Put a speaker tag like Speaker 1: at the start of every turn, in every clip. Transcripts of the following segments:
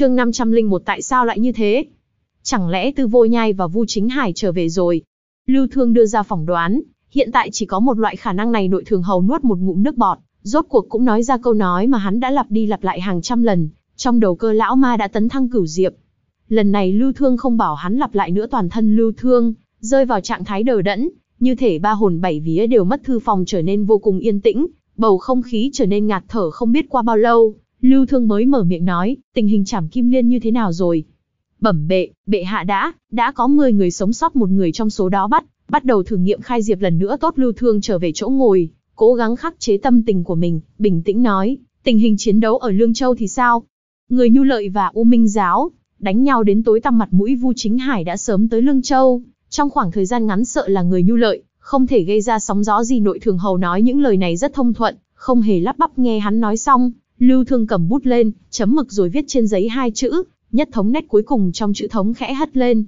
Speaker 1: chương 501 tại sao lại như thế? Chẳng lẽ Tư Vô Nhai và Vu Chính Hải trở về rồi? Lưu Thương đưa ra phỏng đoán, hiện tại chỉ có một loại khả năng này nội thường hầu nuốt một ngụm nước bọt, rốt cuộc cũng nói ra câu nói mà hắn đã lặp đi lặp lại hàng trăm lần, trong đầu cơ lão ma đã tấn thăng cửu diệp. Lần này Lưu Thương không bảo hắn lặp lại nữa toàn thân Lưu Thương, rơi vào trạng thái đờ đẫn, như thể ba hồn bảy vía đều mất thư phòng trở nên vô cùng yên tĩnh, bầu không khí trở nên ngạt thở không biết qua bao lâu, Lưu Thương mới mở miệng nói, tình hình trảm kim liên như thế nào rồi? Bẩm bệ, bệ hạ đã, đã có 10 người sống sót một người trong số đó bắt, bắt đầu thử nghiệm khai diệp lần nữa tốt Lưu Thương trở về chỗ ngồi, cố gắng khắc chế tâm tình của mình, bình tĩnh nói, tình hình chiến đấu ở Lương Châu thì sao? Người nhu lợi và U Minh Giáo, đánh nhau đến tối tăm mặt mũi Vu Chính Hải đã sớm tới Lương Châu, trong khoảng thời gian ngắn sợ là người nhu lợi, không thể gây ra sóng gió gì nội thường hầu nói những lời này rất thông thuận, không hề lắp bắp nghe hắn nói xong, Lưu Thương cầm bút lên, chấm mực rồi viết trên giấy hai chữ, nhất thống nét cuối cùng trong chữ thống khẽ hất lên.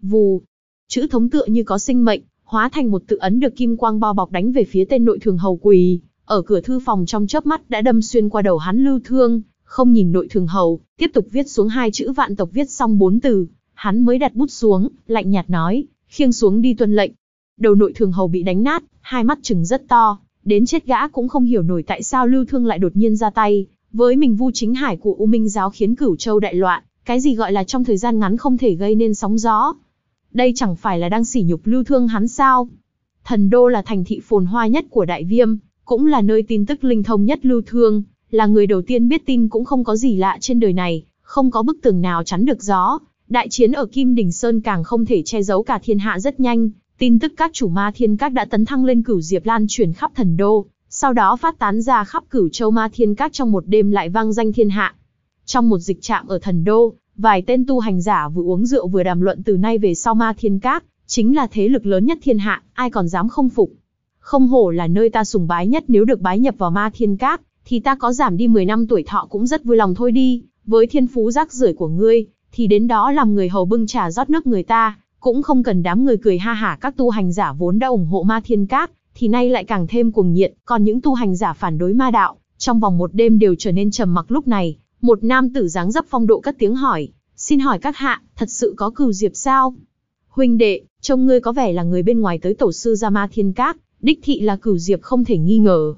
Speaker 1: Vù, chữ thống tựa như có sinh mệnh, hóa thành một tự ấn được kim quang bao bọc đánh về phía tên nội thường hầu quỳ, ở cửa thư phòng trong chớp mắt đã đâm xuyên qua đầu hắn Lưu Thương, không nhìn nội thường hầu, tiếp tục viết xuống hai chữ vạn tộc viết xong bốn từ, hắn mới đặt bút xuống, lạnh nhạt nói, khiêng xuống đi tuân lệnh. Đầu nội thường hầu bị đánh nát, hai mắt trừng rất to, đến chết gã cũng không hiểu nổi tại sao Lưu Thương lại đột nhiên ra tay, với mình Vu Chính Hải của U Minh giáo khiến Cửu Châu đại loạn, cái gì gọi là trong thời gian ngắn không thể gây nên sóng gió. Đây chẳng phải là đang sỉ nhục Lưu Thương hắn sao? Thần đô là thành thị phồn hoa nhất của Đại Viêm, cũng là nơi tin tức linh thông nhất Lưu Thương, là người đầu tiên biết tin cũng không có gì lạ trên đời này, không có bức tường nào chắn được gió. Đại chiến ở Kim Đình Sơn càng không thể che giấu cả thiên hạ rất nhanh, tin tức các chủ ma thiên các đã tấn thăng lên cửu diệp lan truyền khắp thần đô, sau đó phát tán ra khắp cửu châu ma thiên các trong một đêm lại vang danh thiên hạ. Trong một dịch trạm ở thần đô, vài tên tu hành giả vừa uống rượu vừa đàm luận từ nay về sau ma thiên các, chính là thế lực lớn nhất thiên hạ, ai còn dám không phục. Không hổ là nơi ta sùng bái nhất nếu được bái nhập vào ma thiên các, thì ta có giảm đi 10 năm tuổi thọ cũng rất vui lòng thôi đi, với thiên phú rác rưởi của ngươi, thì đến đó làm người hầu bưng trà rót nước người ta, cũng không cần đám người cười ha hả các tu hành giả vốn đã ủng hộ ma thiên các, thì nay lại càng thêm cuồng nhiệt, còn những tu hành giả phản đối ma đạo, trong vòng một đêm đều trở nên trầm mặc lúc này, một nam tử dáng dấp phong độ cất tiếng hỏi, xin hỏi các hạ, thật sự có cừu diệp sao? Huynh đệ, trông ngươi có vẻ là người bên ngoài tới tổ sư Gia Ma Thiên Các, đích thị là cửu diệp không thể nghi ngờ.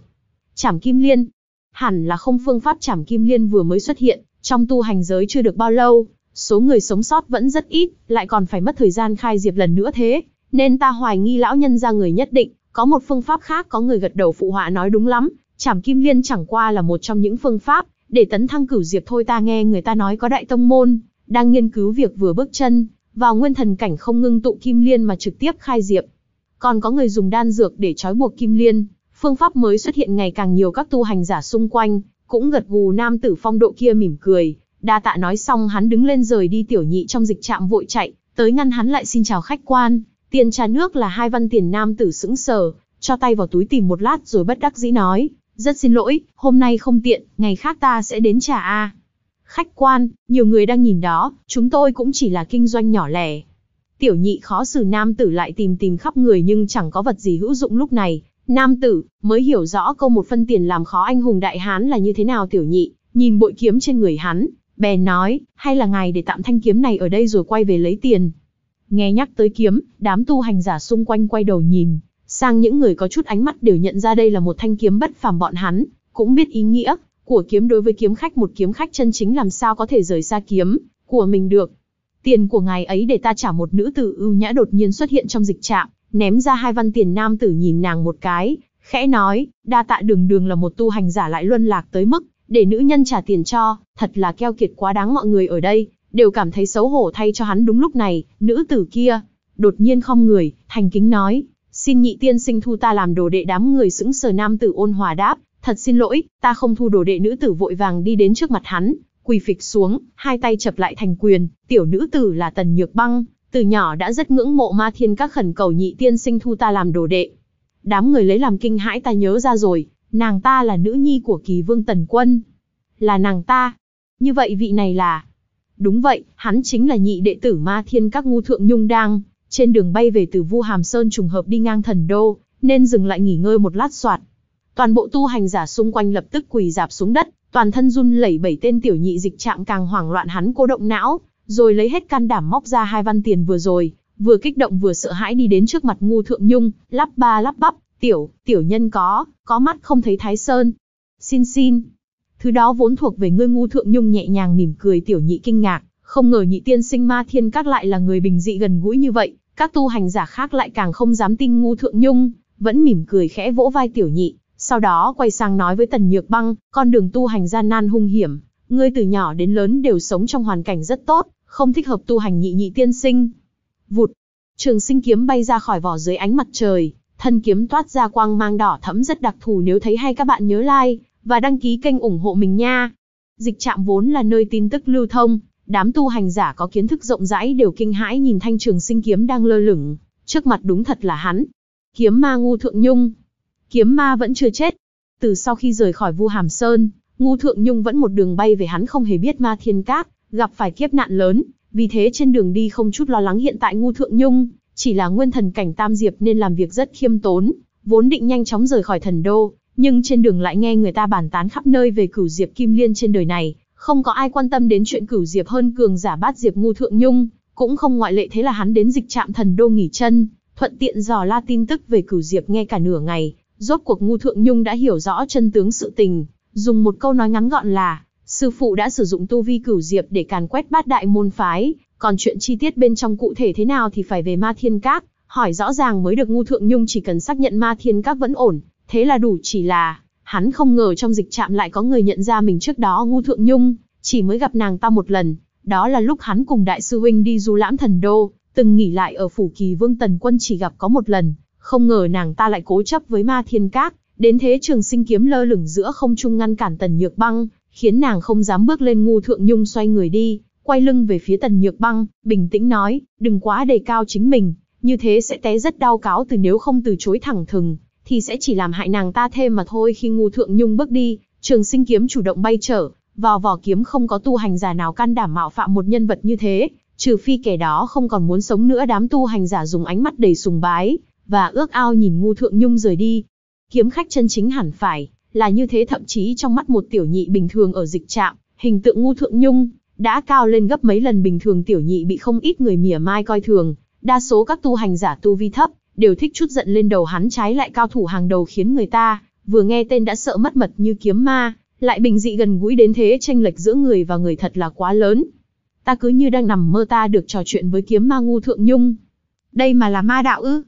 Speaker 1: Chảm Kim Liên, hẳn là không phương pháp chảm Kim Liên vừa mới xuất hiện, trong tu hành giới chưa được bao lâu, số người sống sót vẫn rất ít, lại còn phải mất thời gian khai diệp lần nữa thế, nên ta hoài nghi lão nhân ra người nhất định, có một phương pháp khác có người gật đầu phụ họa nói đúng lắm, chảm kim liên chẳng qua là một trong những phương pháp, để tấn thăng cửu diệp thôi ta nghe người ta nói có đại tông môn, đang nghiên cứu việc vừa bước chân, vào nguyên thần cảnh không ngưng tụ kim liên mà trực tiếp khai diệp. Còn có người dùng đan dược để trói buộc kim liên, phương pháp mới xuất hiện ngày càng nhiều các tu hành giả xung quanh, cũng gật gù nam tử phong độ kia mỉm cười, đa tạ nói xong hắn đứng lên rời đi tiểu nhị trong dịch trạm vội chạy, tới ngăn hắn lại xin chào khách quan, Tiền trà nước là hai văn tiền nam tử sững sờ, cho tay vào túi tìm một lát rồi bất đắc dĩ nói, rất xin lỗi, hôm nay không tiện, ngày khác ta sẽ đến trà A. Khách quan, nhiều người đang nhìn đó, chúng tôi cũng chỉ là kinh doanh nhỏ lẻ. Tiểu nhị khó xử nam tử lại tìm tìm khắp người nhưng chẳng có vật gì hữu dụng lúc này. Nam tử, mới hiểu rõ câu một phân tiền làm khó anh hùng đại hán là như thế nào tiểu nhị, nhìn bội kiếm trên người hắn, bèn nói, hay là ngài để tạm thanh kiếm này ở đây rồi quay về lấy tiền. Nghe nhắc tới kiếm, đám tu hành giả xung quanh quay đầu nhìn, sang những người có chút ánh mắt đều nhận ra đây là một thanh kiếm bất phàm bọn hắn, cũng biết ý nghĩa của kiếm đối với kiếm khách một kiếm khách chân chính làm sao có thể rời xa kiếm của mình được. Tiền của ngài ấy để ta trả một nữ tử ưu nhã đột nhiên xuất hiện trong dịch trạm, ném ra hai văn tiền nam tử nhìn nàng một cái, khẽ nói, đa tạ đường đường là một tu hành giả lại luân lạc tới mức, để nữ nhân trả tiền cho, thật là keo kiệt quá đáng mọi người ở đây, đều cảm thấy xấu hổ thay cho hắn đúng lúc này, nữ tử kia, đột nhiên không người, thành kính nói, xin nhị tiên sinh thu ta làm đồ đệ đám người sững sờ nam tử ôn hòa đáp, thật xin lỗi, ta không thu đồ đệ nữ tử vội vàng đi đến trước mặt hắn, quỳ phịch xuống, hai tay chập lại thành quyền, tiểu nữ tử là tần nhược băng, từ nhỏ đã rất ngưỡng mộ ma thiên các khẩn cầu nhị tiên sinh thu ta làm đồ đệ. Đám người lấy làm kinh hãi ta nhớ ra rồi, nàng ta là nữ nhi của kỳ vương tần quân. Là nàng ta. Như vậy vị này là, Đúng vậy, hắn chính là nhị đệ tử Ma Thiên các ngu thượng nhung đang, trên đường bay về từ Vu Hàm Sơn trùng hợp đi ngang thần đô, nên dừng lại nghỉ ngơi một lát soạt. Toàn bộ tu hành giả xung quanh lập tức quỳ dạp xuống đất, Toàn thân run lẩy bẩy tên tiểu nhị dịch trạng càng hoảng loạn hắn cô động não, rồi lấy hết can đảm móc ra hai văn tiền vừa rồi, vừa kích động vừa sợ hãi đi đến trước mặt ngu thượng nhung, lắp ba lắp bắp, tiểu, tiểu nhân có, có mắt không thấy thái sơn. Xin xin. Thứ đó vốn thuộc về ngươi ngu thượng nhung nhẹ nhàng mỉm cười tiểu nhị kinh ngạc, không ngờ nhị tiên sinh ma thiên các lại là người bình dị gần gũi như vậy, các tu hành giả khác lại càng không dám tin ngu thượng nhung, vẫn mỉm cười khẽ vỗ vai tiểu nhị, sau đó quay sang nói với tần nhược băng, con đường tu hành gian nan hung hiểm, ngươi từ nhỏ đến lớn đều sống trong hoàn cảnh rất tốt, không thích hợp tu hành nhị nhị tiên sinh. Vụt, trường sinh kiếm bay ra khỏi vỏ dưới ánh mặt trời, thân kiếm toát ra quang mang đỏ thẫm rất đặc thù nếu thấy hay các bạn nhớ like, và đăng ký kênh ủng hộ mình nha. Dịch trạm vốn là nơi tin tức lưu thông, đám tu hành giả có kiến thức rộng rãi đều kinh hãi nhìn thanh trường sinh kiếm đang lơ lửng, trước mặt đúng thật là hắn. Kiếm ma ngu thượng nhung. Kiếm ma vẫn chưa chết. Từ sau khi rời khỏi Vu Hàm Sơn, ngu thượng nhung vẫn một đường bay về hắn không hề biết ma thiên cát, gặp phải kiếp nạn lớn, vì thế trên đường đi không chút lo lắng hiện tại ngu thượng nhung, chỉ là nguyên thần cảnh tam diệp nên làm việc rất khiêm tốn, vốn định nhanh chóng rời khỏi thần đô, nhưng trên đường lại nghe người ta bàn tán khắp nơi về cửu diệp kim liên trên đời này, không có ai quan tâm đến chuyện cửu diệp hơn cường giả bát diệp ngu thượng nhung, cũng không ngoại lệ thế là hắn đến dịch trạm thần đô nghỉ chân, thuận tiện dò la tin tức về cửu diệp nghe cả nửa ngày, rốt cuộc ngu thượng nhung đã hiểu rõ chân tướng sự tình, dùng một câu nói ngắn gọn là, sư phụ đã sử dụng tu vi cửu diệp để càn quét bát đại môn phái, còn chuyện chi tiết bên trong cụ thể thế nào thì phải về ma thiên các, hỏi rõ ràng mới được ngu thượng nhung chỉ cần xác nhận ma thiên các vẫn ổn, thế là đủ chỉ là, hắn không ngờ trong dịch trạm lại có người nhận ra mình trước đó ngu thượng nhung, chỉ mới gặp nàng ta một lần, đó là lúc hắn cùng đại sư huynh đi du lãm thần đô, từng nghỉ lại ở phủ kỳ vương tần quân chỉ gặp có một lần, không ngờ nàng ta lại cố chấp với ma thiên các, đến thế trường sinh kiếm lơ lửng giữa không trung ngăn cản tần nhược băng, khiến nàng không dám bước lên ngu thượng nhung xoay người đi, quay lưng về phía tần nhược băng, bình tĩnh nói, đừng quá đề cao chính mình, như thế sẽ té rất đau cáo từ nếu không từ chối thẳng thừng, thì sẽ chỉ làm hại nàng ta thêm mà thôi khi ngu thượng nhung bước đi, trường sinh kiếm chủ động bay trở, vào vỏ kiếm không có tu hành giả nào can đảm mạo phạm một nhân vật như thế, trừ phi kẻ đó không còn muốn sống nữa đám tu hành giả dùng ánh mắt đầy sùng bái, và ước ao nhìn ngu thượng nhung rời đi. Kiếm khách chân chính hẳn phải, là như thế thậm chí trong mắt một tiểu nhị bình thường ở dịch trạm, hình tượng ngu thượng nhung, đã cao lên gấp mấy lần bình thường tiểu nhị bị không ít người mỉa mai coi thường, đa số các tu hành giả tu vi thấp, đều thích chút giận lên đầu hắn trái lại cao thủ hàng đầu khiến người ta, vừa nghe tên đã sợ mất mật như kiếm ma, lại bình dị gần gũi đến thế tranh lệch giữa người và người thật là quá lớn. Ta cứ như đang nằm mơ ta được trò chuyện với kiếm ma ngu thượng nhung. Đây mà là ma đạo ư?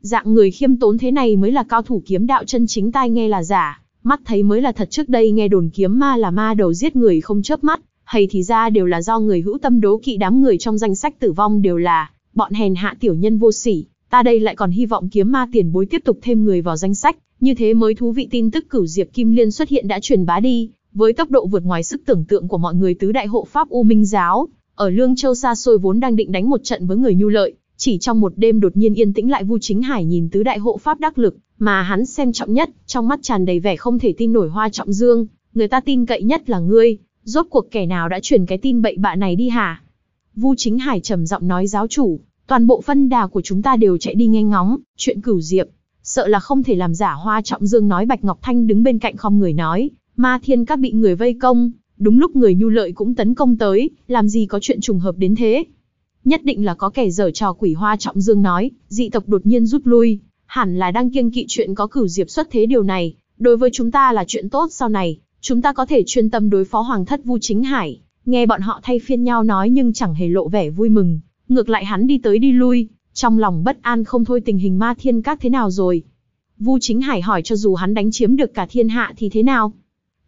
Speaker 1: Dạng người khiêm tốn thế này mới là cao thủ kiếm đạo chân chính tai nghe là giả, mắt thấy mới là thật trước đây nghe đồn kiếm ma là ma đầu giết người không chớp mắt, hay thì ra đều là do người hữu tâm đố kỵ đám người trong danh sách tử vong đều là bọn hèn hạ tiểu nhân vô sỉ, ta đây lại còn hy vọng kiếm ma tiền bối tiếp tục thêm người vào danh sách, như thế mới thú vị tin tức cửu diệp kim liên xuất hiện đã truyền bá đi, với tốc độ vượt ngoài sức tưởng tượng của mọi người tứ đại hộ pháp U Minh giáo, ở Lương Châu xa xôi vốn đang định đánh một trận với người nhu lợi, chỉ trong một đêm đột nhiên yên tĩnh lại Vu Chính Hải nhìn tứ đại hộ pháp đắc lực, mà hắn xem trọng nhất, trong mắt tràn đầy vẻ không thể tin nổi Hoa Trọng Dương, người ta tin cậy nhất là ngươi, rốt cuộc kẻ nào đã truyền cái tin bậy bạ này đi hả? Vu Chính Hải trầm giọng nói giáo chủ, toàn bộ phân đà của chúng ta đều chạy đi nghe ngóng, chuyện cửu diệp, sợ là không thể làm giả Hoa Trọng Dương nói Bạch Ngọc Thanh đứng bên cạnh không người nói, Ma Thiên các bị người vây công, đúng lúc người nhu lợi cũng tấn công tới, làm gì có chuyện trùng hợp đến thế? Nhất định là có kẻ dở trò quỷ Hoa Trọng Dương nói, dị tộc đột nhiên rút lui, hẳn là đang kiêng kỵ chuyện có cửu diệp xuất thế điều này, đối với chúng ta là chuyện tốt sau này, chúng ta có thể chuyên tâm đối phó Hoàng thất Vu Chính Hải. Nghe bọn họ thay phiên nhau nói nhưng chẳng hề lộ vẻ vui mừng, ngược lại hắn đi tới đi lui, trong lòng bất an không thôi tình hình ma thiên các thế nào rồi. Vu Chính Hải hỏi cho dù hắn đánh chiếm được cả thiên hạ thì thế nào?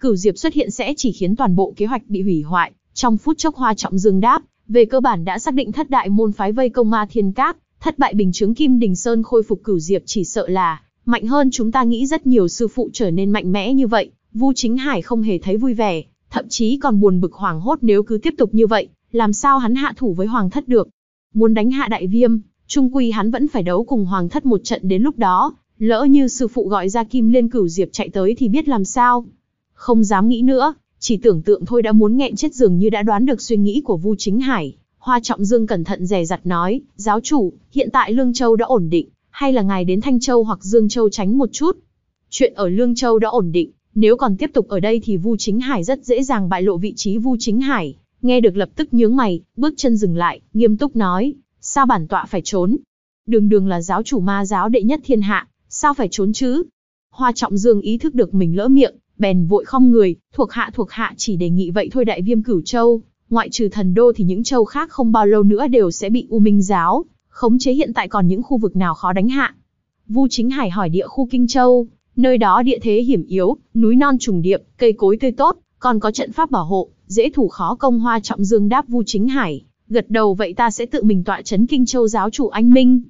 Speaker 1: Cửu Diệp xuất hiện sẽ chỉ khiến toàn bộ kế hoạch bị hủy hoại, trong phút chốc hoa trọng dương đáp, về cơ bản đã xác định thất đại môn phái vây công ma thiên các, thất bại bình chứng Kim Đình Sơn khôi phục Cửu Diệp chỉ sợ là mạnh hơn chúng ta nghĩ rất nhiều sư phụ trở nên mạnh mẽ như vậy, Vu Chính Hải không hề thấy vui vẻ, thậm chí còn buồn bực hoảng hốt nếu cứ tiếp tục như vậy, làm sao hắn hạ thủ với Hoàng thất được? Muốn đánh hạ đại viêm, trung quy hắn vẫn phải đấu cùng Hoàng thất một trận đến lúc đó, lỡ như sư phụ gọi ra Kim Liên Cửu Diệp chạy tới thì biết làm sao? Không dám nghĩ nữa, chỉ tưởng tượng thôi đã muốn nghẹn chết dường như đã đoán được suy nghĩ của Vu Chính Hải. Hoa Trọng Dương cẩn thận rè rặt nói, giáo chủ, hiện tại Lương Châu đã ổn định, hay là ngài đến Thanh Châu hoặc Dương Châu tránh một chút? Chuyện ở Lương Châu đã ổn định, Nếu còn tiếp tục ở đây thì Vu Chính Hải rất dễ dàng bại lộ vị trí Vu Chính Hải. Nghe được lập tức nhướng mày, bước chân dừng lại, nghiêm túc nói, sao bản tọa phải trốn? Đường đường là giáo chủ ma giáo đệ nhất thiên hạ, sao phải trốn chứ? Hoa Trọng Dương ý thức được mình lỡ miệng, bèn vội không người, thuộc hạ thuộc hạ chỉ đề nghị vậy thôi đại viêm cửu châu, ngoại trừ thần đô thì những châu khác không bao lâu nữa đều sẽ bị U Minh giáo, khống chế hiện tại còn những khu vực nào khó đánh hạ. Vu Chính Hải hỏi địa khu Kinh Châu, nơi đó địa thế hiểm yếu, núi non trùng điệp, cây cối tươi tốt, còn có trận pháp bảo hộ, dễ thủ khó công hoa trọng dương đáp Vu Chính Hải, gật đầu vậy ta sẽ tự mình tọa chấn Kinh Châu giáo chủ anh Minh.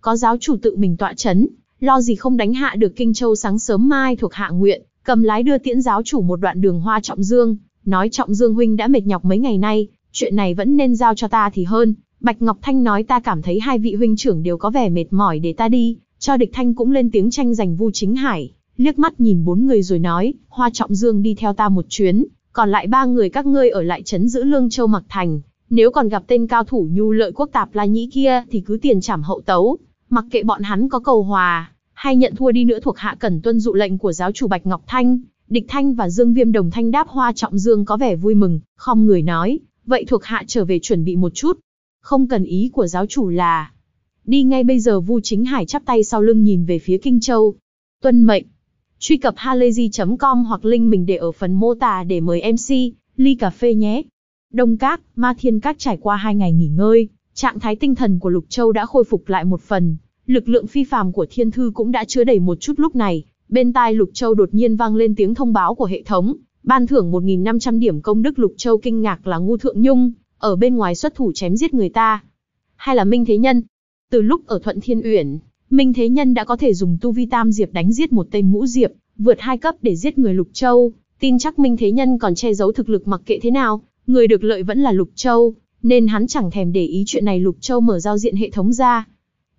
Speaker 1: Có giáo chủ tự mình tọa chấn, lo gì không đánh hạ được Kinh Châu sáng sớm mai thuộc hạ nguyện, cầm lái đưa tiễn giáo chủ một đoạn đường hoa trọng dương, nói trọng dương huynh đã mệt nhọc mấy ngày nay, chuyện này vẫn nên giao cho ta thì hơn. Bạch Ngọc Thanh nói ta cảm thấy hai vị huynh trưởng đều có vẻ mệt mỏi để ta đi, cho địch thanh cũng lên tiếng tranh giành Vu Chính Hải, liếc mắt nhìn bốn người rồi nói, Hoa Trọng Dương đi theo ta một chuyến, còn lại ba người các ngươi ở lại trấn giữ Lương Châu Mặc Thành, nếu còn gặp tên cao thủ nhu lợi quốc tạp la nhĩ kia thì cứ tiền trảm hậu tấu, mặc kệ bọn hắn có cầu hòa, hay nhận thua đi nữa thuộc hạ cần tuân dụ lệnh của giáo chủ Bạch Ngọc Thanh, Địch Thanh và Dương Viêm đồng thanh đáp Hoa Trọng Dương có vẻ vui mừng, không người nói, vậy thuộc hạ trở về chuẩn bị một chút. Không cần ý của giáo chủ là, đi ngay bây giờ Vu Chính Hải chắp tay sau lưng nhìn về phía Kinh Châu. Tuân mệnh. Truy cập halayzi.com hoặc link mình để ở phần mô tả để mời MC, ly cà phê nhé. Đông Các, Ma Thiên Các trải qua hai ngày nghỉ ngơi, trạng thái tinh thần của Lục Châu đã khôi phục lại một phần, lực lượng phi phàm của Thiên Thư cũng đã chứa đầy một chút lúc này. Bên tai Lục Châu đột nhiên vang lên tiếng thông báo của hệ thống, ban thưởng 1.500 điểm công đức Lục Châu kinh ngạc là ngu thượng nhung, ở bên ngoài xuất thủ chém giết người ta. Hay là Minh Thế Nhân? Từ lúc ở Thuận Thiên Uyển, Minh Thế Nhân đã có thể dùng tu vi tam diệp đánh giết một tên ngũ diệp, vượt hai cấp để giết người Lục Châu, tin chắc Minh Thế Nhân còn che giấu thực lực mặc kệ thế nào, người được lợi vẫn là Lục Châu, nên hắn chẳng thèm để ý chuyện này Lục Châu mở giao diện hệ thống ra.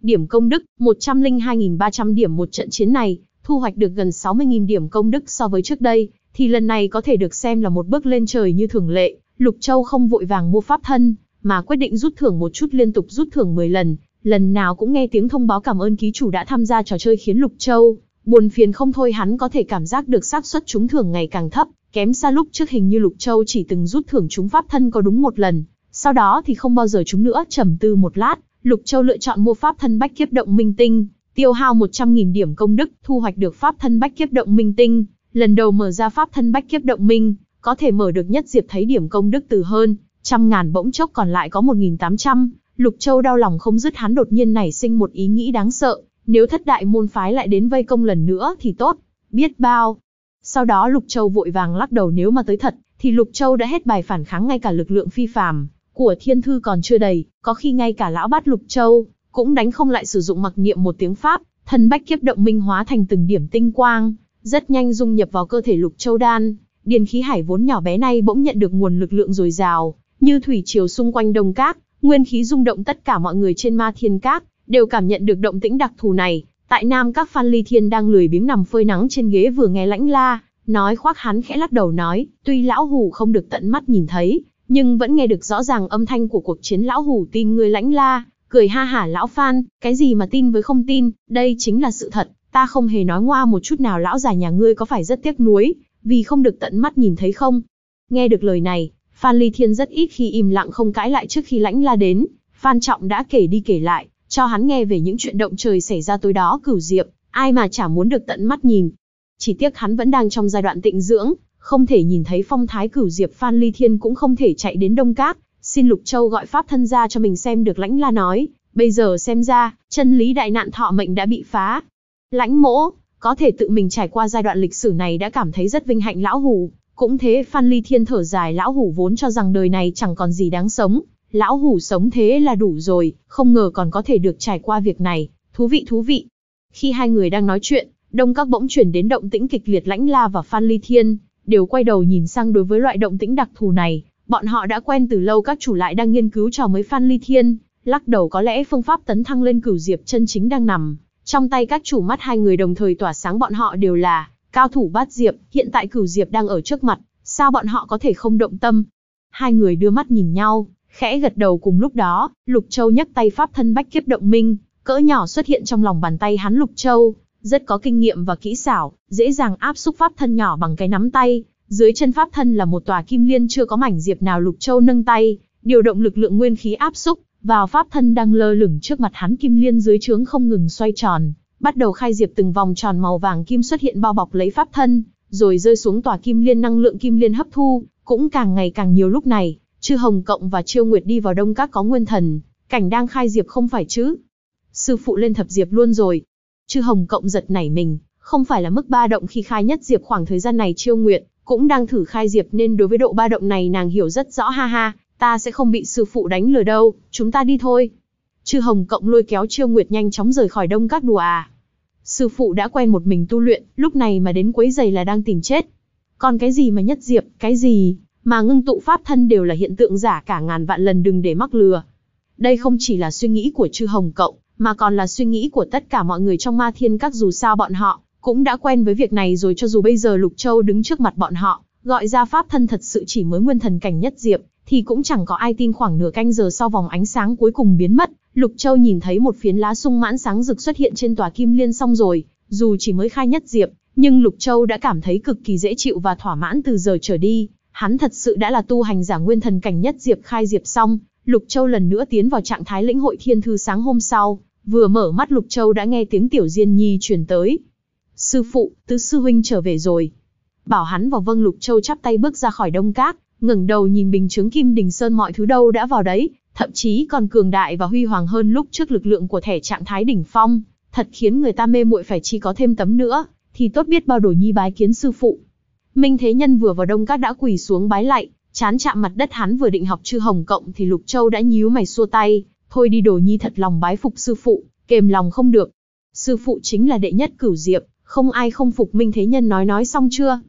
Speaker 1: Điểm công đức, 102.300 điểm một trận chiến này, thu hoạch được gần 60.000 điểm công đức so với trước đây, thì lần này có thể được xem là một bước lên trời như thường lệ. Lục Châu không vội vàng mua pháp thân, mà quyết định rút thưởng một chút liên tục rút thưởng 10 lần, lần nào cũng nghe tiếng thông báo cảm ơn ký chủ đã tham gia trò chơi khiến Lục Châu. Buồn phiền không thôi hắn có thể cảm giác được xác suất trúng thưởng ngày càng thấp, kém xa lúc trước hình như Lục Châu chỉ từng rút thưởng trúng pháp thân có đúng một lần, sau đó thì không bao giờ trúng nữa, trầm tư một lát, Lục Châu lựa chọn mua pháp thân bách kiếp động minh tinh, tiêu hao 100.000 điểm công đức, thu hoạch được pháp thân bách kiếp động minh tinh, lần đầu mở ra pháp thân bách kiếp động minh, có thể mở được nhất diệp thấy điểm công đức từ hơn, trăm ngàn bỗng chốc còn lại có 1.800, Lục Châu đau lòng không dứt hắn đột nhiên nảy sinh một ý nghĩ đáng sợ, nếu thất đại môn phái lại đến vây công lần nữa thì tốt, biết bao. Sau đó Lục Châu vội vàng lắc đầu nếu mà tới thật, thì Lục Châu đã hết bài phản kháng ngay cả lực lượng phi phàm của thiên thư còn chưa đầy, có khi ngay cả lão bát Lục Châu cũng đánh không lại sử dụng mặc niệm một tiếng pháp, thân bách kiếp động minh hóa thành từng điểm tinh quang, rất nhanh dung nhập vào cơ thể Lục Châu đan. Điền khí hải vốn nhỏ bé này bỗng nhận được nguồn lực lượng dồi dào, như thủy triều xung quanh đồng cát, nguyên khí rung động tất cả mọi người trên ma thiên cát, đều cảm nhận được động tĩnh đặc thù này. Tại Nam các Phan Ly Thiên đang lười biếng nằm phơi nắng trên ghế vừa nghe lãnh la, nói khoác hắn khẽ lắc đầu nói, tuy lão hủ không được tận mắt nhìn thấy, nhưng vẫn nghe được rõ ràng âm thanh của cuộc chiến lão hủ tin người lãnh la, cười ha hả lão Phan, cái gì mà tin với không tin, đây chính là sự thật, ta không hề nói ngoa một chút nào lão già nhà ngươi có phải rất tiếc nuối, vì không được tận mắt nhìn thấy không? Nghe được lời này, Phan Ly Thiên rất ít khi im lặng không cãi lại trước khi lãnh la đến, Phan Trọng đã kể đi kể lại, cho hắn nghe về những chuyện động trời xảy ra tối đó cửu diệp, ai mà chả muốn được tận mắt nhìn. Chỉ tiếc hắn vẫn đang trong giai đoạn tịnh dưỡng, không thể nhìn thấy phong thái cửu diệp Phan Ly Thiên cũng không thể chạy đến Đông Cát, xin Lục Châu gọi pháp thân ra cho mình xem được lãnh la nói, bây giờ xem ra, chân lý đại nạn thọ mệnh đã bị phá. Lãnh mỗ, có thể tự mình trải qua giai đoạn lịch sử này đã cảm thấy rất vinh hạnh lão hủ, cũng thế Phan Ly Thiên thở dài lão hủ vốn cho rằng đời này chẳng còn gì đáng sống, lão hủ sống thế là đủ rồi, không ngờ còn có thể được trải qua việc này, thú vị thú vị. Khi hai người đang nói chuyện, đông các bỗng chuyển đến động tĩnh kịch liệt lãnh la và Phan Ly Thiên, đều quay đầu nhìn sang đối với loại động tĩnh đặc thù này, bọn họ đã quen từ lâu các chủ lại đang nghiên cứu trò mới Phan Ly Thiên, lắc đầu có lẽ phương pháp tấn thăng lên cửu diệp chân chính đang nằm. Trong tay các chủ mắt hai người đồng thời tỏa sáng bọn họ đều là cao thủ bát diệp, hiện tại cửu diệp đang ở trước mặt, sao bọn họ có thể không động tâm? Hai người đưa mắt nhìn nhau, khẽ gật đầu cùng lúc đó, Lục Châu nhấc tay pháp thân bách kiếp động minh, cỡ nhỏ xuất hiện trong lòng bàn tay hắn Lục Châu, rất có kinh nghiệm và kỹ xảo, dễ dàng áp xúc pháp thân nhỏ bằng cái nắm tay. Dưới chân pháp thân là một tòa kim liên chưa có mảnh diệp nào Lục Châu nâng tay, điều động lực lượng nguyên khí áp xúc, vào pháp thân đang lơ lửng trước mặt hắn kim liên dưới trướng không ngừng xoay tròn, bắt đầu khai diệp từng vòng tròn màu vàng kim xuất hiện bao bọc lấy pháp thân, rồi rơi xuống tòa kim liên năng lượng kim liên hấp thu, cũng càng ngày càng nhiều lúc này, Chư Hồng Cộng và Chiêu Nguyệt đi vào Đông Các có nguyên thần, cảnh đang khai diệp không phải chứ? Sư phụ lên thập diệp luôn rồi. Chư Hồng Cộng giật nảy mình, không phải là mức ba động khi khai nhất diệp khoảng thời gian này Chiêu Nguyệt cũng đang thử khai diệp nên đối với độ ba động này nàng hiểu rất rõ ha ha, ta sẽ không bị sư phụ đánh lừa đâu, chúng ta đi thôi. Chư Hồng Cộng lôi kéo Chiêu Nguyệt nhanh chóng rời khỏi Đông Các đùa à. Sư phụ đã quen một mình tu luyện, lúc này mà đến quấy giày là đang tìm chết. Còn cái gì mà nhất diệp, cái gì, mà ngưng tụ pháp thân đều là hiện tượng giả cả ngàn vạn lần đừng để mắc lừa. Đây không chỉ là suy nghĩ của chư hồng cộng mà còn là suy nghĩ của tất cả mọi người trong ma thiên các dù sao bọn họ, cũng đã quen với việc này rồi cho dù bây giờ Lục Châu đứng trước mặt bọn họ, gọi ra pháp thân thật sự chỉ mới nguyên thần cảnh nhất diệp, thì cũng chẳng có ai tin khoảng nửa canh giờ sau vòng ánh sáng cuối cùng biến mất, Lục Châu nhìn thấy một phiến lá sung mãn sáng rực xuất hiện trên tòa kim liên xong rồi, dù chỉ mới khai nhất diệp, nhưng Lục Châu đã cảm thấy cực kỳ dễ chịu và thỏa mãn từ giờ trở đi, hắn thật sự đã là tu hành giả nguyên thần cảnh nhất diệp khai diệp xong, Lục Châu lần nữa tiến vào trạng thái lĩnh hội thiên thư sáng hôm sau, vừa mở mắt Lục Châu đã nghe tiếng tiểu Diên Nhi truyền tới. Sư phụ, tứ sư huynh trở về rồi. Bảo hắn vào vâng Lục Châu chắp tay bước ra khỏi đông cát, ngẩng đầu nhìn bình chứng kim đình sơn mọi thứ đâu đã vào đấy, thậm chí còn cường đại và huy hoàng hơn lúc trước lực lượng của thẻ trạng thái đỉnh phong, thật khiến người ta mê muội phải chi có thêm tấm nữa, thì tốt biết bao đổi nhi bái kiến sư phụ. Minh Thế Nhân vừa vào đông các đã quỳ xuống bái lạy, chán chạm mặt đất hắn vừa định học chư hồng cộng thì Lục Châu đã nhíu mày xua tay, thôi đi đồ nhi thật lòng bái phục sư phụ, kềm lòng không được. Sư phụ chính là đệ nhất cửu diệp, không ai không phục Minh Thế Nhân nói nói xong chưa?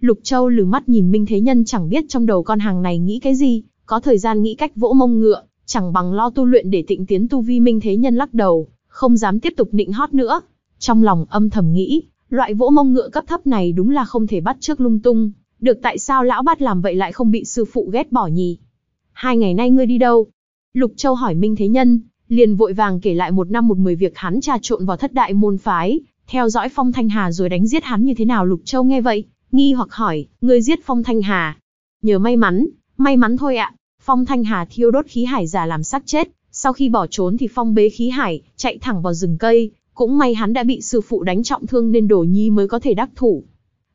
Speaker 1: Lục Châu lừ mắt nhìn Minh Thế Nhân chẳng biết trong đầu con hàng này nghĩ cái gì, có thời gian nghĩ cách vỗ mông ngựa, chẳng bằng lo tu luyện để tịnh tiến tu vi Minh Thế Nhân lắc đầu, không dám tiếp tục nịnh hót nữa. Trong lòng âm thầm nghĩ, loại vỗ mông ngựa cấp thấp này đúng là không thể bắt trước lung tung, được tại sao lão bát làm vậy lại không bị sư phụ ghét bỏ nhỉ? Hai ngày nay ngươi đi đâu? Lục Châu hỏi Minh Thế Nhân, liền vội vàng kể lại một năm một mười việc hắn trà trộn vào thất đại môn phái, theo dõi Phong Thanh Hà rồi đánh giết hắn như thế nào Lục Châu nghe vậy, nghi hoặc hỏi, ngươi giết Phong Thanh Hà? Nhờ may mắn, may mắn thôi ạ. Phong Thanh Hà thiêu đốt khí hải giả làm xác chết, sau khi bỏ trốn thì Phong bế khí hải, chạy thẳng vào rừng cây, cũng may hắn đã bị sư phụ đánh trọng thương nên Đồ Nhi mới có thể đắc thủ.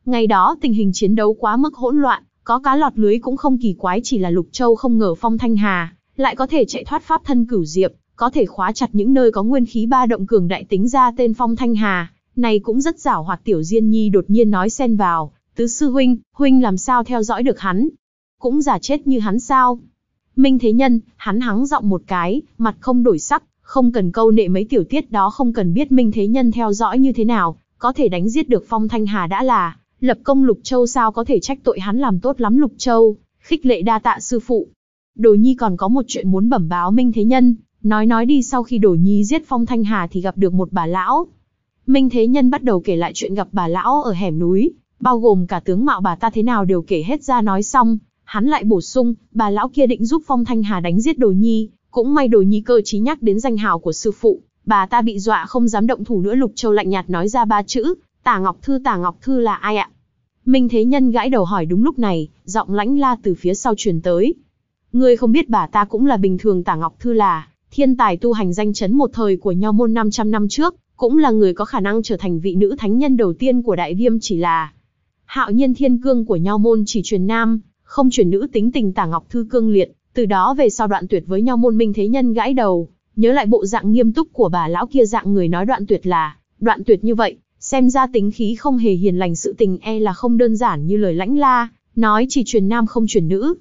Speaker 1: Ngày đó tình hình chiến đấu quá mức hỗn loạn, có cá lọt lưới cũng không kỳ quái chỉ là Lục Châu không ngờ Phong Thanh Hà lại có thể chạy thoát pháp thân cửu diệp, có thể khóa chặt những nơi có nguyên khí ba động cường đại tính ra tên Phong Thanh Hà, này cũng rất giảo hoạt tiểu Diên Nhi đột nhiên nói xen vào, tứ sư huynh, huynh làm sao theo dõi được hắn? Cũng giả chết như hắn sao? Minh Thế Nhân, hắn hắng giọng một cái, mặt không đổi sắc, không cần câu nệ mấy tiểu tiết đó không cần biết Minh Thế Nhân theo dõi như thế nào, có thể đánh giết được Phong Thanh Hà đã là, lập công Lục Châu sao có thể trách tội hắn làm tốt lắm Lục Châu, khích lệ đa tạ sư phụ. Đồ Nhi còn có một chuyện muốn bẩm báo Minh Thế Nhân, nói nói đi sau khi Đồ Nhi giết Phong Thanh Hà thì gặp được một bà lão. Minh Thế Nhân bắt đầu kể lại chuyện gặp bà lão ở hẻm núi, bao gồm cả tướng mạo bà ta thế nào đều kể hết ra nói xong, hắn lại bổ sung, bà lão kia định giúp Phong Thanh Hà đánh giết Đồ Nhi, cũng may Đồ Nhi cơ trí nhắc đến danh hào của sư phụ, bà ta bị dọa không dám động thủ nữa Lục Châu lạnh nhạt nói ra ba chữ, Tả Ngọc Thư Tả Ngọc Thư là ai ạ? Minh Thế Nhân gãi đầu hỏi đúng lúc này, giọng lãnh la từ phía sau truyền tới. Ngươi không biết bà ta cũng là bình thường Tả Ngọc Thư là, thiên tài tu hành danh chấn một thời của nho môn 500 năm trước, cũng là người có khả năng trở thành vị nữ thánh nhân đầu tiên của đại viêm chỉ là. Hạo nhiên thiên cương của nho môn chỉ truyền nam, không truyền nữ tính tình Tả Ngọc Thư cương liệt, từ đó về sau đoạn tuyệt với nho môn Minh Thế Nhân gãi đầu, nhớ lại bộ dạng nghiêm túc của bà lão kia dạng người nói đoạn tuyệt là, đoạn tuyệt như vậy, xem ra tính khí không hề hiền lành sự tình e là không đơn giản như lời lãnh la, nói chỉ truyền nam không truyền nữ.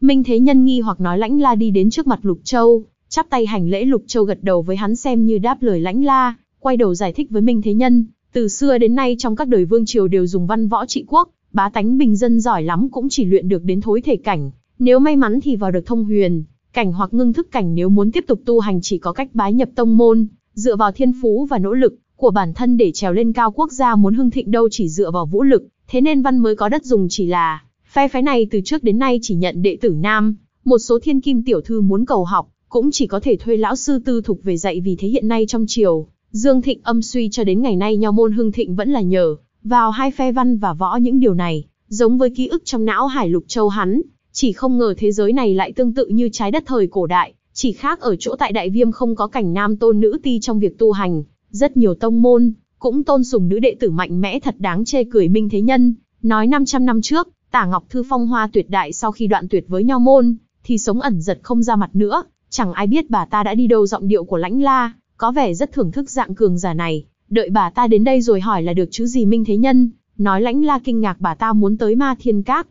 Speaker 1: Minh Thế Nhân nghi hoặc nói lãnh la đi đến trước mặt Lục Châu, chắp tay hành lễ Lục Châu gật đầu với hắn xem như đáp lời lãnh la, quay đầu giải thích với Minh Thế Nhân, từ xưa đến nay trong các đời vương triều đều dùng văn võ trị quốc, bá tánh bình dân giỏi lắm cũng chỉ luyện được đến thối thể cảnh, nếu may mắn thì vào được thông huyền, cảnh hoặc ngưng thức cảnh nếu muốn tiếp tục tu hành chỉ có cách bái nhập tông môn, dựa vào thiên phú và nỗ lực của bản thân để trèo lên cao quốc gia muốn hưng thịnh đâu chỉ dựa vào vũ lực, thế nên văn mới có đất dùng chỉ là, phe phái này từ trước đến nay chỉ nhận đệ tử nam, một số thiên kim tiểu thư muốn cầu học, cũng chỉ có thể thuê lão sư tư thục về dạy vì thế hiện nay trong triều, Dương Thịnh âm suy cho đến ngày nay nho môn hưng thịnh vẫn là nhờ vào hai phe văn và võ những điều này, giống với ký ức trong não Hải Lục Châu hắn, chỉ không ngờ thế giới này lại tương tự như trái đất thời cổ đại, chỉ khác ở chỗ tại Đại Viêm không có cảnh nam tôn nữ ti trong việc tu hành, rất nhiều tông môn cũng tôn sùng nữ đệ tử mạnh mẽ thật đáng chê cười Minh Thế Nhân, nói 500 năm trước, Tả Ngọc Thư phong hoa tuyệt đại sau khi đoạn tuyệt với nho môn, thì sống ẩn giật không ra mặt nữa, chẳng ai biết bà ta đã đi đâu giọng điệu của lãnh la, có vẻ rất thưởng thức dạng cường giả này, đợi bà ta đến đây rồi hỏi là được chứ gì Minh Thế Nhân, nói lãnh la kinh ngạc bà ta muốn tới ma thiên các.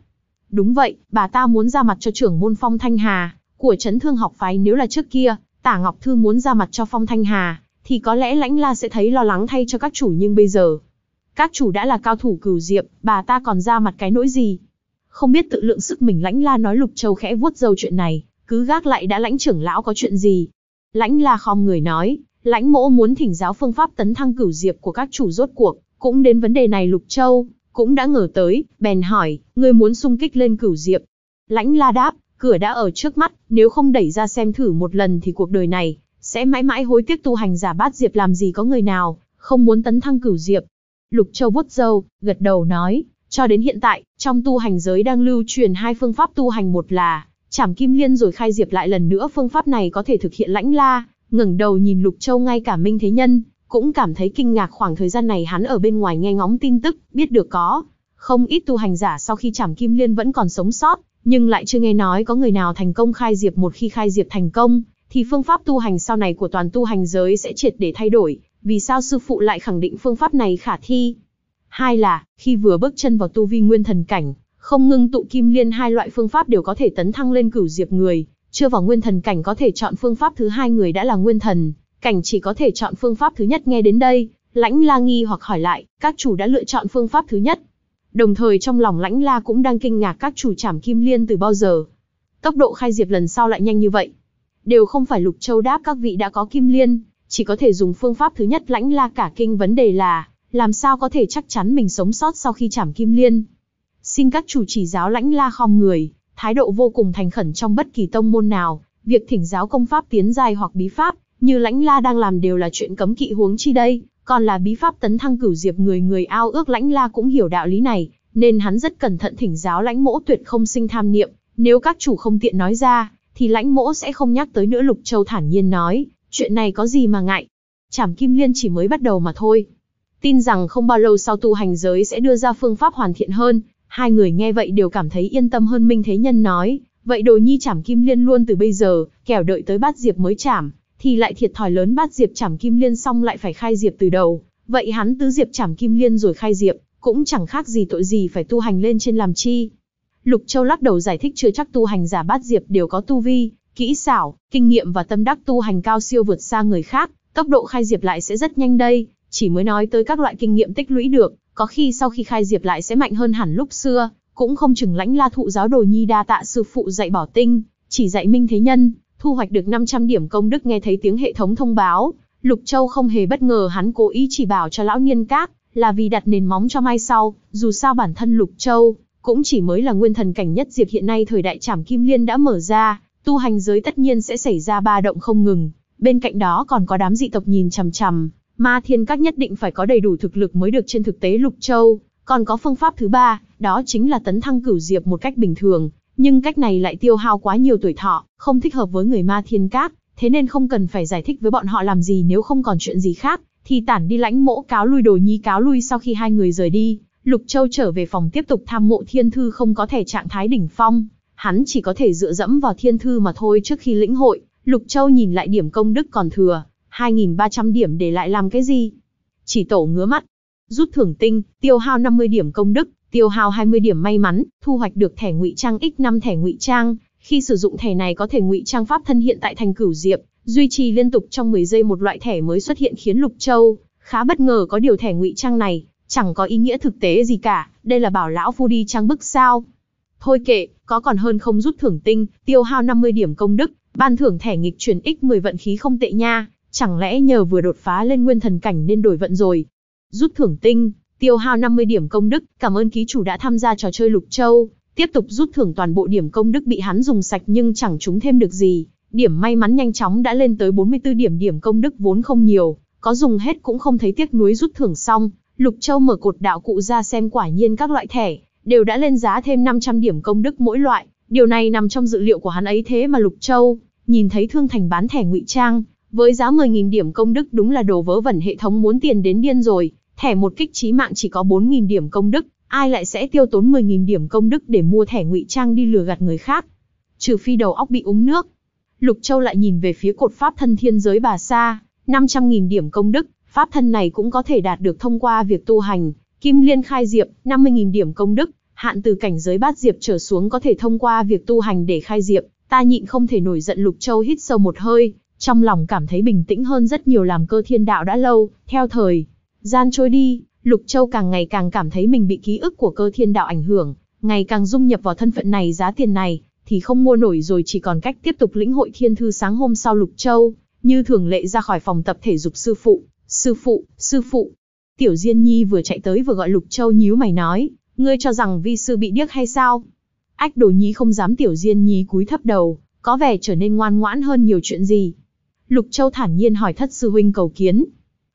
Speaker 1: Đúng vậy, bà ta muốn ra mặt cho trưởng môn phong Thanh Hà, của chấn thương học phái nếu là trước kia, tả Ngọc Thư muốn ra mặt cho phong Thanh Hà, thì có lẽ lãnh la sẽ thấy lo lắng thay cho các chủ nhưng bây giờ. Các chủ đã là cao thủ cửu diệp, bà ta còn ra mặt cái nỗi gì? Không biết tự lượng sức mình lãnh la nói lục châu khẽ vuốt dâu chuyện này, cứ gác lại đã lãnh trưởng lão có chuyện gì. Lãnh la khom người nói, lãnh mỗ muốn thỉnh giáo phương pháp tấn thăng cửu diệp của các chủ rốt cuộc, cũng đến vấn đề này lục châu, cũng đã ngờ tới, bèn hỏi, người muốn xung kích lên cửu diệp. Lãnh la đáp, cửa đã ở trước mắt, nếu không đẩy ra xem thử một lần thì cuộc đời này, sẽ mãi mãi hối tiếc tu hành giả bát diệp làm gì có người nào, không muốn tấn thăng cửu diệp. Lục Châu vuốt râu, gật đầu nói, cho đến hiện tại, trong tu hành giới đang lưu truyền hai phương pháp tu hành một là chảm kim liên rồi khai diệp lại lần nữa phương pháp này có thể thực hiện lãnh la, ngẩng đầu nhìn Lục Châu ngay cả Minh Thế Nhân, cũng cảm thấy kinh ngạc khoảng thời gian này hắn ở bên ngoài nghe ngóng tin tức, biết được có không ít tu hành giả sau khi chảm kim liên vẫn còn sống sót, nhưng lại chưa nghe nói có người nào thành công khai diệp một khi khai diệp thành công, thì phương pháp tu hành sau này của toàn tu hành giới sẽ triệt để thay đổi, vì sao sư phụ lại khẳng định phương pháp này khả thi? Hai là, khi vừa bước chân vào tu vi nguyên thần cảnh, không ngưng tụ kim liên hai loại phương pháp đều có thể tấn thăng lên cửu diệp người, chưa vào nguyên thần cảnh có thể chọn phương pháp thứ hai người đã là nguyên thần, cảnh chỉ có thể chọn phương pháp thứ nhất nghe đến đây, lãnh la nghi hoặc hỏi lại, các chủ đã lựa chọn phương pháp thứ nhất. Đồng thời trong lòng lãnh la cũng đang kinh ngạc các chủ trảm kim liên từ bao giờ. Tốc độ khai diệp lần sau lại nhanh như vậy. Đều không phải lục châu đáp các vị đã có kim liên, chỉ có thể dùng phương pháp thứ nhất lãnh la cả kinh vấn đề là, làm sao có thể chắc chắn mình sống sót sau khi trảm kim liên. Xin các chủ chỉ giáo lãnh la khom người, thái độ vô cùng thành khẩn trong bất kỳ tông môn nào, việc thỉnh giáo công pháp tiến giai hoặc bí pháp, như lãnh la đang làm đều là chuyện cấm kỵ huống chi đây, còn là bí pháp tấn thăng cửu diệp người người ao ước lãnh la cũng hiểu đạo lý này, nên hắn rất cẩn thận thỉnh giáo lãnh mỗ tuyệt không sinh tham niệm, nếu các chủ không tiện nói ra, thì lãnh mỗ sẽ không nhắc tới nữa Lục Châu thản nhiên nói, chuyện này có gì mà ngại. Trảm Kim Liên chỉ mới bắt đầu mà thôi. Tin rằng không bao lâu sau tu hành giới sẽ đưa ra phương pháp hoàn thiện hơn, hai người nghe vậy đều cảm thấy yên tâm hơn Minh Thế Nhân nói, vậy đồ nhi chảm Kim Liên luôn từ bây giờ, kẻo đợi tới bát diệp mới chảm, thì lại thiệt thòi lớn bát diệp chảm Kim Liên xong lại phải khai diệp từ đầu, vậy hắn tứ diệp chảm Kim Liên rồi khai diệp, cũng chẳng khác gì tội gì phải tu hành lên trên làm chi. Lục Châu lắc đầu giải thích chưa chắc tu hành giả bát diệp đều có tu vi, kỹ xảo, kinh nghiệm và tâm đắc tu hành cao siêu vượt xa người khác, tốc độ khai diệp lại sẽ rất nhanh đây, chỉ mới nói tới các loại kinh nghiệm tích lũy được, có khi sau khi khai diệp lại sẽ mạnh hơn hẳn lúc xưa, cũng không chừng lãnh la thụ giáo đồ nhi đa tạ sư phụ dạy bảo tinh, chỉ dạy minh thế nhân, thu hoạch được 500 điểm công đức nghe thấy tiếng hệ thống thông báo, Lục Châu không hề bất ngờ hắn cố ý chỉ bảo cho lão niên các, là vì đặt nền móng cho mai sau, dù sao bản thân Lục Châu, cũng chỉ mới là nguyên thần cảnh nhất diệp hiện nay thời đại trảm kim liên đã mở ra, tu hành giới tất nhiên sẽ xảy ra ba động không ngừng, bên cạnh đó còn có đám dị tộc nhìn chằm chằm, ma thiên các nhất định phải có đầy đủ thực lực mới được trên thực tế Lục Châu, còn có phương pháp thứ ba, đó chính là tấn thăng cửu diệp một cách bình thường, nhưng cách này lại tiêu hao quá nhiều tuổi thọ, không thích hợp với người ma thiên các, thế nên không cần phải giải thích với bọn họ làm gì nếu không còn chuyện gì khác, thì tản đi lãnh mỗ cáo lui đồ nhi cáo lui sau khi hai người rời đi, Lục Châu trở về phòng tiếp tục tham mộ thiên thư không có thể trạng thái đỉnh phong, hắn chỉ có thể dựa dẫm vào thiên thư mà thôi trước khi lĩnh hội, Lục Châu nhìn lại điểm công đức còn thừa, 2.300 điểm để lại làm cái gì? Chỉ tổ ngứa mắt, rút thưởng tinh, tiêu hao 50 điểm công đức, tiêu hao 20 điểm may mắn, thu hoạch được thẻ ngụy trang x5 thẻ ngụy trang, khi sử dụng thẻ này có thể ngụy trang pháp thân hiện tại thành cửu diệp, duy trì liên tục trong 10 giây một loại thẻ mới xuất hiện khiến Lục Châu khá bất ngờ có điều thẻ ngụy trang này, chẳng có ý nghĩa thực tế gì cả, đây là bảo lão phu đi trang bức sao. Thôi kệ, có còn hơn không rút thưởng tinh, tiêu hao 50 điểm công đức, ban thưởng thẻ nghịch chuyển x10 vận khí không tệ nha, chẳng lẽ nhờ vừa đột phá lên nguyên thần cảnh nên đổi vận rồi. Rút thưởng tinh, tiêu hao 50 điểm công đức, cảm ơn ký chủ đã tham gia trò chơi Lục Châu, tiếp tục rút thưởng toàn bộ điểm công đức bị hắn dùng sạch nhưng chẳng trúng thêm được gì. Điểm may mắn nhanh chóng đã lên tới 44 điểm điểm công đức vốn không nhiều, có dùng hết cũng không thấy tiếc nuối rút thưởng xong, Lục Châu mở cột đạo cụ ra xem quả nhiên các loại thẻ, đều đã lên giá thêm 500 điểm công đức mỗi loại, điều này nằm trong dự liệu của hắn ấy thế mà Lục Châu, nhìn thấy Thương Thành bán thẻ ngụy trang, với giá 10.000 điểm công đức đúng là đồ vớ vẩn hệ thống muốn tiền đến điên rồi, thẻ một kích trí mạng chỉ có 4.000 điểm công đức, ai lại sẽ tiêu tốn 10.000 điểm công đức để mua thẻ ngụy trang đi lừa gạt người khác. Trừ phi đầu óc bị úng nước. Lục Châu lại nhìn về phía cột pháp thân thiên giới bà Sa, 500.000 điểm công đức, pháp thân này cũng có thể đạt được thông qua việc tu hành. Kim Liên khai diệp, 50.000 điểm công đức, hạn từ cảnh giới bát diệp trở xuống có thể thông qua việc tu hành để khai diệp. Ta nhịn không thể nổi giận Lục Châu hít sâu một hơi, trong lòng cảm thấy bình tĩnh hơn rất nhiều làm cơ thiên đạo đã lâu, theo thời. Gian trôi đi, Lục Châu càng ngày càng cảm thấy mình bị ký ức của cơ thiên đạo ảnh hưởng, ngày càng dung nhập vào thân phận này giá tiền này, thì không mua nổi rồi chỉ còn cách tiếp tục lĩnh hội thiên thư sáng hôm sau Lục Châu, như thường lệ ra khỏi phòng tập thể dục sư phụ, sư phụ, sư phụ. Tiểu Diên Nhi vừa chạy tới vừa gọi Lục Châu nhíu mày nói, ngươi cho rằng vi sư bị điếc hay sao? Ách đồ nhí không dám Tiểu Diên Nhi cúi thấp đầu, có vẻ trở nên ngoan ngoãn hơn nhiều chuyện gì. Lục Châu thản nhiên hỏi thất sư huynh cầu kiến.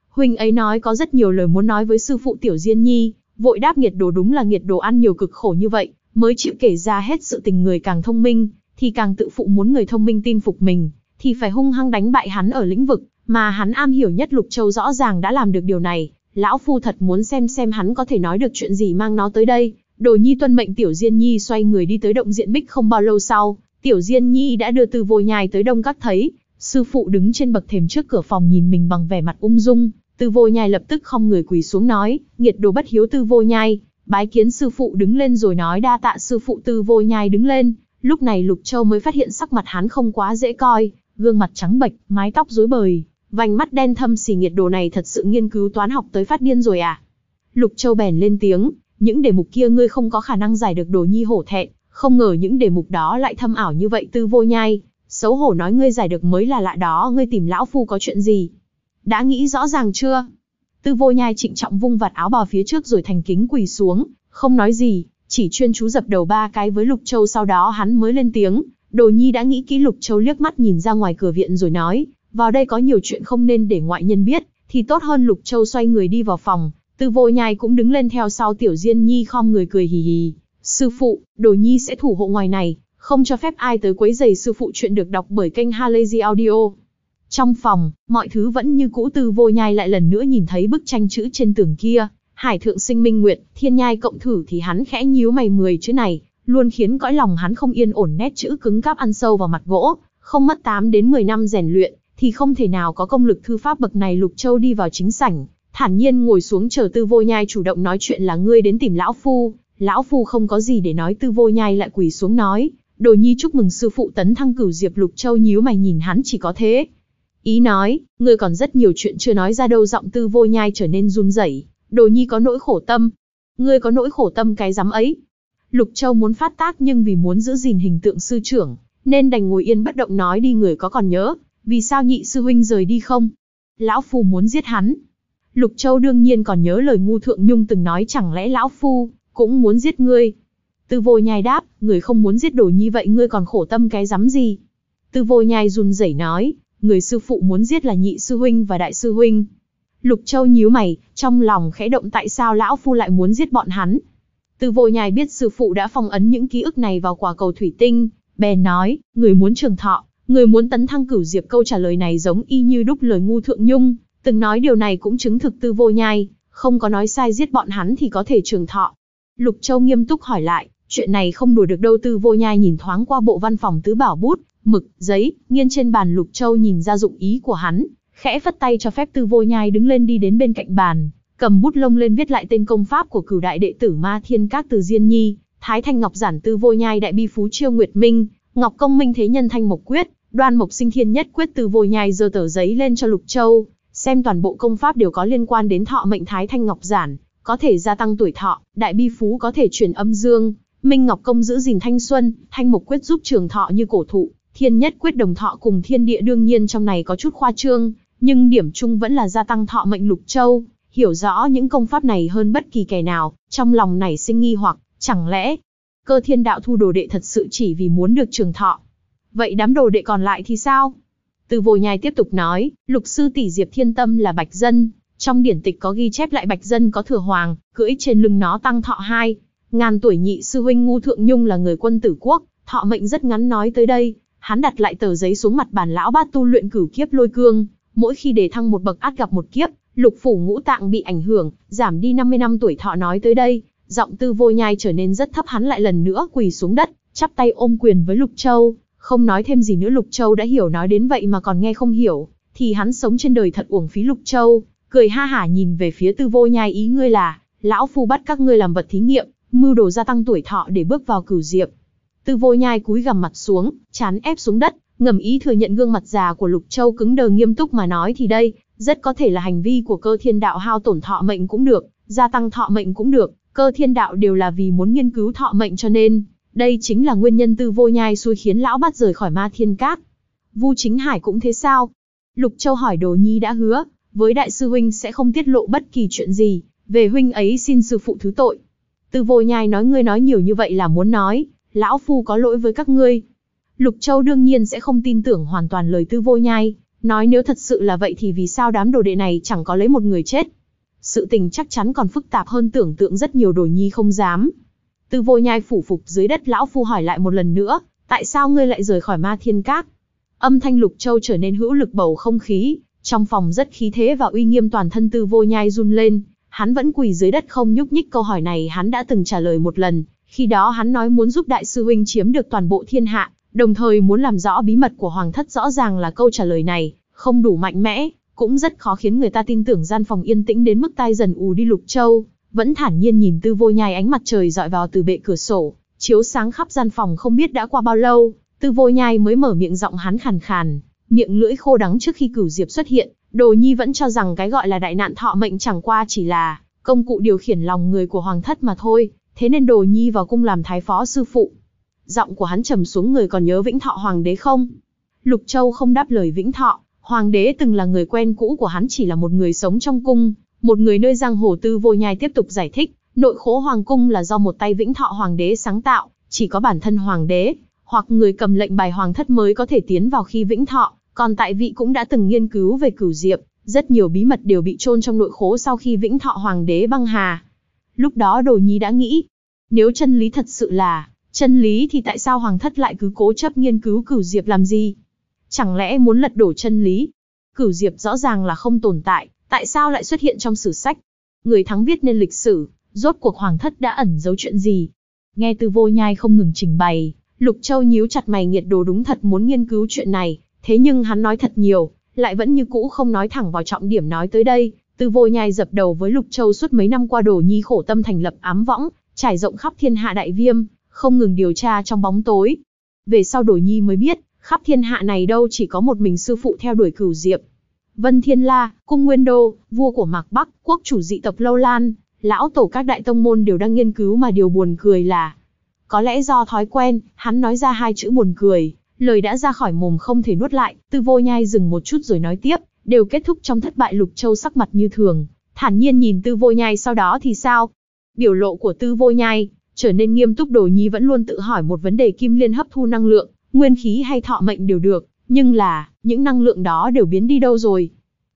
Speaker 1: Huynh ấy nói có rất nhiều lời muốn nói với sư phụ Tiểu Diên Nhi, vội đáp nghiệt đồ đúng là nghiệt đồ ăn nhiều cực khổ như vậy, mới chịu kể ra hết sự tình người càng thông minh, thì càng tự phụ muốn người thông minh tin phục mình, thì phải hung hăng đánh bại hắn ở lĩnh vực, mà hắn am hiểu nhất Lục Châu rõ ràng đã làm được điều này, lão phu thật muốn xem xem hắn có thể nói được chuyện gì mang nó tới đây. Đồ Nhi tuân mệnh Tiểu Diên Nhi xoay người đi tới động diện bích không bao lâu sau, Tiểu Diên Nhi đã đưa Từ Vô Nhai tới Đông Các thấy, sư phụ đứng trên bậc thềm trước cửa phòng nhìn mình bằng vẻ mặt ung dung, Tư Vô Nhai lập tức không người quỳ xuống nói, nghiệt đồ bất hiếu Tư Vô Nhai, bái kiến sư phụ đứng lên rồi nói đa tạ sư phụ Tư Vô Nhai đứng lên, lúc này Lục Châu mới phát hiện sắc mặt hắn không quá dễ coi, gương mặt trắng bệch, mái tóc rối bời, vành mắt đen thâm xì nghiệt đồ này thật sự nghiên cứu toán học tới phát điên rồi à? Lục Châu bèn lên tiếng, những đề mục kia ngươi không có khả năng giải được đồ nhi hổ thẹn, không ngờ những đề mục đó lại thâm ảo như vậy tư vô nhai, xấu hổ nói ngươi giải được mới là lạ đó, ngươi tìm lão phu có chuyện gì? Đã nghĩ rõ ràng chưa? Tư vô nhai trịnh trọng vung vạt áo bào phía trước rồi thành kính quỳ xuống, không nói gì, chỉ chuyên chú dập đầu ba cái với Lục Châu sau đó hắn mới lên tiếng, Đồ Nhi đã nghĩ kỹ Lục Châu liếc mắt nhìn ra ngoài cửa viện rồi nói, vào đây có nhiều chuyện không nên để ngoại nhân biết, thì tốt hơn Lục Châu xoay người đi vào phòng, Tư Vô Nhai cũng đứng lên theo sau Tiểu Diên Nhi khom người cười hì hì. Sư phụ, Đồ Nhi sẽ thủ hộ ngoài này, không cho phép ai tới quấy rầy sư phụ chuyện được đọc bởi kênh Halazy Audio. Trong phòng, mọi thứ vẫn như cũ Tư Vô Nhai lại lần nữa nhìn thấy bức tranh chữ trên tường kia, Hải thượng sinh minh nguyện, thiên nhai cộng thử thì hắn khẽ nhíu mày mười chữ này, luôn khiến cõi lòng hắn không yên ổn nét chữ cứng cáp ăn sâu vào mặt gỗ, không mất 8 đến 10 năm rèn luyện, thì không thể nào có công lực thư pháp bậc này Lục Châu đi vào chính sảnh, thản nhiên ngồi xuống chờ Tư Vô Nhai chủ động nói chuyện là ngươi đến tìm lão phu, lão phu không có gì để nói Tư Vô Nhai lại quỳ xuống nói, Đồ Nhi chúc mừng sư phụ tấn thăng cửu diệp Lục Châu nhíu mày nhìn hắn chỉ có thế. Ý nói, ngươi còn rất nhiều chuyện chưa nói ra đâu giọng Tư Vô Nhai trở nên run rẩy, Đồ Nhi có nỗi khổ tâm. Ngươi có nỗi khổ tâm cái dám ấy, Lục Châu muốn phát tác nhưng vì muốn giữ gìn hình tượng sư trưởng, nên đành ngồi yên bất động nói đi người có còn nhớ, vì sao nhị sư huynh rời đi không? Lão Phu muốn giết hắn. Lục Châu đương nhiên còn nhớ lời ngu thượng nhung từng nói chẳng lẽ Lão Phu cũng muốn giết ngươi. Tư vô nhai đáp, người không muốn giết đồ như vậy ngươi còn khổ tâm cái rắm gì? Tư vô nhai run rẩy nói, người sư phụ muốn giết là nhị sư huynh và đại sư huynh. Lục Châu nhíu mày, trong lòng khẽ động tại sao lão phu lại muốn giết bọn hắn, từ vô nhai biết sư phụ đã phong ấn những ký ức này vào quả cầu thủy tinh, bèn nói, người muốn trường thọ, người muốn tấn thăng cửu diệp câu trả lời này giống y như đúc lời ngu thượng nhung, từng nói điều này cũng chứng thực tư vô nhai, không có nói sai giết bọn hắn thì có thể trường thọ. Lục Châu nghiêm túc hỏi lại, chuyện này không đùa được đâu tư vô nhai nhìn thoáng qua bộ văn phòng tứ bảo bút, mực, giấy, nghiên trên bàn Lục Châu nhìn ra dụng ý của hắn, khẽ phất tay cho phép tư vô nhai đứng lên đi đến bên cạnh bàn, cầm bút lông lên viết lại tên công pháp của cửu đại đệ tử Ma Thiên Các từ Diên Nhi, Thái Thanh Ngọc Giản Tư Vô Nhai Đại Bi Phú Chiêu Nguyệt Minh, Ngọc Công Minh Thế Nhân Thanh Mộc Quyết, Đoan Mộc Sinh Thiên Nhất Quyết Tư Vô Nhai giơ tờ giấy lên cho Lục Châu, xem toàn bộ công pháp đều có liên quan đến thọ mệnh Thái Thanh Ngọc Giản, có thể gia tăng tuổi thọ, Đại Bi Phú có thể chuyển âm dương, Minh Ngọc Công giữ gìn thanh xuân, Thanh Mục Quyết giúp trường thọ như cổ thụ, Thiên Nhất Quyết đồng thọ cùng thiên địa đương nhiên trong này có chút khoa trương, nhưng điểm chung vẫn là gia tăng thọ mệnh Lục Châu hiểu rõ những công pháp này hơn bất kỳ kẻ nào, trong lòng này sinh nghi hoặc, chẳng lẽ cơ thiên đạo thu đồ đệ thật sự chỉ vì muốn được trường thọ. Vậy đám đồ đệ còn lại thì sao? Từ vô nhai tiếp tục nói, lục sư tỷ Diệp Thiên Tâm là bạch dân, trong điển tịch có ghi chép lại bạch dân có thừa hoàng, cưỡi trên lưng nó tăng thọ hai. Ngàn tuổi nhị sư huynh ngu thượng nhung là người quân tử quốc, thọ mệnh rất ngắn nói tới đây, hắn đặt lại tờ giấy xuống mặt bàn lão bát tu luyện cửu kiếp lôi cương, mỗi khi đề thăng một bậc át gặp một kiếp, lục phủ ngũ tạng bị ảnh hưởng, giảm đi 50 năm tuổi thọ nói tới đây, giọng tư vô nhai trở nên rất thấp hắn lại lần nữa quỳ xuống đất, chắp tay ôm quyền với Lục Châu, không nói thêm gì nữa Lục Châu đã hiểu nói đến vậy mà còn nghe không hiểu, thì hắn sống trên đời thật uổng phí Lục Châu, cười ha hả nhìn về phía tư vô nhai ý ngươi là, lão phu bắt các ngươi làm vật thí nghiệm, mưu đồ gia tăng tuổi thọ để bước vào cửu diệp. Tư vô nhai cúi gằm mặt xuống, chán ép xuống đất, ngầm ý thừa nhận gương mặt già của Lục Châu cứng đờ nghiêm túc mà nói thì đây, rất có thể là hành vi của cơ thiên đạo hao tổn thọ mệnh cũng được, gia tăng thọ mệnh cũng được, cơ thiên đạo đều là vì muốn nghiên cứu thọ mệnh cho nên, đây chính là nguyên nhân tư vô nhai xui khiến lão bắt rời khỏi ma thiên cát. Vu chính hải cũng thế sao? Lục Châu hỏi đồ nhi đã hứa, với đại sư huynh sẽ không tiết lộ bất kỳ chuyện gì, về huynh ấy xin sư phụ thứ tội. Tư vô nhai nói ngươi nói nhiều như vậy là muốn nói, lão phu có lỗi với các ngươi. Lục Châu đương nhiên sẽ không tin tưởng hoàn toàn lời tư vô nhai, nói nếu thật sự là vậy thì vì sao đám đồ đệ này chẳng có lấy một người chết. Sự tình chắc chắn còn phức tạp hơn tưởng tượng rất nhiều đồ nhi không dám. Tư vô nhai phủ phục dưới đất lão phu hỏi lại một lần nữa, tại sao ngươi lại rời khỏi ma thiên Các? Âm thanh lục châu trở nên hữu lực bầu không khí, trong phòng rất khí thế và uy nghiêm toàn thân tư vô nhai run lên, hắn vẫn quỳ dưới đất không nhúc nhích câu hỏi này hắn đã từng trả lời một lần, khi đó hắn nói muốn giúp đại sư huynh chiếm được toàn bộ thiên hạ, đồng thời muốn làm rõ bí mật của hoàng thất rõ ràng là câu trả lời này, không đủ mạnh mẽ, cũng rất khó khiến người ta tin tưởng gian phòng yên tĩnh đến mức tai dần ù đi lục châu, vẫn thản nhiên nhìn tư vô nhai ánh mặt trời dọi vào từ bệ cửa sổ, chiếu sáng khắp gian phòng không biết đã qua bao lâu, tư vô nhai mới mở miệng giọng hắn khàn khàn, miệng lưỡi khô đắng trước khi cửu diệp xuất hiện, đồ nhi vẫn cho rằng cái gọi là đại nạn thọ mệnh chẳng qua chỉ là công cụ điều khiển lòng người của hoàng thất mà thôi, thế nên đồ nhi vào cung làm thái phó sư phụ. Giọng của hắn trầm xuống người còn nhớ vĩnh thọ hoàng đế không? Lục Châu không đáp lời vĩnh thọ, hoàng đế từng là người quen cũ của hắn chỉ là một người sống trong cung, một người nơi giang hồ tư vô nhai tiếp tục giải thích, nội khố hoàng cung là do một tay vĩnh thọ hoàng đế sáng tạo, chỉ có bản thân hoàng đế, hoặc người cầm lệnh bài hoàng thất mới có thể tiến vào khi vĩnh thọ, còn tại vị cũng đã từng nghiên cứu về cửu diệp, rất nhiều bí mật đều bị chôn trong nội khố sau khi vĩnh thọ hoàng đế băng hà. Lúc đó đồ nhi đã nghĩ, nếu chân lý thật sự là chân lý thì tại sao hoàng thất lại cứ cố chấp nghiên cứu cửu diệp làm gì? Chẳng lẽ muốn lật đổ chân lý? Cửu diệp rõ ràng là không tồn tại, Tại sao lại xuất hiện trong sử sách? Người thắng viết nên lịch sử, rốt cuộc hoàng thất đã ẩn giấu chuyện gì? Nghe từ vô nhai không ngừng trình bày, Lục Châu nhíu chặt mày nghiệt đồ đúng thật muốn nghiên cứu chuyện này, thế nhưng hắn nói thật nhiều, lại vẫn như cũ không nói thẳng vào trọng điểm nói tới đây. Từ vô nhai dập đầu với Lục Châu suốt mấy năm qua đồ nhi khổ tâm thành lập ám võng, trải rộng khắp thiên hạ đại viêm, không ngừng điều tra trong bóng tối. Về sau đồ nhi mới biết, khắp thiên hạ này đâu chỉ có một mình sư phụ theo đuổi cửu diệp, Vân Thiên La, cung Nguyên Đô, vua của Mạc Bắc, quốc chủ dị tộc Lâu Lan, lão tổ các đại tông môn đều đang nghiên cứu mà điều buồn cười là, có lẽ do thói quen, hắn nói ra hai chữ buồn cười, lời đã ra khỏi mồm không thể nuốt lại, tư vô nhai dừng một chút rồi nói tiếp, đều kết thúc trong thất bại lục châu sắc mặt như thường, thản nhiên nhìn tư vô nhai sau đó thì sao? Biểu lộ của tư vô nhai, trở nên nghiêm túc đồ nhi vẫn luôn tự hỏi một vấn đề kim liên hấp thu năng lượng, nguyên khí hay thọ mệnh đều được, nhưng là, những năng lượng đó đều biến đi đâu rồi?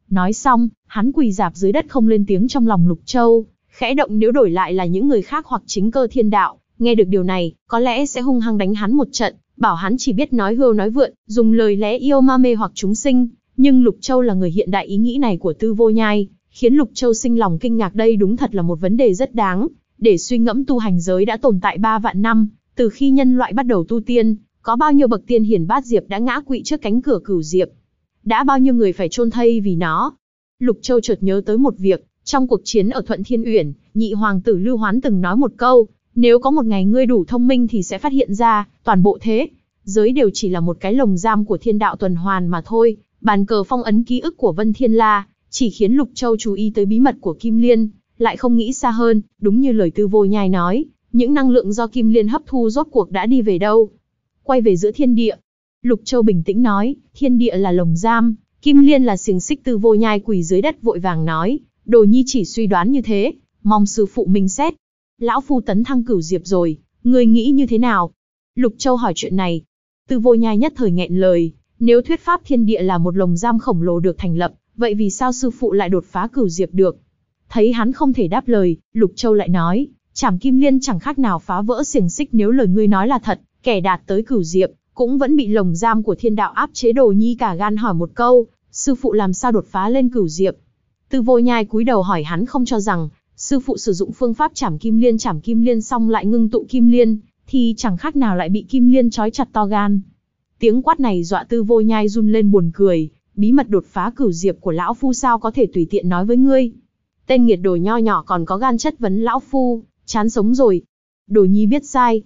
Speaker 1: Nói xong, hắn quỳ dạp dưới đất không lên tiếng trong lòng Lục Châu, khẽ động nếu đổi lại là những người khác hoặc chính cơ thiên đạo, nghe được điều này, có lẽ sẽ hung hăng đánh hắn một trận, bảo hắn chỉ biết nói hưu nói vượn, dùng lời lẽ yêu ma mê hoặc chúng sinh, nhưng Lục Châu là người hiện đại ý nghĩ này của Tư Vô Nhai, khiến Lục Châu sinh lòng kinh ngạc đây đúng thật là một vấn đề rất đáng, để suy ngẫm tu hành giới đã tồn tại 3 vạn năm, từ khi nhân loại bắt đầu tu tiên, có bao nhiêu bậc tiên hiển bát diệp đã ngã quỵ trước cánh cửa cửu diệp? Đã bao nhiêu người phải chôn thây vì nó? Lục Châu chợt nhớ tới một việc, trong cuộc chiến ở Thuận Thiên Uyển, nhị hoàng tử Lưu Hoán từng nói một câu, nếu có một ngày ngươi đủ thông minh thì sẽ phát hiện ra, toàn bộ thế, giới đều chỉ là một cái lồng giam của thiên đạo tuần hoàn mà thôi, bàn cờ phong ấn ký ức của Vân Thiên La, chỉ khiến Lục Châu chú ý tới bí mật của Kim Liên, lại không nghĩ xa hơn, đúng như lời tư vô nhai nói, những năng lượng do Kim Liên hấp thu rốt cuộc đã đi về đâu, quay về giữa thiên địa. Lục Châu bình tĩnh nói, thiên địa là lồng giam, Kim Liên là xiềng xích tư vô nhai quỳ dưới đất vội vàng nói, đồ nhi chỉ suy đoán như thế, mong sư phụ minh xét. Lão phu tấn thăng cửu diệp rồi, người nghĩ như thế nào? Lục Châu hỏi chuyện này. Tư vô nhai nhất thời nghẹn lời, nếu thuyết pháp thiên địa là một lồng giam khổng lồ được thành lập, vậy vì sao sư phụ lại đột phá cửu diệp được? Thấy hắn không thể đáp lời, Lục Châu lại nói, chảm kim liên chẳng khác nào phá vỡ xiềng xích nếu lời ngươi nói là thật, kẻ đạt tới cửu diệp, cũng vẫn bị lồng giam của thiên đạo áp chế đồ nhi cả gan hỏi một câu, sư phụ làm sao đột phá lên cửu diệp. Tư vô nhai cúi đầu hỏi hắn không cho rằng, sư phụ sử dụng phương pháp chảm kim liên chảm kim liên xong lại ngưng tụ kim liên, thì chẳng khác nào lại bị kim liên trói chặt to gan. Tiếng quát này dọa tư vô nhai run lên buồn cười, bí mật đột phá cửu diệp của lão phu sao có thể tùy tiện nói với ngươi. Tên nghiệt đồ nho nhỏ còn có gan chất vấn lão phu, chán sống rồi. Đồ nhi biết sai.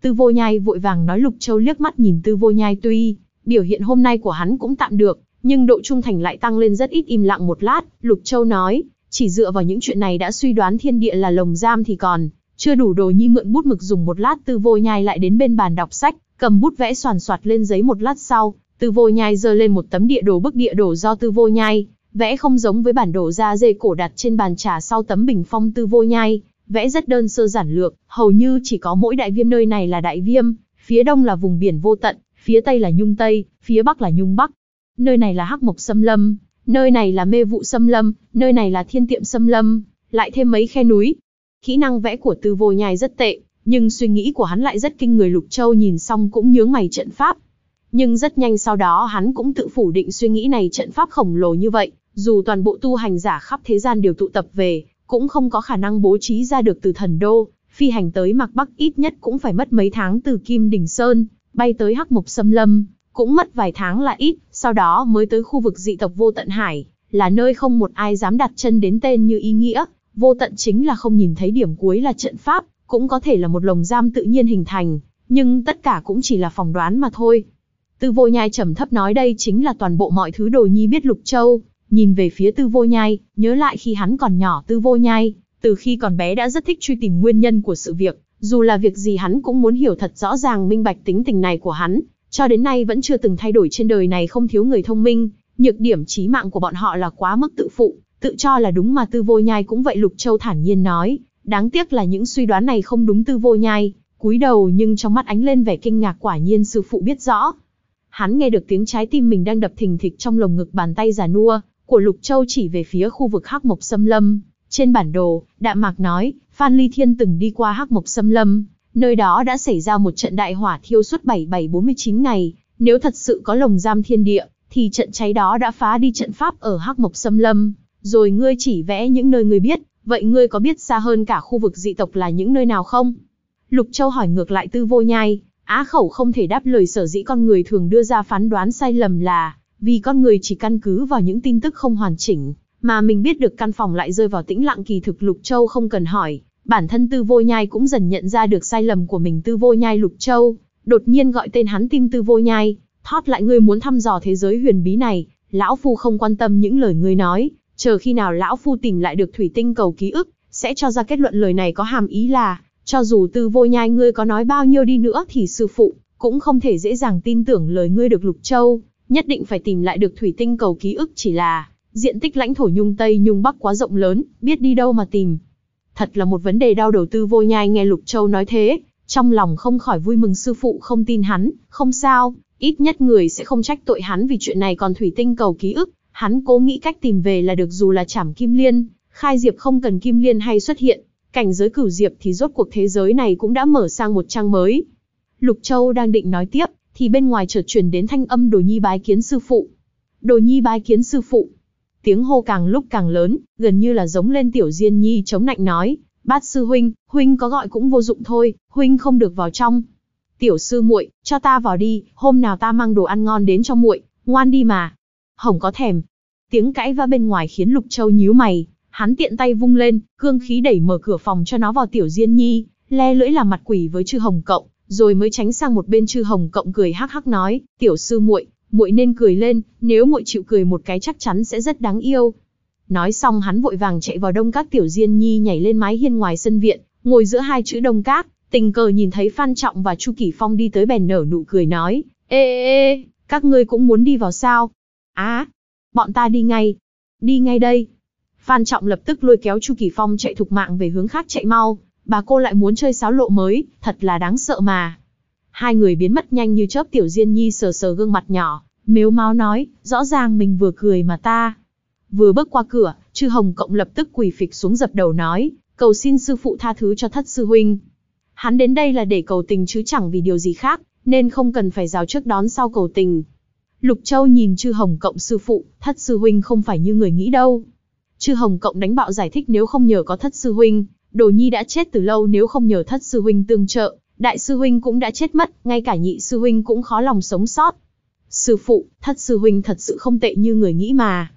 Speaker 1: Tư vô nhai vội vàng nói Lục Châu liếc mắt nhìn tư vô nhai tuy, biểu hiện hôm nay của hắn cũng tạm được, nhưng độ trung thành lại tăng lên rất ít im lặng một lát, Lục Châu nói, chỉ dựa vào những chuyện này đã suy đoán thiên địa là lồng giam thì còn, chưa đủ đồ nhi mượn bút mực dùng một lát tư vô nhai lại đến bên bàn đọc sách, cầm bút vẽ soàn soạt lên giấy một lát sau, tư vô nhai giơ lên một tấm địa đồ bức địa đồ do tư vô nhai, vẽ không giống với bản đồ da dê cổ đặt trên bàn trà sau tấm bình phong tư vô nhai, vẽ rất đơn sơ giản lược, hầu như chỉ có mỗi đại viêm nơi này là đại viêm, phía đông là vùng biển vô tận, phía tây là nhung tây, phía bắc là nhung bắc. Nơi này là hắc mộc xâm lâm, nơi này là mê vụ xâm lâm, nơi này là thiên tiệm xâm lâm, lại thêm mấy khe núi. Kỹ năng vẽ của tư vô nhai rất tệ, nhưng suy nghĩ của hắn lại rất kinh người Lục Châu nhìn xong cũng nhướng mày trận pháp. Nhưng rất nhanh sau đó hắn cũng tự phủ định suy nghĩ này trận pháp khổng lồ như vậy, dù toàn bộ tu hành giả khắp thế gian đều tụ tập về, cũng không có khả năng bố trí ra được từ thần đô, phi hành tới Mạc Bắc ít nhất cũng phải mất mấy tháng từ Kim Đình Sơn, bay tới Hắc Mộc Sâm Lâm, cũng mất vài tháng là ít, sau đó mới tới khu vực dị tộc Vô Tận Hải, là nơi không một ai dám đặt chân đến tên như ý nghĩa, vô tận chính là không nhìn thấy điểm cuối là trận pháp, cũng có thể là một lồng giam tự nhiên hình thành, nhưng tất cả cũng chỉ là phỏng đoán mà thôi. Tư vô nhai trầm thấp nói đây chính là toàn bộ mọi thứ đồ nhi biết lục châu, nhìn về phía tư vô nhai, nhớ lại khi hắn còn nhỏ tư vô nhai, từ khi còn bé đã rất thích truy tìm nguyên nhân của sự việc, dù là việc gì hắn cũng muốn hiểu thật rõ ràng minh bạch tính tình này của hắn, cho đến nay vẫn chưa từng thay đổi trên đời này không thiếu người thông minh, nhược điểm chí mạng của bọn họ là quá mức tự phụ, tự cho là đúng mà tư vô nhai cũng vậy Lục Châu thản nhiên nói, đáng tiếc là những suy đoán này không đúng tư vô nhai, cúi đầu nhưng trong mắt ánh lên vẻ kinh ngạc quả nhiên sư phụ biết rõ. Hắn nghe được tiếng trái tim mình đang đập thình thịch trong lồng ngực bàn tay già nua, của Lục Châu chỉ về phía khu vực Hắc Mộc Sâm Lâm. Trên bản đồ, Đạm Mạc nói, Phan Ly Thiên từng đi qua Hắc Mộc Sâm Lâm, nơi đó đã xảy ra một trận đại hỏa thiêu suốt 7749 ngày, nếu thật sự có lồng giam thiên địa, thì trận cháy đó đã phá đi trận pháp ở Hắc Mộc Sâm Lâm, rồi ngươi chỉ vẽ những nơi ngươi biết, vậy ngươi có biết xa hơn cả khu vực dị tộc là những nơi nào không? Lục Châu hỏi ngược lại Tư Vô Nhai, á khẩu không thể đáp lời sở dĩ con người thường đưa ra phán đoán sai lầm là, vì con người chỉ căn cứ vào những tin tức không hoàn chỉnh, mà mình biết được căn phòng lại rơi vào tĩnh lặng kỳ thực Lục Châu không cần hỏi, bản thân Tư Vô Nhai cũng dần nhận ra được sai lầm của mình. Tư Vô Nhai Lục Châu, đột nhiên gọi tên hắn tim Tư Vô Nhai, thoát lại ngươi muốn thăm dò thế giới huyền bí này, lão phu không quan tâm những lời ngươi nói, chờ khi nào lão phu tìm lại được thủy tinh cầu ký ức, sẽ cho ra kết luận lời này có hàm ý là, cho dù Tư Vô Nhai ngươi có nói bao nhiêu đi nữa thì sư phụ cũng không thể dễ dàng tin tưởng lời ngươi được Lục Châu. Nhất định phải tìm lại được thủy tinh cầu ký ức chỉ là, diện tích lãnh thổ Nhung Tây Nhung Bắc quá rộng lớn, biết đi đâu mà tìm. Thật là một vấn đề đau đầu tư vô nhai nghe Lục Châu nói thế, trong lòng không khỏi vui mừng sư phụ không tin hắn, không sao, ít nhất người sẽ không trách tội hắn vì chuyện này còn thủy tinh cầu ký ức, hắn cố nghĩ cách tìm về là được dù là chảm kim liên, khai diệp không cần kim liên hay xuất hiện, cảnh giới cửu diệp thì rốt cuộc thế giới này cũng đã mở sang một trang mới. Lục Châu đang định nói tiếp, thì bên ngoài chợt truyền đến thanh âm Đồ Nhi bái kiến sư phụ. Đồ Nhi bái kiến sư phụ. Tiếng hô càng lúc càng lớn, gần như là giống lên tiểu Diên Nhi chống nạnh nói, "Bát sư huynh, huynh có gọi cũng vô dụng thôi, huynh không được vào trong." "Tiểu sư muội, cho ta vào đi, hôm nào ta mang đồ ăn ngon đến cho muội, ngoan đi mà." Hồng có thèm. Tiếng cãi va bên ngoài khiến Lục Châu nhíu mày, hắn tiện tay vung lên, cương khí đẩy mở cửa phòng cho nó vào tiểu Diên Nhi, le lưỡi làm mặt quỷ với chư Hồng cậu, rồi mới tránh sang một bên chư hồng cộng cười hắc hắc nói, tiểu sư muội, muội nên cười lên, nếu muội chịu cười một cái chắc chắn sẽ rất đáng yêu. Nói xong hắn vội vàng chạy vào đông các tiểu diên nhi nhảy lên mái hiên ngoài sân viện, ngồi giữa hai chữ đông các, tình cờ nhìn thấy Phan Trọng và Chu Kỷ Phong đi tới bèn nở nụ cười nói, ê ê ê, các ngươi cũng muốn đi vào sao? Á, bọn ta đi ngay, đi ngay đây. Phan Trọng lập tức lôi kéo Chu Kỷ Phong chạy thục mạng về hướng khác chạy mau, bà cô lại muốn chơi sáo lộ mới, thật là đáng sợ mà. Hai người biến mất nhanh như chớp tiểu Diên Nhi sờ sờ gương mặt nhỏ, Mếu máu nói, rõ ràng mình vừa cười mà ta. Vừa bước qua cửa, chư hồng cộng lập tức quỳ phịch xuống dập đầu nói, cầu xin sư phụ tha thứ cho thất sư huynh. Hắn đến đây là để cầu tình chứ chẳng vì điều gì khác, nên không cần phải rào trước đón sau cầu tình. Lục Châu nhìn chư hồng cộng sư phụ, thất sư huynh không phải như người nghĩ đâu. Chư hồng cộng đánh bạo giải thích nếu không nhờ có thất sư huynh, đồ nhi đã chết từ lâu nếu không nhờ thất sư huynh tương trợ, đại sư huynh cũng đã chết mất, ngay cả nhị sư huynh cũng khó lòng sống sót. Sư phụ, thất sư huynh thật sự không tệ như người nghĩ mà.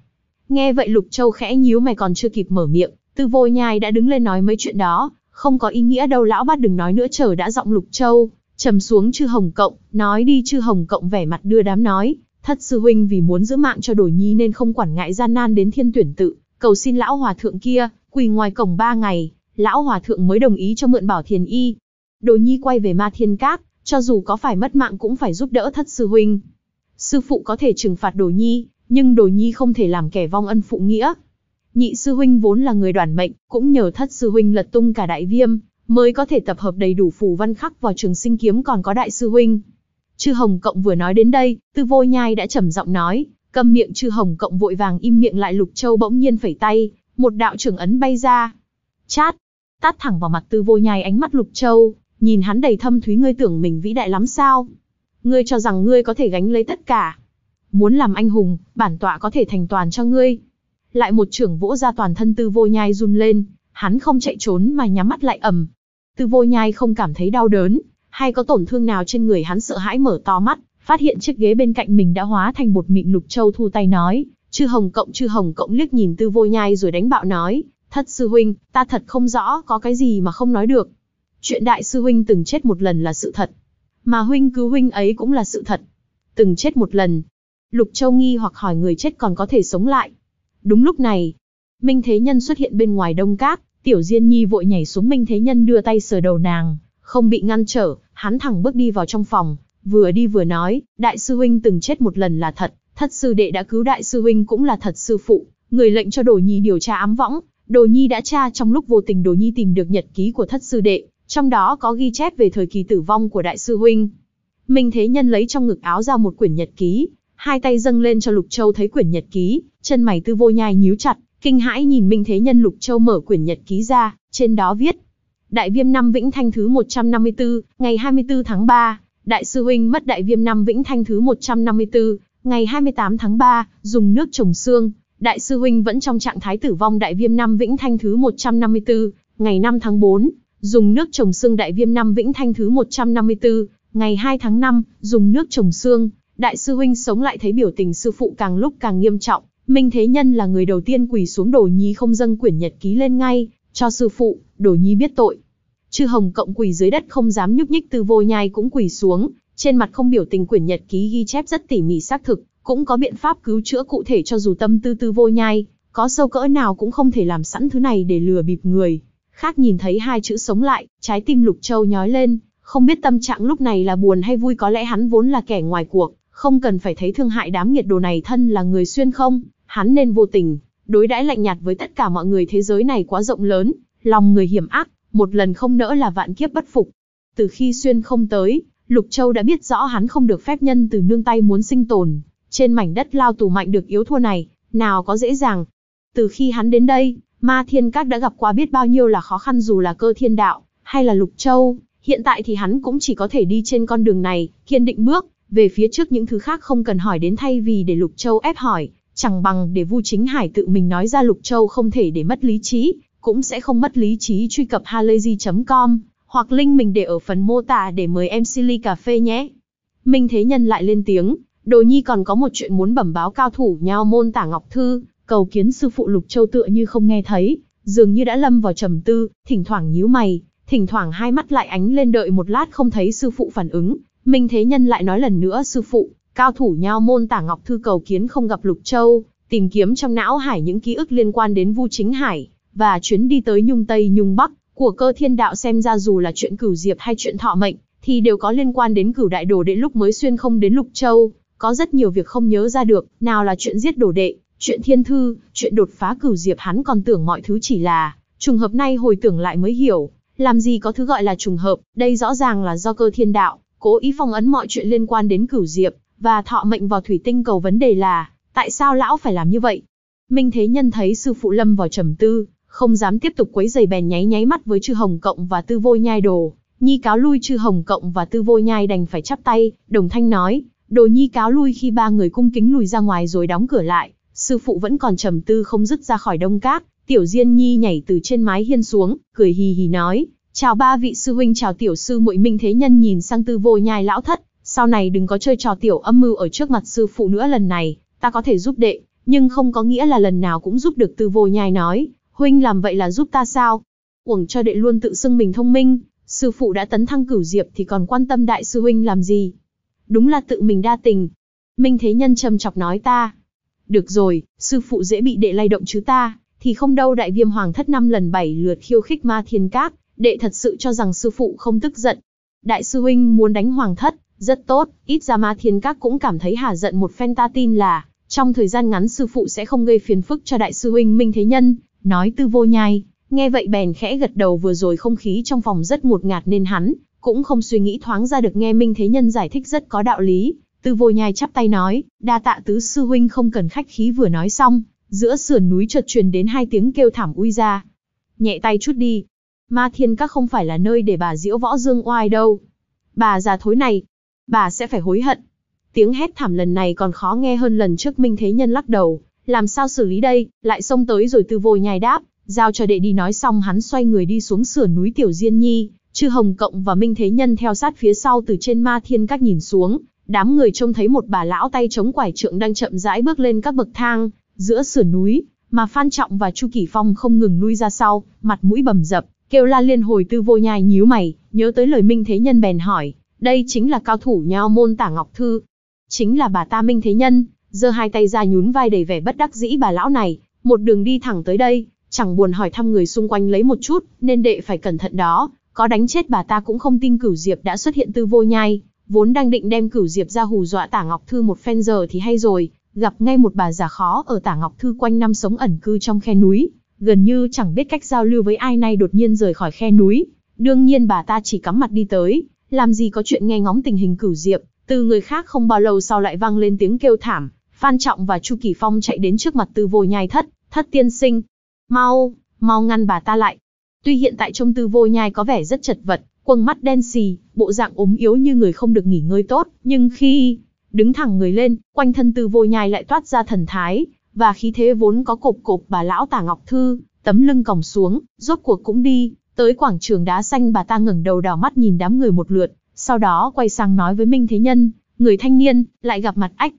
Speaker 1: Nghe vậy Lục Châu khẽ nhíu mày còn chưa kịp mở miệng, Tư Vô Nhai đã đứng lên nói mấy chuyện đó, không có ý nghĩa đâu lão bát đừng nói nữa chờ đã giọng Lục Châu, trầm xuống chư Hồng Cộng, nói đi chư Hồng Cộng vẻ mặt đưa đám nói, thất sư huynh vì muốn giữ mạng cho đổi nhi nên không quản ngại gian nan đến thiên tuyển tự, cầu xin lão hòa thượng kia, quỳ ngoài cổng ba ngày, lão hòa thượng mới đồng ý cho mượn bảo thiền y. Đồ nhi quay về ma thiên cát, cho dù có phải mất mạng cũng phải giúp đỡ thất sư huynh. Sư phụ có thể trừng phạt đồ nhi, nhưng đồ nhi không thể làm kẻ vong ân phụ nghĩa. Nhị sư huynh vốn là người đoàn mệnh, cũng nhờ thất sư huynh lật tung cả đại viêm, mới có thể tập hợp đầy đủ phù văn khắc vào trường sinh kiếm còn có đại sư huynh. Chư Hồng Cộng vừa nói đến đây, Tư Vô Nhai đã trầm giọng nói, cầm miệng Chư Hồng Cộng vội vàng im miệng lại Lục Châu bỗng nhiên phẩy tay, một đạo trưởng ấn bay ra. Chát, tát thẳng vào mặt Tư Vô Nhai ánh mắt Lục Châu, nhìn hắn đầy thâm thúy ngươi tưởng mình vĩ đại lắm sao? Ngươi cho rằng ngươi có thể gánh lấy tất cả. Muốn làm anh hùng, bản tọa có thể thành toàn cho ngươi. Lại một trưởng vỗ ra toàn thân Tư Vô Nhai run lên, hắn không chạy trốn mà nhắm mắt lại ầm. Tư Vô Nhai không cảm thấy đau đớn, hay có tổn thương nào trên người hắn sợ hãi mở to mắt, phát hiện chiếc ghế bên cạnh mình đã hóa thành bột mịn Lục Châu thu tay nói, chư hồng cộng chư hồng cộng liếc nhìn Tư Vô Nhai rồi đánh bạo nói, thất sư huynh, ta thật không rõ có cái gì mà không nói được. Chuyện đại sư huynh từng chết một lần là sự thật, mà huynh cứu huynh ấy cũng là sự thật. Từng chết một lần. Lục Châu nghi hoặc hỏi người chết còn có thể sống lại. Đúng lúc này, Minh Thế Nhân xuất hiện bên ngoài đông cát, Tiểu Diên Nhi vội nhảy xuống Minh Thế Nhân đưa tay sờ đầu nàng, không bị ngăn trở, hắn thẳng bước đi vào trong phòng, vừa đi vừa nói, đại sư huynh từng chết một lần là thật, thất sư đệ đã cứu đại sư huynh cũng là thật sư phụ, người lệnh cho Đồ Nhi điều tra ám võng, Đồ Nhi đã tra trong lúc vô tình Đồ Nhi tìm được nhật ký của thất sư đệ, trong đó có ghi chép về thời kỳ tử vong của đại sư huynh. Minh Thế Nhân lấy trong ngực áo ra một quyển nhật ký, hai tay dâng lên cho Lục Châu thấy quyển nhật ký, chân mày tư vô nhai nhíu chặt, kinh hãi nhìn Minh Thế Nhân Lục Châu mở quyển nhật ký ra, trên đó viết. Đại viêm năm Vĩnh Thanh thứ 154, ngày 24 tháng 3, Đại sư huynh mất đại viêm năm Vĩnh Thanh thứ 154, ngày 28 tháng 3, dùng nước trồng xương. Đại sư huynh vẫn trong trạng thái tử vong đại viêm năm Vĩnh Thanh thứ 154, ngày 5 tháng 4, dùng nước trồng xương đại viêm năm Vĩnh Thanh thứ 154, ngày 2 tháng 5, dùng nước trồng xương. Đại sư huynh sống lại thấy biểu tình sư phụ càng lúc càng nghiêm trọng, Minh Thế Nhân là người đầu tiên quỳ xuống Đồ Nhi không dâng quyển nhật ký lên ngay, cho sư phụ, Đồ Nhi biết tội. Chư Hồng cộng quỳ dưới đất không dám nhúc nhích từ vô nhai cũng quỳ xuống, trên mặt không biểu tình quyển nhật ký ghi chép rất tỉ mỉ xác thực, cũng có biện pháp cứu chữa cụ thể cho dù tâm tư tư vô nhai, có sâu cỡ nào cũng không thể làm sẵn thứ này để lừa bịp người. Khác nhìn thấy hai chữ sống lại, trái tim Lục Châu nhói lên, không biết tâm trạng lúc này là buồn hay vui có lẽ hắn vốn là kẻ ngoài cuộc, không cần phải thấy thương hại đám nhiệt đồ này thân là người xuyên không, hắn nên vô tình, đối đãi lạnh nhạt với tất cả mọi người thế giới này quá rộng lớn, lòng người hiểm ác, một lần không nỡ là vạn kiếp bất phục. Từ khi xuyên không tới, Lục Châu đã biết rõ hắn không được phép nhân từ nương tay muốn sinh tồn, trên mảnh đất lao tù mạnh được yếu thua này, nào có dễ dàng. Từ khi hắn đến đây, Ma Thiên Các đã gặp qua biết bao nhiêu là khó khăn dù là cơ thiên đạo, hay là Lục Châu, hiện tại thì hắn cũng chỉ có thể đi trên con đường này, kiên định bước, về phía trước những thứ khác không cần hỏi đến thay vì để Lục Châu ép hỏi, chẳng bằng để Vu Chính Hải tự mình nói ra Lục Châu không thể để mất lý trí, cũng sẽ không mất lý trí truy cập halayzi.com, hoặc link mình để ở phần mô tả để mời em Silly Cà Phê nhé. Minh Thế Nhân lại lên tiếng, Đồ Nhi còn có một chuyện muốn bẩm báo cao thủ nhau môn tả Ngọc Thư, cầu kiến sư phụ Lục Châu tựa như không nghe thấy, dường như đã lâm vào trầm tư, thỉnh thoảng nhíu mày, thỉnh thoảng hai mắt lại ánh lên đợi một lát không thấy sư phụ phản ứng, Minh Thế Nhân lại nói lần nữa sư phụ, cao thủ nhau môn tả Ngọc Thư cầu kiến không gặp Lục Châu, tìm kiếm trong não hải những ký ức liên quan đến Vu Chính Hải, và chuyến đi tới Nhung Tây Nhung Bắc. Của cơ thiên đạo xem ra dù là chuyện cửu diệp hay chuyện thọ mệnh, thì đều có liên quan đến cửu đại đồ đệ lúc mới xuyên không đến Lục Châu, có rất nhiều việc không nhớ ra được, nào là chuyện giết đồ đệ, chuyện thiên thư, chuyện đột phá cửu diệp hắn còn tưởng mọi thứ chỉ là trùng hợp nay hồi tưởng lại mới hiểu, làm gì có thứ gọi là trùng hợp, đây rõ ràng là do cơ thiên đạo cố ý phong ấn mọi chuyện liên quan đến cửu diệp và thọ mệnh vào thủy tinh cầu vấn đề là, tại sao lão phải làm như vậy? Minh Thế Nhân thấy sư phụ lâm vào trầm tư, không dám tiếp tục quấy giày bèn nháy nháy mắt với chư Hồng Cộng và Tư Vô Nhai Đồ. Nhi cáo lui chư Hồng Cộng và Tư Vô Nhai đành phải chắp tay, đồng thanh nói, đồ nhi cáo lui khi ba người cung kính lùi ra ngoài rồi đóng cửa lại, sư phụ vẫn còn trầm tư không dứt ra khỏi đông cát, tiểu diên nhi nhảy từ trên mái hiên xuống, cười hì hì nói, chào ba vị sư huynh chào tiểu sư muội minh thế nhân nhìn sang tư vô nhai lão thất, sau này đừng có chơi trò tiểu âm mưu ở trước mặt sư phụ nữa lần này, ta có thể giúp đệ, nhưng không có nghĩa là lần nào cũng giúp được tư vô nhai nói, huynh làm vậy là giúp ta sao? Uổng cho đệ luôn tự xưng mình thông minh, sư phụ đã tấn thăng cửu diệp thì còn quan tâm đại sư huynh làm gì? Đúng là tự mình đa tình. Minh Thế Nhân trầm chọc nói ta. Được rồi, sư phụ dễ bị đệ lay động chứ ta, thì không đâu đại viêm hoàng thất năm lần bảy lượt khiêu khích ma thiên các, đệ thật sự cho rằng sư phụ không tức giận. Đại sư huynh muốn đánh hoàng thất, rất tốt, ít ra ma thiên các cũng cảm thấy hà giận một phen ta tin là, trong thời gian ngắn sư phụ sẽ không gây phiền phức cho đại sư huynh Minh Thế Nhân, nói tư vô nhai, nghe vậy bèn khẽ gật đầu vừa rồi không khí trong phòng rất ngột ngạt nên hắn, cũng không suy nghĩ thoáng ra được nghe Minh Thế Nhân giải thích rất có đạo lý. Tư vô nhai chắp tay nói, đa tạ tứ sư huynh không cần khách khí vừa nói xong, giữa sườn núi chợt truyền đến hai tiếng kêu thảm uy ra. Nhẹ tay chút đi. Ma thiên các không phải là nơi để bà diễu võ dương oai đâu. Bà già thối này, bà sẽ phải hối hận. Tiếng hét thảm lần này còn khó nghe hơn lần trước Minh Thế Nhân lắc đầu, làm sao xử lý đây, lại xông tới rồi tư vô nhai đáp, giao cho đệ đi nói xong hắn xoay người đi xuống sườn núi Tiểu Diên Nhi, chư Hồng Cộng và Minh Thế Nhân theo sát phía sau từ trên ma thiên các nhìn xuống, đám người trông thấy một bà lão tay chống quải trượng đang chậm rãi bước lên các bậc thang, giữa sườn núi, mà Phan Trọng và Chu Kỳ Phong không ngừng lui ra sau, mặt mũi bầm dập, kêu la liên hồi tư vô nhai nhíu mày, nhớ tới lời Minh Thế Nhân bèn hỏi, đây chính là cao thủ nho môn tả Ngọc Thư. Chính là bà ta Minh Thế Nhân, giơ hai tay ra nhún vai đầy vẻ bất đắc dĩ bà lão này, một đường đi thẳng tới đây, chẳng buồn hỏi thăm người xung quanh lấy một chút, nên đệ phải cẩn thận đó, có đánh chết bà ta cũng không tin cửu diệp đã xuất hiện tư vô nhai, vốn đang định đem cửu diệp ra hù dọa tả Ngọc Thư một phen giờ thì hay rồi, gặp ngay một bà già khó ở tả Ngọc Thư quanh năm sống ẩn cư trong khe núi, gần như chẳng biết cách giao lưu với ai nay đột nhiên rời khỏi khe núi, đương nhiên bà ta chỉ cắm mặt đi tới, làm gì có chuyện nghe ngóng tình hình cửu diệp, từ người khác không bao lâu sau lại vang lên tiếng kêu thảm, Phan Trọng và Chu Kỳ Phong chạy đến trước mặt Tư Vô Nhai thất, thất tiên sinh. Mau, mau ngăn bà ta lại. Tuy hiện tại trông Tư Vô Nhai có vẻ rất chật vật, quầng mắt đen xì, bộ dạng ốm yếu như người không được nghỉ ngơi tốt, nhưng khi đứng thẳng người lên, quanh thân Tư Vô Nhai lại toát ra thần thái, và khí thế vốn có cộp cộp bà lão Tả Ngọc Thư, tấm lưng còng xuống, rốt cuộc cũng đi, tới quảng trường đá xanh bà ta ngẩng đầu đảo mắt nhìn đám người một lượt, sau đó quay sang nói với Minh Thế Nhân, người thanh niên, lại gặp mặt ách,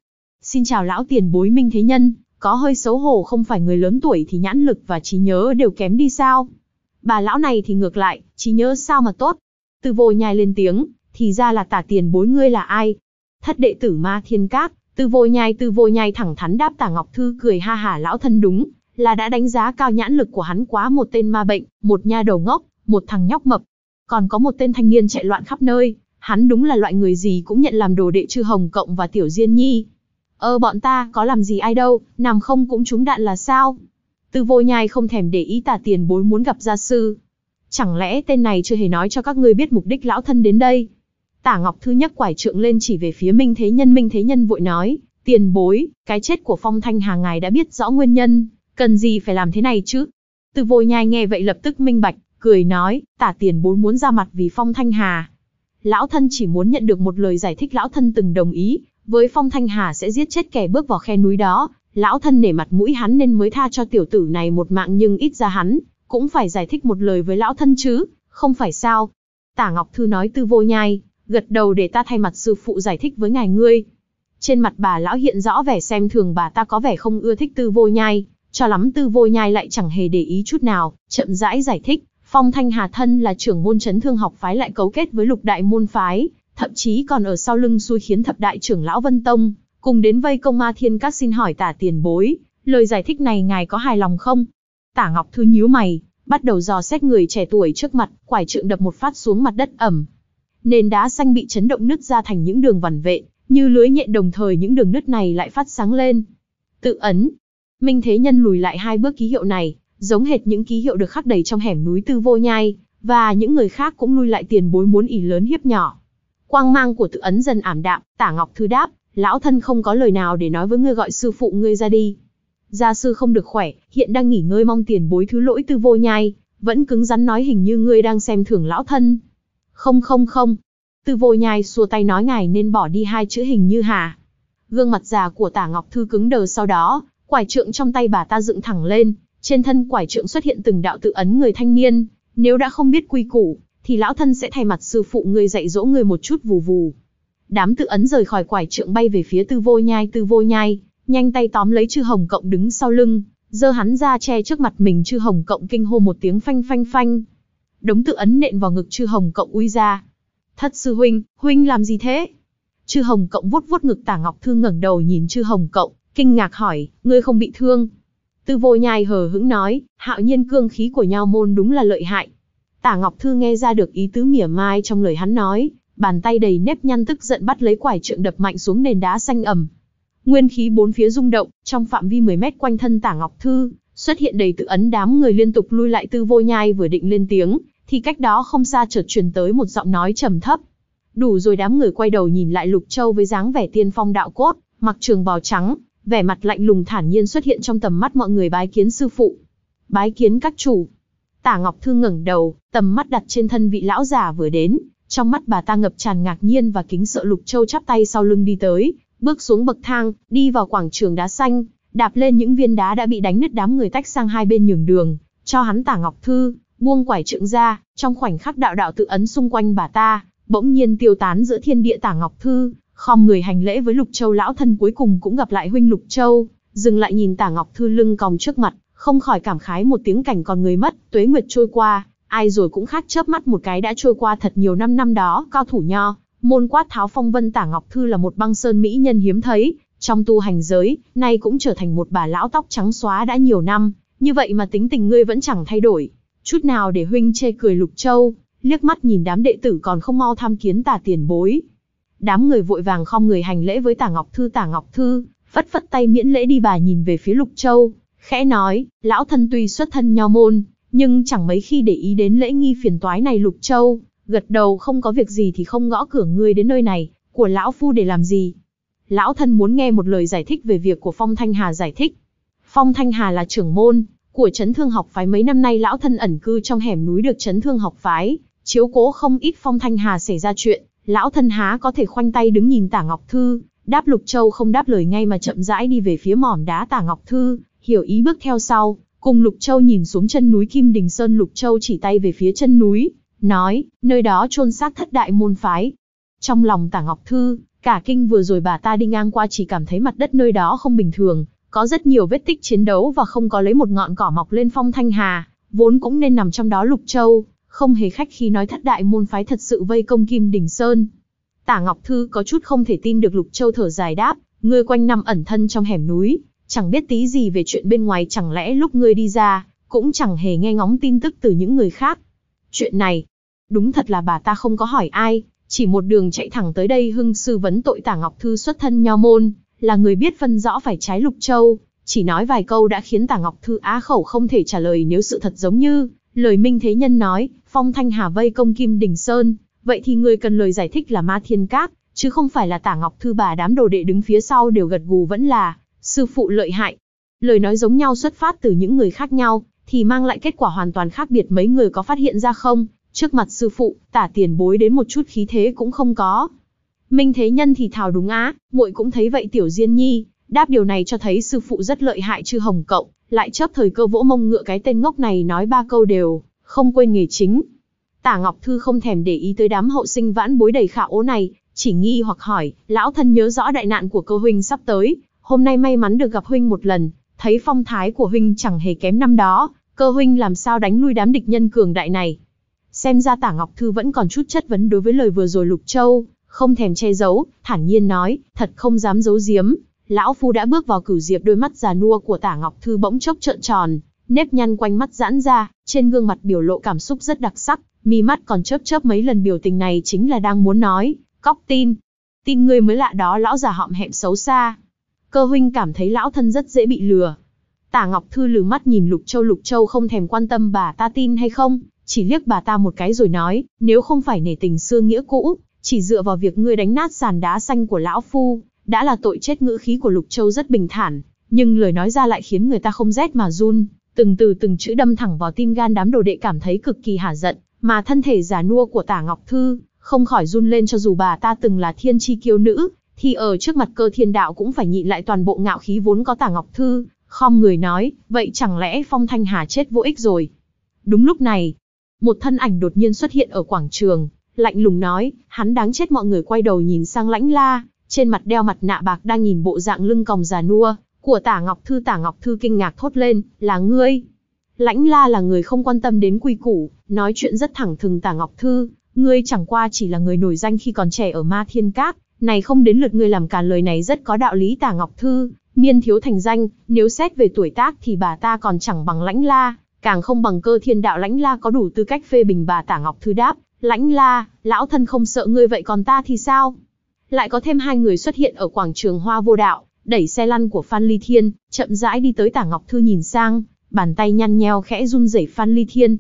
Speaker 1: Xin chào lão tiền bối minh thế nhân, có hơi xấu hổ không phải người lớn tuổi thì nhãn lực và trí nhớ đều kém đi sao? Bà lão này thì ngược lại, trí nhớ sao mà tốt? Từ vô nhai lên tiếng, thì ra là tả tiền bối ngươi là ai? Thất đệ tử ma thiên cát, từ vô nhai từ vô nhai thẳng thắn đáp tả ngọc thư cười ha hả lão thân đúng, là đã đánh giá cao nhãn lực của hắn quá một tên ma bệnh, một nha đầu ngốc, một thằng nhóc mập. Còn có một tên thanh niên chạy loạn khắp nơi, hắn đúng là loại người gì cũng nhận làm đồ đệ chư hồng cộng và tiểu diên nhi. Ơ bọn ta có làm gì ai đâu, nằm không cũng trúng đạn là sao? từ vô nhai không thèm để ý tả tiền bối muốn gặp gia sư. Chẳng lẽ tên này chưa hề nói cho các ngươi biết mục đích lão thân đến đây? Tả Ngọc Thư nhấc quải trượng lên chỉ về phía Minh Thế Nhân Minh Thế Nhân vội nói, tiền bối, cái chết của Phong Thanh Hà ngài đã biết rõ nguyên nhân, cần gì phải làm thế này chứ? Từ vô nhai nghe vậy lập tức minh bạch, cười nói, tả tiền bối muốn ra mặt vì Phong Thanh Hà. Lão thân chỉ muốn nhận được một lời giải thích lão thân từng đồng ý, với Phong Thanh Hà sẽ giết chết kẻ bước vào khe núi đó, lão thân nể mặt mũi hắn nên mới tha cho tiểu tử này một mạng nhưng ít ra hắn, cũng phải giải thích một lời với lão thân chứ, không phải sao. Tả Ngọc Thư nói tư vô nhai, gật đầu để ta thay mặt sư phụ giải thích với ngài ngươi. Trên mặt bà lão hiện rõ vẻ xem thường bà ta có vẻ không ưa thích tư vô nhai, cho lắm tư vô nhai lại chẳng hề để ý chút nào, chậm rãi giải thích. Phong Thanh Hà thân là trưởng môn chấn thương học phái lại cấu kết với lục đại môn phái, thậm chí còn ở sau lưng xui khiến thập đại trưởng lão Vân Tông, cùng đến vây công ma thiên các xin hỏi tả tiền bối, lời giải thích này ngài có hài lòng không? Tả Ngọc Thư nhíu mày, bắt đầu dò xét người trẻ tuổi trước mặt, quải trượng đập một phát xuống mặt đất ẩm. Nền đá xanh bị chấn động nứt ra thành những đường vằn vệ, như lưới nhện đồng thời những đường nứt này lại phát sáng lên. Tự ấn. Minh Thế Nhân lùi lại hai bước ký hiệu này, giống hệt những ký hiệu được khắc đầy trong hẻm núi Tư Vô Nhai, và những người khác cũng lui lại tiền bối muốn ỉ lớn hiếp nhỏ. Quang mang của tự ấn dần ảm đạm, Tả Ngọc Thư đáp, lão thân không có lời nào để nói với ngươi gọi sư phụ ngươi ra đi. Gia sư không được khỏe, hiện đang nghỉ ngơi mong tiền bối thứ lỗi tư vô nhai, vẫn cứng rắn nói hình như ngươi đang xem thường lão thân. Không không không. Tư vô nhai xua tay nói ngài nên bỏ đi hai chữ hình như hà. Gương mặt già của tả ngọc thư cứng đờ sau đó, quải trượng trong tay bà ta dựng thẳng lên, trên thân quải trượng xuất hiện từng đạo tự ấn người thanh niên, nếu đã không biết quy củ, thì lão thân sẽ thay mặt sư phụ người dạy dỗ người một chút vù vù. Đám tự ấn rời khỏi quải trượng bay về phía tư vô nhai tư vô nhai, nhanh tay tóm lấy chư hồng cộng đứng sau lưng, giơ hắn ra che trước mặt mình chư hồng cộng kinh hô một tiếng phanh phanh phanh. Đống tự ấn nện vào ngực chư hồng cộng uy ra. Thất sư huynh, huynh làm gì thế? Chư hồng cộng vuốt vuốt ngực tả ngọc thư ngẩng đầu nhìn chư hồng cộng, kinh ngạc hỏi, ngươi không bị thương? Tư vô nhai hờ hững nói, hạo nhiên cương khí của nhau môn đúng là lợi hại. Tả Ngọc Thư nghe ra được ý tứ mỉa mai trong lời hắn nói, bàn tay đầy nếp nhăn tức giận bắt lấy quải trượng đập mạnh xuống nền đá xanh ẩm. Nguyên khí bốn phía rung động, trong phạm vi 10 mét quanh thân Tả Ngọc Thư, xuất hiện đầy tự ấn đám người liên tục lui lại tư vô nhai vừa định lên tiếng, thì cách đó không xa chợt truyền tới một giọng nói trầm thấp. Đủ rồi đám người quay đầu nhìn lại Lục Châu với dáng vẻ tiên phong đạo cốt, mặc trường bào trắng, vẻ mặt lạnh lùng thản nhiên xuất hiện trong tầm mắt mọi người bái kiến sư phụ. Bái kiến các chủ. Tả Ngọc Thư ngẩng đầu, tầm mắt đặt trên thân vị lão già vừa đến, trong mắt bà ta ngập tràn ngạc nhiên và kính sợ Lục Châu chắp tay sau lưng đi tới, bước xuống bậc thang, đi vào quảng trường đá xanh, đạp lên những viên đá đã bị đánh nứt đám người tách sang hai bên nhường đường, cho hắn Tả Ngọc Thư, buông quải trượng ra, trong khoảnh khắc đạo đạo tự ấn xung quanh bà ta, bỗng nhiên tiêu tán giữa thiên địa Tả Ngọc Thư, khom người hành lễ với Lục Châu lão thân cuối cùng cũng gặp lại huynh Lục Châu, dừng lại nhìn Tả Ngọc Thư lưng còng trước mặt, không khỏi cảm khái một tiếng cảnh còn người mất, tuế nguyệt trôi qua, ai rồi cũng khác chớp mắt một cái đã trôi qua thật nhiều năm năm đó, cao thủ nho, môn quát tháo phong vân Tả Ngọc Thư là một băng sơn mỹ nhân hiếm thấy, trong tu hành giới, nay cũng trở thành một bà lão tóc trắng xóa đã nhiều năm, như vậy mà tính tình ngươi vẫn chẳng thay đổi, chút nào để huynh chê cười Lục Châu, liếc mắt nhìn đám đệ tử còn không mau tham kiến Tả tiền bối, Đám người vội vàng khom người hành lễ với Tả Ngọc Thư Tả Ngọc Thư, phất phất tay miễn lễ đi bà nhìn về phía Lục Châu, khẽ nói, lão thân tuy xuất thân nho môn, nhưng chẳng mấy khi để ý đến lễ nghi phiền toái này Lục Châu, gật đầu không có việc gì thì không gõ cửa ngươi đến nơi này, của lão phu để làm gì. Lão thân muốn nghe một lời giải thích về việc của Phong Thanh Hà giải thích. Phong Thanh Hà là trưởng môn, của chấn thương học phái mấy năm nay lão thân ẩn cư trong hẻm núi được chấn thương học phái, chiếu cố không ít Phong Thanh Hà xảy ra chuyện, Lão thân há có thể khoanh tay đứng nhìn Tả Ngọc Thư, đáp Lục Châu không đáp lời ngay mà chậm rãi đi về phía mỏm đá Tả Ngọc Thư, hiểu ý bước theo sau, cùng Lục Châu nhìn xuống chân núi Kim Đình Sơn Lục Châu chỉ tay về phía chân núi, nói, nơi đó chôn xác thất đại môn phái. Trong lòng Tả Ngọc Thư, cả kinh vừa rồi bà ta đi ngang qua chỉ cảm thấy mặt đất nơi đó không bình thường, có rất nhiều vết tích chiến đấu và không có lấy một ngọn cỏ mọc lên phong thanh hà, vốn cũng nên nằm trong đó Lục Châu, không hề khách khi nói thất đại môn phái thật sự vây công Kim Đình Sơn. Tả Ngọc Thư có chút không thể tin được Lục Châu thở dài đáp, ngươi quanh năm ẩn thân trong hẻm núi, chẳng biết tí gì về chuyện bên ngoài chẳng lẽ lúc ngươi đi ra, cũng chẳng hề nghe ngóng tin tức từ những người khác. Chuyện này, đúng thật là bà ta không có hỏi ai, chỉ một đường chạy thẳng tới đây hưng sư vấn tội Tả Ngọc Thư xuất thân nho môn, là người biết phân rõ phải trái Lục Châu, chỉ nói vài câu đã khiến Tả Ngọc Thư á khẩu không thể trả lời nếu sự thật giống như lời Minh Thế Nhân nói, Phong Thanh Hà vây công Kim Đình Sơn, vậy thì người cần lời giải thích là Ma Thiên Các, chứ không phải là Tả Ngọc Thư bà đám đồ đệ đứng phía sau đều gật gù vẫn là sư phụ lợi hại. Lời nói giống nhau xuất phát từ những người khác nhau, thì mang lại kết quả hoàn toàn khác biệt mấy người có phát hiện ra không? Trước mặt sư phụ, tả tiền bối đến một chút khí thế cũng không có. Minh Thế Nhân thì thào đúng á, muội cũng thấy vậy Tiểu Diên Nhi, đáp điều này cho thấy sư phụ rất lợi hại chứ hồng cậu, lại chớp thời cơ vỗ mông ngựa cái tên ngốc này nói ba câu đều, không quên nghề chính. Tả Ngọc Thư không thèm để ý tới đám hậu sinh vãn bối đầy khả ố này, chỉ nghi hoặc hỏi, lão thân nhớ rõ đại nạn của cơ huynh sắp tới, hôm nay may mắn được gặp huynh một lần, thấy phong thái của huynh chẳng hề kém năm đó, cơ huynh làm sao đánh lui đám địch nhân cường đại này. Xem ra Tả Ngọc Thư vẫn còn chút chất vấn đối với lời vừa rồi Lục Châu, không thèm che giấu, thản nhiên nói, thật không dám giấu giếm, lão phu đã bước vào cửu diệp đôi mắt già nua của Tả Ngọc Thư bỗng chốc trợn tròn, nếp nhăn quanh mắt giãn ra, trên gương mặt biểu lộ cảm xúc rất đặc sắc, mi mắt còn chớp chớp mấy lần biểu tình này chính là đang muốn nói, cóc tin. Tin ngươi mới lạ đó lão già họm hẹm xấu xa. Cơ huynh cảm thấy lão thân rất dễ bị lừa. Tả Ngọc Thư lừ mắt nhìn Lục Châu Lục Châu không thèm quan tâm bà ta tin hay không, chỉ liếc bà ta một cái rồi nói, nếu không phải nể tình xưa nghĩa cũ, chỉ dựa vào việc ngươi đánh nát sàn đá xanh của lão phu, đã là tội chết ngữ khí của Lục Châu rất bình thản, nhưng lời nói ra lại khiến người ta không rét mà run, từng từ từng chữ đâm thẳng vào tim gan đám đồ đệ cảm thấy cực kỳ hả giận, mà thân thể già nua của Tả Ngọc Thư, không khỏi run lên cho dù bà ta từng là thiên chi kiêu nữ, thì ở trước mặt cơ thiên đạo cũng phải nhịn lại toàn bộ ngạo khí vốn có Tả Ngọc Thư, khom người nói, vậy chẳng lẽ Phong Thanh Hà chết vô ích rồi. Đúng lúc này, một thân ảnh đột nhiên xuất hiện ở quảng trường, lạnh lùng nói, hắn đáng chết mọi người quay đầu nhìn sang lãnh la, trên mặt đeo mặt nạ bạc đang nhìn bộ dạng lưng còng già nua, của tả Ngọc Thư tả Ngọc Thư kinh ngạc thốt lên, là ngươi. Lãnh la là người không quan tâm đến quy củ, nói chuyện rất thẳng thừng tả Ngọc Thư, ngươi chẳng qua chỉ là người nổi danh khi còn trẻ ở ma thiên các, này không đến lượt ngươi làm càn lời này rất có đạo lý tả Ngọc Thư, niên thiếu thành danh, nếu xét về tuổi tác thì bà ta còn chẳng bằng lãnh la, càng không bằng cơ thiên đạo lãnh la có đủ tư cách phê bình bà tả Ngọc Thư đáp, lãnh la, lão thân không sợ ngươi vậy còn ta thì sao? Lại có thêm hai người xuất hiện ở quảng trường hoa vô đạo, đẩy xe lăn của Phan Ly Thiên, chậm rãi đi tới tả Ngọc Thư nhìn sang, bàn tay nhăn nheo khẽ run rẩy Phan Ly Thiên.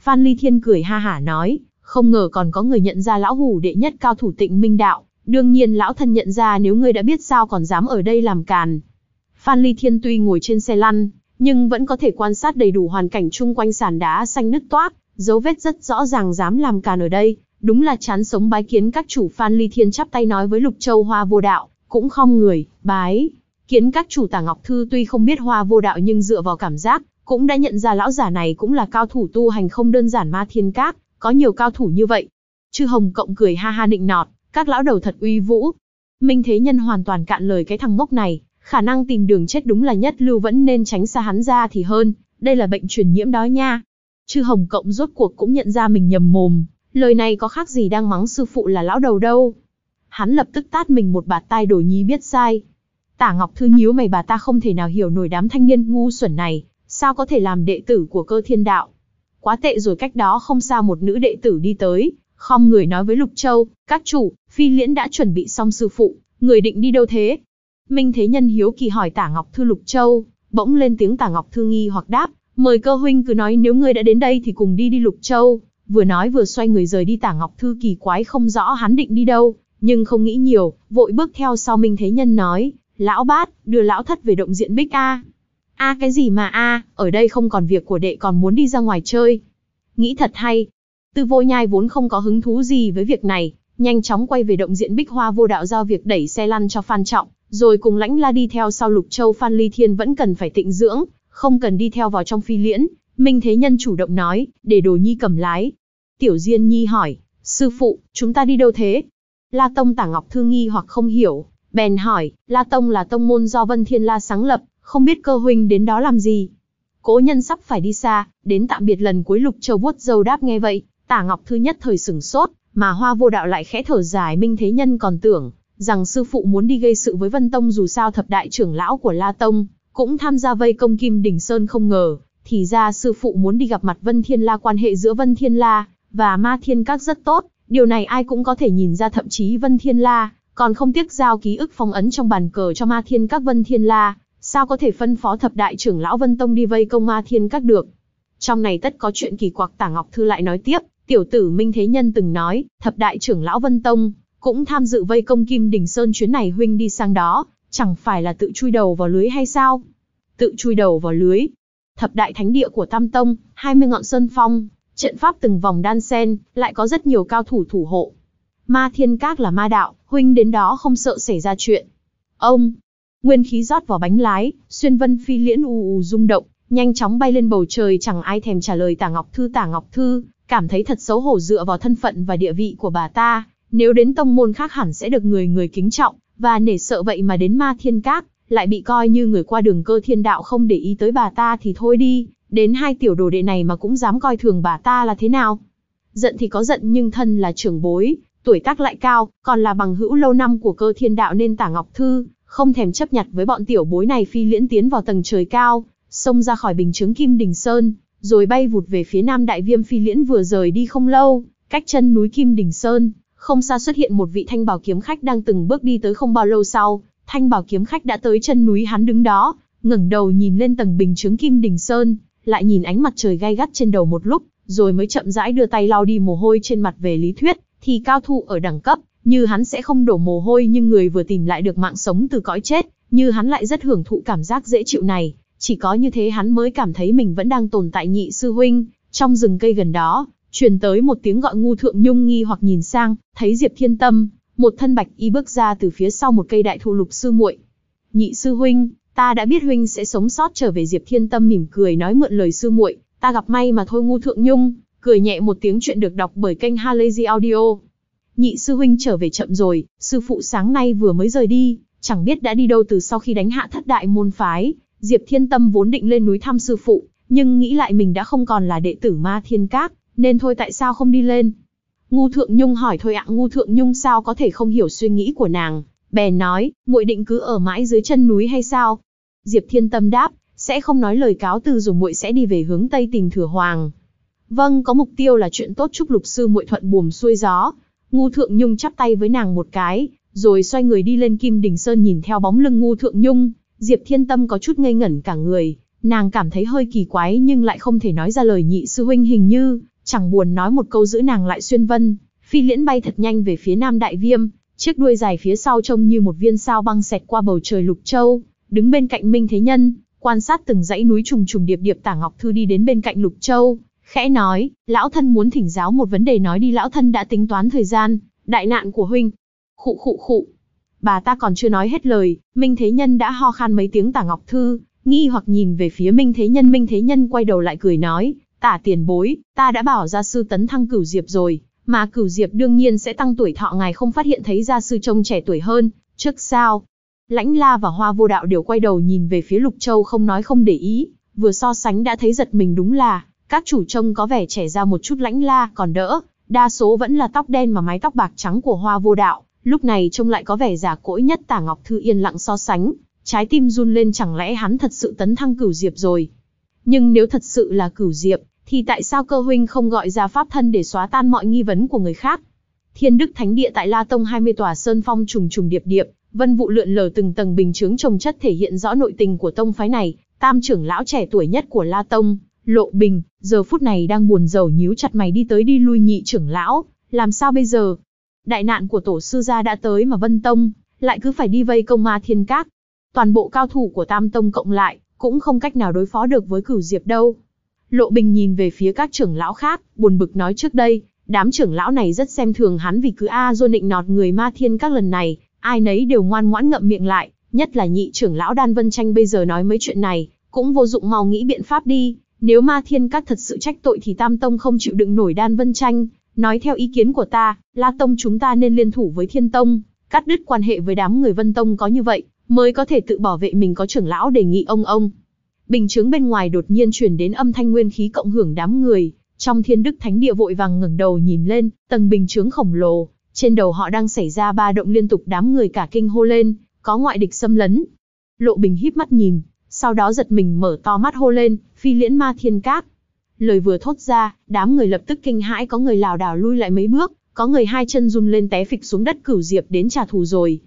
Speaker 1: Phan Ly Thiên cười ha hả nói, không ngờ còn có người nhận ra lão hủ đệ nhất cao thủ tịnh minh đạo, đương nhiên lão thân nhận ra nếu ngươi đã biết sao còn dám ở đây làm càn. Phan Ly Thiên tuy ngồi trên xe lăn, nhưng vẫn có thể quan sát đầy đủ hoàn cảnh chung quanh sàn đá xanh nứt toác, dấu vết rất rõ ràng dám làm càn ở đây, đúng là chán sống bái kiến các chủ Phan Ly Thiên chắp tay nói với Lục Châu Hoa Vô Đạo, cũng không người, bái. Kiến các chủ Tả Ngọc Thư tuy không biết Hoa Vô Đạo nhưng dựa vào cảm giác, cũng đã nhận ra lão giả này cũng là cao thủ tu hành không đơn giản ma thiên các, có nhiều cao thủ như vậy. Chư Hồng Cộng cười ha ha định nọt, các lão đầu thật uy vũ. Minh Thế Nhân hoàn toàn cạn lời cái thằng ngốc này, khả năng tìm đường chết đúng là nhất lưu vẫn nên tránh xa hắn ra thì hơn, đây là bệnh truyền nhiễm đó nha. Chư Hồng Cộng rốt cuộc cũng nhận ra mình nhầm mồm, lời này có khác gì đang mắng sư phụ là lão đầu đâu. Hắn lập tức tát mình một bạt tai đổi nhí biết sai. Tả Ngọc Thư nhíu mày bà ta không thể nào hiểu nổi đám thanh niên ngu xuẩn này, sao có thể làm đệ tử của cơ thiên đạo. Quá tệ rồi cách đó không xa một nữ đệ tử đi tới, không người nói với Lục Châu, các chủ, phi liễn đã chuẩn bị xong sư phụ, người định đi đâu thế? Minh Thế Nhân hiếu kỳ hỏi Tả Ngọc Thư Lục Châu, bỗng lên tiếng Tả Ngọc Thư nghi hoặc đáp, mời cơ huynh cứ nói nếu ngươi đã đến đây thì cùng đi đi Lục Châu, vừa nói vừa xoay người rời đi Tả Ngọc Thư kỳ quái không rõ hắn định đi đâu, nhưng không nghĩ nhiều, vội bước theo sau Minh Thế Nhân nói, lão bát, đưa lão thất về động diện bích a. A cái gì mà a, ở đây không còn việc của đệ còn muốn đi ra ngoài chơi. Nghĩ thật hay. Tư vô nhai vốn không có hứng thú gì với việc này, nhanh chóng quay về động diện bích hoa vô đạo giao việc đẩy xe lăn cho Phan Trọng, rồi cùng lãnh la đi theo sau lục châu Phan Ly Thiên vẫn cần phải tịnh dưỡng, không cần đi theo vào trong phi liễn. Minh Thế Nhân chủ động nói, để đồ nhi cầm lái. Tiểu Diên Nhi hỏi, sư phụ, chúng ta đi đâu thế? La Tông Tả Ngọc Thư nghi hoặc không hiểu, bèn hỏi, La Tông là tông môn do Vân Thiên La sáng lập, không biết cơ huynh đến đó làm gì? Cố nhân sắp phải đi xa, đến tạm biệt lần cuối lục châu vuốt dâu đáp nghe vậy, Tả Ngọc Thư nhất thời sửng sốt, mà Hoa Vô Đạo lại khẽ thở dài Minh Thế Nhân còn tưởng rằng sư phụ muốn đi gây sự với Vân Tông dù sao thập đại trưởng lão của La Tông cũng tham gia vây công Kim Đỉnh Sơn không ngờ, thì ra sư phụ muốn đi gặp mặt Vân Thiên La quan hệ giữa Vân Thiên La và Ma Thiên Các rất tốt, điều này ai cũng có thể nhìn ra thậm chí Vân Thiên La còn không tiếc giao ký ức phong ấn trong bàn cờ cho Ma Thiên Các Vân Thiên La, sao có thể phân phó thập đại trưởng lão Vân Tông đi vây công Ma Thiên Các được. Trong này tất có chuyện kỳ quặc Tả Ngọc Thư lại nói tiếp, tiểu tử Minh Thế Nhân từng nói, thập đại trưởng lão Vân Tông cũng tham dự vây công Kim Đình Sơn chuyến này huynh đi sang đó, chẳng phải là tự chui đầu vào lưới hay sao? Tự chui đầu vào lưới. Thập đại thánh địa của Tam Tông, 20 ngọn sơn phong, trận pháp từng vòng đan sen, lại có rất nhiều cao thủ thủ hộ. Ma thiên các là ma đạo, huynh đến đó không sợ xảy ra chuyện. Ông, nguyên khí rót vào bánh lái, xuyên vân phi liễn ù ù rung động, nhanh chóng bay lên bầu trời chẳng ai thèm trả lời tả ngọc thư tả ngọc thư, cảm thấy thật xấu hổ dựa vào thân phận và địa vị của bà ta, nếu đến tông môn khác hẳn sẽ được người người kính trọng, và nể sợ vậy mà đến ma thiên các, lại bị coi như người qua đường cơ thiên đạo không để ý tới bà ta thì thôi đi, đến hai tiểu đồ đệ này mà cũng dám coi thường bà ta là thế nào. Giận thì có giận nhưng thân là trưởng bối, tuổi tác lại cao, còn là bằng hữu lâu năm của cơ thiên đạo nên tả ngọc thư, không thèm chấp nhặt với bọn tiểu bối này phi liễn tiến vào tầng trời cao, xông ra khỏi bình chứng kim đình sơn, rồi bay vụt về phía nam đại viêm phi liễn vừa rời đi không lâu, cách chân núi kim đình sơn, không xa xuất hiện một vị thanh bảo kiếm khách đang từng bước đi tới không bao lâu sau, thanh bảo kiếm khách đã tới chân núi hắn đứng đó, ngẩng đầu nhìn lên tầng bình chứng kim đình sơn, lại nhìn ánh mặt trời gay gắt trên đầu một lúc, rồi mới chậm rãi đưa tay lau đi mồ hôi trên mặt về lý thuyết, thì cao thủ ở đẳng cấp, như hắn sẽ không đổ mồ hôi nhưng người vừa tìm lại được mạng sống từ cõi chết, như hắn lại rất hưởng thụ cảm giác dễ chịu này, chỉ có như thế hắn mới cảm thấy mình vẫn đang tồn tại nhị sư huynh, trong rừng cây gần đó, truyền tới một tiếng gọi ngu thượng nhung nghi hoặc nhìn sang, thấy Diệp Thiên Tâm, một thân bạch y bước ra từ phía sau một cây đại thụ lục sư muội. Nhị sư huynh, ta đã biết huynh sẽ sống sót trở về Diệp Thiên Tâm mỉm cười nói mượn lời sư muội, ta gặp may mà thôi ngu thượng nhung, cười nhẹ một tiếng chuyện được đọc bởi kênh Halazy Audio. Nhị sư huynh trở về chậm rồi, sư phụ sáng nay vừa mới rời đi, chẳng biết đã đi đâu từ sau khi đánh hạ thất đại môn phái. Diệp Thiên Tâm vốn định lên núi thăm sư phụ, nhưng nghĩ lại mình đã không còn là đệ tử ma thiên các, nên thôi tại sao không đi lên. Ngu Thượng Nhung hỏi thôi ạ Ngu Thượng Nhung sao có thể không hiểu suy nghĩ của nàng, bèn nói, muội định cứ ở mãi dưới chân núi hay sao? Diệp Thiên Tâm đáp, sẽ không nói lời cáo từ rồi muội sẽ đi về hướng Tây tìm Thừa Hoàng. Vâng, có mục tiêu là chuyện tốt chúc lục sư muội thuận buồm xuôi gió. Ngu Thượng Nhung chắp tay với nàng một cái, rồi xoay người đi lên Kim Đình Sơn nhìn theo bóng lưng Ngu Thượng Nhung, Diệp Thiên Tâm có chút ngây ngẩn cả người, nàng cảm thấy hơi kỳ quái nhưng lại không thể nói ra lời nhị sư huynh hình như, chẳng buồn nói một câu giữ nàng lại xuyên vân. Phi liễn bay thật nhanh về phía Nam Đại Viêm, chiếc đuôi dài phía sau trông như một viên sao băng xẹt qua bầu trời lục châu, đứng bên cạnh Minh Thế Nhân, quan sát từng dãy núi trùng trùng điệp điệp Tả Ngọc Thư đi đến bên cạnh Lục Châu, khẽ nói, lão thân muốn thỉnh giáo một vấn đề nói đi lão thân đã tính toán thời gian, đại nạn của huynh. Khụ khụ khụ. Bà ta còn chưa nói hết lời, Minh Thế Nhân đã ho khan mấy tiếng Tả Ngọc Thư, nghi hoặc nhìn về phía Minh Thế Nhân. Minh Thế Nhân quay đầu lại cười nói, tả tiền bối, ta đã bảo gia sư tấn thăng cửu diệp rồi, mà cửu diệp đương nhiên sẽ tăng tuổi thọ ngài không phát hiện thấy gia sư trông trẻ tuổi hơn, trước sao? Lãnh La và Hoa Vô Đạo đều quay đầu nhìn về phía Lục Châu không nói không để ý, vừa so sánh đã thấy giật mình đúng là, các chủ trông có vẻ trẻ ra một chút Lãnh La còn đỡ, đa số vẫn là tóc đen mà mái tóc bạc trắng của Hoa Vô Đạo, lúc này trông lại có vẻ già cỗi nhất Tả Ngọc Thư yên lặng so sánh, trái tim run lên chẳng lẽ hắn thật sự tấn thăng cửu diệp rồi. Nhưng nếu thật sự là cửu diệp, thì tại sao cơ huynh không gọi ra pháp thân để xóa tan mọi nghi vấn của người khác? Thiên Đức Thánh Địa tại La Tông 20 tòa sơn phong trùng trùng điệp điệp, vân vụ lượn lờ từng tầng bình chướng trồng chất thể hiện rõ nội tình của tông phái này, tam trưởng lão trẻ tuổi nhất của La Tông, Lộ Bình, giờ phút này đang buồn rầu nhíu chặt mày đi tới đi lui nhị trưởng lão, làm sao bây giờ? Đại nạn của tổ sư gia đã tới mà Vân Tông, lại cứ phải đi vây công ma thiên các. Toàn bộ cao thủ của Tam Tông cộng lại, cũng không cách nào đối phó được với cửu diệp đâu. Lộ Bình nhìn về phía các trưởng lão khác, buồn bực nói trước đây, đám trưởng lão này rất xem thường hắn vì cứ A do nịnh nọt người ma thiên các lần này, ai nấy đều ngoan ngoãn ngậm miệng lại, nhất là nhị trưởng lão Đan Vân Tranh bây giờ nói mấy chuyện này, cũng vô dụng mau nghĩ biện pháp đi, nếu ma thiên các thật sự trách tội thì Tam Tông không chịu đựng nổi Đan Vân Tranh, nói theo ý kiến của ta, La Tông chúng ta nên liên thủ với Thiên Tông, cắt đứt quan hệ với đám người Vân Tông có như vậy, mới có thể tự bảo vệ mình có trưởng lão đề nghị ông ông. Bình chướng bên ngoài đột nhiên chuyển đến âm thanh nguyên khí cộng hưởng đám người, trong thiên đức thánh địa vội vàng ngẩng đầu nhìn lên, tầng bình chướng khổng lồ, trên đầu họ đang xảy ra ba động liên tục đám người cả kinh hô lên, có ngoại địch xâm lấn. Lộ Bình híp mắt nhìn, sau đó giật mình mở to mắt hô lên, phi liễn ma thiên cát. Lời vừa thốt ra, đám người lập tức kinh hãi có người lảo đảo lui lại mấy bước, có người hai chân run lên té phịch xuống đất cửu diệp đến trả thù rồi.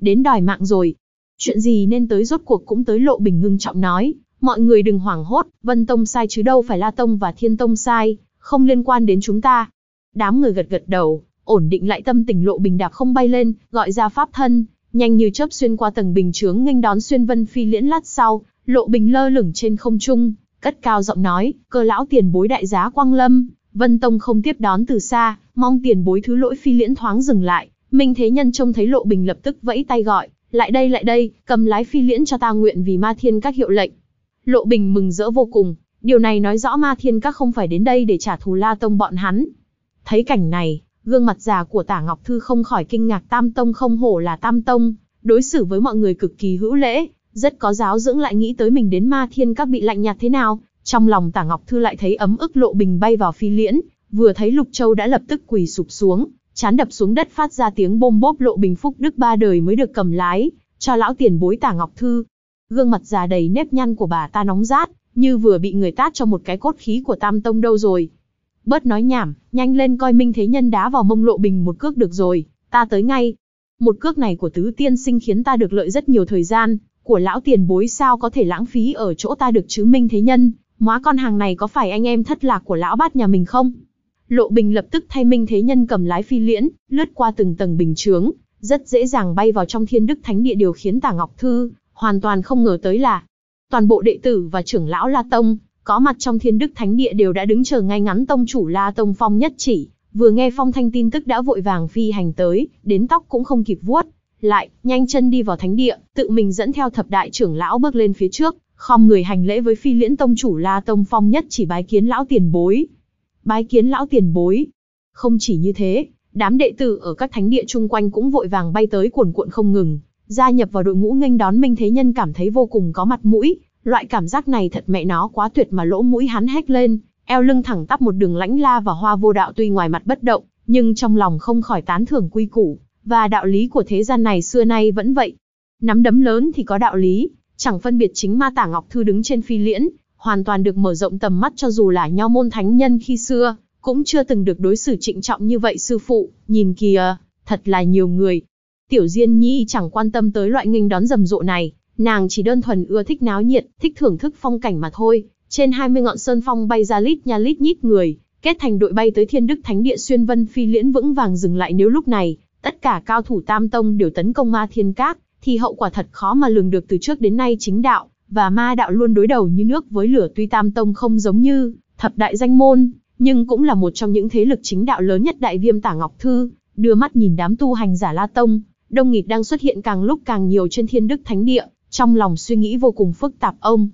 Speaker 1: Đến đòi mạng rồi. Chuyện gì nên tới rốt cuộc cũng tới lộ bình ngưng trọng nói, mọi người đừng hoảng hốt, Vân Tông sai chứ đâu phải La Tông và Thiên Tông sai, không liên quan đến chúng ta. Đám người gật gật đầu, ổn định lại tâm tình lộ bình đạp không bay lên, gọi ra pháp thân, nhanh như chớp xuyên qua tầng bình chướng nghênh đón xuyên vân phi liễn lát sau, lộ bình lơ lửng trên không trung, cất cao giọng nói, cơ lão tiền bối đại giá quang lâm, vân tông không tiếp đón từ xa, mong tiền bối thứ lỗi phi liễn thoáng dừng lại, minh thế nhân trông thấy lộ bình lập tức vẫy tay gọi, lại đây lại đây, cầm lái phi liễn cho ta nguyện vì ma thiên các hiệu lệnh. Lộ bình mừng rỡ vô cùng, điều này nói rõ ma thiên các không phải đến đây để trả thù la tông bọn hắn. Thấy cảnh này, Gương mặt già của Tả Ngọc Thư không khỏi kinh ngạc Tam Tông không hổ là Tam Tông, đối xử với mọi người cực kỳ hữu lễ, rất có giáo dưỡng lại nghĩ tới mình đến ma thiên các bị lạnh nhạt thế nào. Trong lòng Tả Ngọc Thư lại thấy ấm ức lộ bình bay vào phi liễn, vừa thấy Lục Châu đã lập tức quỳ sụp xuống, chán đập xuống đất phát ra tiếng bôm bốp lộ bình phúc đức ba đời mới được cầm lái, cho lão tiền bối Tả Ngọc Thư. Gương mặt già đầy nếp nhăn của bà ta nóng rát, như vừa bị người tát cho một cái cốt khí của Tam Tông đâu rồi. Bớt nói nhảm, nhanh lên coi Minh Thế Nhân đá vào mông Lộ Bình một cước được rồi, ta tới ngay. Một cước này của tứ tiên sinh khiến ta được lợi rất nhiều thời gian, của lão tiền bối sao có thể lãng phí ở chỗ ta được chứ Minh Thế Nhân, móa con hàng này có phải anh em thất lạc của lão bát nhà mình không? Lộ Bình lập tức thay Minh Thế Nhân cầm lái phi liễn, lướt qua từng tầng bình chướng, rất dễ dàng bay vào trong Thiên Đức Thánh Địa điều khiến Tả Ngọc Thư hoàn toàn không ngờ tới là toàn bộ đệ tử và trưởng lão La Tông có mặt trong Thiên Đức Thánh Địa đều đã đứng chờ ngay ngắn tông chủ La Tông Phong nhất chỉ, vừa nghe phong thanh tin tức đã vội vàng phi hành tới, đến tóc cũng không kịp vuốt, lại nhanh chân đi vào thánh địa, tự mình dẫn theo thập đại trưởng lão bước lên phía trước, khom người hành lễ với phi liễn tông chủ La Tông Phong nhất chỉ bái kiến lão tiền bối. Bái kiến lão tiền bối. Không chỉ như thế, đám đệ tử ở các thánh địa chung quanh cũng vội vàng bay tới cuồn cuộn không ngừng, gia nhập vào đội ngũ nghênh đón Minh Thế Nhân cảm thấy vô cùng có mặt mũi, loại cảm giác này thật mẹ nó quá tuyệt mà lỗ mũi hắn hét lên, eo lưng thẳng tắp một đường lãnh la và hoa vô đạo tuy ngoài mặt bất động, nhưng trong lòng không khỏi tán thưởng quy củ, và đạo lý của thế gian này xưa nay vẫn vậy. Nắm đấm lớn thì có đạo lý, chẳng phân biệt chính ma tả Ngọc Thư đứng trên phi liễn, hoàn toàn được mở rộng tầm mắt cho dù là nho môn thánh nhân khi xưa, cũng chưa từng được đối xử trịnh trọng như vậy sư phụ, nhìn kìa, thật là nhiều người. Tiểu Diên Nhi chẳng quan tâm tới loại nghênh đón rầm rộ này, nàng chỉ đơn thuần ưa thích náo nhiệt, thích thưởng thức phong cảnh mà thôi. Trên 20 ngọn sơn phong bay ra lít nha lít nhít người, kết thành đội bay tới Thiên Đức Thánh Địa xuyên vân phi liễn vững vàng dừng lại nếu lúc này, tất cả cao thủ Tam Tông đều tấn công Ma Thiên Các, thì hậu quả thật khó mà lường được từ trước đến nay chính đạo và ma đạo luôn đối đầu như nước với lửa tuy Tam Tông không giống như thập đại danh môn, nhưng cũng là một trong những thế lực chính đạo lớn nhất đại viêm tả Ngọc Thư, đưa mắt nhìn đám tu hành giả La Tông, đông nghịt đang xuất hiện càng lúc càng nhiều trên thiên đức thánh địa, trong lòng suy nghĩ vô cùng phức tạp ông.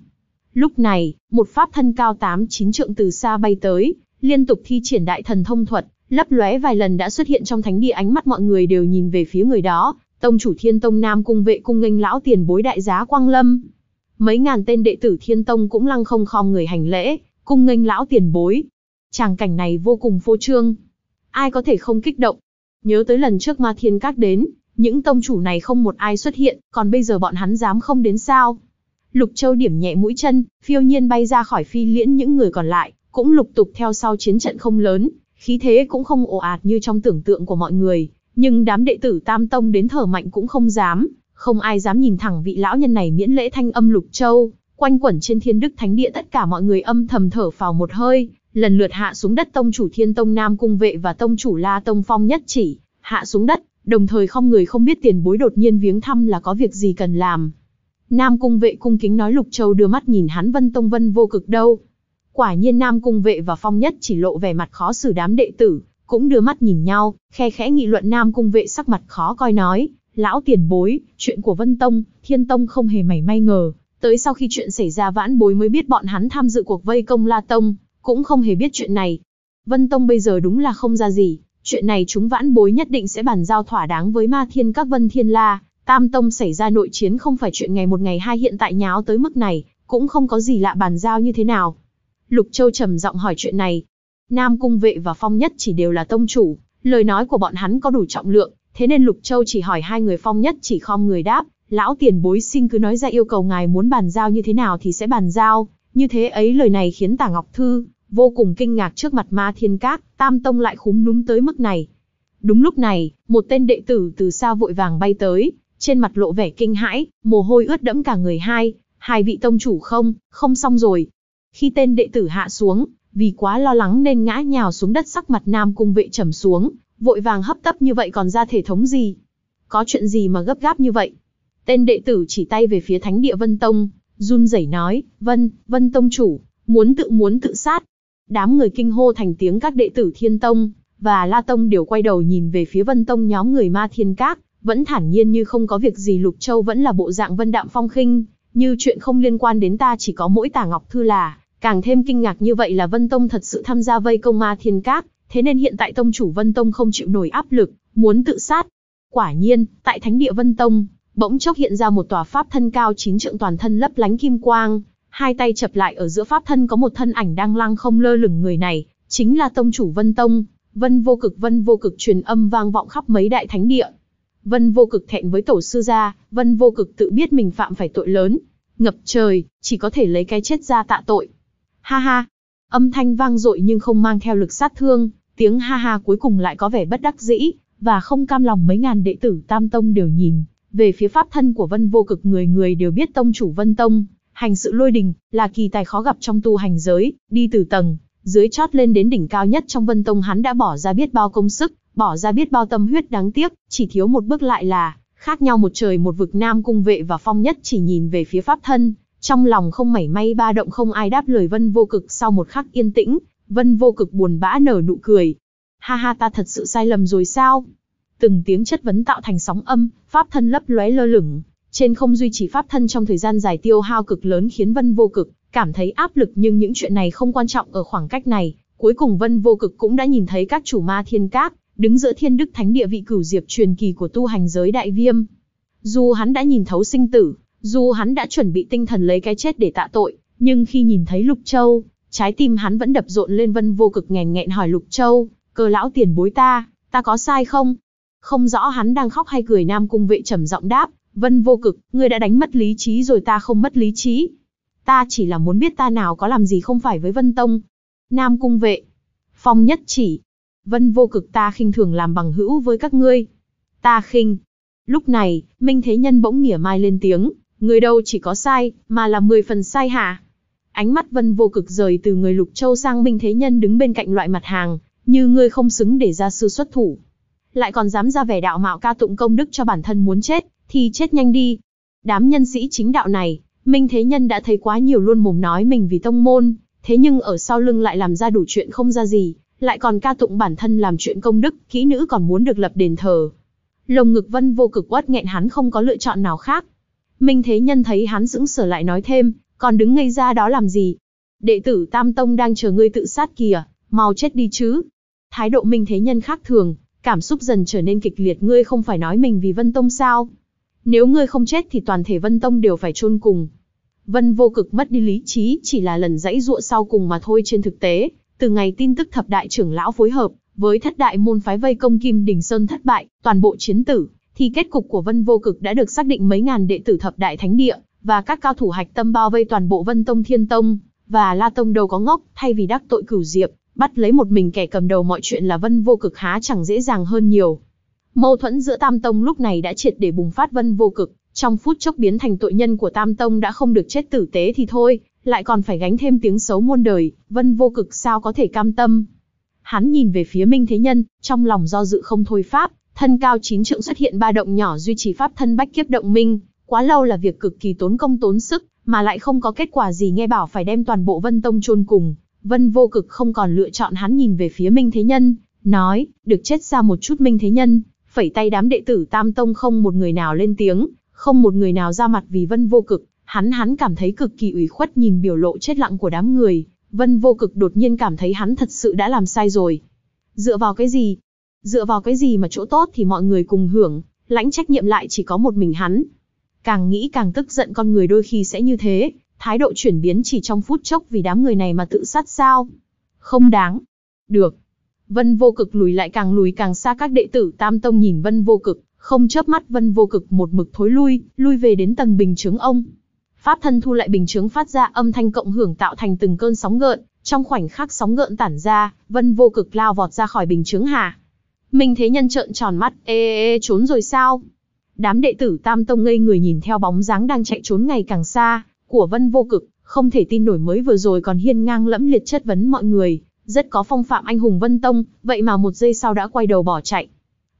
Speaker 1: Lúc này, một pháp thân cao 8-9 trượng từ xa bay tới, liên tục thi triển đại thần thông thuật, lấp lóe vài lần đã xuất hiện trong thánh địa ánh mắt mọi người đều nhìn về phía người đó, tông chủ thiên tông nam cung vệ cung nghênh lão tiền bối đại giá quang lâm. Mấy ngàn tên đệ tử thiên tông cũng lăng không khom người hành lễ, cung nghênh lão tiền bối. Tràng cảnh này vô cùng phô trương. Ai có thể không kích động? Nhớ tới lần trước ma thiên các đến, những tông chủ này không một ai xuất hiện, còn bây giờ bọn hắn dám không đến sao? Lục Châu điểm nhẹ mũi chân, phiêu nhiên bay ra khỏi phi liễn những người còn lại, cũng lục tục theo sau chiến trận không lớn, khí thế cũng không ồ ạt như trong tưởng tượng của mọi người, nhưng đám đệ tử Tam Tông đến thở mạnh cũng không dám, không ai dám nhìn thẳng vị lão nhân này miễn lễ thanh âm Lục Châu, quanh quẩn trên Thiên Đức Thánh Địa tất cả mọi người âm thầm thở phào một hơi, lần lượt hạ xuống đất tông chủ Thiên Tông Nam Cung Vệ và tông chủ La Tông Phong nhất chỉ, hạ xuống đất, đồng thời không người không biết tiền bối đột nhiên viếng thăm là có việc gì cần làm. Nam Cung Vệ cung kính nói Lục Châu đưa mắt nhìn hắn Vân Tông Vân vô cực đâu. Quả nhiên Nam Cung Vệ và Phong Nhất chỉ lộ vẻ mặt khó xử đám đệ tử, cũng đưa mắt nhìn nhau, khe khẽ nghị luận Nam Cung Vệ sắc mặt khó coi nói, lão tiền bối, chuyện của Vân Tông, Thiên Tông không hề mảy may ngờ, tới sau khi chuyện xảy ra vãn bối mới biết bọn hắn tham dự cuộc vây công La Tông, cũng không hề biết chuyện này. Vân Tông bây giờ đúng là không ra gì, chuyện này chúng vãn bối nhất định sẽ bàn giao thỏa đáng với ma thiên các Vân Thiên La, Tam Tông xảy ra nội chiến không phải chuyện ngày một ngày hai hiện tại nháo tới mức này, cũng không có gì lạ bàn giao như thế nào. Lục Châu trầm giọng hỏi chuyện này. Nam Cung Vệ và Phong Nhất chỉ đều là tông chủ, lời nói của bọn hắn có đủ trọng lượng, thế nên Lục Châu chỉ hỏi hai người Phong Nhất chỉ khom người đáp, lão tiền bối xin cứ nói ra yêu cầu ngài muốn bàn giao như thế nào thì sẽ bàn giao. Như thế ấy lời này khiến Tả Ngọc Thư vô cùng kinh ngạc trước mặt Ma Thiên Các, Tam Tông lại khúm núm tới mức này. Đúng lúc này, một tên đệ tử từ xa vội vàng bay tới, trên mặt lộ vẻ kinh hãi, mồ hôi ướt đẫm cả người hai, hai vị tông chủ không, không xong rồi. Khi tên đệ tử hạ xuống, vì quá lo lắng nên ngã nhào xuống đất sắc mặt nam cung vệ trầm xuống, vội vàng hấp tấp như vậy còn ra thể thống gì? Có chuyện gì mà gấp gáp như vậy? Tên đệ tử chỉ tay về phía thánh địa Vân Tông, run rẩy nói, Vân, Vân Tông chủ, muốn tự muốn tự sát. Đám người kinh hô thành tiếng các đệ tử Thiên Tông, và La Tông đều quay đầu nhìn về phía Vân Tông nhóm người ma thiên các, vẫn thản nhiên như không có việc gì Lục Châu vẫn là bộ dạng vân đạm phong khinh, như chuyện không liên quan đến ta chỉ có mỗi tả ngọc thư là, càng thêm kinh ngạc như vậy là Vân Tông thật sự tham gia vây công ma thiên các, thế nên hiện tại tông chủ Vân Tông không chịu nổi áp lực, muốn tự sát. Quả nhiên, tại thánh địa Vân Tông, bỗng chốc hiện ra một tòa pháp thân cao chín trượng toàn thân lấp lánh kim quang, hai tay chập lại ở giữa pháp thân có một thân ảnh đang lăng không lơ lửng người này, chính là tông chủ Vân Tông. Vân vô cực vân vô cực truyền âm vang vọng khắp mấy đại thánh địa, Vân vô cực thẹn với tổ sư gia, vân vô cực tự biết mình phạm phải tội lớn. Ngập trời, chỉ có thể lấy cái chết ra tạ tội. Ha ha, âm thanh vang dội nhưng không mang theo lực sát thương, tiếng ha ha cuối cùng lại có vẻ bất đắc dĩ, và không cam lòng mấy ngàn đệ tử Tam Tông đều nhìn, về phía pháp thân của vân vô cực người người đều biết tông chủ vân tông, hành sự lôi đình, là kỳ tài khó gặp trong tu hành giới, đi từ tầng, dưới chót lên đến đỉnh cao nhất trong Vân Tông hắn đã bỏ ra biết bao công sức, bỏ ra biết bao tâm huyết đáng tiếc, chỉ thiếu một bước lại là, khác nhau một trời một vực Nam Cung Vệ và Phong Nhất chỉ nhìn về phía pháp thân, trong lòng không mảy may ba động không ai đáp lời Vân Vô Cực sau một khắc yên tĩnh, Vân Vô Cực buồn bã nở nụ cười. Ha ha ta thật sự sai lầm rồi sao? Từng tiếng chất vấn tạo thành sóng âm, pháp thân lấp lóe lơ lửng, trên không duy trì pháp thân trong thời gian dài tiêu hao cực lớn khiến Vân Vô Cực cảm thấy áp lực nhưng những chuyện này không quan trọng ở khoảng cách này. Cuối cùng Vân Vô Cực cũng đã nhìn thấy các chủ ma thiên các, đứng giữa thiên đức thánh địa vị cửu diệp truyền kỳ của tu hành giới đại viêm. Dù hắn đã nhìn thấu sinh tử, dù hắn đã chuẩn bị tinh thần lấy cái chết để tạ tội, nhưng khi nhìn thấy Lục Châu, trái tim hắn vẫn đập rộn lên Vân Vô Cực nghèn nghẹn hỏi Lục Châu, cơ lão tiền bối ta, ta có sai không? Không rõ hắn đang khóc hay cười Nam Cung vệ trầm giọng đáp, Vân Vô Cực, ngươi đã đánh mất lý trí rồi ta không mất lý trí. Ta chỉ là muốn biết ta nào có làm gì không phải với Vân Tông. Nam Cung vệ, Phong nhất chỉ, Vân Vô Cực ta khinh thường làm bằng hữu với các ngươi. Ta khinh. Lúc này, Minh Thế Nhân bỗng mỉa mai lên tiếng, người đâu chỉ có sai, mà là 10 phần sai hả? Ánh mắt Vân Vô Cực rời từ người Lục Châu sang Minh Thế Nhân đứng bên cạnh loại mặt hàng, như ngươi không xứng để ra sư xuất thủ. Lại còn dám ra vẻ đạo mạo ca tụng công đức cho bản thân muốn chết, thì chết nhanh đi. Đám nhân sĩ chính đạo này, Minh Thế Nhân đã thấy quá nhiều luôn mồm nói mình vì tông môn, thế nhưng ở sau lưng lại làm ra đủ chuyện không ra gì, lại còn ca tụng bản thân làm chuyện công đức, kỹ nữ còn muốn được lập đền thờ. Lồng ngực vân vô cực quát nghẹn hắn không có lựa chọn nào khác. Minh Thế Nhân thấy hắn sững sở lại nói thêm, còn đứng ngây ra đó làm gì? Đệ tử Tam Tông đang chờ ngươi tự sát kìa, mau chết đi chứ. Thái độ Minh Thế Nhân khác thường, cảm xúc dần trở nên kịch liệt ngươi không phải nói mình vì Vân Tông sao? Nếu ngươi không chết thì toàn thể Vân Tông đều phải chôn cùng. Vân vô cực mất đi lý trí chỉ là lần dãy dụa sau cùng mà thôi trên thực tế, từ ngày tin tức thập đại trưởng lão phối hợp với thất đại môn phái vây công Kim Đình Sơn thất bại, toàn bộ chiến tử, thì kết cục của Vân Vô Cực đã được xác định mấy ngàn đệ tử thập đại thánh địa và các cao thủ hạch tâm bao vây toàn bộ Vân Tông Thiên Tông và La Tông đâu có ngốc, thay vì đắc tội cửu diệp, bắt lấy một mình kẻ cầm đầu mọi chuyện là Vân Vô Cực há chẳng dễ dàng hơn nhiều. Mâu thuẫn giữa Tam Tông lúc này đã triệt để bùng phát Vân Vô Cực, trong phút chốc biến thành tội nhân của Tam Tông đã không được chết tử tế thì thôi, lại còn phải gánh thêm tiếng xấu muôn đời, Vân Vô Cực sao có thể cam tâm. Hắn nhìn về phía Minh Thế Nhân, trong lòng do dự không thôi pháp, thân cao chín trượng xuất hiện ba động nhỏ duy trì pháp thân bách kiếp động minh, quá lâu là việc cực kỳ tốn công tốn sức, mà lại không có kết quả gì nghe bảo phải đem toàn bộ Vân Tông chôn cùng. Vân Vô Cực không còn lựa chọn hắn nhìn về phía Minh Thế Nhân, nói, được chết ra một chút Minh Thế Nhân, phẩy tay đám đệ tử Tam Tông không một người nào lên tiếng, không một người nào ra mặt vì Vân Vô Cực, hắn hắn cảm thấy cực kỳ ủy khuất nhìn biểu lộ chết lặng của đám người, Vân Vô Cực đột nhiên cảm thấy hắn thật sự đã làm sai rồi. Dựa vào cái gì? Dựa vào cái gì mà chỗ tốt thì mọi người cùng hưởng, lãnh trách nhiệm lại chỉ có một mình hắn. Càng nghĩ càng tức giận con người đôi khi sẽ như thế, thái độ chuyển biến chỉ trong phút chốc vì đám người này mà tự sát sao? Không đáng. Được. Vân vô cực lùi lại càng lùi càng xa các đệ tử Tam Tông nhìn Vân vô cực, không chớp mắt Vân vô cực một mực thối lui, lui về đến tầng bình chứng ông. Pháp thân thu lại bình chứng phát ra âm thanh cộng hưởng tạo thành từng cơn sóng gợn, trong khoảnh khắc sóng gợn tản ra, Vân vô cực lao vọt ra khỏi bình chứng hà. Minh thế nhân trợn tròn mắt, ê, ê, ê trốn rồi sao? Đám đệ tử Tam Tông ngây người nhìn theo bóng dáng đang chạy trốn ngày càng xa, của Vân vô cực, không thể tin nổi mới vừa rồi còn hiên ngang lẫm liệt chất vấn mọi người, rất có phong phạm anh hùng Vân Tông, vậy mà một giây sau đã quay đầu bỏ chạy.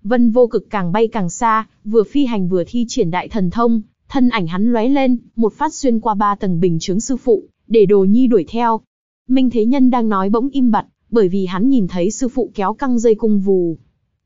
Speaker 1: Vân vô cực càng bay càng xa, vừa phi hành vừa thi triển đại thần thông, thân ảnh hắn lóe lên, một phát xuyên qua ba tầng bình chướng sư phụ, để đồ nhi đuổi theo. Minh Thế Nhân đang nói bỗng im bặt, bởi vì hắn nhìn thấy sư phụ kéo căng dây cung vù.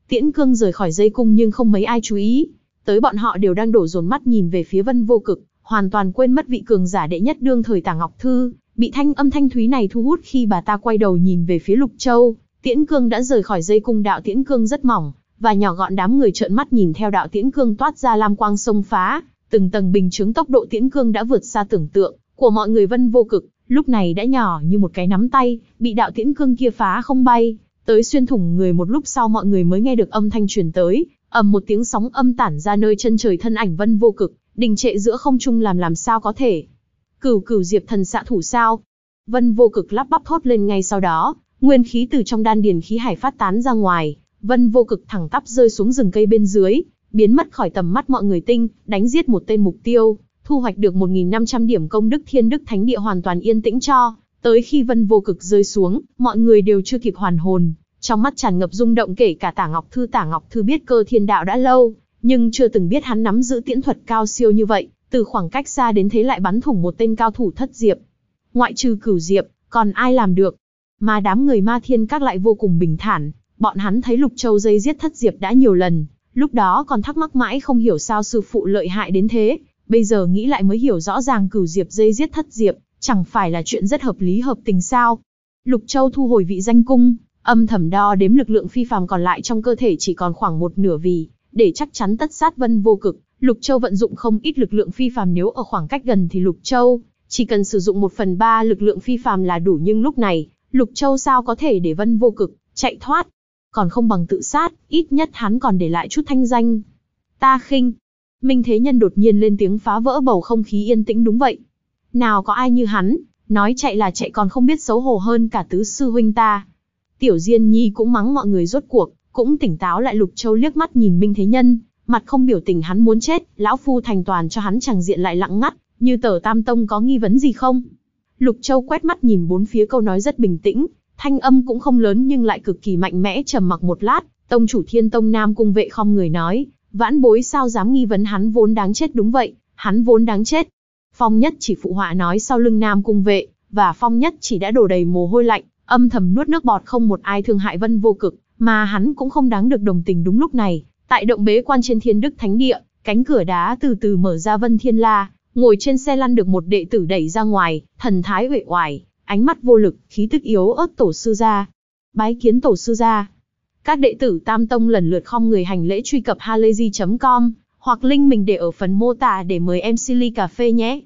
Speaker 1: Tiễn cương rời khỏi dây cung nhưng không mấy ai chú ý, tới bọn họ đều đang đổ dồn mắt nhìn về phía vân vô cực, hoàn toàn quên mất vị cường giả đệ nhất đương thời tả ngọc thư, bị thanh âm thanh thúy này thu hút khi bà ta quay đầu nhìn về phía lục châu. Tiễn cương đã rời khỏi dây cung đạo tiễn cương rất mỏng, và nhỏ gọn đám người trợn mắt nhìn theo đạo tiễn cương toát ra lam quang sông phá, từng tầng bình chứng tốc độ tiễn cương đã vượt xa tưởng tượng của mọi người vân vô cực, lúc này đã nhỏ như một cái nắm tay, bị đạo tiễn cương kia phá không bay, tới xuyên thủng người một lúc sau mọi người mới nghe được âm thanh truyền tới, ầm một tiếng sóng âm tản ra nơi chân trời thân ảnh vân vô cực, đình trệ giữa không trung làm làm sao có thể. Cửu cửu diệp thần xạ thủ sao? Vân vô cực lắp bắp thốt lên ngay sau đó, nguyên khí từ trong đan điền khí hải phát tán ra ngoài, vân vô cực thẳng tắp rơi xuống rừng cây bên dưới, biến mất khỏi tầm mắt mọi người tinh, đánh giết một tên mục tiêu, thu hoạch được 1.500 điểm công đức thiên đức thánh địa hoàn toàn yên tĩnh cho, Tới khi vân vô cực rơi xuống, mọi người đều chưa kịp hoàn hồn, trong mắt tràn ngập rung động kể cả Tả Ngọc Thư Tả Ngọc Thư biết cơ thiên đạo đã lâu, nhưng chưa từng biết hắn nắm giữ tiễn thuật cao siêu như vậy, từ khoảng cách xa đến thế lại bắn thủng một tên cao thủ thất diệp. Ngoại trừ cửu diệp, còn ai làm được? Mà đám người ma thiên các lại vô cùng bình thản, bọn hắn thấy Lục Châu dây giết thất diệp đã nhiều lần, lúc đó còn thắc mắc mãi không hiểu sao sư phụ lợi hại đến thế, bây giờ nghĩ lại mới hiểu rõ ràng cửu diệp dây giết thất diệp, chẳng phải là chuyện rất hợp lý hợp tình sao. Lục Châu thu hồi vị danh cung, âm thầm đo đếm lực lượng phi phàm còn lại trong cơ thể chỉ còn khoảng một nửa vì, để chắc chắn tất sát vân vô cực, Lục Châu vận dụng không ít lực lượng phi phàm nếu ở khoảng cách gần thì Lục Châu chỉ cần sử dụng một phần ba lực lượng phi phàm là đủ nhưng lúc này, Lục Châu sao có thể để vân vô cực chạy thoát, còn không bằng tự sát, ít nhất hắn còn để lại chút thanh danh. Ta khinh. Minh Thế Nhân đột nhiên lên tiếng phá vỡ bầu không khí yên tĩnh đúng vậy. Nào có ai như hắn, nói chạy là chạy còn không biết xấu hổ hơn cả tứ sư huynh ta. Tiểu Diên Nhi cũng mắng mọi người rốt cuộc, cũng tỉnh táo lại Lục Châu liếc mắt nhìn Minh Thế Nhân, mặt không biểu tình hắn muốn chết, lão phu thành toàn cho hắn chẳng diện lại lặng ngắt, như tờ Tam Tông có nghi vấn gì không? Lục Châu quét mắt nhìn bốn phía câu nói rất bình tĩnh, thanh âm cũng không lớn nhưng lại cực kỳ mạnh mẽ trầm mặc một lát, tông chủ Thiên Tông Nam cung vệ không người nói, vãn bối sao dám nghi vấn hắn vốn đáng chết đúng vậy, hắn vốn đáng chết. Phong nhất chỉ phụ họa nói sau lưng Nam cung vệ, và Phong nhất chỉ đã đổ đầy mồ hôi lạnh, âm thầm nuốt nước bọt không một ai thương hại vân vô cực, mà hắn cũng không đáng được đồng tình đúng lúc này. Tại động bế quan trên thiên đức thánh địa, cánh cửa đá từ từ mở ra vân thiên la, ngồi trên xe lăn được một đệ tử đẩy ra ngoài, thần thái uể oải, ánh mắt vô lực, khí tức yếu ớt tổ sư gia. Bái kiến tổ sư gia. Các đệ tử Tam Tông lần lượt không người hành lễ truy cập halayzi.com, hoặc link mình để ở phần mô tả để mời em ly cà phê nhé.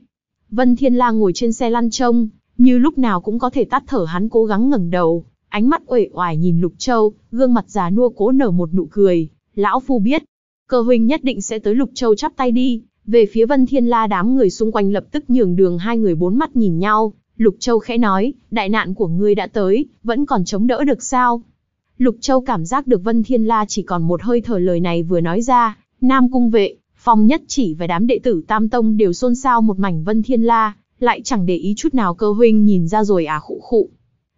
Speaker 1: Vân Thiên La ngồi trên xe lăn trông, như lúc nào cũng có thể tắt thở hắn cố gắng ngẩng đầu, ánh mắt uể oải nhìn Lục Châu, gương mặt già nua cố nở một nụ cười, lão phu biết, cơ huynh nhất định sẽ tới Lục Châu chắp tay đi, về phía Vân Thiên La đám người xung quanh lập tức nhường đường hai người bốn mắt nhìn nhau, Lục Châu khẽ nói, đại nạn của ngươi đã tới, vẫn còn chống đỡ được sao? Lục Châu cảm giác được Vân Thiên La chỉ còn một hơi thở lời này vừa nói ra, Nam Cung Vệ, Phong Nhất Chỉ và đám đệ tử Tam Tông đều xôn xao một mảnh Vân Thiên La, lại chẳng để ý chút nào cơ huynh nhìn ra rồi à khụ khụ.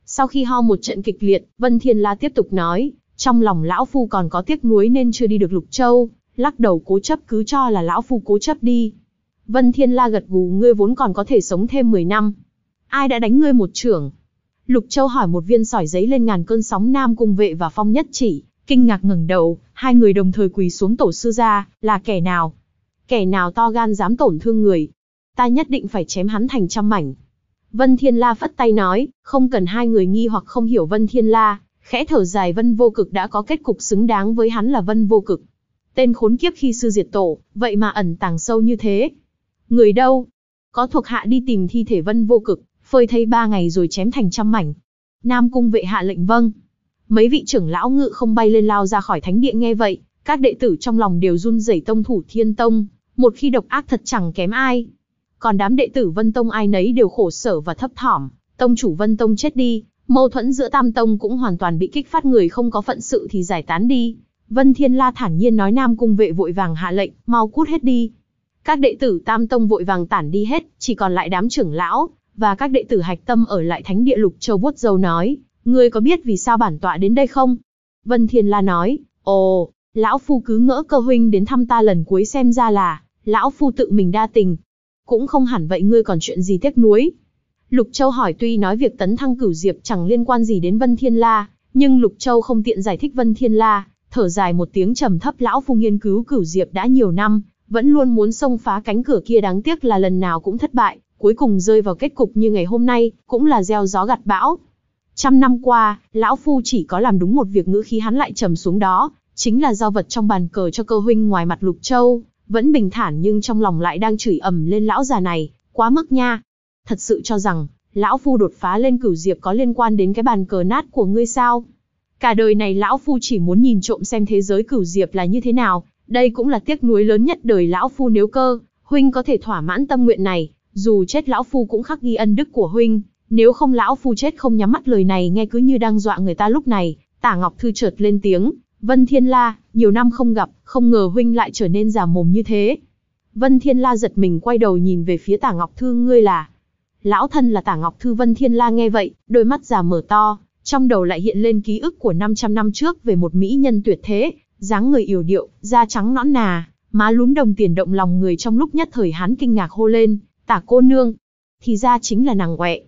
Speaker 1: Sau khi ho một trận kịch liệt, Vân Thiên La tiếp tục nói, trong lòng lão phu còn có tiếc nuối nên chưa đi được Lục Châu, lắc đầu cố chấp cứ cho là lão phu cố chấp đi. Vân Thiên La gật gù ngươi vốn còn có thể sống thêm 10 năm. Ai đã đánh ngươi một trưởng? Lục Châu hỏi một viên sỏi giấy lên ngàn cơn sóng Nam Cung Vệ và Phong Nhất Chỉ, kinh ngạc ngẩng đầu, hai người đồng thời quỳ xuống tổ sư gia, là kẻ nào? Kẻ nào to gan dám tổn thương người? Ta nhất định phải chém hắn thành trăm mảnh. Vân Thiên La phất tay nói, không cần hai người nghi hoặc không hiểu Vân Thiên La, khẽ thở dài Vân Vô Cực đã có kết cục xứng đáng với hắn là Vân Vô Cực. Tên khốn kiếp khi sư diệt tổ, vậy mà ẩn tàng sâu như thế. Người đâu? Có thuộc hạ đi tìm thi thể Vân Vô Cực, phơi thấy ba ngày rồi chém thành trăm mảnh. Nam cung vệ hạ lệnh vâng. Mấy vị trưởng lão ngự không bay lên lao ra khỏi thánh địa nghe vậy, các đệ tử trong lòng đều run rẩy tông thủ thiên tông, một khi độc ác thật chẳng kém ai. Còn đám đệ tử Vân Tông ai nấy đều khổ sở và thấp thỏm, tông chủ Vân Tông chết đi, mâu thuẫn giữa Tam Tông cũng hoàn toàn bị kích phát người không có phận sự thì giải tán đi. Vân Thiên La thản nhiên nói Nam Cung vệ vội vàng hạ lệnh, mau cút hết đi. Các đệ tử Tam Tông vội vàng tản đi hết, chỉ còn lại đám trưởng lão, và các đệ tử hạch tâm ở lại thánh địa lục châu vuốt dâu nói, ngươi có biết vì sao bản tọa đến đây không? Vân Thiên La nói, ồ, lão phu cứ ngỡ cơ huynh đến thăm ta lần cuối xem ra là, lão phu tự mình đa tình. Cũng không hẳn vậy ngươi còn chuyện gì tiếc nuối. Lục Châu hỏi tuy nói việc tấn thăng cửu diệp chẳng liên quan gì đến Vân Thiên La, nhưng Lục Châu không tiện giải thích Vân Thiên La, thở dài một tiếng trầm thấp lão phu nghiên cứu cửu diệp đã nhiều năm, vẫn luôn muốn xông phá cánh cửa kia đáng tiếc là lần nào cũng thất bại, cuối cùng rơi vào kết cục như ngày hôm nay, cũng là gieo gió gặt bão. Trăm năm qua, lão phu chỉ có làm đúng một việc ngữ khí hắn lại trầm xuống đó, chính là giao vật trong bàn cờ cho cơ huynh ngoài mặt lục châu, vẫn bình thản nhưng trong lòng lại đang chửi ầm lên lão già này, quá mức nha. Thật sự cho rằng, lão phu đột phá lên cửu diệp có liên quan đến cái bàn cờ nát của ngươi sao? Cả đời này lão phu chỉ muốn nhìn trộm xem thế giới cửu diệp là như thế nào, đây cũng là tiếc nuối lớn nhất đời lão phu nếu cơ, huynh có thể thỏa mãn tâm nguyện này, dù chết lão phu cũng khắc ghi ân đức của huynh, nếu không lão phu chết không nhắm mắt lời này nghe cứ như đang dọa người ta lúc này, Tả Ngọc Thư chợt lên tiếng, Vân Thiên La, nhiều năm không gặp, không ngờ huynh lại trở nên già mồm như thế. Vân Thiên La giật mình quay đầu nhìn về phía Tả Ngọc Thư ngươi là, Lão thân là Tả Ngọc Thư Vân Thiên La nghe vậy, đôi mắt già mở to, trong đầu lại hiện lên ký ức của 500 năm trước về một mỹ nhân tuyệt thế, dáng người yểu điệu, da trắng nõn nà, má lúm đồng tiền động lòng người trong lúc nhất thời hắn kinh ngạc hô lên, tả cô nương. Thì ra chính là nàng quẹ.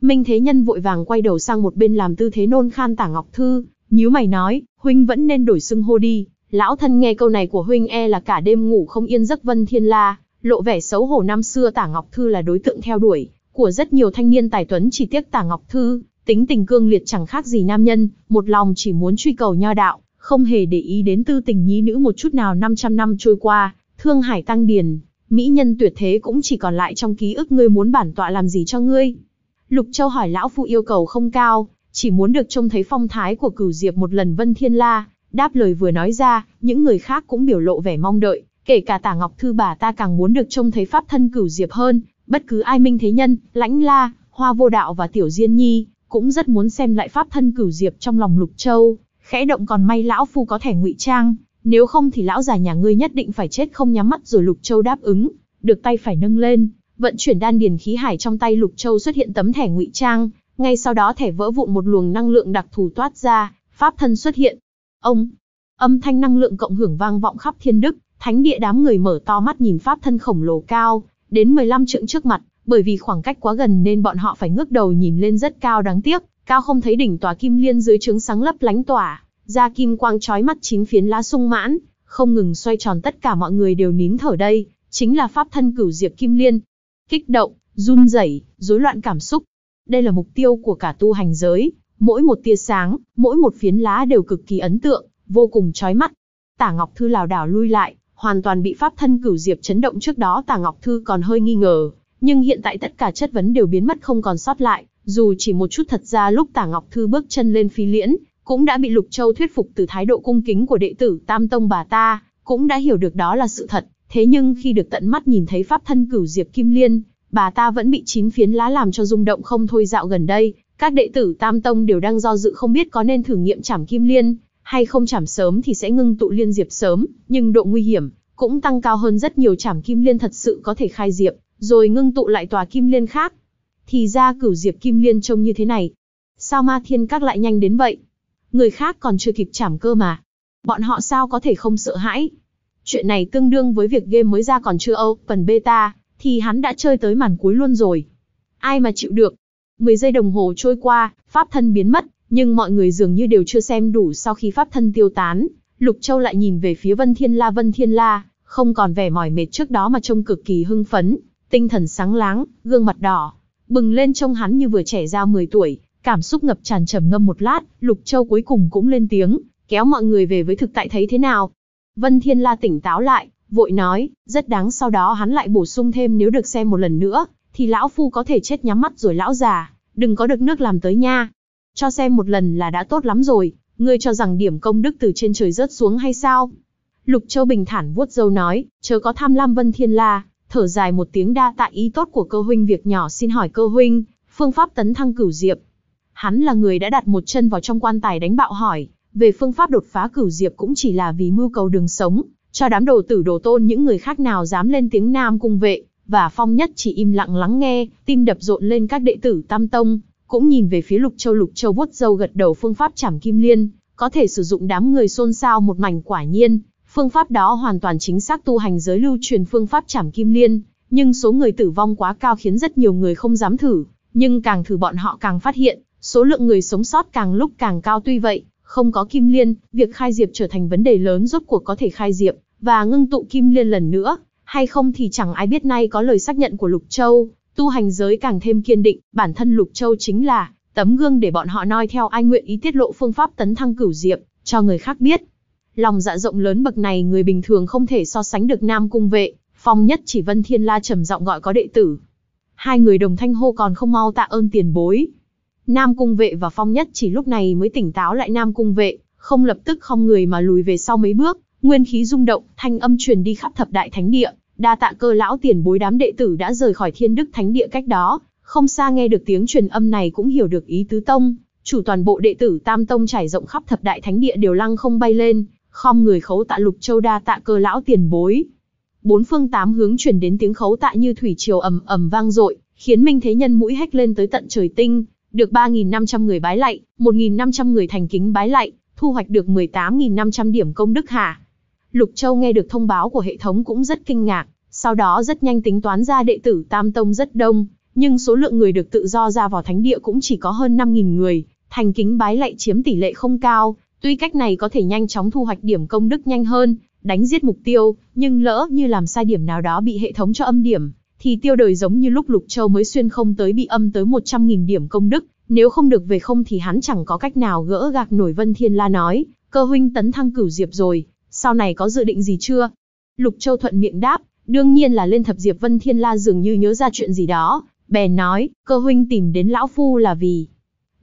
Speaker 1: Minh Thế Nhân vội vàng quay đầu sang một bên làm tư thế nôn khan tả Ngọc Thư, nhíu mày nói, huynh vẫn nên đổi xưng hô đi. Lão thân nghe câu này của huynh e là cả đêm ngủ không yên giấc vân thiên la, lộ vẻ xấu hổ năm xưa tả Ngọc Thư là đối tượng theo đuổi, của rất nhiều thanh niên tài tuấn chỉ tiếc tả Ngọc Thư, tính tình cương liệt chẳng khác gì nam nhân, một lòng chỉ muốn truy cầu nho đạo, không hề để ý đến tư tình nhí nữ một chút nào 500 năm trôi qua, thương hải tăng điền, mỹ nhân tuyệt thế cũng chỉ còn lại trong ký ức ngươi muốn bản tọa làm gì cho ngươi. Lục Châu hỏi lão phu yêu cầu không cao, chỉ muốn được trông thấy phong thái của cửu diệp một lần vân thiên la, đáp lời vừa nói ra, những người khác cũng biểu lộ vẻ mong đợi, kể cả tả ngọc thư bà ta càng muốn được trông thấy pháp thân cửu diệp hơn, bất cứ ai minh thế nhân, lãnh la, hoa vô đạo và tiểu diên nhi, cũng rất muốn xem lại pháp thân cửu diệp trong lòng lục châu, khẽ động còn may lão phu có thể ngụy trang, nếu không thì lão già nhà ngươi nhất định phải chết không nhắm mắt rồi Lục Châu đáp ứng, được tay phải nâng lên, vận chuyển đan điền khí hải trong tay Lục Châu xuất hiện tấm thẻ ngụy trang, ngay sau đó thẻ vỡ vụn một luồng năng lượng đặc thù toát ra, pháp thân xuất hiện. Ông, âm thanh năng lượng cộng hưởng vang vọng khắp thiên đức, thánh địa đám người mở to mắt nhìn pháp thân khổng lồ cao, đến 15 trượng trước mặt, bởi vì khoảng cách quá gần nên bọn họ phải ngước đầu nhìn lên rất cao đáng tiếc, cao không thấy đỉnh tòa kim liên dưới trướng sáng lấp lánh tỏa, ra kim quang chói mắt chín phiến lá sung mãn, không ngừng xoay tròn tất cả mọi người đều nín thở đây, chính là pháp thân cửu diệp kim liên. Kích động, run rẩy, rối loạn cảm xúc. Đây là mục tiêu của cả tu hành giới, mỗi một tia sáng, mỗi một phiến lá đều cực kỳ ấn tượng, vô cùng chói mắt. Tả Ngọc Thư lảo đảo lui lại, hoàn toàn bị pháp thân cửu diệp chấn động trước đó Tả Ngọc Thư còn hơi nghi ngờ, nhưng hiện tại tất cả chất vấn đều biến mất không còn sót lại, dù chỉ một chút thật ra lúc Tả Ngọc Thư bước chân lên phi liễn, cũng đã bị Lục Châu thuyết phục từ thái độ cung kính của đệ tử Tam Tông bà ta, cũng đã hiểu được đó là sự thật. Thế nhưng khi được tận mắt nhìn thấy pháp thân cửu Diệp Kim Liên, bà ta vẫn bị chín phiến lá làm cho rung động không thôi dạo gần đây. Các đệ tử Tam Tông đều đang do dự không biết có nên thử nghiệm chảm Kim Liên, hay không chảm sớm thì sẽ ngưng tụ liên diệp sớm, nhưng độ nguy hiểm cũng tăng cao hơn rất nhiều chảm Kim Liên thật sự có thể khai diệp, rồi ngưng tụ lại tòa Kim Liên khác. Thì ra cửu Diệp Kim Liên trông như thế này. Sao ma thiên các lại nhanh đến vậy? người khác còn chưa kịp chảm cơ mà. Bọn họ sao có thể không sợ hãi? Chuyện này tương đương với việc game mới ra còn chưa âu, phần beta, thì hắn đã chơi tới màn cuối luôn rồi. Ai mà chịu được? 10 giây đồng hồ trôi qua, pháp thân biến mất, nhưng mọi người dường như đều chưa xem đủ sau khi pháp thân tiêu tán. Lục Châu lại nhìn về phía Vân Thiên La Vân Thiên La, không còn vẻ mỏi mệt trước đó mà trông cực kỳ hưng phấn, tinh thần sáng láng, gương mặt đỏ, bừng lên trông hắn như vừa trẻ ra 10 tuổi, Cảm xúc ngập tràn trầm ngâm một lát, Lục Châu cuối cùng cũng lên tiếng, kéo mọi người về với thực tại thấy thế nào. Vân Thiên La tỉnh táo lại, vội nói, rất đáng sau đó hắn lại bổ sung thêm nếu được xem một lần nữa, thì lão phu có thể chết nhắm mắt rồi lão già, đừng có được nước làm tới nha. Cho xem một lần là đã tốt lắm rồi, ngươi cho rằng điểm công đức từ trên trời rớt xuống hay sao? Lục Châu bình thản vuốt dâu nói, chớ có tham lam Vân Thiên La, thở dài một tiếng đa tạ ý tốt của cơ huynh việc nhỏ xin hỏi cơ huynh, phương pháp tấn thăng cửu diệp, Hắn là người đã đặt một chân vào trong quan tài đánh bạo hỏi, về phương pháp đột phá cửu diệp cũng chỉ là vì mưu cầu đường sống, cho đám đồ tử đồ tôn những người khác nào dám lên tiếng nam cung vệ, và phong nhất chỉ im lặng lắng nghe, tim đập rộn lên các đệ tử tam tông, cũng nhìn về phía lục châu. Lục châu vuốt dâu gật đầu phương pháp chảm kim liên, có thể sử dụng đám người xôn xao một mảnh quả nhiên, phương pháp đó hoàn toàn chính xác tu hành giới lưu truyền phương pháp chảm kim liên, nhưng số người tử vong quá cao khiến rất nhiều người không dám thử, nhưng càng thử bọn họ càng phát hiện, Số lượng người sống sót càng lúc càng cao. Tuy vậy, không có kim liên, việc khai diệp trở thành vấn đề lớn rốt cuộc có thể khai diệp, và ngưng tụ kim liên lần nữa, hay không thì chẳng ai biết. Nay có lời xác nhận của Lục Châu, tu hành giới càng thêm kiên định, bản thân Lục Châu chính là tấm gương để bọn họ noi theo ai nguyện ý tiết lộ phương pháp tấn thăng cửu diệp, cho người khác biết. Lòng dạ rộng lớn bậc này người bình thường không thể so sánh được Nam Cung Vệ, Phong Nhất chỉ Vân Thiên La trầm giọng gọi có đệ tử. Hai người đồng thanh hô còn không mau tạ ơn tiền bối, Nam Cung Vệ và Phong Nhất chỉ lúc này mới tỉnh táo lại Nam Cung Vệ, không lập tức không người mà lùi về sau mấy bước, nguyên khí rung động, thanh âm truyền đi khắp thập đại thánh địa, đa tạ cơ lão tiền bối đám đệ tử đã rời khỏi Thiên Đức Thánh địa cách đó, không xa nghe được tiếng truyền âm này cũng hiểu được ý tứ tông, chủ toàn bộ đệ tử Tam tông trải rộng khắp thập đại thánh địa đều lăng không bay lên, khom người khấu tạ Lục Châu đa tạ cơ lão tiền bối. Bốn phương tám hướng truyền đến tiếng khấu tạ như thủy triều ầm ầm vang dội, khiến Minh Thế Nhân mũi hét lên tới tận trời tinh, được 3.500 người bái lạy, 1.500 người thành kính bái lạy, thu hoạch được 18.500 điểm công đức hả. Lục Châu nghe được thông báo của hệ thống cũng rất kinh ngạc, sau đó rất nhanh tính toán ra đệ tử Tam Tông rất đông, nhưng số lượng người được tự do ra vào thánh địa cũng chỉ có hơn 5.000 người, thành kính bái lại chiếm tỷ lệ không cao, tuy cách này có thể nhanh chóng thu hoạch điểm công đức nhanh hơn, đánh giết mục tiêu, nhưng lỡ như làm sai điểm nào đó bị hệ thống cho âm điểm, thì tiêu đời giống như lúc Lục Châu mới xuyên không tới bị âm tới 100.000 điểm công đức, nếu không được về không thì hắn chẳng có cách nào gỡ gạc nổi Vân Thiên La nói, cơ huynh tấn thăng cửu diệp rồi, sau này có dự định gì chưa? Lục Châu thuận miệng đáp, đương nhiên là lên thập diệp Vân Thiên La dường như nhớ ra chuyện gì đó, bèn nói, cơ huynh tìm đến lão phu là vì.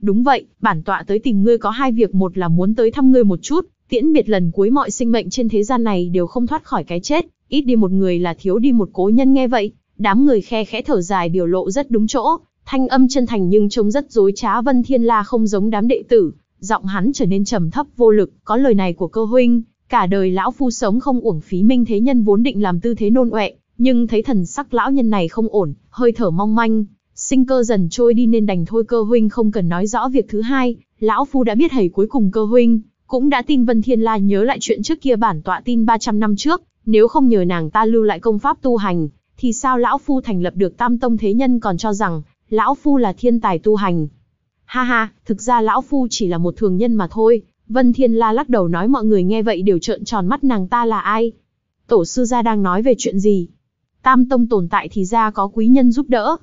Speaker 1: Đúng vậy, bản tọa tới tìm ngươi có hai việc một là muốn tới thăm ngươi một chút, tiễn biệt lần cuối mọi sinh mệnh trên thế gian này đều không thoát khỏi cái chết, ít đi một người là thiếu đi một cố nhân nghe vậy, đám người khe khẽ thở dài biểu lộ rất đúng chỗ, thanh âm chân thành nhưng trông rất dối trá Vân Thiên La không giống đám đệ tử, giọng hắn trở nên trầm thấp vô lực, có lời này của cơ huynh, cả đời lão phu sống không uổng phí minh thế nhân vốn định làm tư thế nôn ọe, nhưng thấy thần sắc lão nhân này không ổn, hơi thở mong manh, sinh cơ dần trôi đi nên đành thôi cơ huynh không cần nói rõ việc thứ hai, lão phu đã biết hầy cuối cùng cơ huynh, cũng đã tin Vân Thiên La nhớ lại chuyện trước kia bản tọa tin 300 năm trước, nếu không nhờ nàng ta lưu lại công pháp tu hành, thì sao lão phu thành lập được Tam Tông thế nhân còn cho rằng lão phu là thiên tài tu hành. Ha ha, thực ra lão phu chỉ là một thường nhân mà thôi. Vân Thiên La lắc đầu nói mọi người nghe vậy đều trợn tròn mắt nàng ta là ai. Tổ sư gia đang nói về chuyện gì? Tam Tông tồn tại thì ra có quý nhân giúp đỡ.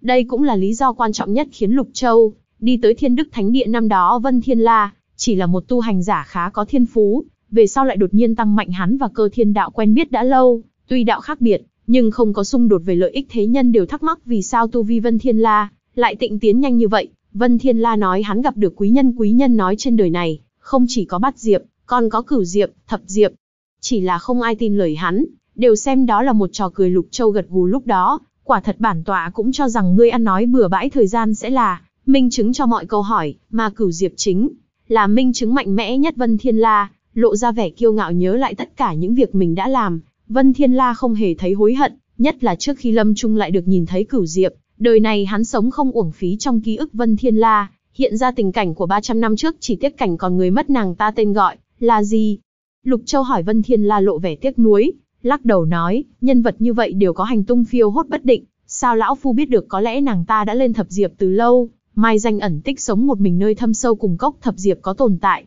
Speaker 1: Đây cũng là lý do quan trọng nhất khiến Lục Châu đi tới Thiên Đức Thánh Địa năm đó Vân Thiên La chỉ là một tu hành giả khá có thiên phú, về sau lại đột nhiên tăng mạnh hắn và cơ thiên đạo quen biết đã lâu, tuy đạo khác biệt, nhưng không có xung đột về lợi ích thế nhân đều thắc mắc vì sao tu vi Vân Thiên La lại tịnh tiến nhanh như vậy. Vân Thiên La nói hắn gặp được quý nhân quý nhân nói trên đời này, không chỉ có bát diệp, còn có cửu diệp, thập diệp. Chỉ là không ai tin lời hắn, đều xem đó là một trò cười lục châu gật gù lúc đó, quả thật bản tọa cũng cho rằng ngươi ăn nói bừa bãi thời gian sẽ là minh chứng cho mọi câu hỏi, mà cửu diệp chính là minh chứng mạnh mẽ nhất Vân Thiên La, lộ ra vẻ kiêu ngạo nhớ lại tất cả những việc mình đã làm, Vân Thiên La không hề thấy hối hận, nhất là trước khi Lâm Trung lại được nhìn thấy cửu diệp, đời này hắn sống không uổng phí trong ký ức Vân Thiên La, hiện ra tình cảnh của 300 năm trước chỉ tiếc cảnh còn người mất nàng ta tên gọi, là gì? Lục Châu hỏi Vân Thiên La lộ vẻ tiếc nuối, lắc đầu nói, nhân vật như vậy đều có hành tung phiêu hốt bất định, sao lão phu biết được có lẽ nàng ta đã lên thập diệp từ lâu, mai danh ẩn tích sống một mình nơi thâm sâu cùng cốc thập diệp có tồn tại.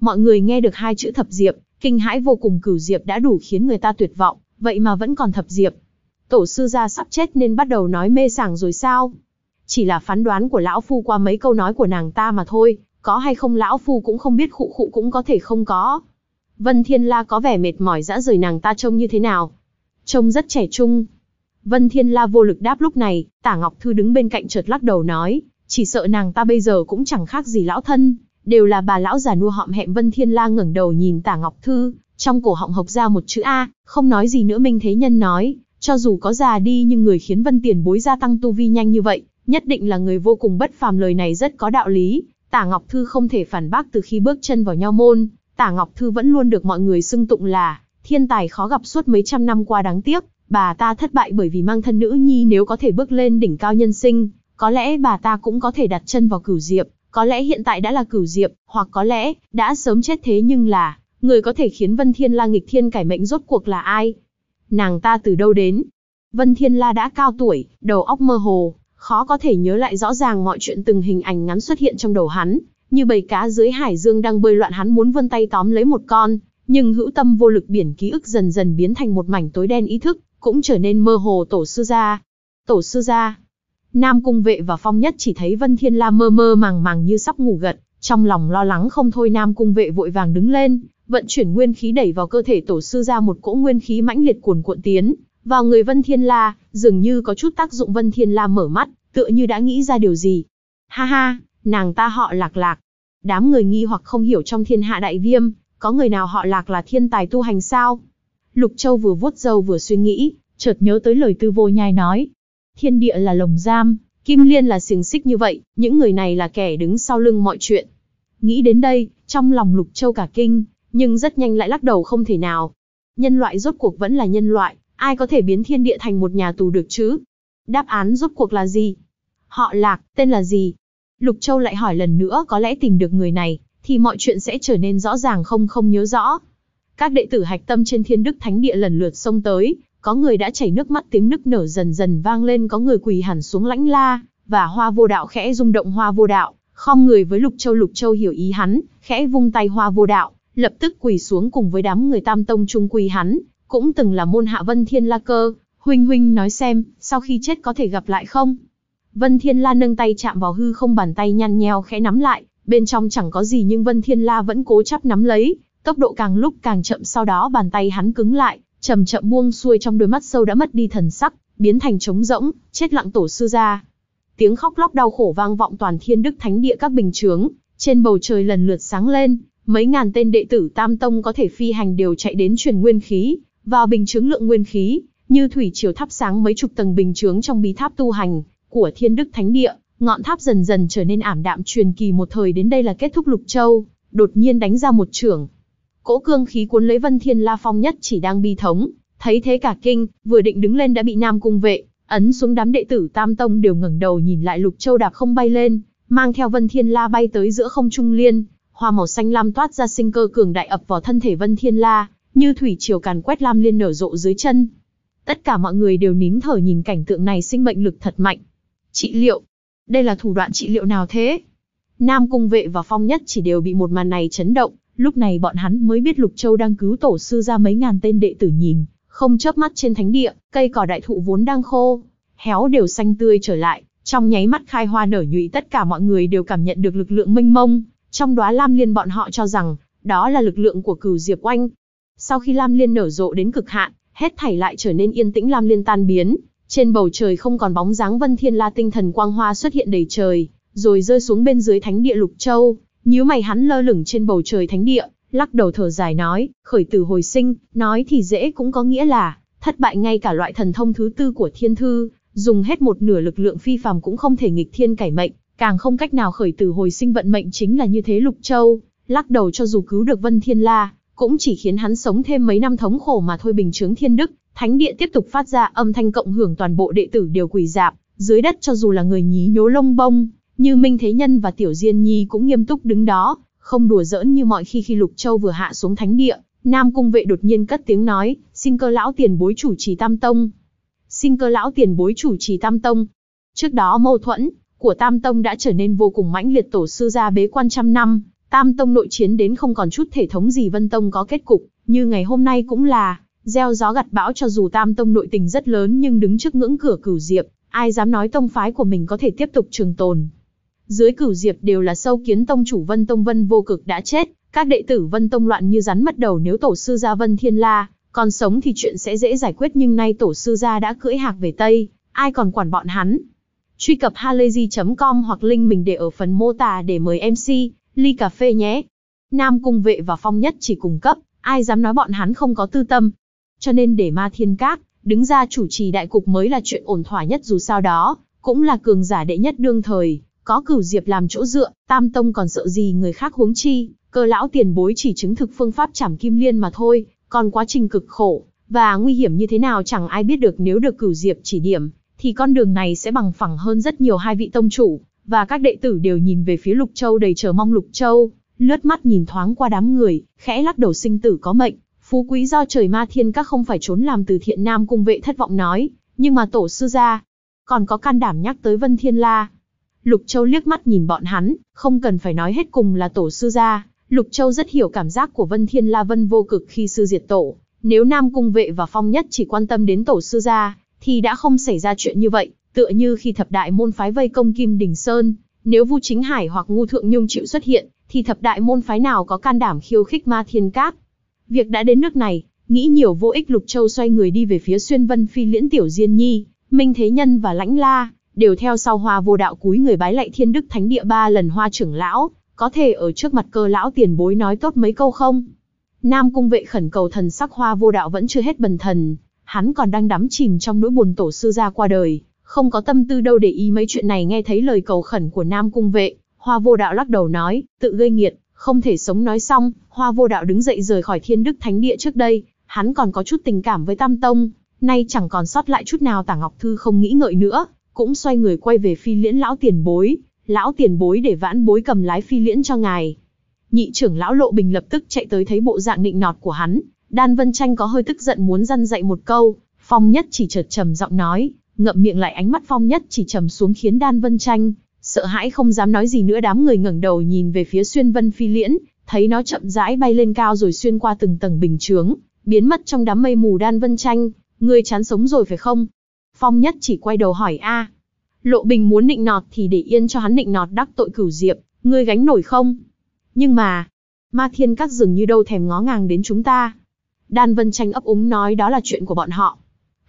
Speaker 1: Mọi người nghe được hai chữ thập diệp, kinh hãi vô cùng cửu diệp đã đủ khiến người ta tuyệt vọng, vậy mà vẫn còn thập diệp. Tổ sư gia sắp chết nên bắt đầu nói mê sảng rồi sao? Chỉ là phán đoán của lão phu qua mấy câu nói của nàng ta mà thôi, có hay không lão phu cũng không biết khụ khụ cũng có thể không có. Vân Thiên La có vẻ mệt mỏi dã rời nàng ta trông như thế nào? Trông rất trẻ trung. Vân Thiên La vô lực đáp lúc này, Tả Ngọc Thư đứng bên cạnh chợt lắc đầu nói, chỉ sợ nàng ta bây giờ cũng chẳng khác gì lão thân, đều là bà lão già nua họm hẹm Vân Thiên La ngẩng đầu nhìn Tả Ngọc Thư, trong cổ họng hộc ra một chữ A, không nói gì nữa Minh Thế Nhân nói, cho dù có già đi nhưng người khiến Vân Tiền bối gia tăng tu vi nhanh như vậy, nhất định là người vô cùng bất phàm lời này rất có đạo lý. Tả Ngọc Thư không thể phản bác từ khi bước chân vào nho môn, Tả Ngọc Thư vẫn luôn được mọi người xưng tụng là thiên tài khó gặp suốt mấy trăm năm qua đáng tiếc, bà ta thất bại bởi vì mang thân nữ nhi nếu có thể bước lên đỉnh cao nhân sinh, có lẽ bà ta cũng có thể đặt chân vào cửu diệp, có lẽ hiện tại đã là cửu diệp, hoặc có lẽ, đã sớm chết thế nhưng là, người có thể khiến Vân Thiên La nghịch thiên cải mệnh rốt cuộc là ai? Nàng ta từ đâu đến? Vân Thiên La đã cao tuổi, đầu óc mơ hồ, khó có thể nhớ lại rõ ràng mọi chuyện từng hình ảnh ngắn xuất hiện trong đầu hắn, như bầy cá dưới hải dương đang bơi loạn hắn muốn vươn tay tóm lấy một con, nhưng hữu tâm vô lực biển ký ức dần dần biến thành một mảnh tối đen ý thức, cũng trở nên mơ hồ. Tổ sư gia. Tổ sư gia, Nam Cung Vệ và Phong Nhất chỉ thấy Vân Thiên La mơ mơ màng màng như sắp ngủ gật, trong lòng lo lắng không thôi Nam Cung Vệ vội vàng đứng lên, vận chuyển nguyên khí đẩy vào cơ thể tổ sư gia một cỗ nguyên khí mãnh liệt cuồn cuộn tiến vào người Vân Thiên La, dường như có chút tác dụng Vân Thiên La mở mắt, tựa như đã nghĩ ra điều gì. Ha ha, nàng ta họ Lạc Lạc. Đám người nghi hoặc không hiểu trong thiên hạ đại viêm, có người nào họ Lạc là thiên tài tu hành sao? Lục Châu vừa vuốt râu vừa suy nghĩ, chợt nhớ tới lời Tư Vô Nhai nói, thiên địa là lồng giam, kim liên là xiềng xích như vậy, những người này là kẻ đứng sau lưng mọi chuyện. Nghĩ đến đây, trong lòng Lục Châu cả kinh, nhưng rất nhanh lại lắc đầu không thể nào. Nhân loại rốt cuộc vẫn là nhân loại, ai có thể biến thiên địa thành một nhà tù được chứ? Đáp án rốt cuộc là gì? Họ Lạc, tên là gì? Lục Châu lại hỏi lần nữa có lẽ tìm được người này, thì mọi chuyện sẽ trở nên rõ ràng không không nhớ rõ. Các đệ tử hạch tâm trên thiên đức thánh địa lần lượt xông tới, có người đã chảy nước mắt tiếng nức nở dần dần vang lên có người quỳ hẳn xuống lãnh la, và hoa vô đạo khẽ rung động hoa vô đạo, khom người với Lục Châu Lục Châu hiểu ý hắn, khẽ vung tay hoa vô đạo, lập tức quỳ xuống cùng với đám người tam tông trung quỳ hắn, cũng từng là môn hạ Vân Thiên La Cơ, huynh huynh nói xem, sau khi chết có thể gặp lại không? Vân Thiên La nâng tay chạm vào hư không bàn tay nhăn nheo khẽ nắm lại, bên trong chẳng có gì nhưng Vân Thiên La vẫn cố chấp nắm lấy, tốc độ càng lúc càng chậm sau đó bàn tay hắn cứng lại, chậm chậm buông xuôi trong đôi mắt sâu đã mất đi thần sắc, biến thành trống rỗng, chết lặng tổ sư ra. Tiếng khóc lóc đau khổ vang vọng toàn thiên đức thánh địa các bình chướng, trên bầu trời lần lượt sáng lên, mấy ngàn tên đệ tử Tam Tông có thể phi hành đều chạy đến truyền nguyên khí, vào bình chướng lượng nguyên khí, như thủy triều thắp sáng mấy chục tầng bình chướng trong bí tháp tu hành của Thiên Đức Thánh Địa, ngọn tháp dần dần trở nên ảm đạm truyền kỳ một thời đến đây là kết thúc Lục Châu, đột nhiên đánh ra một trưởng. Cỗ cương khí cuốn lấy Vân Thiên La Phong nhất chỉ đang bi thống, thấy thế cả kinh, vừa định đứng lên đã bị Nam cung vệ ấn xuống đám đệ tử Tam Tông đều ngẩng đầu nhìn lại Lục Châu đạp không bay lên, mang theo Vân Thiên La bay tới giữa không trung liên, hoa màu xanh lam toát ra sinh cơ cường đại ập vào thân thể Vân Thiên La, như thủy triều càn quét lam liên nở rộ dưới chân. Tất cả mọi người đều nín thở nhìn cảnh tượng này sinh mệnh lực thật mạnh. Trị liệu. Đây là thủ đoạn trị liệu nào thế? Nam Cung Vệ và Phong Nhất chỉ đều bị một màn này chấn động, lúc này bọn hắn mới biết Lục Châu đang cứu tổ sư ra mấy ngàn tên đệ tử nhìn, không chớp mắt trên thánh địa, cây cỏ đại thụ vốn đang khô, héo đều xanh tươi trở lại, trong nháy mắt khai hoa nở nhụy tất cả mọi người đều cảm nhận được lực lượng mênh mông, trong đóa lam liên bọn họ cho rằng, đó là lực lượng của cửu diệp oanh. Sau khi lam liên nở rộ đến cực hạn, hết thảy lại trở nên yên tĩnh lam liên tan biến, trên bầu trời không còn bóng dáng vân thiên la tinh thần quang hoa xuất hiện đầy trời, rồi rơi xuống bên dưới thánh địa lục châu, nhíu mày hắn lơ lửng trên bầu trời thánh địa, lắc đầu thở dài nói, khởi tử hồi sinh, nói thì dễ cũng có nghĩa là, thất bại ngay cả loại thần thông thứ tư của thiên thư, dùng hết một nửa lực lượng phi phàm cũng không thể nghịch thiên cải mệnh, càng không cách nào khởi tử hồi sinh vận mệnh chính là như thế Lục Châu, lắc đầu cho dù cứu được Vân Thiên La, cũng chỉ khiến hắn sống thêm mấy năm thống khổ mà thôi bình chướng thiên đức, thánh địa tiếp tục phát ra âm thanh cộng hưởng toàn bộ đệ tử đều quỳ dạp, dưới đất cho dù là người nhí nhố lông bông, như Minh Thế Nhân và Tiểu Diên Nhi cũng nghiêm túc đứng đó, không đùa giỡn như mọi khi khi Lục Châu vừa hạ xuống thánh địa, Nam Cung Vệ đột nhiên cất tiếng nói, xin cơ lão tiền bối chủ trì Tam Tông. Xin cơ lão tiền bối chủ trì Tam Tông. Trước đó mâu thuẫn của Tam Tông đã trở nên vô cùng mãnh liệt tổ sư gia bế quan trăm năm, Tam Tông nội chiến đến không còn chút thể thống gì Vân Tông có kết cục, như ngày hôm nay cũng là, gieo gió gặt bão cho dù Tam Tông nội tình rất lớn nhưng đứng trước ngưỡng cửa cửu diệp, ai dám nói tông phái của mình có thể tiếp tục trường tồn. Dưới cửu diệp đều là sâu kiến tông chủ Vân Tông Vân vô cực đã chết, các đệ tử Vân Tông loạn như rắn mất đầu nếu tổ sư gia Vân Thiên La, còn sống thì chuyện sẽ dễ giải quyết nhưng nay tổ sư gia đã cưỡi hạc về Tây, ai còn quản bọn hắn. Truy cập halayzi.com hoặc link mình để ở phần mô tả để mời MC, ly cà phê nhé. Nam Cung Vệ và Phong Nhất chỉ cung cấp, ai dám nói bọn hắn không có tư tâm. Cho nên để Ma Thiên Các, đứng ra chủ trì đại cục mới là chuyện ổn thỏa nhất dù sao đó, cũng là cường giả đệ nhất đương thời, có cửu diệp làm chỗ dựa, tam tông còn sợ gì người khác huống chi, cơ lão tiền bối chỉ chứng thực phương pháp chảm kim liên mà thôi, còn quá trình cực khổ, và nguy hiểm như thế nào chẳng ai biết được nếu được cửu diệp chỉ điểm, thì con đường này sẽ bằng phẳng hơn rất nhiều hai vị tông chủ, và các đệ tử đều nhìn về phía Lục Châu đầy chờ mong Lục Châu, lướt mắt nhìn thoáng qua đám người, khẽ lắc đầu sinh tử có mệnh, phú quý do trời ma thiên các không phải trốn làm từ thiện nam cung vệ thất vọng nói, nhưng mà tổ sư gia, còn có can đảm nhắc tới Vân Thiên La. Lục Châu liếc mắt nhìn bọn hắn, không cần phải nói hết cùng là tổ sư gia, Lục Châu rất hiểu cảm giác của Vân Thiên La Vân vô cực khi sư diệt tổ, nếu Nam Cung Vệ và Phong Nhất chỉ quan tâm đến tổ sư gia, thì đã không xảy ra chuyện như vậy, tựa như khi thập đại môn phái vây công Kim Đình Sơn, nếu Vu Chính Hải hoặc Ngu Thượng Nhung chịu xuất hiện, thì thập đại môn phái nào có can đảm khiêu khích Ma Thiên Các. Việc đã đến nước này, nghĩ nhiều vô ích Lục Châu xoay người đi về phía Xuyên Vân Phi Liễn Tiểu Diên Nhi, Minh Thế Nhân và Lãnh La, đều theo sau Hoa Vô Đạo cúi người bái lạy Thiên Đức Thánh Địa ba lần Hoa trưởng lão, có thể ở trước mặt cơ lão tiền bối nói tốt mấy câu không? Nam cung vệ khẩn cầu thần sắc Hoa Vô Đạo vẫn chưa hết bần thần, hắn còn đang đắm chìm trong nỗi buồn tổ sư gia qua đời, không có tâm tư đâu để ý mấy chuyện này nghe thấy lời cầu khẩn của Nam cung vệ, Hoa Vô Đạo lắc đầu nói, tự gây nghiệt, không thể sống nói xong, Hoa Vô Đạo đứng dậy rời khỏi Thiên Đức Thánh Địa trước đây, hắn còn có chút tình cảm với Tam Tông, nay chẳng còn sót lại chút nào Tả Ngọc Thư không nghĩ ngợi nữa, cũng xoay người quay về phi liễn lão tiền bối, lão tiền bối để vãn bối cầm lái phi liễn cho ngài. Nhị trưởng lão Lộ Bình lập tức chạy tới thấy bộ dạng nịnh nọt của hắn, Đan Vân Tranh có hơi tức giận muốn răn dạy một câu, Phong Nhất chỉ chợt trầm giọng nói, ngậm miệng lại ánh mắt Phong Nhất chỉ trầm xuống khiến Đan Vân Tranh sợ hãi không dám nói gì nữa đám người ngẩng đầu nhìn về phía xuyên vân phi liễn, thấy nó chậm rãi bay lên cao rồi xuyên qua từng tầng bình chướng, biến mất trong đám mây mù Đan Vân Tranh, ngươi chán sống rồi phải không? Phong Nhất chỉ quay đầu hỏi a. Lộ Bình muốn nịnh nọt thì để yên cho hắn nịnh nọt đắc tội cửu diệp, ngươi gánh nổi không? Nhưng mà, Ma Thiên các dường như đâu thèm ngó ngàng đến chúng ta. Đan Vân Tranh ấp úng nói đó là chuyện của bọn họ.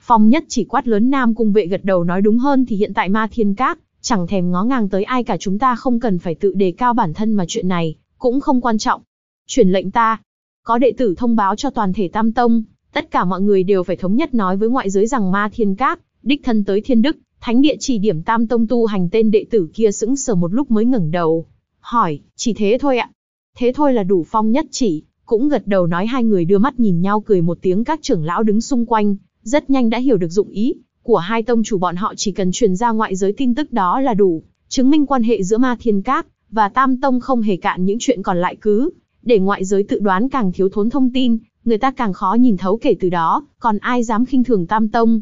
Speaker 1: Phong nhất chỉ quát lớn Nam Cung vệ gật đầu nói đúng hơn thì hiện tại Ma Thiên Các, chẳng thèm ngó ngàng tới ai cả chúng ta không cần phải tự đề cao bản thân mà chuyện này, cũng không quan trọng. Truyền lệnh ta. Có đệ tử thông báo cho toàn thể Tam Tông, tất cả mọi người đều phải thống nhất nói với ngoại giới rằng Ma Thiên Các, đích thân tới Thiên Đức, thánh địa chỉ điểm Tam Tông tu hành tên đệ tử kia sững sờ một lúc mới ngẩng đầu. Hỏi, chỉ thế thôi ạ. Thế thôi là đủ phong nhất chỉ, cũng gật đầu nói hai người đưa mắt nhìn nhau cười một tiếng các trưởng lão đứng xung quanh, rất nhanh đã hiểu được dụng ý của hai tông chủ bọn họ chỉ cần truyền ra ngoại giới tin tức đó là đủ, chứng minh quan hệ giữa Ma Thiên Các và Tam Tông không hề cạn những chuyện còn lại cứ, để ngoại giới tự đoán càng thiếu thốn thông tin, người ta càng khó nhìn thấu kể từ đó, còn ai dám khinh thường Tam Tông.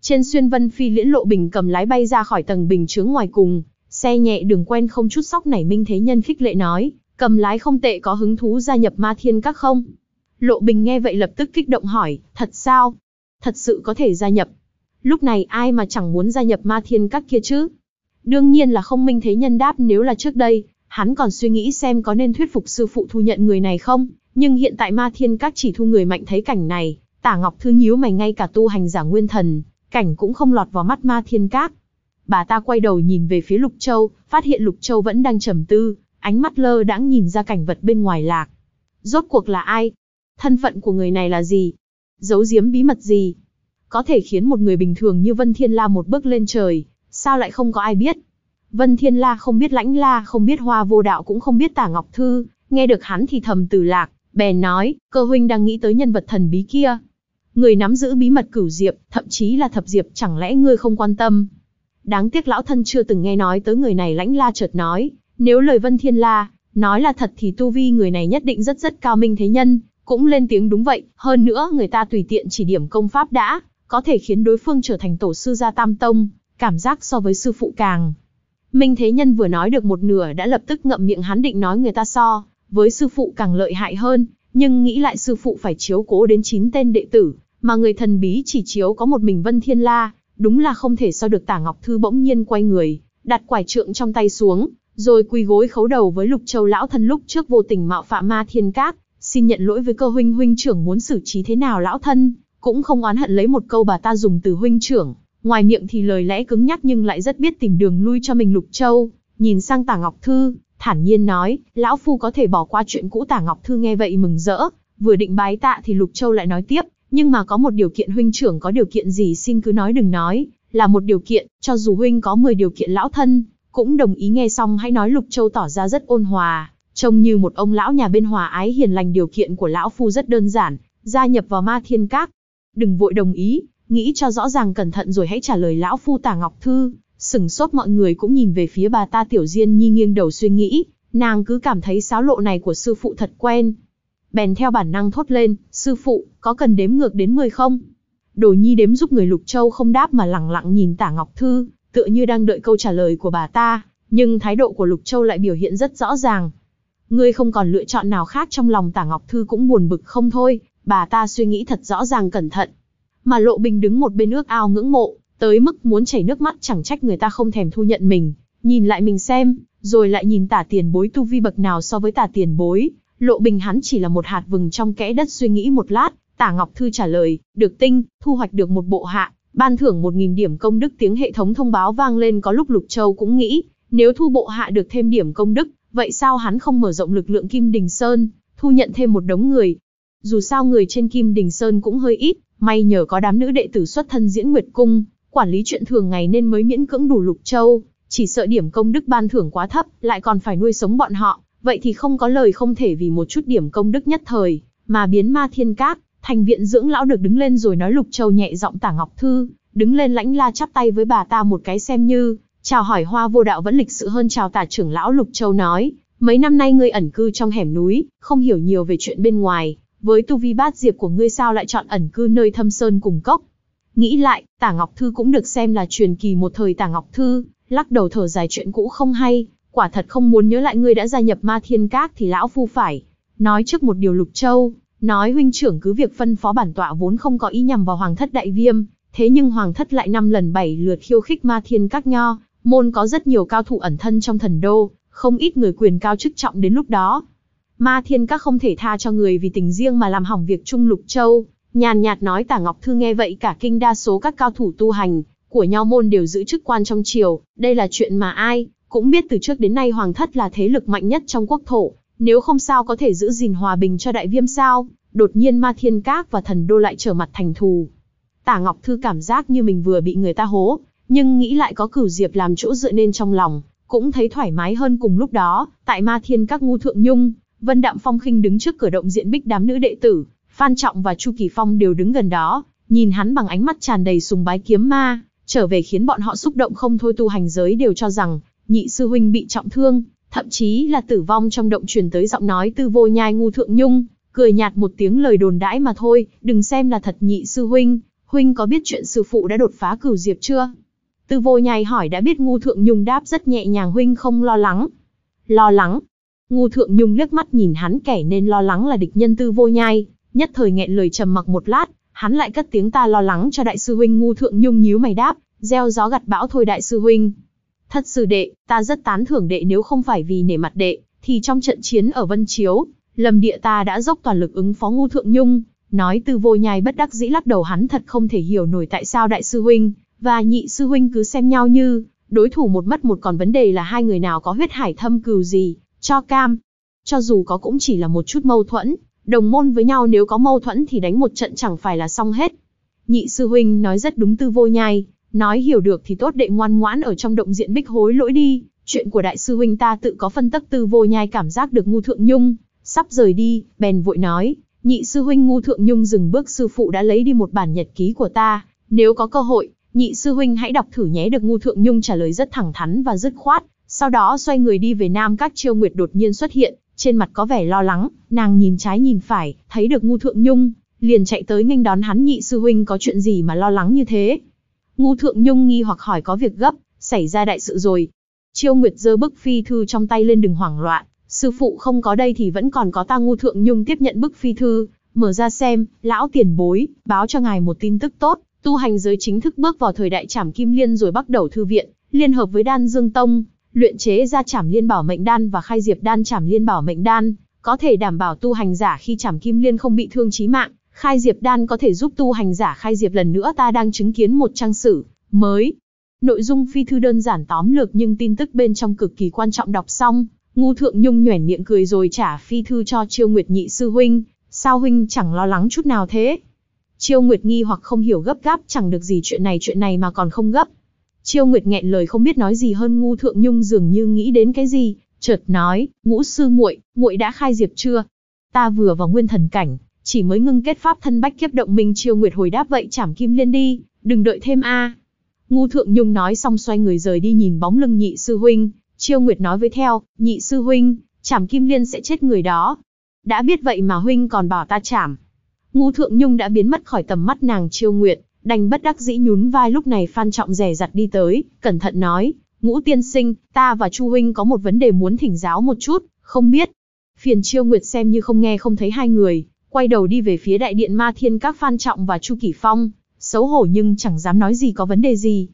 Speaker 1: Trên xuyên vân phi liễn lộ bình cầm lái bay ra khỏi tầng bình chướng ngoài cùng, xe nhẹ đường quen không chút sóc nảy minh thế nhân khích lệ nói, cầm lái không tệ có hứng thú gia nhập ma thiên các không? Lộ bình nghe vậy lập tức kích động hỏi, thật sao? Thật sự có thể gia nhập. Lúc này ai mà chẳng muốn gia nhập ma thiên các kia chứ? Đương nhiên là không minh thế nhân đáp nếu là trước đây, hắn còn suy nghĩ xem có nên thuyết phục sư phụ thu nhận người này không, nhưng hiện tại ma thiên các chỉ thu người mạnh thấy cảnh này, tả ngọc thư nhíu mày ngay cả tu hành giả nguyên thần, cảnh cũng không lọt vào mắt ma thiên các. Bà ta quay đầu nhìn về phía Lục Châu, phát hiện Lục Châu vẫn đang trầm tư, ánh mắt lơ đãng nhìn ra cảnh vật bên ngoài lạc. Rốt cuộc là ai? Thân phận của người này là gì? Giấu giếm bí mật gì? Có thể khiến một người bình thường như Vân Thiên La một bước lên trời, sao lại không có ai biết? Vân Thiên La không biết lãnh la, không biết hoa vô đạo cũng không biết tả ngọc thư, nghe được hắn thì thầm từ lạc, bèn nói, cơ huynh đang nghĩ tới nhân vật thần bí kia. Người nắm giữ bí mật cửu diệp, thậm chí là thập diệp, chẳng lẽ ngươi không quan tâm? Đáng tiếc lão thân chưa từng nghe nói tới người này lãnh la chợt nói, nếu lời Vân Thiên La, nói là thật thì tu vi người này nhất định rất rất cao minh thế nhân, cũng lên tiếng đúng vậy, hơn nữa người ta tùy tiện chỉ điểm công pháp đã, có thể khiến đối phương trở thành tổ sư gia tam tông, cảm giác so với sư phụ càng. Minh Thế Nhân vừa nói được một nửa đã lập tức ngậm miệng hắn định nói người ta so, với sư phụ càng lợi hại hơn, nhưng nghĩ lại sư phụ phải chiếu cố đến 9 tên đệ tử, mà người thần bí chỉ chiếu có một mình Vân Thiên La, đúng là không thể so được Tả Ngọc Thư bỗng nhiên quay người, đặt quải trượng trong tay xuống, rồi quỳ gối khấu đầu với Lục Châu lão thân lúc trước vô tình mạo phạm Ma Thiên Các, xin nhận lỗi với cơ huynh huynh trưởng muốn xử trí thế nào lão thân, cũng không oán hận lấy một câu bà ta dùng từ huynh trưởng, ngoài miệng thì lời lẽ cứng nhắc nhưng lại rất biết tìm đường lui cho mình Lục Châu, nhìn sang Tả Ngọc Thư, thản nhiên nói, lão phu có thể bỏ qua chuyện cũ. Tả Ngọc Thư nghe vậy mừng rỡ, vừa định bái tạ thì Lục Châu lại nói tiếp, nhưng mà có một điều kiện huynh trưởng có điều kiện gì xin cứ nói đừng nói, là một điều kiện, cho dù huynh có 10 điều kiện lão thân, cũng đồng ý nghe xong hãy nói. Lục Châu tỏ ra rất ôn hòa, trông như một ông lão nhà bên hòa ái hiền lành điều kiện của lão phu rất đơn giản, gia nhập vào ma thiên các. Đừng vội đồng ý, nghĩ cho rõ ràng cẩn thận rồi hãy trả lời lão phu tả ngọc thư. Sừng sốt mọi người cũng nhìn về phía bà ta tiểu diên nhi nghiêng đầu suy nghĩ, nàng cứ cảm thấy sáo lộ này của sư phụ thật quen. Bèn theo bản năng thốt lên, sư phụ, có cần đếm ngược đến 10 không? Đồ nhi đếm giúp người lục châu không đáp mà lặng lặng nhìn tả ngọc thư, tựa như đang đợi câu trả lời của bà ta, nhưng thái độ của Lục Châu lại biểu hiện rất rõ ràng. Ngươi không còn lựa chọn nào khác trong lòng Tả Ngọc Thư cũng buồn bực không thôi, bà ta suy nghĩ thật rõ ràng cẩn thận. Mà Lộ Bình đứng một bên ước ao ngưỡng mộ, tới mức muốn chảy nước mắt chẳng trách người ta không thèm thu nhận mình, nhìn lại mình xem, rồi lại nhìn tả tiền bối tu vi bậc nào so với tả tiền bối. Lộ Bình hắn chỉ là một hạt vừng trong kẽ đất suy nghĩ một lát, tả Ngọc Thư trả lời, được tinh, thu hoạch được một bộ hạ, ban thưởng 1.000 điểm công đức tiếng hệ thống thông báo vang lên có lúc Lục Châu cũng nghĩ, nếu thu bộ hạ được thêm điểm công đức, vậy sao hắn không mở rộng lực lượng Kim Đình Sơn, thu nhận thêm một đống người. Dù sao người trên Kim Đình Sơn cũng hơi ít, may nhờ có đám nữ đệ tử xuất thân diễn Nguyệt Cung, quản lý chuyện thường ngày nên mới miễn cưỡng đủ Lục Châu, chỉ sợ điểm công đức ban thưởng quá thấp, lại còn phải nuôi sống bọn họ, vậy thì không có lời không thể vì một chút điểm công đức nhất thời, mà biến ma thiên cát, Thành viện dưỡng lão được đứng lên rồi nói Lục Châu nhẹ giọng tả Ngọc Thư, đứng lên lãnh la chắp tay với bà ta một cái xem như, chào hỏi hoa vô đạo vẫn lịch sự hơn chào tả trưởng lão Lục Châu nói, mấy năm nay ngươi ẩn cư trong hẻm núi, không hiểu nhiều về chuyện bên ngoài, với tu vi bát diệp của ngươi sao lại chọn ẩn cư nơi thâm sơn cùng cốc. Nghĩ lại, tả Ngọc Thư cũng được xem là truyền kỳ một thời tả Ngọc Thư, lắc đầu thở dài chuyện cũ không hay, quả thật không muốn nhớ lại ngươi đã gia nhập ma thiên các thì lão phu phải. Nói trước một điều Lục Châu, nói huynh trưởng cứ việc phân phó bản tọa vốn không có ý nhằm vào hoàng thất đại viêm, thế nhưng hoàng thất lại năm lần bảy lượt khiêu khích ma thiên các nho, môn có rất nhiều cao thủ ẩn thân trong thần đô, không ít người quyền cao chức trọng đến lúc đó. Ma thiên các không thể tha cho người vì tình riêng mà làm hỏng việc Trung Lục Châu, nhàn nhạt nói tả Ngọc Thư nghe vậy cả kinh đa số các cao thủ tu hành của nho môn đều giữ chức quan trong triều, đây là chuyện mà ai cũng biết từ trước đến nay hoàng thất là thế lực mạnh nhất trong quốc thổ, nếu không sao có thể giữ gìn hòa bình cho đại viêm sao, đột nhiên ma thiên các và thần đô lại trở mặt thành thù. Tả Ngọc Thư cảm giác như mình vừa bị người ta hố, nhưng nghĩ lại có cửu diệp làm chỗ dựa nên trong lòng, cũng thấy thoải mái hơn cùng lúc đó, tại ma thiên các ngu thượng nhung, Vân Đạm Phong khinh đứng trước cửa động diện bích đám nữ đệ tử, Phan Trọng và Chu Kỳ Phong đều đứng gần đó, nhìn hắn bằng ánh mắt tràn đầy sùng bái kiếm ma, trở về khiến bọn họ xúc động không thôi tu hành giới đều cho rằng, nhị sư huynh bị trọng thương, thậm chí là tử vong trong động truyền tới giọng nói tư vô nhai ngu thượng nhung, cười nhạt một tiếng lời đồn đãi mà thôi, đừng xem là thật nhị sư huynh, huynh có biết chuyện sư phụ đã đột phá cửu diệp chưa? Tư vô nhai hỏi đã biết ngu thượng nhung đáp rất nhẹ nhàng huynh không lo lắng. Lo lắng. Ngu thượng nhung liếc mắt nhìn hắn kẻ nên lo lắng là địch nhân tư vô nhai, nhất thời nghẹn lời trầm mặc một lát, hắn lại cất tiếng ta lo lắng cho đại sư huynh ngu thượng nhung nhíu mày đáp, gieo gió gặt bão thôi đại sư huynh. Thật sự đệ, ta rất tán thưởng đệ nếu không phải vì nể mặt đệ, thì trong trận chiến ở Vân Chiếu, lầm địa ta đã dốc toàn lực ứng phó ngu thượng nhung, nói Tư vô nhai bất đắc dĩ lắc đầu hắn thật không thể hiểu nổi tại sao đại sư huynh, và nhị sư huynh cứ xem nhau như, đối thủ một mất một còn vấn đề là hai người nào có huyết hải thâm cừu gì, cho cam. Cho dù có cũng chỉ là một chút mâu thuẫn, đồng môn với nhau nếu có mâu thuẫn thì đánh một trận chẳng phải là xong hết. Nhị sư huynh nói rất đúng tư vô nhai, nói hiểu được thì tốt đệ ngoan ngoãn ở trong động diện bích hối lỗi đi, chuyện của đại sư huynh ta tự có phân tắc tư vô nhai cảm giác được ngu thượng nhung, sắp rời đi, bèn vội nói, nhị sư huynh ngu thượng nhung dừng bước sư phụ đã lấy đi một bản nhật ký của ta, nếu có cơ hội, nhị sư huynh hãy đọc thử nhé. Được ngu thượng nhung trả lời rất thẳng thắn và dứt khoát, sau đó xoay người đi về nam các chiêu nguyệt đột nhiên xuất hiện, trên mặt có vẻ lo lắng, nàng nhìn trái nhìn phải, thấy được ngu thượng nhung, liền chạy tới nghênh đón hắn. Nhị sư huynh có chuyện gì mà lo lắng như thế. Ngu thượng nhung nghi hoặc hỏi có việc gấp, xảy ra đại sự rồi. Chiêu Nguyệt giơ bức phi thư trong tay lên đừng hoảng loạn, sư phụ không có đây thì vẫn còn có ta. Ngu thượng nhung tiếp nhận bức phi thư, mở ra xem, lão tiền bối, báo cho ngài một tin tức tốt, tu hành giới chính thức bước vào thời đại trảm kim liên rồi bắt đầu thư viện, liên hợp với đan dương tông, luyện chế ra trảm liên bảo mệnh đan và khai diệp đan trảm liên bảo mệnh đan, có thể đảm bảo tu hành giả khi trảm kim liên không bị thương chí mạng, khai diệp đan có thể giúp tu hành giả khai diệp lần nữa ta đang chứng kiến một trang sử mới. Nội dung phi thư đơn giản tóm lược nhưng tin tức bên trong cực kỳ quan trọng đọc xong, ngu thượng nhung nhoẻn miệng cười rồi trả phi thư cho chiêu nguyệt nhị sư huynh, sao huynh chẳng lo lắng chút nào thế? Chiêu Nguyệt nghi hoặc không hiểu gấp gáp chẳng được gì chuyện này chuyện này mà còn không gấp. Chiêu Nguyệt nghẹn lời không biết nói gì hơn ngu thượng nhung dường như nghĩ đến cái gì, chợt nói, ngũ sư muội, muội đã khai diệp chưa? Ta vừa vào nguyên thần cảnh, chỉ mới ngưng kết pháp thân bách kiếp động minh chiêu nguyệt hồi đáp vậy chảm kim liên đi, đừng đợi thêm a. Ngu thượng nhung nói xong xoay người rời đi nhìn bóng lưng nhị sư huynh, chiêu nguyệt nói với theo, nhị sư huynh, chảm kim liên sẽ chết người đó. Đã biết vậy mà huynh còn bảo ta chảm. Ngu thượng nhung đã biến mất khỏi tầm mắt nàng chiêu nguyệt, đành bất đắc dĩ nhún vai lúc này phan trọng rẻ rặt đi tới, cẩn thận nói, ngũ tiên sinh, ta và chu huynh có một vấn đề muốn thỉnh giáo một chút, không biết. Phiền chiêu nguyệt xem như không nghe không thấy hai người, quay đầu đi về phía đại điện ma thiên các Phan Trọng và Chu Kỷ Phong, xấu hổ nhưng chẳng dám nói gì có vấn đề gì.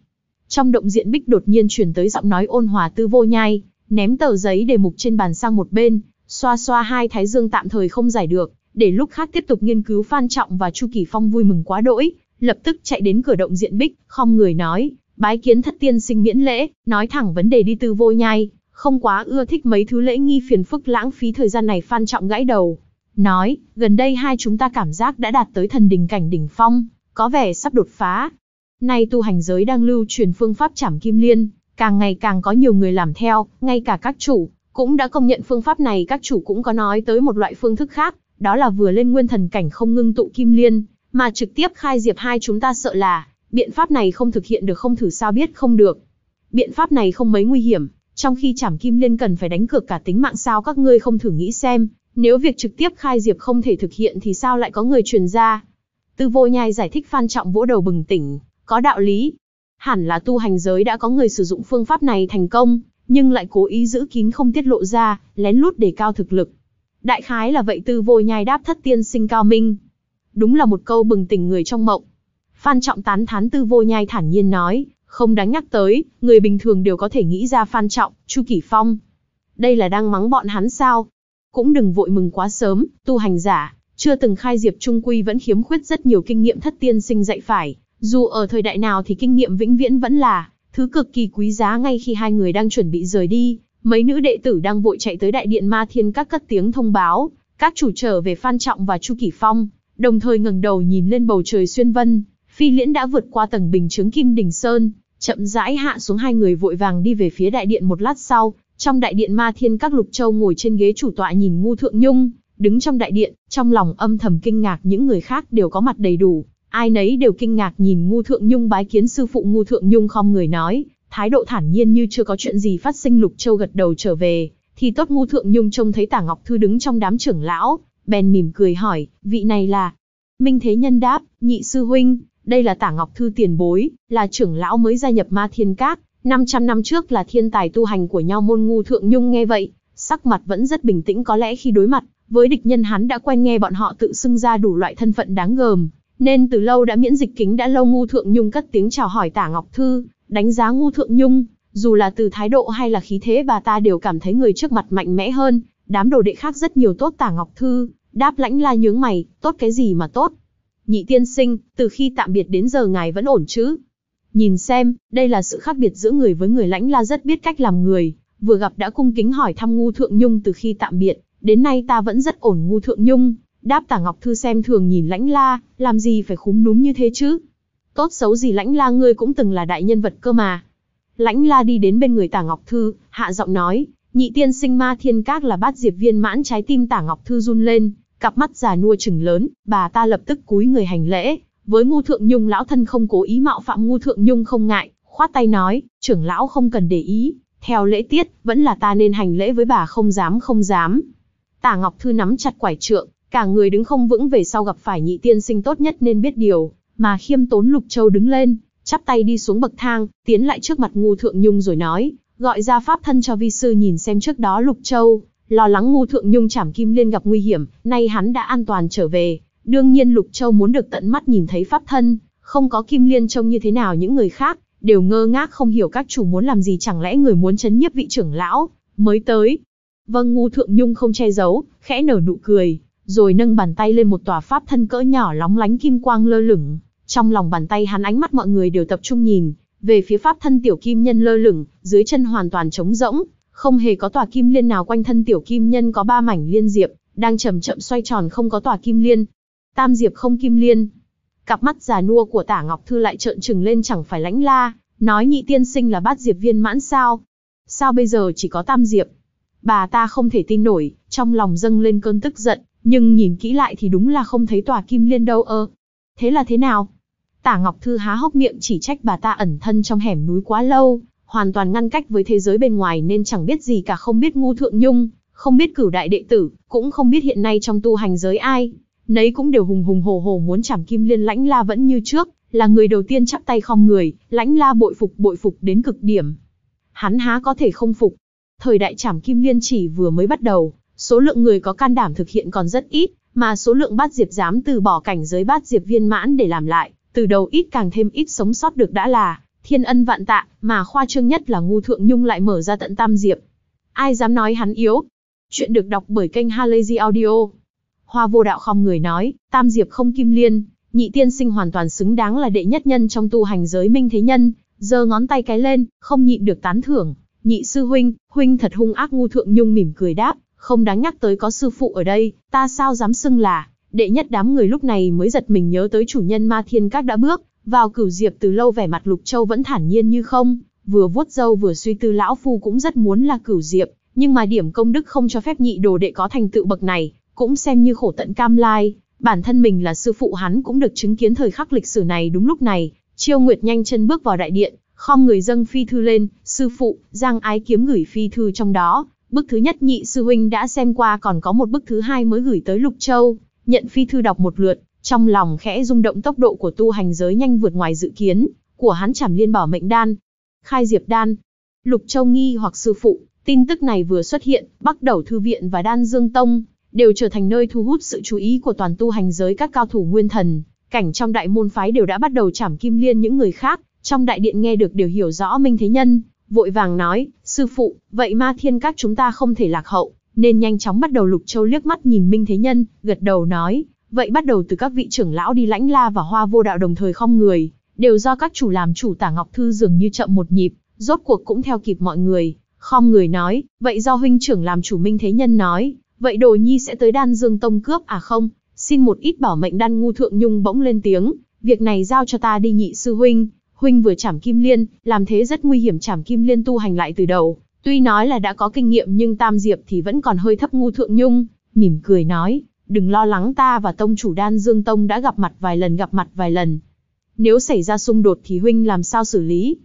Speaker 1: Trong động diện bích đột nhiên chuyển tới giọng nói ôn hòa tư vô nhai, ném tờ giấy đề mục trên bàn sang một bên, xoa xoa hai thái dương tạm thời không giải được, để lúc khác tiếp tục nghiên cứu Phan Trọng và Chu kỳ Phong vui mừng quá đỗi, lập tức chạy đến cửa động diện bích, không người nói, bái kiến thất tiên sinh miễn lễ, nói thẳng vấn đề đi tư vô nhai, không quá ưa thích mấy thứ lễ nghi phiền phức lãng phí thời gian này Phan Trọng gãy đầu, nói, gần đây hai chúng ta cảm giác đã đạt tới thần đình cảnh đỉnh phong, có vẻ sắp đột phá. Nay tu hành giới đang lưu truyền phương pháp chảm kim liên, càng ngày càng có nhiều người làm theo, ngay cả các chủ, cũng đã công nhận phương pháp này các chủ cũng có nói tới một loại phương thức khác, đó là vừa lên nguyên thần cảnh không ngưng tụ kim liên, mà trực tiếp khai diệp hai chúng ta sợ là, biện pháp này không thực hiện được không thử sao biết không được. Biện pháp này không mấy nguy hiểm, trong khi chảm kim liên cần phải đánh cược cả tính mạng sao các ngươi không thử nghĩ xem, nếu việc trực tiếp khai diệp không thể thực hiện thì sao lại có người truyền ra. Tư vô nhai giải thích phan trọng vỗ đầu bừng tỉnh, có đạo lý. Hẳn là tu hành giới đã có người sử dụng phương pháp này thành công, nhưng lại cố ý giữ kín không tiết lộ ra, lén lút để cao thực lực. Đại khái là vậy tư vô nhai đáp thất tiên sinh cao minh. Đúng là một câu bừng tỉnh người trong mộng. Phan Trọng tán thán tư vô nhai thản nhiên nói, không đáng nhắc tới, người bình thường đều có thể nghĩ ra Phan Trọng, Chu Kỷ Phong. Đây là đang mắng bọn hắn sao? Cũng đừng vội mừng quá sớm, tu hành giả, chưa từng khai diệp trung quy vẫn khiếm khuyết rất nhiều kinh nghiệm thất tiên sinh dạy phải. Dù ở thời đại nào thì kinh nghiệm vĩnh viễn vẫn là thứ cực kỳ quý giá ngay khi hai người đang chuẩn bị rời đi. Mấy nữ đệ tử đang vội chạy tới đại điện Ma Thiên các cất tiếng thông báo, các chủ trở về Phan Trọng và Chu Kỷ Phong, đồng thời ngẩng đầu nhìn lên bầu trời xuyên vân, Phi Liễn đã vượt qua tầng bình chướng Kim Đình Sơn, chậm rãi hạ xuống hai người vội vàng đi về phía đại điện một lát sau, trong đại điện Ma Thiên các Lục Châu ngồi trên ghế chủ tọa nhìn Ngu Thượng Nhung, đứng trong đại điện, trong lòng âm thầm kinh ngạc những người khác đều có mặt đầy đủ, ai nấy đều kinh ngạc nhìn Ngu Thượng Nhung bái kiến sư phụ Ngu Thượng Nhung không người nói, thái độ thản nhiên như chưa có chuyện gì phát sinh Lục Châu gật đầu trở về, thì tốt Ngu Thượng Nhung trông thấy Tả Ngọc Thư đứng trong đám trưởng lão, bèn mỉm cười hỏi, vị này là Minh Thế Nhân đáp, nhị sư huynh, đây là Tả Ngọc Thư tiền bối, là trưởng lão mới gia nhập Ma Thiên Các, 500 năm trước là thiên tài tu hành của nhau môn ngu thượng nhung nghe vậy, sắc mặt vẫn rất bình tĩnh có lẽ khi đối mặt với địch nhân hắn đã quen nghe bọn họ tự xưng ra đủ loại thân phận đáng gờm, nên từ lâu đã miễn dịch kính đã lâu ngu thượng nhung cất tiếng chào hỏi Tả Ngọc Thư, đánh giá ngu thượng nhung, dù là từ thái độ hay là khí thế bà ta đều cảm thấy người trước mặt mạnh mẽ hơn, đám đồ đệ khác rất nhiều tốt Tả Ngọc Thư, đáp lãnh la nhướng mày, tốt cái gì mà tốt, Nhị tiên sinh, từ khi tạm biệt đến giờ ngài vẫn ổn chứ? Nhìn xem, đây là sự khác biệt giữa người với người lãnh la rất biết cách làm người, vừa gặp đã cung kính hỏi thăm ngu thượng nhung từ khi tạm biệt, đến nay ta vẫn rất ổn ngu thượng nhung, đáp tả ngọc thư xem thường nhìn lãnh la, làm gì phải khúm núm như thế chứ? Tốt xấu gì lãnh la ngươi cũng từng là đại nhân vật cơ mà. Lãnh la đi đến bên người tả ngọc thư, hạ giọng nói, nhị tiên sinh ma thiên các là bát diệp viên mãn trái tim tả ngọc thư run lên, Cặp mắt già nua chừng lớn, bà ta lập tức cúi người hành lễ, với ngu thượng nhung lão thân không cố ý mạo phạm ngu thượng nhung không ngại, khoát tay nói, trưởng lão không cần để ý, theo lễ tiết, vẫn là ta nên hành lễ với bà không dám không dám. Tả Ngọc Thư nắm chặt quải trượng, cả người đứng không vững về sau gặp phải nhị tiên sinh tốt nhất nên biết điều, mà khiêm tốn Lục Châu đứng lên, chắp tay đi xuống bậc thang, tiến lại trước mặt Ngô thượng nhung rồi nói, gọi ra pháp thân cho vi sư nhìn xem trước đó Lục Châu, Lo lắng Ngô thượng nhung chảm kim liên gặp nguy hiểm, nay hắn đã an toàn trở về. Đương nhiên Lục Châu muốn được tận mắt nhìn thấy pháp thân, không có kim liên trông như thế nào những người khác, đều ngơ ngác không hiểu các chủ muốn làm gì chẳng lẽ người muốn chấn nhiếp vị trưởng lão, mới tới. Vâng Ngô thượng nhung không che giấu, khẽ nở nụ cười, rồi nâng bàn tay lên một tòa pháp thân cỡ nhỏ lóng lánh kim quang lơ lửng. Trong lòng bàn tay hắn ánh mắt mọi người đều tập trung nhìn, về phía pháp thân tiểu kim nhân lơ lửng, dưới chân hoàn toàn trống rỗng, không hề có tòa kim liên nào quanh thân tiểu kim nhân có ba mảnh liên diệp, đang chậm chậm xoay tròn không có tòa kim liên. Tam diệp không kim liên. Cặp mắt già nua của Tả Ngọc Thư lại trợn trừng lên chẳng phải lãnh la, nói nhị tiên sinh là bát diệp viên mãn sao? Sao bây giờ chỉ có tam diệp? Bà ta không thể tin nổi, trong lòng dâng lên cơn tức giận, nhưng nhìn kỹ lại thì đúng là không thấy tòa kim liên đâu ơ. Thế là thế nào? Tả Ngọc Thư há hốc miệng chỉ trách bà ta ẩn thân trong hẻm núi quá lâu, hoàn toàn ngăn cách với thế giới bên ngoài nên chẳng biết gì cả không biết ngu thượng nhung, không biết cửu đại đệ tử, cũng không biết hiện nay trong tu hành giới ai. Nấy cũng đều hùng hùng hồ hồ muốn chảm kim liên lãnh la vẫn như trước, là người đầu tiên chắp tay khom người, lãnh la bội phục bội phục đến cực điểm. Hắn há có thể không phục. Thời đại chảm kim liên chỉ vừa mới bắt đầu, số lượng người có can đảm thực hiện còn rất ít, mà số lượng bát diệp dám từ bỏ cảnh giới bát diệp viên mãn để làm lại, từ đầu ít càng thêm ít sống sót được đã là, thiên ân vạn tạ, mà khoa trương nhất là ngu thượng nhung lại mở ra tận tam diệp. Ai dám nói hắn yếu? Chuyện được đọc bởi kênh Halazy Audio. Hoa vô đạo không người nói, tam diệp không kim liên, nhị tiên sinh hoàn toàn xứng đáng là đệ nhất nhân trong tu hành giới minh thế nhân, giơ ngón tay cái lên, không nhịn được tán thưởng. Nhị sư huynh, huynh thật hung ác ngu thượng nhung mỉm cười đáp, không đáng nhắc tới có sư phụ ở đây, ta sao dám xưng là, đệ nhất đám người lúc này mới giật mình nhớ tới chủ nhân ma thiên các đã bước, vào cửu diệp từ lâu vẻ mặt Lục Châu vẫn thản nhiên như không, vừa vuốt râu vừa suy tư lão phu cũng rất muốn là cửu diệp, nhưng mà điểm công đức không cho phép nhị đồ đệ có thành tựu bậc này, cũng xem như khổ tận cam lai, bản thân mình là sư phụ hắn cũng được chứng kiến thời khắc lịch sử này đúng lúc này, Chiêu Nguyệt nhanh chân bước vào đại điện, khom người dâng phi thư lên, sư phụ, Giang Ái Kiếm gửi phi thư trong đó, bức thứ nhất nhị sư huynh đã xem qua còn có một bức thứ hai mới gửi tới Lục Châu, nhận phi thư đọc một lượt, trong lòng khẽ rung động tốc độ của tu hành giới nhanh vượt ngoài dự kiến, của hắn chảm liên bảo mệnh đan. Khai diệp đan. Lục Châu nghi hoặc sư phụ, tin tức này vừa xuất hiện, bắt đầu thư viện và đan dương tông, đều trở thành nơi thu hút sự chú ý của toàn tu hành giới các cao thủ nguyên thần. Cảnh trong đại môn phái đều đã bắt đầu chảm kim liên những người khác, trong đại điện nghe được đều hiểu rõ Minh Thế Nhân, vội vàng nói, sư phụ, vậy ma thiên các chúng ta không thể lạc hậu, nên nhanh chóng bắt đầu Lục Châu liếc mắt nhìn Minh Thế Nhân, gật đầu nói, vậy bắt đầu từ các vị trưởng lão đi lãnh la và hoa vô đạo đồng thời không người, đều do các chủ làm chủ tả ngọc thư dường như chậm một nhịp, rốt cuộc cũng theo kịp mọi người, không người nói, vậy do huynh trưởng làm chủ Minh Thế Nhân nói, vậy đồ nhi sẽ tới đan dương tông cướp à không, xin một ít bảo mệnh đan ngu thượng nhung bỗng lên tiếng, việc này giao cho ta đi nhị sư huynh, huynh vừa chảm kim liên, làm thế rất nguy hiểm chảm kim liên tu hành lại từ đầu, tuy nói là đã có kinh nghiệm nhưng tam diệp thì vẫn còn hơi thấp ngu thượng nhung, mỉm cười nói, đừng lo lắng ta và tông chủ đan dương tông đã gặp mặt vài lần gặp mặt vài lần. Nếu xảy ra xung đột thì huynh làm sao xử lý?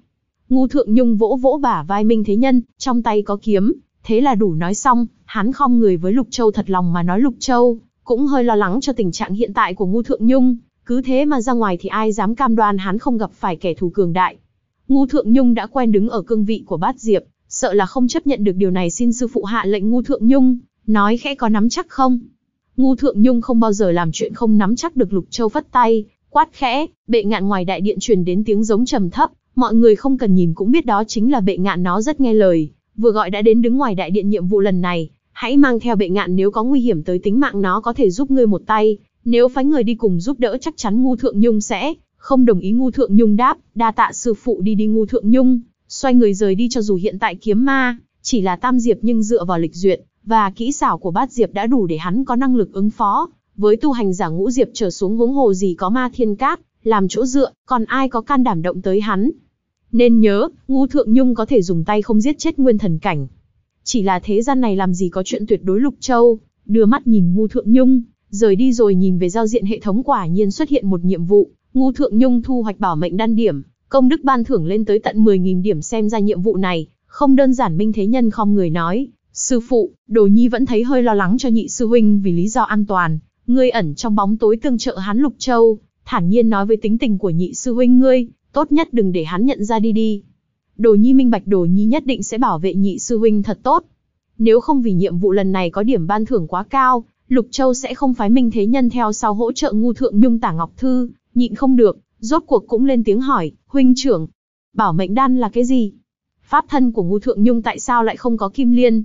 Speaker 1: Ngu thượng nhung vỗ vỗ bả vai Minh Thế Nhân, trong tay có kiếm, thế là đủ nói xong, hắn không người với Lục Châu thật lòng mà nói Lục Châu, cũng hơi lo lắng cho tình trạng hiện tại của Ngu Thượng Nhung, cứ thế mà ra ngoài thì ai dám cam đoan hắn không gặp phải kẻ thù cường đại. Ngu Thượng Nhung đã quen đứng ở cương vị của bát diệp, sợ là không chấp nhận được điều này xin sư phụ hạ lệnh Ngu Thượng Nhung, nói khẽ có nắm chắc không? Ngu Thượng Nhung không bao giờ làm chuyện không nắm chắc được Lục Châu vất tay, quát khẽ, bệ ngạn ngoài đại điện truyền đến tiếng giống trầm thấp, mọi người không cần nhìn cũng biết đó chính là bệ ngạn nó rất nghe lời, vừa gọi đã đến đứng ngoài đại điện nhiệm vụ lần này, hãy mang theo bệ ngạn nếu có nguy hiểm tới tính mạng nó có thể giúp ngươi một tay, nếu phái người đi cùng giúp đỡ chắc chắn ngu thượng nhung sẽ, không đồng ý ngu thượng nhung đáp, đa tạ sư phụ đi đi ngu thượng nhung, xoay người rời đi cho dù hiện tại kiếm ma, chỉ là tam diệp nhưng dựa vào lịch duyệt, và kỹ xảo của bát diệp đã đủ để hắn có năng lực ứng phó, với tu hành giả ngũ diệp trở xuống huống hồ gì có ma thiên cát, làm chỗ dựa, còn ai có can đảm động tới hắn. Nên nhớ, ngu thượng nhung có thể dùng tay không giết chết nguyên thần cảnh. Chỉ là thế gian này làm gì có chuyện tuyệt đối lục châu, đưa mắt nhìn ngu thượng nhung, rời đi rồi nhìn về giao diện hệ thống quả nhiên xuất hiện một nhiệm vụ, ngu thượng nhung thu hoạch bảo mệnh đan điểm, công đức ban thưởng lên tới tận 10.000 điểm xem ra nhiệm vụ này, không đơn giản minh thế nhân không người nói, sư phụ, đồ nhi vẫn thấy hơi lo lắng cho nhị sư huynh vì lý do an toàn, ngươi ẩn trong bóng tối tương trợ hắn lục châu, thản nhiên nói với tính tình của nhị sư huynh ngươi, tốt nhất đừng để hắn nhận ra đi đi. Đồ nhi minh bạch đồ nhi nhất định sẽ bảo vệ nhị sư huynh thật tốt. Nếu không vì nhiệm vụ lần này có điểm ban thưởng quá cao, Lục Châu sẽ không phái Minh Thế Nhân theo sau hỗ trợ ngu thượng nhung tả ngọc thư, nhịn không được, rốt cuộc cũng lên tiếng hỏi, huynh trưởng, bảo mệnh đan là cái gì? Pháp thân của ngu thượng nhung tại sao lại không có kim liên?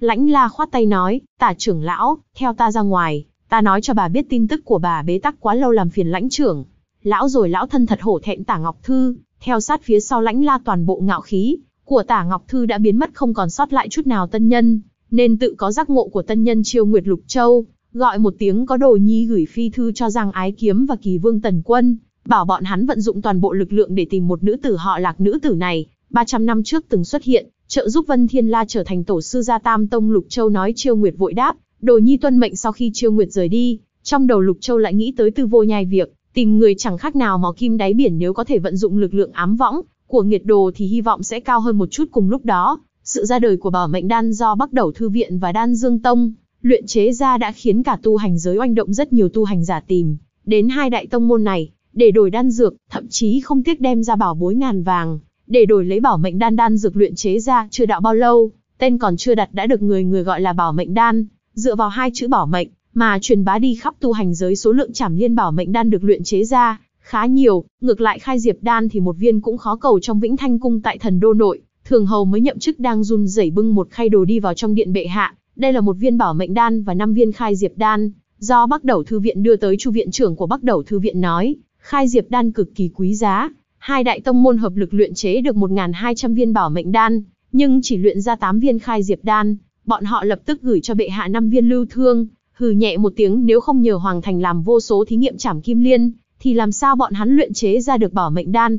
Speaker 1: Lãnh la khoát tay nói, tả trưởng lão, theo ta ra ngoài, ta nói cho bà biết tin tức của bà bế tắc quá lâu làm phiền lãnh trưởng. Lão rồi lão thân thật hổ thẹn tả ngọc thư, theo sát phía sau lãnh la toàn bộ ngạo khí, của tả ngọc thư đã biến mất không còn sót lại chút nào tân nhân, nên tự có giác ngộ của tân nhân chiêu nguyệt lục châu, gọi một tiếng có đồ nhi gửi phi thư cho Giang Ái Kiếm và Kỳ Vương Tần Quân, bảo bọn hắn vận dụng toàn bộ lực lượng để tìm một nữ tử họ lạc nữ tử này, 300 năm trước từng xuất hiện, trợ giúp Vân Thiên La trở thành tổ sư gia Tam Tông Lục Châu nói Chiêu Nguyệt vội đáp, đồ nhi tuân mệnh sau khi Chiêu Nguyệt rời đi, trong đầu Lục Châu lại nghĩ tới tư vô nhai việc, tìm người chẳng khác nào mò kim đáy biển nếu có thể vận dụng lực lượng ám võng của nghiệt đồ thì hy vọng sẽ cao hơn một chút cùng lúc đó. Sự ra đời của bảo mệnh đan do bắt đầu thư viện và đan dương tông, luyện chế ra đã khiến cả tu hành giới oanh động rất nhiều tu hành giả tìm, đến hai đại tông môn này, để đổi đan dược, thậm chí không tiếc đem ra bảo bối ngàn vàng, để đổi lấy bảo mệnh đan đan dược luyện chế ra chưa đạo bao lâu, tên còn chưa đặt đã được người người gọi là bảo mệnh đan, dựa vào hai chữ bảo mệnh, mà truyền bá đi khắp tu hành giới số lượng trảm liên bảo mệnh đan được luyện chế ra, khá nhiều, ngược lại khai diệp đan thì một viên cũng khó cầu trong vĩnh thanh cung tại thần đô nội, thường hầu mới nhậm chức đang run rẩy bưng một khay đồ đi vào trong điện bệ hạ, đây là một viên bảo mệnh đan và năm viên khai diệp đan, do Bắc Đầu thư viện đưa tới chu viện trưởng của Bắc Đầu thư viện nói, khai diệp đan cực kỳ quý giá, hai đại tông môn hợp lực luyện chế được 1.200 viên bảo mệnh đan, nhưng chỉ luyện ra 8 viên khai diệp đan, bọn họ lập tức gửi cho bệ hạ 5 viên lưu thương, hừ nhẹ một tiếng nếu không nhờ Hoàng Thành làm vô số thí nghiệm chảm kim liên, thì làm sao bọn hắn luyện chế ra được bảo mệnh đan?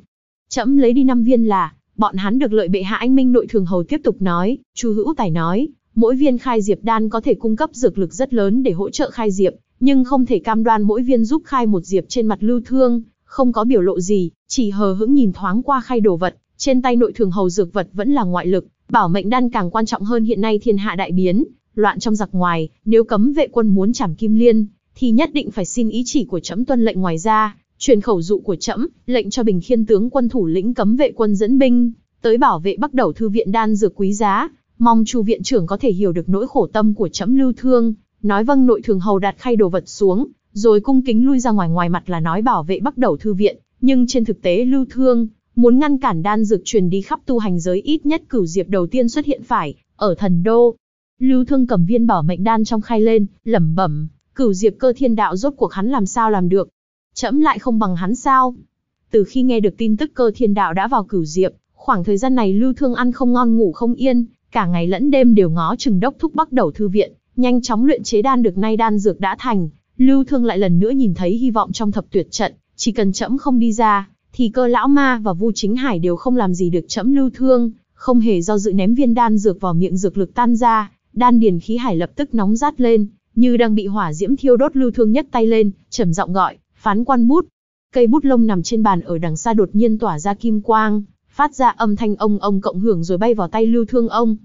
Speaker 1: Chậm lấy đi năm viên là, bọn hắn được lợi bệ hạ anh minh nội thường hầu tiếp tục nói, Chu Hữu Tài nói, mỗi viên khai diệp đan có thể cung cấp dược lực rất lớn để hỗ trợ khai diệp, nhưng không thể cam đoan mỗi viên giúp khai một diệp trên mặt lưu thương, không có biểu lộ gì, chỉ hờ hững nhìn thoáng qua khai đồ vật, trên tay nội thường hầu dược vật vẫn là ngoại lực, bảo mệnh đan càng quan trọng hơn hiện nay thiên hạ đại biến, loạn trong giặc ngoài, nếu cấm vệ quân muốn chảm kim liên, thì nhất định phải xin ý chỉ của trẫm tuân lệnh ngoài ra, truyền khẩu dụ của trẫm, lệnh cho Bình Khiên tướng quân thủ lĩnh cấm vệ quân dẫn binh tới bảo vệ Bắc Đầu thư viện đan dược quý giá, mong Chu viện trưởng có thể hiểu được nỗi khổ tâm của trẫm Lưu Thương, nói vâng nội thường hầu đặt khay đồ vật xuống, rồi cung kính lui ra ngoài ngoài mặt là nói bảo vệ bắt Đầu thư viện, nhưng trên thực tế Lưu Thương muốn ngăn cản đan dược truyền đi khắp tu hành giới ít nhất cửu diệp đầu tiên xuất hiện phải ở thần đô. Lưu Thương cầm viên bảo mệnh đan trong khay lên, lẩm bẩm, cửu diệp cơ thiên đạo rốt cuộc hắn làm sao làm được? Chậm lại không bằng hắn sao? Từ khi nghe được tin tức cơ thiên đạo đã vào cửu diệp, khoảng thời gian này Lưu Thương ăn không ngon ngủ không yên, cả ngày lẫn đêm đều ngó chừng đốc thúc bắt đầu thư viện, nhanh chóng luyện chế đan được nay đan dược đã thành. Lưu Thương lại lần nữa nhìn thấy hy vọng trong thập tuyệt trận, chỉ cần chậm không đi ra, thì cơ lão ma và Vu Chính Hải đều không làm gì được chậm Lưu Thương, không hề do dự ném viên đan dược vào miệng dược lực tan ra, đan điền khí hải lập tức nóng rát lên, như đang bị hỏa diễm thiêu đốt Lưu Thương nhất tay lên, trầm giọng gọi, phán quan bút. Cây bút lông nằm trên bàn ở đằng xa đột nhiên tỏa ra kim quang, phát ra âm thanh ông ông cộng hưởng rồi bay vào tay Lưu Thương ông.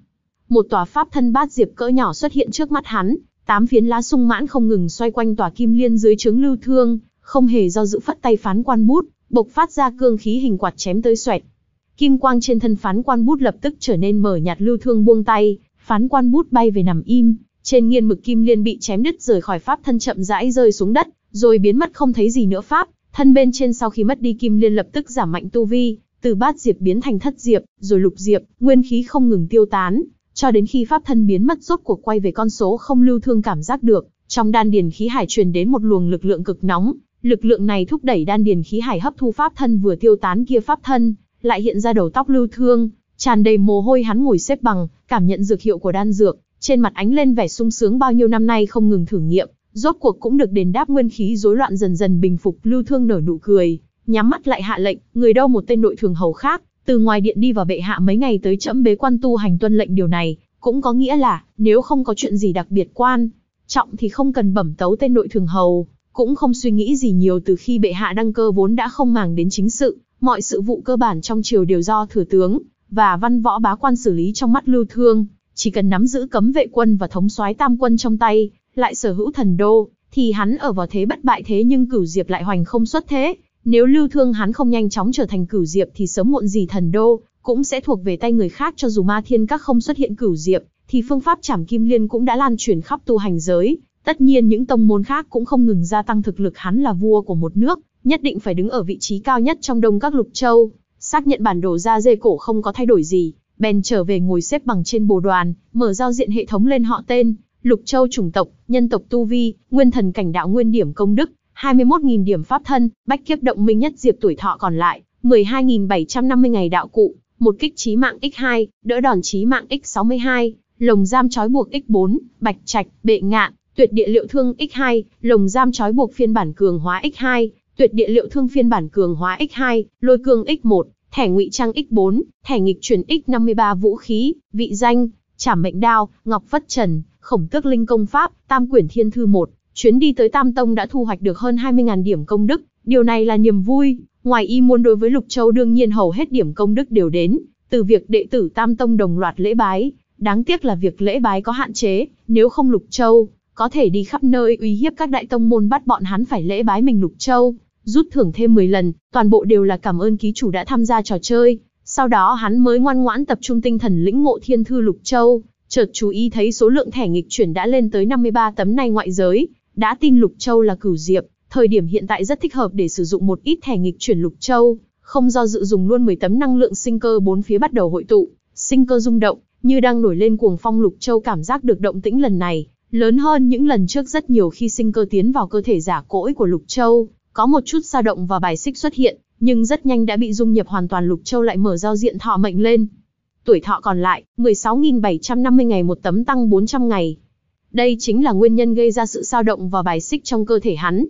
Speaker 1: Một tòa pháp thân bát diệp cỡ nhỏ xuất hiện trước mắt hắn, tám phiến lá sung mãn không ngừng xoay quanh tòa kim liên dưới trướng Lưu Thương, không hề do dự phất tay phán quan bút, bộc phát ra cương khí hình quạt chém tới xoẹt. Kim quang trên thân phán quan bút lập tức trở nên mở nhạt Lưu Thương buông tay, phán quan bút bay về nằm im, trên nghiên mực kim liên bị chém đứt rời khỏi pháp thân chậm rãi rơi xuống đất, rồi biến mất không thấy gì nữa pháp, thân bên trên sau khi mất đi kim liên lập tức giảm mạnh tu vi, từ bát diệp biến thành thất diệp, rồi lục diệp, nguyên khí không ngừng tiêu tán, cho đến khi pháp thân biến mất rốt cuộc quay về con số không lưu thương cảm giác được, trong đan điền khí hải truyền đến một luồng lực lượng cực nóng, lực lượng này thúc đẩy đan điền khí hải hấp thu pháp thân vừa tiêu tán kia pháp thân, lại hiện ra đầu tóc lưu thương, tràn đầy mồ hôi hắn ngồi xếp bằng, cảm nhận dược hiệu của đan dược, trên mặt ánh lên vẻ sung sướng bao nhiêu năm nay không ngừng thử nghiệm, rốt cuộc cũng được đền đáp nguyên khí rối loạn dần dần bình phục, Lưu Thương nở nụ cười, nhắm mắt lại hạ lệnh, người đâu một tên nội thường hầu khác, từ ngoài điện đi vào bệ hạ mấy ngày tới chậm bế quan tu hành tuân lệnh điều này, cũng có nghĩa là, nếu không có chuyện gì đặc biệt quan, trọng thì không cần bẩm tấu tên nội thường hầu, cũng không suy nghĩ gì nhiều từ khi bệ hạ đăng cơ vốn đã không màng đến chính sự, mọi sự vụ cơ bản trong triều đều do thừa tướng và văn võ bá quan xử lý trong mắt lưu thương, chỉ cần nắm giữ cấm vệ quân và thống soái tam quân trong tay, lại sở hữu thần đô, thì hắn ở vào thế bất bại thế nhưng cửu diệp lại hoành không xuất thế. Nếu lưu thương hắn không nhanh chóng trở thành cửu diệp thì sớm muộn gì thần đô, cũng sẽ thuộc về tay người khác cho dù ma thiên các không xuất hiện cửu diệp, thì phương pháp chảm kim liên cũng đã lan truyền khắp tu hành giới. Tất nhiên những tông môn khác cũng không ngừng gia tăng thực lực hắn là vua của một nước, nhất định phải đứng ở vị trí cao nhất trong đông các lục châu. Xác nhận bản đồ ra dê cổ không có thay đổi gì, bèn trở về ngồi xếp bằng trên bồ đoàn, mở giao diện hệ thống lên họ tên, Lục Châu chủng tộc, nhân tộc tu vi, nguyên thần cảnh đạo nguyên điểm công đức, 21.000 điểm pháp thân, bách kiếp động minh nhất diệp tuổi thọ còn lại, 12.750 ngày đạo cụ, một kích trí mạng x2, đỡ đòn trí mạng x62, lồng giam trói buộc x4, bạch trạch, bệ ngạn, tuyệt địa liệu thương x2, lồng giam trói buộc phiên bản cường hóa x2, tuyệt địa liệu thương phiên bản cường hóa x2, lôi cương x1, thẻ ngụy trang x4, thẻ nghịch chuyển x53 vũ khí, vị danh, trảm mệnh đao, ngọc phất trần, khổng tước linh công pháp, tam quyển thiên thư 1, chuyến đi tới Tam Tông đã thu hoạch được hơn 20.000 điểm công đức, điều này là niềm vui, ngoài y muốn đối với Lục Châu đương nhiên hầu hết điểm công đức đều đến, từ việc đệ tử Tam Tông đồng loạt lễ bái, đáng tiếc là việc lễ bái có hạn chế, nếu không Lục Châu, có thể đi khắp nơi uy hiếp các đại tông môn bắt bọn hắn phải lễ bái mình Lục Châu, rút thưởng thêm 10 lần, toàn bộ đều là cảm ơn ký chủ đã tham gia trò chơi. Sau đó hắn mới ngoan ngoãn tập trung tinh thần lĩnh ngộ thiên thư lục châu, chợt chú ý thấy số lượng thẻ nghịch chuyển đã lên tới 53 tấm này ngoại giới, đã tin lục châu là cửu diệp, thời điểm hiện tại rất thích hợp để sử dụng một ít thẻ nghịch chuyển lục châu, không do dự dùng luôn 10 tấm năng lượng sinh cơ bốn phía bắt đầu hội tụ, sinh cơ rung động, như đang nổi lên cuồng phong lục châu cảm giác được động tĩnh lần này, lớn hơn những lần trước rất nhiều khi sinh cơ tiến vào cơ thể giả cỗi của lục châu, có một chút dao động và bài xích xuất hiện, nhưng rất nhanh đã bị dung nhập hoàn toàn Lục Châu lại mở giao diện thọ mệnh lên. Tuổi thọ còn lại, 16.750 ngày một tấm tăng 400 ngày. Đây chính là nguyên nhân gây ra sự dao động và bài xích trong cơ thể hắn.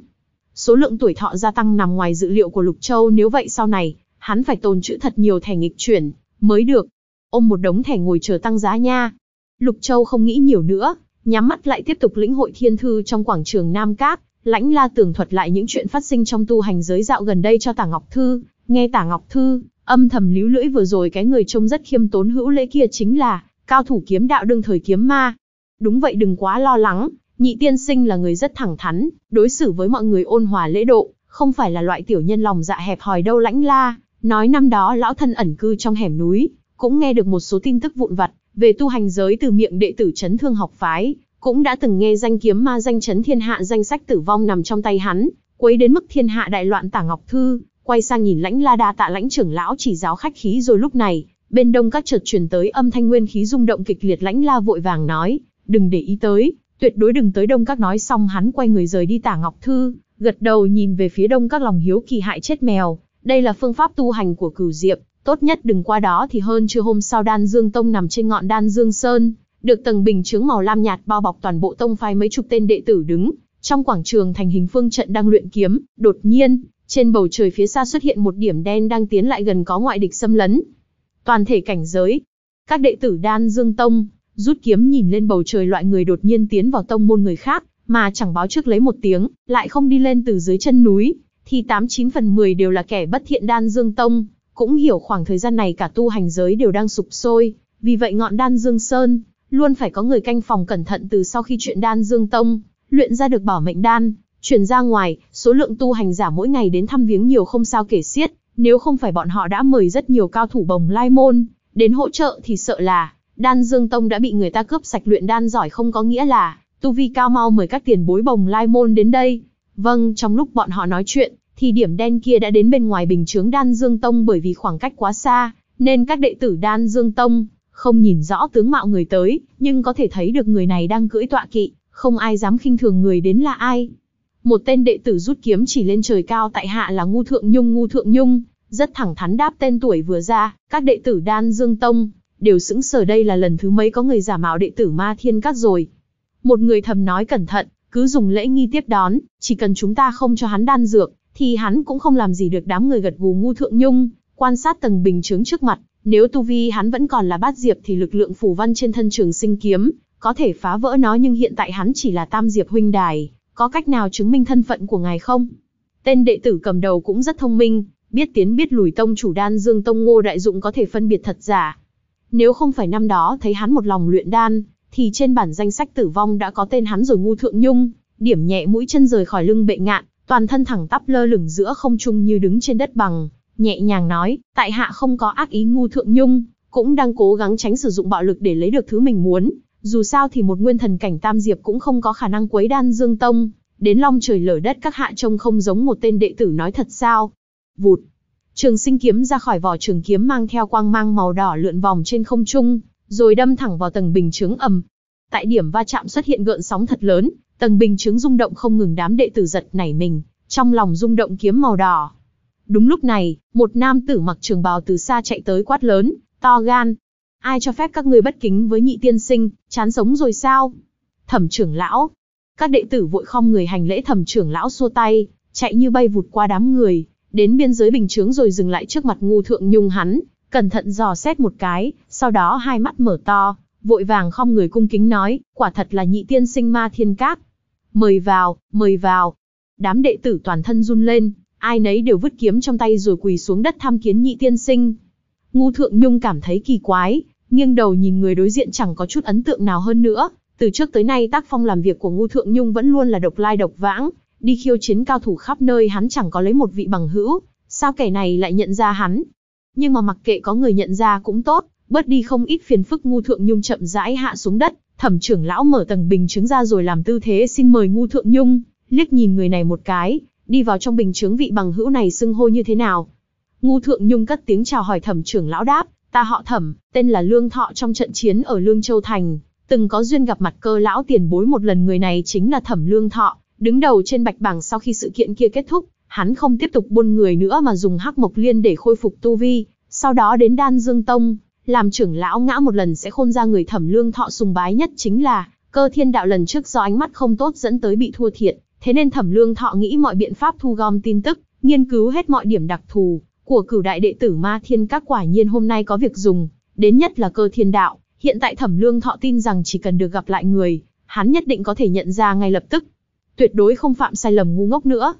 Speaker 1: Số lượng tuổi thọ gia tăng nằm ngoài dự liệu của Lục Châu nếu vậy sau này, hắn phải tồn trữ thật nhiều thẻ nghịch chuyển, mới được. Ôm một đống thẻ ngồi chờ tăng giá nha. Lục Châu không nghĩ nhiều nữa, nhắm mắt lại tiếp tục lĩnh hội thiên thư trong quảng trường Nam Các, lãnh la tường thuật lại những chuyện phát sinh trong tu hành giới dạo gần đây cho Tả Ngọc Thư, nghe Tả Ngọc Thư, âm thầm líu lưỡi vừa rồi cái người trông rất khiêm tốn hữu lễ kia chính là, cao thủ kiếm đạo đương thời kiếm ma. Đúng vậy đừng quá lo lắng, nhị tiên sinh là người rất thẳng thắn, đối xử với mọi người ôn hòa lễ độ, không phải là loại tiểu nhân lòng dạ hẹp hòi đâu lãnh la, nói năm đó lão thân ẩn cư trong hẻm núi, cũng nghe được một số tin tức vụn vặt, về tu hành giới từ miệng đệ tử chấn thương học phái, cũng đã từng nghe danh kiếm ma danh chấn thiên hạ danh sách tử vong nằm trong tay hắn, quấy đến mức thiên hạ đại loạn tả ngọc thư, quay sang nhìn lãnh la đa tạ lãnh trưởng lão chỉ giáo khách khí rồi lúc này, bên đông các chợt truyền tới âm thanh nguyên khí rung động kịch liệt lãnh la vội vàng nói, đừng để ý tới, tuyệt đối đừng tới đông các nói xong hắn quay người rời đi tả ngọc thư, gật đầu nhìn về phía đông các lòng hiếu kỳ hại chết mèo, đây là phương pháp tu hành của cửu diệp, tốt nhất đừng qua đó thì hơn chưa hôm sau đan dương tông nằm trên ngọn đan dương sơn, được tầng bình chướng màu lam nhạt bao bọc toàn bộ tông phái mấy chục tên đệ tử đứng, trong quảng trường thành hình phương trận đang luyện kiếm, đột nhiên, trên bầu trời phía xa xuất hiện một điểm đen đang tiến lại gần có ngoại địch xâm lấn. Toàn thể cảnh giới, các đệ tử Đan Dương Tông, rút kiếm nhìn lên bầu trời loại người đột nhiên tiến vào tông môn người khác, mà chẳng báo trước lấy một tiếng, lại không đi lên từ dưới chân núi, thì 89 phần 10 đều là kẻ bất thiện Đan Dương Tông, cũng hiểu khoảng thời gian này cả tu hành giới đều đang sụp sôi, vì vậy ngọn Đan Dương Sơn, luôn phải có người canh phòng cẩn thận từ sau khi chuyện Đan Dương Tông, luyện ra được bảo mệnh đan, truyền ra ngoài, số lượng tu hành giả mỗi ngày đến thăm viếng nhiều không sao kể xiết, nếu không phải bọn họ đã mời rất nhiều cao thủ bồng lai môn, đến hỗ trợ thì sợ là, đan dương tông đã bị người ta cướp sạch luyện đan giỏi không có nghĩa là, tu vi cao mau mời các tiền bối bồng lai môn đến đây. Vâng, trong lúc bọn họ nói chuyện, thì điểm đen kia đã đến bên ngoài bình chướng đan dương tông bởi vì khoảng cách quá xa, nên các đệ tử đan dương tông, không nhìn rõ tướng mạo người tới, nhưng có thể thấy được người này đang cưỡi tọa kỵ, không ai dám khinh thường người đến là ai. Một tên đệ tử rút kiếm chỉ lên trời cao tại hạ là Ngu Thượng Nhung Ngu Thượng Nhung, rất thẳng thắn đáp tên tuổi vừa ra, các đệ tử Đan Dương Tông, đều sững sờ đây là lần thứ mấy có người giả mạo đệ tử Ma Thiên Các rồi. Một người thầm nói cẩn thận, cứ dùng lễ nghi tiếp đón, chỉ cần chúng ta không cho hắn đan dược, thì hắn cũng không làm gì được đám người gật gù ngu thượng nhung, quan sát tầng bình chướng trước mặt, nếu tu vi hắn vẫn còn là bát diệp thì lực lượng phù văn trên thân trường sinh kiếm, có thể phá vỡ nó nhưng hiện tại hắn chỉ là tam diệp huynh đài, có cách nào chứng minh thân phận của ngài không? Tên đệ tử cầm đầu cũng rất thông minh, biết tiến biết lùi tông chủ đan dương tông ngô đại dụng có thể phân biệt thật giả. Nếu không phải năm đó thấy hắn một lòng luyện đan, thì trên bản danh sách tử vong đã có tên hắn rồi ngu thượng nhung, điểm nhẹ mũi chân rời khỏi lưng bệ ngạn, toàn thân thẳng tắp lơ lửng giữa không trung như đứng trên đất bằng, nhẹ nhàng nói, tại hạ không có ác ý ngu thượng nhung, cũng đang cố gắng tránh sử dụng bạo lực để lấy được thứ mình muốn, dù sao thì một nguyên thần cảnh tam diệp cũng không có khả năng quấy đan dương tông, đến long trời lở đất các hạ trông không giống một tên đệ tử nói thật sao. Vụt. Trường sinh kiếm ra khỏi vỏ trường kiếm mang theo quang mang màu đỏ lượn vòng trên không trung, rồi đâm thẳng vào tầng bình chướng ầm. Tại điểm va chạm xuất hiện gợn sóng thật lớn, tầng bình chướng rung động không ngừng đám đệ tử giật nảy mình, trong lòng rung động kiếm màu đỏ. Đúng lúc này, một nam tử mặc trường bào từ xa chạy tới quát lớn, to gan, ai cho phép các ngươi bất kính với nhị tiên sinh, chán sống rồi sao? Thẩm trưởng lão. Các đệ tử vội không người hành lễ thẩm trưởng lão xua tay, chạy như bay vụt qua đám người, đến biên giới bình chướng rồi dừng lại trước mặt ngu thượng nhung hắn, cẩn thận dò xét một cái, sau đó hai mắt mở to, vội vàng không người cung kính nói, quả thật là nhị tiên sinh ma thiên các. Mời vào, mời vào. Đám đệ tử toàn thân run lên, ai nấy đều vứt kiếm trong tay rồi quỳ xuống đất tham kiến nhị tiên sinh. Ngu Thượng Nhung cảm thấy kỳ quái, nghiêng đầu nhìn người đối diện chẳng có chút ấn tượng nào hơn nữa. Từ trước tới nay tác phong làm việc của Ngu Thượng Nhung vẫn luôn là độc lai độc vãng, đi khiêu chiến cao thủ khắp nơi hắn chẳng có lấy một vị bằng hữu, sao kẻ này lại nhận ra hắn? Nhưng mà mặc kệ có người nhận ra cũng tốt, bớt đi không ít phiền phức Ngu Thượng Nhung chậm rãi hạ xuống đất, thẩm trưởng lão mở tầng bình chứng ra rồi làm tư thế xin mời Ngu Thượng Nhung, liếc nhìn người này một cái, đi vào trong bình chứng vị bằng hữu này xưng hô như thế nào. Ngu Thượng Nhung cất tiếng chào hỏi thẩm trưởng lão đáp, ta họ thẩm, tên là Lương Thọ trong trận chiến ở Lương Châu Thành, từng có duyên gặp mặt cơ lão tiền bối một lần người này chính là thẩm Lương Thọ, đứng đầu trên bạch bảng sau khi sự kiện kia kết thúc, hắn không tiếp tục buôn người nữa mà dùng hắc mộc liên để khôi phục tu vi, sau đó đến đan dương tông, làm trưởng lão ngã một lần sẽ khôn ra người thẩm Lương Thọ sùng bái nhất chính là, cơ thiên đạo lần trước do ánh mắt không tốt dẫn tới bị thua thiệt, thế nên thẩm Lương Thọ nghĩ mọi biện pháp thu gom tin tức, nghiên cứu hết mọi điểm đặc thù, của cửu đại đệ tử ma thiên các quả nhiên hôm nay có việc dùng, đến nhất là cơ thiên đạo, Hiện tại Thẩm Lương Thọ tin rằng chỉ cần được gặp lại người, hắn nhất định có thể nhận ra ngay lập tức. Tuyệt đối không phạm sai lầm ngu ngốc nữa.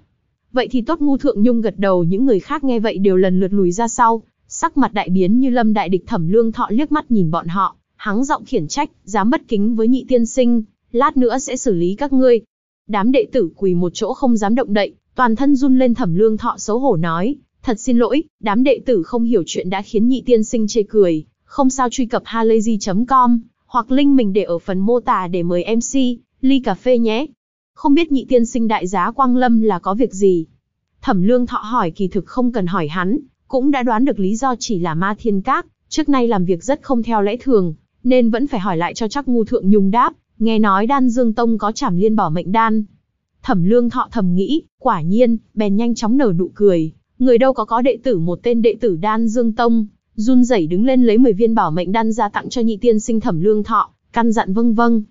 Speaker 1: Vậy thì tốt ngu thượng nhung gật đầu những người khác nghe vậy đều lần lượt lùi ra sau, sắc mặt đại biến như lâm đại địch thẩm lương thọ liếc mắt nhìn bọn họ, hắng giọng khiển trách, dám bất kính với nhị tiên sinh, lát nữa sẽ xử lý các ngươi. Đám đệ tử quỳ một chỗ không dám động đậy, toàn thân run lên thẩm lương thọ xấu hổ nói, thật xin lỗi, đám đệ tử không hiểu chuyện đã khiến nhị tiên sinh chê cười, không sao truy cập halayzi.com, hoặc link mình để ở phần mô tả để mời MC, ly cà phê nhé. Không biết nhị tiên sinh đại giá Quang Lâm là có việc gì? Thẩm lương thọ hỏi kỳ thực không cần hỏi hắn, cũng đã đoán được lý do chỉ là ma thiên các, trước nay làm việc rất không theo lẽ thường, nên vẫn phải hỏi lại cho chắc ngu thượng nhung đáp, nghe nói đan dương tông có trảm liên bảo mệnh đan. Thẩm lương thọ thầm nghĩ, quả nhiên, bèn nhanh chóng nở nụ cười, người đâu có có đệ tử một tên đệ tử đan dương tông, run rẩy đứng lên lấy 10 viên bảo mệnh đan ra tặng cho nhị tiên sinh thẩm lương thọ, căn dặn vâng vâng.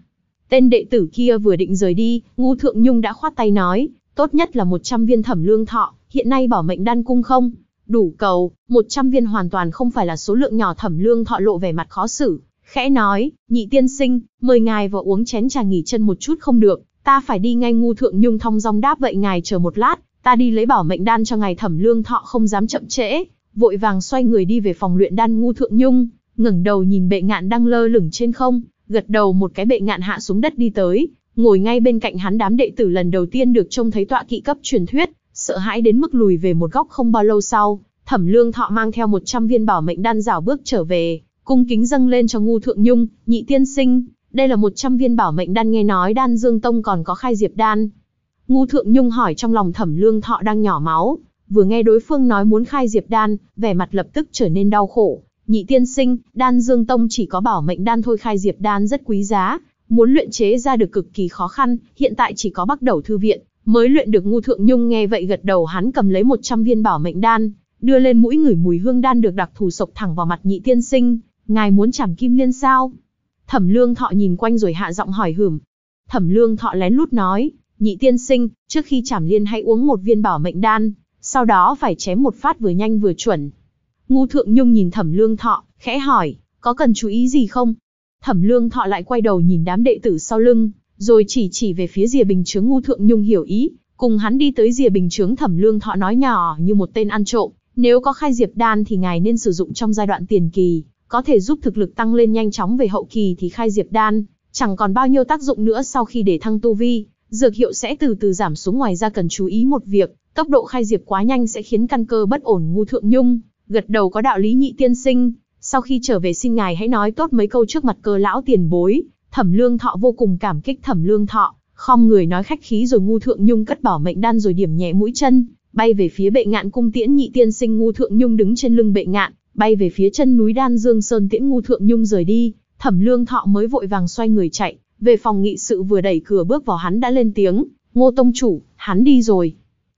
Speaker 1: Tên đệ tử kia vừa định rời đi, Ngô thượng nhung đã khoát tay nói, tốt nhất là 100 viên thẩm lương thọ, hiện nay bảo mệnh đan cung không. Đủ cầu, 100 viên hoàn toàn không phải là số lượng nhỏ thẩm lương thọ lộ vẻ mặt khó xử. Khẽ nói, nhị tiên sinh, mời ngài vào uống chén trà nghỉ chân một chút không được, ta phải đi ngay ngu thượng nhung thong dong đáp vậy ngài chờ một lát, ta đi lấy bảo mệnh đan cho ngài thẩm lương thọ không dám chậm trễ, vội vàng xoay người đi về phòng luyện đan ngu thượng nhung, ngẩng đầu nhìn bệ ngạn đang lơ lửng trên không, gật đầu một cái bệ ngạn hạ xuống đất đi tới, ngồi ngay bên cạnh hắn đám đệ tử lần đầu tiên được trông thấy tọa kỵ cấp truyền thuyết, sợ hãi đến mức lùi về một góc không bao lâu sau, Thẩm Lương Thọ mang theo 100 viên bảo mệnh đan rảo bước trở về, cung kính dâng lên cho Ngô Thượng Nhung, nhị tiên sinh, đây là 100 viên bảo mệnh đan nghe nói đan Dương Tông còn có khai diệp đan. Ngô Thượng Nhung hỏi trong lòng Thẩm Lương Thọ đang nhỏ máu, vừa nghe đối phương nói muốn khai diệp đan, vẻ mặt lập tức trở nên đau khổ. Nhị tiên sinh, đan Dương Tông chỉ có bảo mệnh đan thôi khai diệp đan rất quý giá, muốn luyện chế ra được cực kỳ khó khăn, hiện tại chỉ có bắt đầu thư viện, mới luyện được ngu thượng nhung nghe vậy gật đầu hắn cầm lấy 100 viên bảo mệnh đan, đưa lên mũi người mùi hương đan được đặc thù sộc thẳng vào mặt nhị tiên sinh, ngài muốn chảm kim liên sao? Thẩm lương thọ nhìn quanh rồi hạ giọng hỏi hửm. Thẩm lương thọ lén lút nói, nhị tiên sinh, trước khi chảm liên hãy uống một viên bảo mệnh đan, sau đó phải chém một phát vừa nhanh vừa chuẩn. Ngu thượng nhung nhìn thẩm lương thọ, khẽ hỏi, có cần chú ý gì không? Thẩm lương thọ lại quay đầu nhìn đám đệ tử sau lưng, rồi chỉ chỉ về phía rìa bình chướng ngu thượng nhung hiểu ý, cùng hắn đi tới rìa bình chướng thẩm lương thọ nói nhỏ như một tên ăn trộm, nếu có khai diệp đan thì ngài nên sử dụng trong giai đoạn tiền kỳ, có thể giúp thực lực tăng lên nhanh chóng về hậu kỳ thì khai diệp đan, chẳng còn bao nhiêu tác dụng nữa sau khi để thăng tu vi, dược hiệu sẽ từ từ giảm xuống ngoài ra cần chú ý một việc, tốc độ khai diệp quá nhanh sẽ khiến căn cơ bất ổn. Ngu thượng nhung, gật đầu có đạo lý nhị tiên sinh, sau khi trở về xin ngài hãy nói tốt mấy câu trước mặt cơ lão tiền bối, thẩm lương thọ vô cùng cảm kích thẩm lương thọ, không người nói khách khí rồi ngu thượng nhung cất bỏ mệnh đan rồi điểm nhẹ mũi chân, bay về phía bệ ngạn cung tiễn nhị tiên sinh ngu thượng nhung đứng trên lưng bệ ngạn, bay về phía chân núi đan dương sơn tiễn ngu thượng nhung rời đi, thẩm lương thọ mới vội vàng xoay người chạy, về phòng nghị sự vừa đẩy cửa bước vào hắn đã lên tiếng, ngô tông chủ, hắn đi rồi.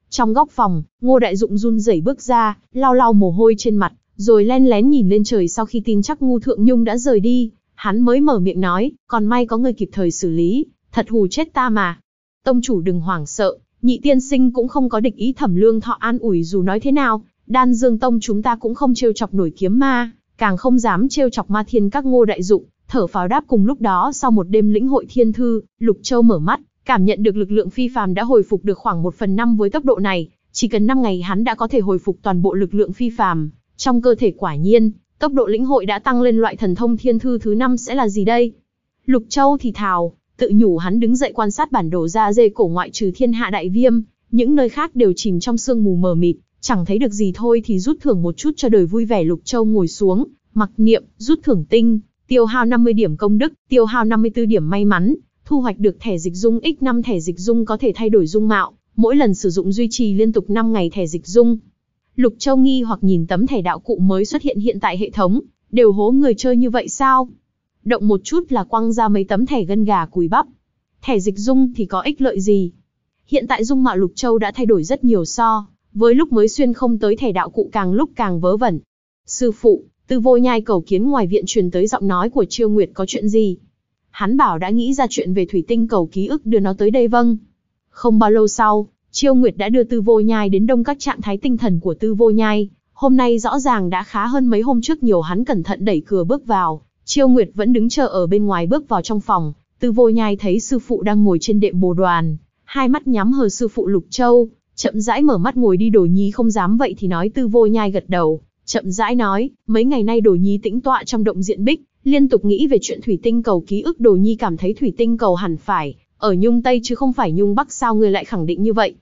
Speaker 1: Trong góc phòng, ngô đại dụng run rẩy bước ra, lau lau mồ hôi trên mặt, rồi len lén nhìn lên trời sau khi tin chắc Ngô thượng nhung đã rời đi, hắn mới mở miệng nói, còn may có người kịp thời xử lý, thật hù chết ta mà. Tông chủ đừng hoảng sợ, nhị tiên sinh cũng không có địch ý thẩm lương thọ an ủi dù nói thế nào, đan dương tông chúng ta cũng không trêu chọc nổi kiếm ma, càng không dám trêu chọc ma thiên các ngô đại dụng, thở phào đáp cùng lúc đó sau một đêm lĩnh hội thiên thư, lục châu mở mắt, cảm nhận được lực lượng phi phàm đã hồi phục được khoảng một phần năm với tốc độ này, chỉ cần 5 ngày hắn đã có thể hồi phục toàn bộ lực lượng phi phàm, trong cơ thể quả nhiên, tốc độ lĩnh hội đã tăng lên loại thần thông thiên thư thứ năm sẽ là gì đây? Lục Châu thì thào, tự nhủ hắn đứng dậy quan sát bản đồ ra dê cổ ngoại trừ thiên hạ đại viêm, những nơi khác đều chìm trong sương mù mờ mịt, chẳng thấy được gì thôi thì rút thưởng một chút cho đời vui vẻ Lục Châu ngồi xuống, mặc niệm, rút thưởng tinh, tiêu hao 50 điểm công đức, tiêu hao 54 điểm may mắn, thu hoạch được thẻ dịch dung x5 thẻ dịch dung có thể thay đổi dung mạo, mỗi lần sử dụng duy trì liên tục 5 ngày thẻ dịch dung. Lục Châu nghi hoặc nhìn tấm thẻ đạo cụ mới xuất hiện hiện tại hệ thống, đều hố người chơi như vậy sao? Động một chút là quăng ra mấy tấm thẻ gân gà cùi bắp. Thẻ dịch dung thì có ích lợi gì? Hiện tại dung mạo Lục Châu đã thay đổi rất nhiều so, với lúc mới xuyên không tới thẻ đạo cụ càng lúc càng vớ vẩn. Sư phụ, từ vô nhai cầu kiến ngoài viện truyền tới giọng nói của Chiêu Nguyệt có chuyện gì? Hắn bảo đã nghĩ ra chuyện về thủy tinh cầu ký ức đưa nó tới đây vâng. Không bao lâu sau, Chiêu Nguyệt đã đưa Tư Vô Nhai đến đông các trạng thái tinh thần của Tư Vô Nhai. Hôm nay rõ ràng đã khá hơn mấy hôm trước nhiều hắn cẩn thận đẩy cửa bước vào, Chiêu Nguyệt vẫn đứng chờ ở bên ngoài bước vào trong phòng, Tư Vô Nhai thấy sư phụ đang ngồi trên đệm bồ đoàn, hai mắt nhắm hờ sư phụ Lục Châu, chậm rãi mở mắt ngồi đi Đồ Nhi không dám vậy thì nói Tư Vô Nhai gật đầu, chậm rãi nói, mấy ngày nay Đồ Nhi tĩnh tọa trong động diện bích, liên tục nghĩ về chuyện thủy tinh cầu ký ức Đồ Nhi cảm thấy thủy tinh cầu hẳn phải ở Nhung Tây chứ không phải Nhung Bắc sao người lại khẳng định như vậy?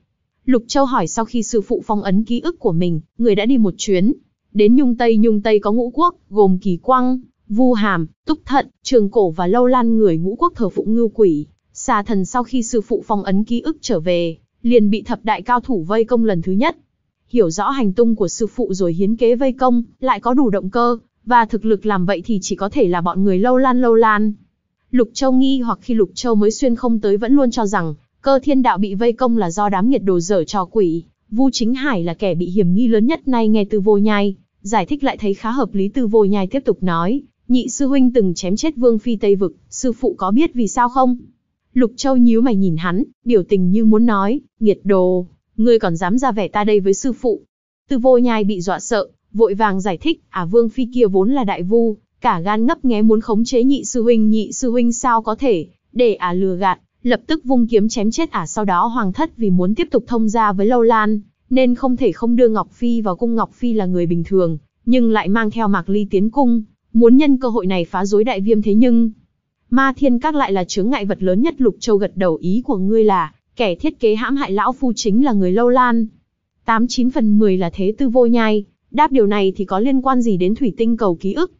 Speaker 1: Lục Châu hỏi sau khi sư phụ phong ấn ký ức của mình, người đã đi một chuyến. Đến Nhung Tây Nhung Tây có ngũ quốc, gồm Kỳ Quang, Vu Hàm, Túc Thận, Trường Cổ và Lâu Lan người ngũ quốc thờ phụng ngưu quỷ. Xà thần sau khi sư phụ phong ấn ký ức trở về, liền bị thập đại cao thủ vây công lần thứ nhất. Hiểu rõ hành tung của sư phụ rồi hiến kế vây công, lại có đủ động cơ, và thực lực làm vậy thì chỉ có thể là bọn người Lâu Lan Lâu Lan. Lục Châu nghi hoặc khi Lục Châu mới xuyên không tới vẫn luôn cho rằng, cơ thiên đạo bị vây công là do đám nghiệt đồ dở trò quỷ, Vu Chính Hải là kẻ bị hiểm nghi lớn nhất nay nghe từ vô nhai, giải thích lại thấy khá hợp lý từ vô nhai tiếp tục nói, nhị sư huynh từng chém chết vương phi Tây Vực, sư phụ có biết vì sao không? Lục Châu nhíu mày nhìn hắn, biểu tình như muốn nói, nghiệt đồ, ngươi còn dám ra vẻ ta đây với sư phụ. Từ vô nhai bị dọa sợ, vội vàng giải thích, à vương phi kia vốn là đại vu, cả gan ngấp nghé muốn khống chế nhị sư huynh nhị sư huynh sao có thể, để à lừa gạt, lập tức vung kiếm chém chết ả sau đó hoàng thất vì muốn tiếp tục thông gia với Lâu Lan, nên không thể không đưa Ngọc Phi vào cung. Ngọc Phi là người bình thường, nhưng lại mang theo Mạc Ly tiến cung, muốn nhân cơ hội này phá rối đại viêm thế nhưng... Ma Thiên Các lại là chướng ngại vật lớn nhất. Lục Châu gật đầu ý của ngươi là, kẻ thiết kế hãm hại lão phu chính là người Lâu Lan. Tám chín phần mười là thế tư vô nhai, đáp điều này thì có liên quan gì đến thủy tinh cầu ký ức.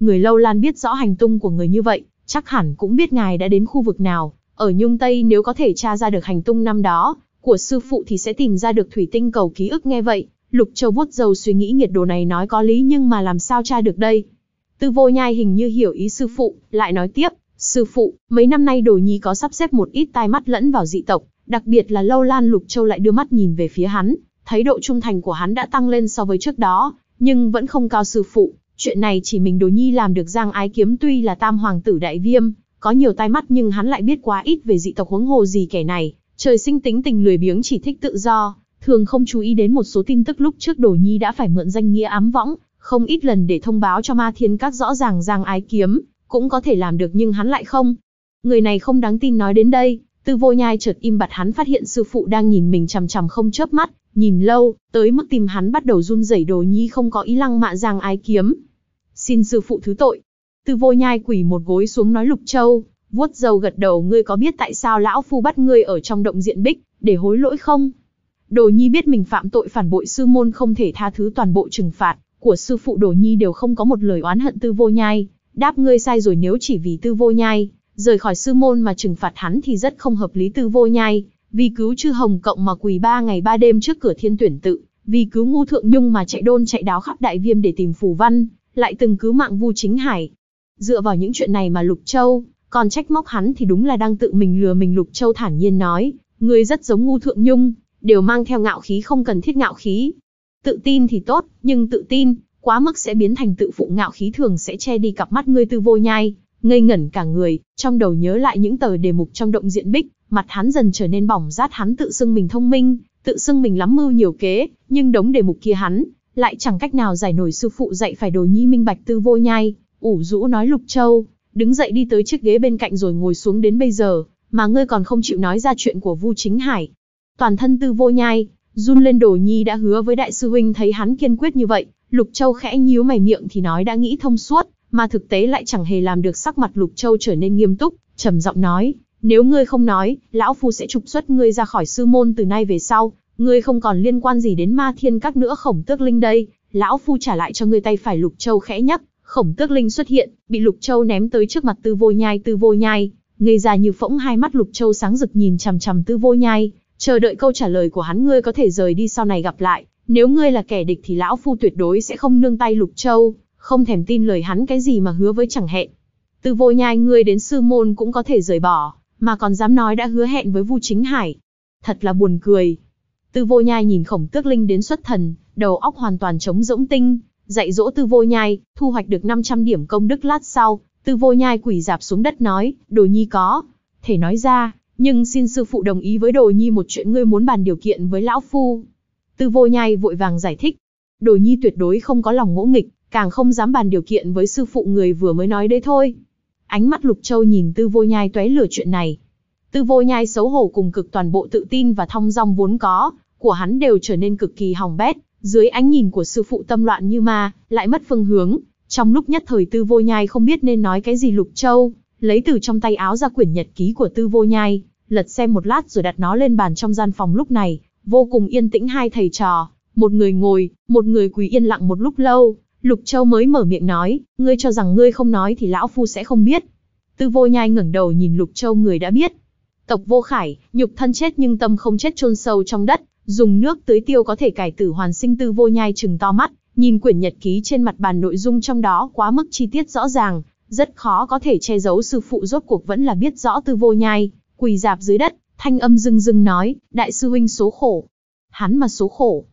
Speaker 1: Người Lâu Lan biết rõ hành tung của người như vậy, chắc hẳn cũng biết ngài đã đến khu vực nào, ở Nhung Tây nếu có thể tra ra được hành tung năm đó, của sư phụ thì sẽ tìm ra được thủy tinh cầu ký ức nghe vậy. Lục Châu vuốt dầu suy nghĩ nghiệt đồ này nói có lý nhưng mà làm sao tra được đây. Tư vô nhai hình như hiểu ý sư phụ, lại nói tiếp, sư phụ, mấy năm nay đồ nhi có sắp xếp một ít tai mắt lẫn vào dị tộc, đặc biệt là lâu lan Lục Châu lại đưa mắt nhìn về phía hắn, thấy độ trung thành của hắn đã tăng lên so với trước đó, nhưng vẫn không cao sư phụ. Chuyện này chỉ mình đồ nhi làm được giang ái kiếm tuy là tam hoàng tử đại viêm, có nhiều tai mắt nhưng hắn lại biết quá ít về dị tộc huống hồ gì kẻ này, trời sinh tính tình lười biếng chỉ thích tự do, thường không chú ý đến một số tin tức lúc trước Đồ Nhi đã phải mượn danh nghĩa ám võng, không ít lần để thông báo cho Ma Thiên Các rõ ràng Giang Ái Kiếm, cũng có thể làm được nhưng hắn lại không. Người này không đáng tin nói đến đây, Tư Vô Nhai chợt im bặt hắn phát hiện sư phụ đang nhìn mình chằm chằm không chớp mắt, nhìn lâu, tới mức tìm hắn bắt đầu run rẩy Đồ Nhi không có ý lăng mạ Giang Ái Kiếm. Xin sư phụ thứ tội, Tư vô nhai quỳ một gối xuống nói Lục Châu, vuốt dầu gật đầu ngươi có biết tại sao lão phu bắt ngươi ở trong động diện bích, để hối lỗi không? Đồ Nhi biết mình phạm tội phản bội sư môn không thể tha thứ toàn bộ trừng phạt của sư phụ Đồ Nhi đều không có một lời oán hận tư vô nhai, đáp ngươi sai rồi nếu chỉ vì tư vô nhai, rời khỏi sư môn mà trừng phạt hắn thì rất không hợp lý tư vô nhai, vì cứu chư hồng cộng mà quỳ ba ngày ba đêm trước cửa thiên tuyển tự, vì cứu ngu thượng nhung mà chạy đôn chạy đáo khắp đại viêm để tìm phù văn, lại từng cứu mạng vu chính hải, Dựa vào những chuyện này mà Lục Châu, còn trách móc hắn thì đúng là đang tự mình lừa mình Lục Châu thản nhiên nói, ngươi rất giống ngu thượng nhung, đều mang theo ngạo khí không cần thiết ngạo khí. Tự tin thì tốt, nhưng tự tin, quá mức sẽ biến thành tự phụ ngạo khí thường sẽ che đi cặp mắt ngươi tư vô nhai, ngây ngẩn cả người, trong đầu nhớ lại những tờ đề mục trong động diện bích, mặt hắn dần trở nên bỏng rát hắn tự xưng mình thông minh, tự xưng mình lắm mưu nhiều kế, nhưng đống đề mục kia hắn, lại chẳng cách nào giải nổi sư phụ dạy phải đồ nhi minh bạch tư vô nhai, ủ rũ nói Lục Châu, đứng dậy đi tới chiếc ghế bên cạnh rồi ngồi xuống đến bây giờ, mà ngươi còn không chịu nói ra chuyện của Vu Chính Hải. Toàn thân tư vô nhai, run lên đồ nhi đã hứa với đại sư huynh thấy hắn kiên quyết như vậy, Lục Châu khẽ nhíu mày miệng thì nói đã nghĩ thông suốt, mà thực tế lại chẳng hề làm được sắc mặt Lục Châu trở nên nghiêm túc, trầm giọng nói, nếu ngươi không nói, lão phu sẽ trục xuất ngươi ra khỏi sư môn từ nay về sau, ngươi không còn liên quan gì đến ma thiên các nữa khổng tước linh đây, lão phu trả lại cho ngươi tay phải Lục Châu khẽ nhắc, Khổng Tước Linh xuất hiện, bị Lục Châu ném tới trước mặt Tư Vô Nhai, Tư Vô Nhai, ngây ra như phỗng hai mắt Lục Châu sáng rực nhìn chằm chằm Tư Vô Nhai, chờ đợi câu trả lời của hắn ngươi có thể rời đi sau này gặp lại, nếu ngươi là kẻ địch thì lão phu tuyệt đối sẽ không nương tay Lục Châu, không thèm tin lời hắn cái gì mà hứa với chẳng hẹn. từ Vô Nhai ngươi đến sư môn cũng có thể rời bỏ, mà còn dám nói đã hứa hẹn với Vu Chính Hải. Thật là buồn cười. Tư Vô Nhai nhìn Khổng Tước Linh đến xuất thần, đầu óc hoàn toàn trống rỗng tinh, dạy dỗ tư vô nhai, thu hoạch được 500 điểm công đức lát sau, tư vô nhai quỷ dạp xuống đất nói, đồ nhi có, thể nói ra, nhưng xin sư phụ đồng ý với đồ nhi một chuyện ngươi muốn bàn điều kiện với lão phu. Tư vô nhai vội vàng giải thích, đồ nhi tuyệt đối không có lòng ngỗ nghịch, càng không dám bàn điều kiện với sư phụ người vừa mới nói đấy thôi. Ánh mắt Lục Châu nhìn Tư Vô Nhai tóe lửa chuyện này. Tư Vô Nhai xấu hổ cùng cực toàn bộ tự tin và thong dong vốn có, của hắn đều trở nên cực kỳ hỏng bét, dưới ánh nhìn của sư phụ tâm loạn như ma, lại mất phương hướng. Trong lúc nhất thời Tư Vô Nhai không biết nên nói cái gì Lục Châu, lấy từ trong tay áo ra quyển nhật ký của Tư Vô Nhai, lật xem một lát rồi đặt nó lên bàn trong gian phòng lúc này, vô cùng yên tĩnh hai thầy trò, một người ngồi, một người quỳ yên lặng một lúc lâu, Lục Châu mới mở miệng nói, ngươi cho rằng ngươi không nói thì lão phu sẽ không biết. Tư vô nhai ngẩng đầu nhìn Lục Châu người đã biết. Tộc vô khải, nhục thân chết nhưng tâm không chết chôn sâu trong đất, dùng nước tưới tiêu có thể cải tử hoàn sinh tư vô nhai chừng to mắt, nhìn quyển nhật ký trên mặt bàn nội dung trong đó quá mức chi tiết rõ ràng, rất khó có thể che giấu sư phụ rốt cuộc vẫn là biết rõ tư vô nhai, quỳ dạp dưới đất, thanh âm rưng rưng nói, đại sư huynh số khổ. Hắn mà số khổ,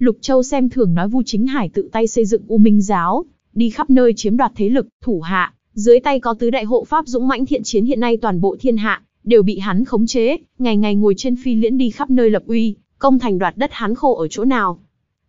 Speaker 1: Lục Châu xem thường nói Vu Chính Hải tự tay xây dựng U Minh giáo, đi khắp nơi chiếm đoạt thế lực, thủ hạ, dưới tay có tứ đại hộ pháp dũng mãnh thiện chiến hiện nay toàn bộ thiên hạ đều bị hắn khống chế, ngày ngày ngồi trên phi liễn đi khắp nơi lập uy, công thành đoạt đất hắn khô ở chỗ nào.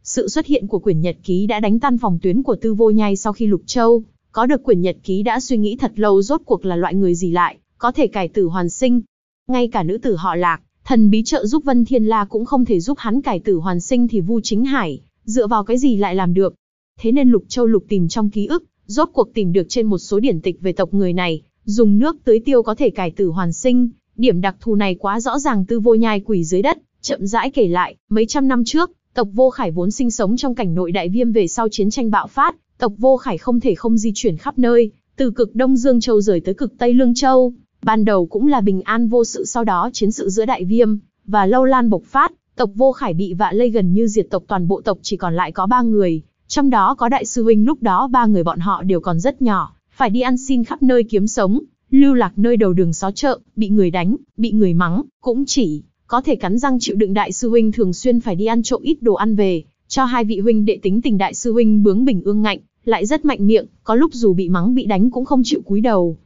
Speaker 1: Sự xuất hiện của quyển nhật ký đã đánh tan phòng tuyến của Tư Vô Nhai sau khi Lục Châu có được quyển nhật ký đã suy nghĩ thật lâu rốt cuộc là loại người gì lại, có thể cải tử hoàn sinh. Ngay cả nữ tử họ Lạc, Thần bí trợ giúp Vân Thiên La cũng không thể giúp hắn cải tử hoàn sinh thì Vu Chính Hải, dựa vào cái gì lại làm được. Thế nên Lục Châu Lục tìm trong ký ức, rốt cuộc tìm được trên một số điển tịch về tộc người này, dùng nước tưới tiêu có thể cải tử hoàn sinh, điểm đặc thù này quá rõ ràng tư vô nhai quỷ dưới đất, chậm rãi kể lại, mấy trăm năm trước, tộc Vô Khải vốn sinh sống trong cảnh nội đại viêm về sau chiến tranh bạo phát, tộc Vô Khải không thể không di chuyển khắp nơi, từ cực Đông Dương Châu rời tới cực Tây Lương Châu, Ban đầu cũng là bình an vô sự sau đó chiến sự giữa đại viêm và lâu lan bộc phát, tộc vô khải bị vạ lây gần như diệt tộc toàn bộ tộc chỉ còn lại có ba người, trong đó có đại sư huynh lúc đó ba người bọn họ đều còn rất nhỏ, phải đi ăn xin khắp nơi kiếm sống, lưu lạc nơi đầu đường xó chợ, bị người đánh, bị người mắng, cũng chỉ có thể cắn răng chịu đựng đại sư huynh thường xuyên phải đi ăn trộm ít đồ ăn về, cho hai vị huynh đệ tính tình đại sư huynh bướng bình ương ngạnh, lại rất mạnh miệng, có lúc dù bị mắng bị đánh cũng không chịu cúi đầu.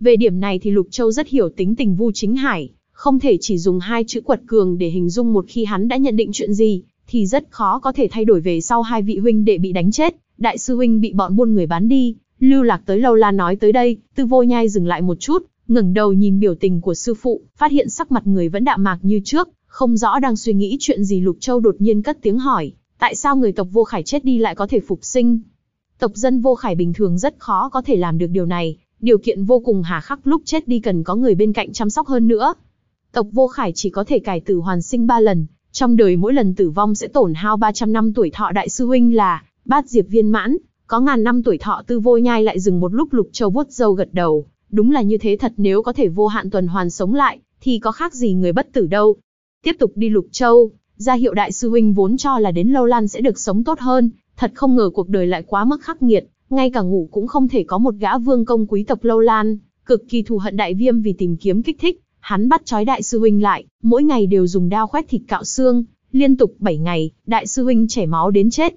Speaker 1: Về điểm này thì Lục Châu rất hiểu tính tình Vu Chính Hải, không thể chỉ dùng hai chữ quật cường để hình dung một khi hắn đã nhận định chuyện gì, thì rất khó có thể thay đổi về sau hai vị huynh đệ bị đánh chết, đại sư huynh bị bọn buôn người bán đi, lưu lạc tới lâu la nói tới đây, tư vô nhai dừng lại một chút, ngẩng đầu nhìn biểu tình của sư phụ, phát hiện sắc mặt người vẫn đạm mạc như trước, không rõ đang suy nghĩ chuyện gì Lục Châu đột nhiên cất tiếng hỏi, tại sao người tộc vô khải chết đi lại có thể phục sinh? Tộc dân vô khải bình thường rất khó có thể làm được điều này, điều kiện vô cùng hà khắc lúc chết đi cần có người bên cạnh chăm sóc hơn nữa. Tộc vô khải chỉ có thể cải tử hoàn sinh ba lần, trong đời mỗi lần tử vong sẽ tổn hao 300 năm tuổi thọ đại sư huynh là bát diệp viên mãn, có ngàn năm tuổi thọ tư vô nhai lại dừng một lúc lục châu vuốt dâu gật đầu, đúng là như thế thật nếu có thể vô hạn tuần hoàn sống lại, thì có khác gì người bất tử đâu. Tiếp tục đi lục châu, gia hiệu đại sư huynh vốn cho là đến lâu lan sẽ được sống tốt hơn, thật không ngờ cuộc đời lại quá mức khắc nghiệt, ngay cả ngủ cũng không thể có một gã vương công quý tộc lâu lan, cực kỳ thù hận đại viêm vì tìm kiếm kích thích, hắn bắt trói đại sư huynh lại, mỗi ngày đều dùng đao khoét thịt cạo xương, liên tục 7 ngày, đại sư huynh chảy máu đến chết.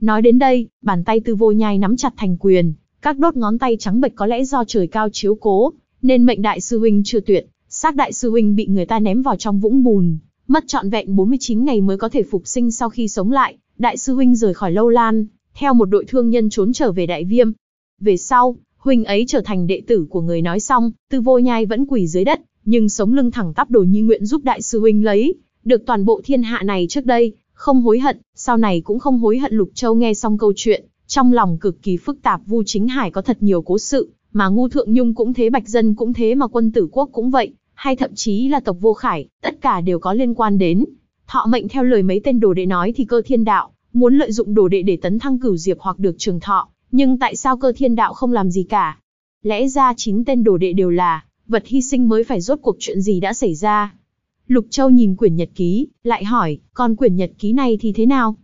Speaker 1: Nói đến đây, bàn tay tư vô nhai nắm chặt thành quyền, các đốt ngón tay trắng bệch có lẽ do trời cao chiếu cố, nên mệnh đại sư huynh chưa tuyệt, xác đại sư huynh bị người ta ném vào trong vũng bùn, mất trọn vẹn 49 ngày mới có thể phục sinh sau khi sống lại, đại sư huynh rời khỏi lâu lan, theo một đội thương nhân trốn trở về đại viêm. Về sau, huynh ấy trở thành đệ tử của người nói xong, tư vô nhai vẫn quỳ dưới đất, nhưng sống lưng thẳng tắp đồ nhi nguyện giúp đại sư huynh lấy, được toàn bộ thiên hạ này trước đây, không hối hận, sau này cũng không hối hận Lục Châu nghe xong câu chuyện, trong lòng cực kỳ phức tạp Vu Chính Hải có thật nhiều cố sự, mà ngu thượng nhung cũng thế bạch dân cũng thế mà quân tử quốc cũng vậy, hay thậm chí là tộc vô khải, tất cả đều có liên quan đến. Thọ mệnh theo lời mấy tên đồ đệ nói thì cơ thiên đạo, muốn lợi dụng đồ đệ để tấn thăng cửu diệp hoặc được trường thọ, nhưng tại sao cơ thiên đạo không làm gì cả? Lẽ ra chín tên đồ đệ đều là vật hy sinh mới phải rốt cuộc chuyện gì đã xảy ra? Lục Châu nhìn quyển nhật ký, lại hỏi, còn quyển nhật ký này thì thế nào?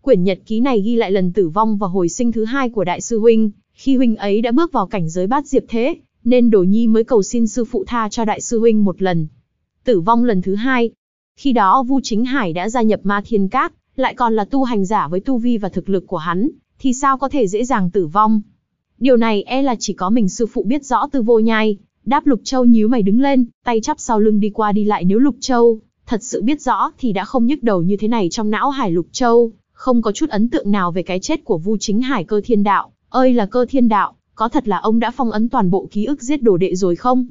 Speaker 1: Quyển nhật ký này ghi lại lần tử vong và hồi sinh thứ hai của đại sư huynh, khi huynh ấy đã bước vào cảnh giới bát diệp thế, nên Đồ Nhi mới cầu xin sư phụ tha cho đại sư huynh một lần. Tử vong lần thứ hai. Khi đó Vu Chính Hải đã gia nhập Ma Thiên Các, lại còn là tu hành giả với tu vi và thực lực của hắn, thì sao có thể dễ dàng tử vong. Điều này e là chỉ có mình sư phụ biết rõ tư vô nhai. Đáp Lục Châu nhíu mày đứng lên, tay chắp sau lưng đi qua đi lại nếu Lục Châu thật sự biết rõ thì đã không nhức đầu như thế này trong não hải Lục Châu, không có chút ấn tượng nào về cái chết của Vu Chính Hải cơ thiên đạo, ơi là cơ thiên đạo, có thật là ông đã phong ấn toàn bộ ký ức giết đồ đệ rồi không?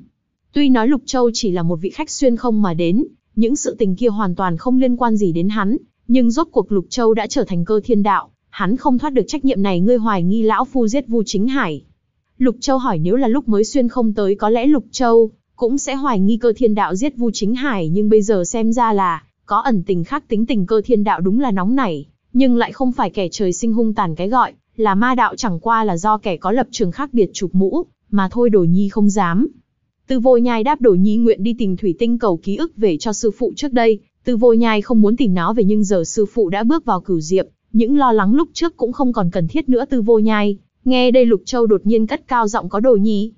Speaker 1: Tuy nói Lục Châu chỉ là một vị khách xuyên không mà đến, những sự tình kia hoàn toàn không liên quan gì đến hắn, nhưng rốt cuộc Lục Châu đã trở thành cơ thiên đạo, hắn không thoát được trách nhiệm này ngươi hoài nghi lão phu giết Vu Chính Hải. Lục Châu hỏi nếu là lúc mới xuyên không tới có lẽ Lục Châu cũng sẽ hoài nghi cơ thiên đạo giết Vu Chính Hải nhưng bây giờ xem ra là có ẩn tình khác tính tình cơ thiên đạo đúng là nóng nảy, nhưng lại không phải kẻ trời sinh hung tàn cái gọi là ma đạo chẳng qua là do kẻ có lập trường khác biệt chụp mũ, mà thôi Đồ Nhi không dám. từ Vô Nhai đáp Đồ Nhi nguyện đi tìm thủy tinh cầu ký ức về cho sư phụ trước đây, Tư Vô Nhai không muốn tìm nó về nhưng giờ sư phụ đã bước vào cửu diệp, những lo lắng lúc trước cũng không còn cần thiết nữa Tư Vô Nhai. Nghe đây Lục Châu đột nhiên cất cao giọng có Đồ Nhi.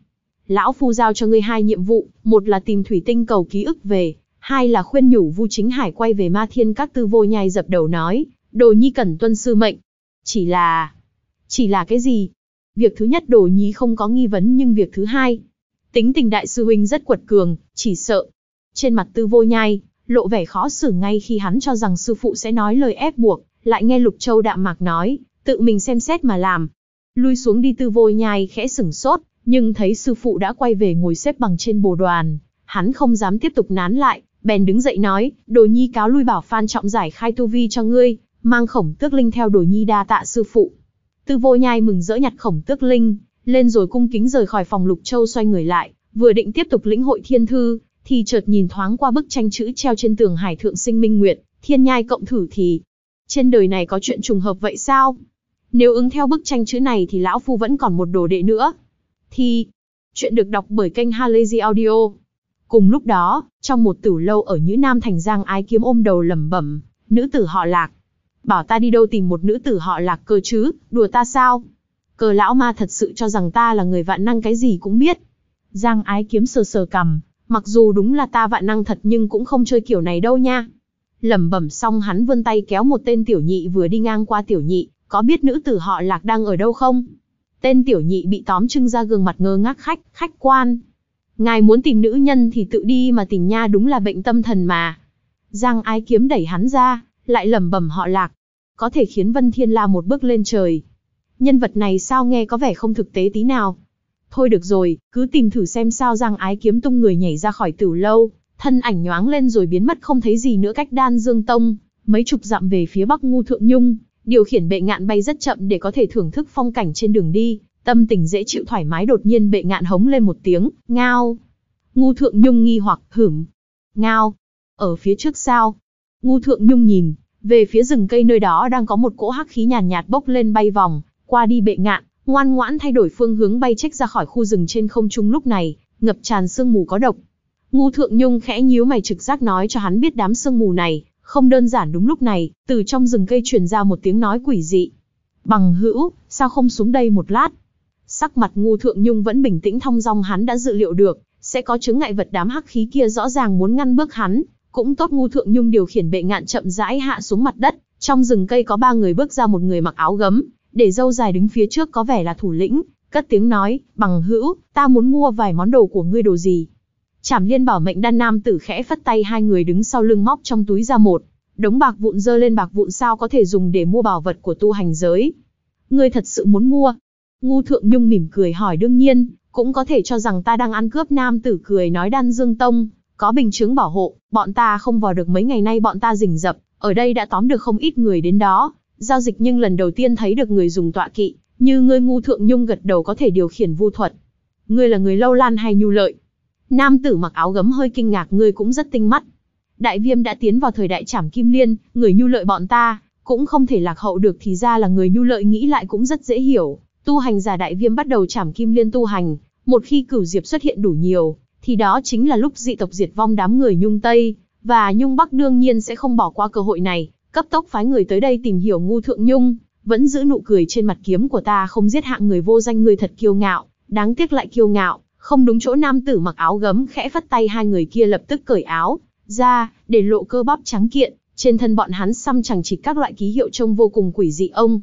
Speaker 1: Lão phu giao cho ngươi hai nhiệm vụ, một là tìm thủy tinh cầu ký ức về, hai là khuyên nhủ Vu Chính Hải quay về Ma Thiên các Tư Vô Nhai dập đầu nói, Đồ Nhi cần tuân sư mệnh. Chỉ là chỉ là cái gì? Việc thứ nhất đồ nhi không có nghi vấn nhưng việc thứ hai. Tính tình đại sư huynh rất quật cường, chỉ sợ. Trên mặt tư vô nhai, lộ vẻ khó xử ngay khi hắn cho rằng sư phụ sẽ nói lời ép buộc, lại nghe Lục Châu đạm mạc nói, tự mình xem xét mà làm. Lui xuống đi tư vôi nhai khẽ sửng sốt, nhưng thấy sư phụ đã quay về ngồi xếp bằng trên bồ đoàn, hắn không dám tiếp tục nán lại, bèn đứng dậy nói, đồ nhi cáo lui bảo phan trọng giải khai tu vi cho ngươi, mang khổng tước linh theo đồ nhi đa tạ sư phụ. Tư vô nhai mừng rỡ nhặt khổng tước linh, lên rồi cung kính rời khỏi phòng lục châu xoay người lại, vừa định tiếp tục lĩnh hội thiên thư, thì chợt nhìn thoáng qua bức tranh chữ treo trên tường hải thượng sinh minh nguyệt, thiên nhai cộng thử thì. Trên đời này có chuyện trùng hợp vậy sao? Nếu ứng theo bức tranh chữ này thì lão phu vẫn còn một đồ đệ nữa. Thì, chuyện được đọc bởi kênh Halazy Audio. Cùng lúc đó, trong một tử lâu ở Nhữ Nam Thành Giang ái kiếm ôm đầu lẩm bẩm, nữ tử họ lạc, Bảo ta đi đâu tìm một nữ tử họ lạc cơ chứ, đùa ta sao? Cờ lão ma thật sự cho rằng ta là người vạn năng cái gì cũng biết. Giang ái kiếm sờ sờ cầm, mặc dù đúng là ta vạn năng thật nhưng cũng không chơi kiểu này đâu nha. Lẩm bẩm xong hắn vươn tay kéo một tên tiểu nhị vừa đi ngang qua tiểu nhị, có biết nữ tử họ lạc đang ở đâu không? Tên tiểu nhị bị tóm trưng ra gương mặt ngơ ngác khách, khách quan. Ngài muốn tìm nữ nhân thì tự đi mà tìm nha đúng là bệnh tâm thần mà. Giang ái kiếm đẩy hắn ra, lại lẩm bẩm họ lạc, có thể khiến Vân Thiên La một bước lên trời. Nhân vật này sao nghe có vẻ không thực tế tí nào. Thôi được rồi, cứ tìm thử xem sao Giang Ái kiếm tung người nhảy ra khỏi tử lâu, thân ảnh nhoáng lên rồi biến mất không thấy gì nữa cách đan dương tông, mấy chục dặm về phía bắc ngu thượng nhung, điều khiển bệ ngạn bay rất chậm để có thể thưởng thức phong cảnh trên đường đi, tâm tình dễ chịu thoải mái đột nhiên bệ ngạn hống lên một tiếng, ngao. Ngu thượng nhung nghi hoặc, hửm, ngao, ở phía trước sao, Ngu Thượng Nhung nhìn, về phía rừng cây nơi đó đang có một cỗ hắc khí nhàn nhạt, nhạt bốc lên bay vòng, qua đi bệ ngạn, ngoan ngoãn thay đổi phương hướng bay trách ra khỏi khu rừng trên không trung lúc này, ngập tràn sương mù có độc. Ngu Thượng Nhung khẽ nhíu mày trực giác nói cho hắn biết đám sương mù này, không đơn giản đúng lúc này, từ trong rừng cây truyền ra một tiếng nói quỷ dị. Bằng hữu, sao không xuống đây một lát? Sắc mặt ngu thượng nhung vẫn bình tĩnh thong dong hắn đã dự liệu được, sẽ có chứng ngại vật đám hắc khí kia rõ ràng muốn ngăn bước hắn, cũng tốt ngu thượng nhung điều khiển bệ ngạn chậm rãi hạ xuống mặt đất, trong rừng cây có ba người bước ra một người mặc áo gấm, để dâu dài đứng phía trước có vẻ là thủ lĩnh, cất tiếng nói, bằng hữu, ta muốn mua vài món đồ của ngươi đồ gì. Trảm liên bảo mệnh đan nam tử khẽ phất tay hai người đứng sau lưng móc trong túi ra một, đống bạc vụn dơ lên bạc vụn sao có thể dùng để mua bảo vật của tu hành giới. Ngươi thật sự muốn mua. Ngu thượng nhung mỉm cười hỏi đương nhiên, cũng có thể cho rằng ta đang ăn cướp nam tử cười nói đan dương tông, có bình chứng bảo hộ, bọn ta không vào được mấy ngày nay bọn ta rình rập, ở đây đã tóm được không ít người đến đó. Giao dịch nhưng lần đầu tiên thấy được người dùng tọa kỵ, như ngươi ngu thượng nhung gật đầu có thể điều khiển vu thuật. Ngươi là người lâu lan hay nhu lợi? Nam tử mặc áo gấm hơi kinh ngạc ngươi cũng rất tinh mắt. Đại viêm đã tiến vào thời đại trảm kim liên, người nhu lợi bọn ta, cũng không thể lạc hậu được thì ra là người nhu lợi nghĩ lại cũng rất dễ hiểu. Tu hành giả đại viêm bắt đầu trảm kim liên tu hành, một khi cửu diệp xuất hiện đủ nhiều, thì đó chính là lúc dị tộc diệt vong đám người Nhung Tây, và Nhung Bắc đương nhiên sẽ không bỏ qua cơ hội này, cấp tốc phái người tới đây tìm hiểu ngu thượng Nhung, vẫn giữ nụ cười trên mặt kiếm của ta không giết hạng người vô danh người thật kiêu ngạo, đáng tiếc lại kiêu ngạo, không đúng chỗ nam tử mặc áo gấm khẽ phất tay hai người kia lập tức cởi áo ra, để lộ cơ bắp trắng kiện, trên thân bọn hắn xăm chẳng chỉ các loại ký hiệu trông vô cùng quỷ dị ông.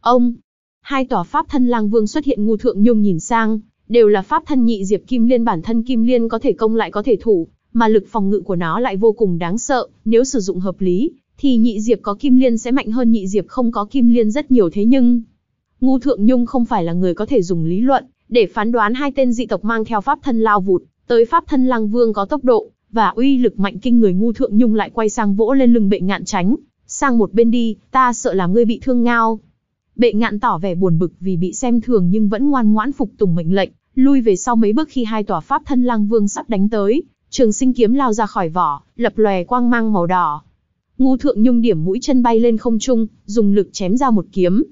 Speaker 1: Ông, hai tòa pháp thân lang vương xuất hiện ngu thượng nhung nhìn sang, đều là pháp thân nhị diệp kim liên bản thân kim liên có thể công lại có thể thủ, mà lực phòng ngự của nó lại vô cùng đáng sợ, nếu sử dụng hợp lý, thì nhị diệp có kim liên sẽ mạnh hơn nhị diệp không có kim liên rất nhiều thế nhưng... Ngu Thượng Nhung không phải là người có thể dùng lý luận, để phán đoán hai tên dị tộc mang theo pháp thân lao vụt, tới pháp thân lăng vương có tốc độ, và uy lực mạnh kinh người ngu thượng nhung lại quay sang vỗ lên lưng bệ ngạn tránh, sang một bên đi, ta sợ làm ngươi bị thương ngao. Bệ ngạn tỏ vẻ buồn bực vì bị xem thường nhưng vẫn ngoan ngoãn phục tùng mệnh lệnh, lui về sau mấy bước khi hai tòa pháp thân lang vương sắp đánh tới, trường sinh kiếm lao ra khỏi vỏ, lập lòe quang mang màu đỏ. Ngu thượng nhung điểm mũi chân bay lên không trung, dùng lực chém ra một kiếm.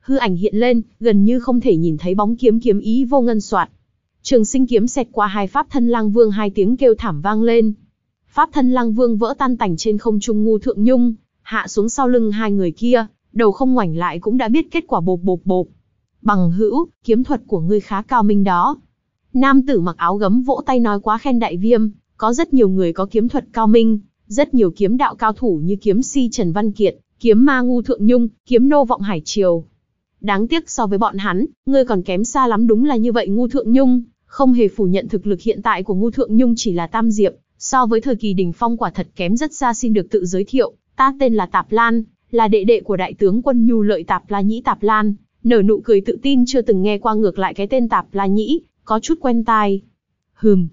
Speaker 1: Hư ảnh hiện lên, gần như không thể nhìn thấy bóng kiếm kiếm ý vô ngân soạt. Trường sinh kiếm xẹt qua hai pháp thân lang vương hai tiếng kêu thảm vang lên. Pháp thân lang vương vỡ tan tành trên không trung ngu thượng nhung, hạ xuống sau lưng hai người kia, đầu không ngoảnh lại cũng đã biết kết quả bộp bộp bộp. Bằng hữu, kiếm thuật của ngươi khá cao minh đó. Nam tử mặc áo gấm vỗ tay nói quá khen đại viêm, có rất nhiều người có kiếm thuật cao minh, rất nhiều kiếm đạo cao thủ như kiếm si Trần Văn Kiệt, kiếm ma ngu thượng nhung, kiếm nô vọng hải triều. Đáng tiếc so với bọn hắn, ngươi còn kém xa lắm đúng là như vậy ngu thượng nhung, không hề phủ nhận thực lực hiện tại của ngu thượng nhung chỉ là tam diệp, so với thời kỳ đỉnh phong quả thật kém rất xa xin được tự giới thiệu, ta tên là Tạp Lan, là đệ đệ của đại tướng quân Nhu Lợi Tạp La Nhĩ Tạp Lan, nở nụ cười tự tin chưa từng nghe qua ngược lại cái tên Tạp La Nhĩ, có chút quen tai. Hừm.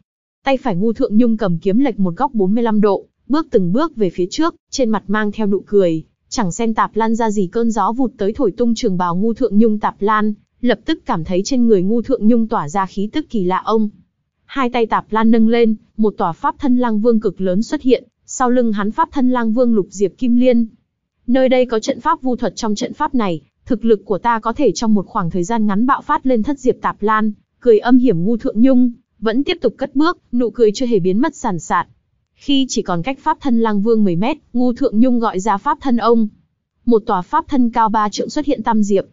Speaker 1: Tay phải ngu thượng nhung cầm kiếm lệch một góc 45 độ, bước từng bước về phía trước, trên mặt mang theo nụ cười, chẳng xem Tạp Lan ra gì cơn gió vụt tới thổi tung trường bào ngu thượng nhung Tạp Lan, lập tức cảm thấy trên người ngu thượng nhung tỏa ra khí tức kỳ lạ ông. Hai tay Tạp Lan nâng lên, một tòa pháp thân lang vương cực lớn xuất hiện, sau lưng hắn pháp thân lang vương lục diệp kim liên. Nơi đây có trận pháp vu thuật trong trận pháp này, thực lực của ta có thể trong một khoảng thời gian ngắn bạo phát lên thất diệp tạp lan, cười âm hiểm ngu thượng nhung, vẫn tiếp tục cất bước, nụ cười chưa hề biến mất sản sạt. Khi chỉ còn cách pháp thân lang vương 10 mét, ngu thượng nhung gọi ra pháp thân ông. Một tòa pháp thân cao ba trượng xuất hiện tam diệp.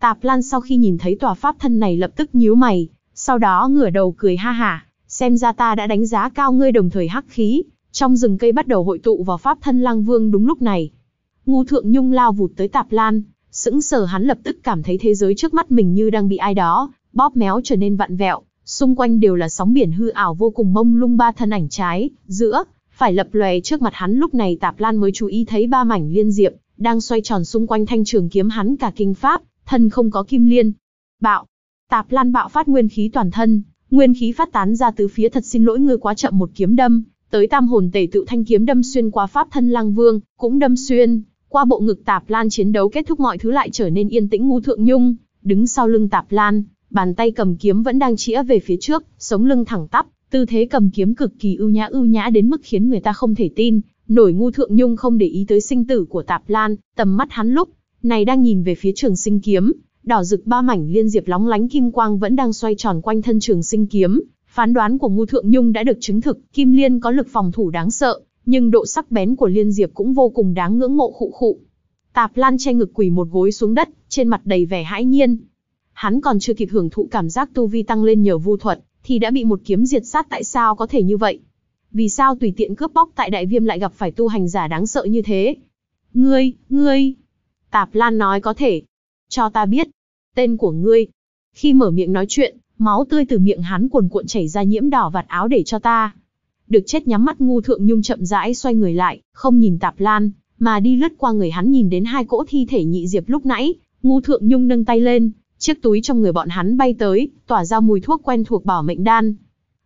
Speaker 1: Tạp Lan sau khi nhìn thấy tòa pháp thân này lập tức nhíu mày, sau đó ngửa đầu cười ha hả, xem ra ta đã đánh giá cao ngươi đồng thời hắc khí, trong rừng cây bắt đầu hội tụ vào pháp thân lang vương đúng lúc này. Ngu thượng nhung lao vụt tới tạp lan, sững sờ hắn lập tức cảm thấy thế giới trước mắt mình như đang bị ai đó, bóp méo trở nên vặn vẹo, xung quanh đều là sóng biển hư ảo vô cùng mông lung ba thân ảnh trái, giữa, phải lập lòe trước mặt hắn lúc này tạp lan mới chú ý thấy ba mảnh liên diệp, đang xoay tròn xung quanh thanh trường kiếm hắn cả kinh pháp, thân không có kim liên. Bạo! Tạp lan bạo phát nguyên khí toàn thân, nguyên khí phát tán ra từ phía thật xin lỗi ngươi quá chậm một kiếm đâm, tới tam hồn tể tự thanh kiếm đâm xuyên qua pháp thân lang vương, cũng đâm xuyên, qua bộ ngực tạp lan chiến đấu kết thúc mọi thứ lại trở nên yên tĩnh ngu thượng nhung, đứng sau lưng tạp lan, bàn tay cầm kiếm vẫn đang chĩa về phía trước, sống lưng thẳng tắp, tư thế cầm kiếm cực kỳ ưu nhã ưu nhã đến mức khiến người ta không thể tin, nổi ngu thượng nhung không để ý tới sinh tử của tạp lan, tầm mắt hắn lúc này đang nhìn về phía trường sinh kiếm, đỏ rực ba mảnh liên diệp lóng lánh kim quang vẫn đang xoay tròn quanh thân trường sinh kiếm, Phán đoán của Ngu Thượng Nhung đã được chứng thực, Kim Liên có lực phòng thủ đáng sợ, nhưng độ sắc bén của Liên Diệp cũng vô cùng đáng ngưỡng mộ khụ khụ. Tạp Lan che ngực quỳ một gối xuống đất, trên mặt đầy vẻ hãi nhiên. Hắn còn chưa kịp hưởng thụ cảm giác tu vi tăng lên nhờ vu thuật, thì đã bị một kiếm diệt sát tại sao có thể như vậy? Vì sao tùy tiện cướp bóc tại đại viêm lại gặp phải tu hành giả đáng sợ như thế? Ngươi, ngươi! Tạp Lan nói có thể. Cho ta biết. Tên của ngươi. Khi mở miệng nói chuyện, Máu tươi từ miệng hắn cuồn cuộn chảy ra nhiễm đỏ vạt áo để cho ta. Được chết nhắm mắt ngu thượng nhung chậm rãi xoay người lại, không nhìn tạp lan, mà đi lướt qua người hắn nhìn đến hai cỗ thi thể nhị diệp lúc nãy, ngu thượng nhung nâng tay lên, chiếc túi trong người bọn hắn bay tới, tỏa ra mùi thuốc quen thuộc bảo mệnh đan.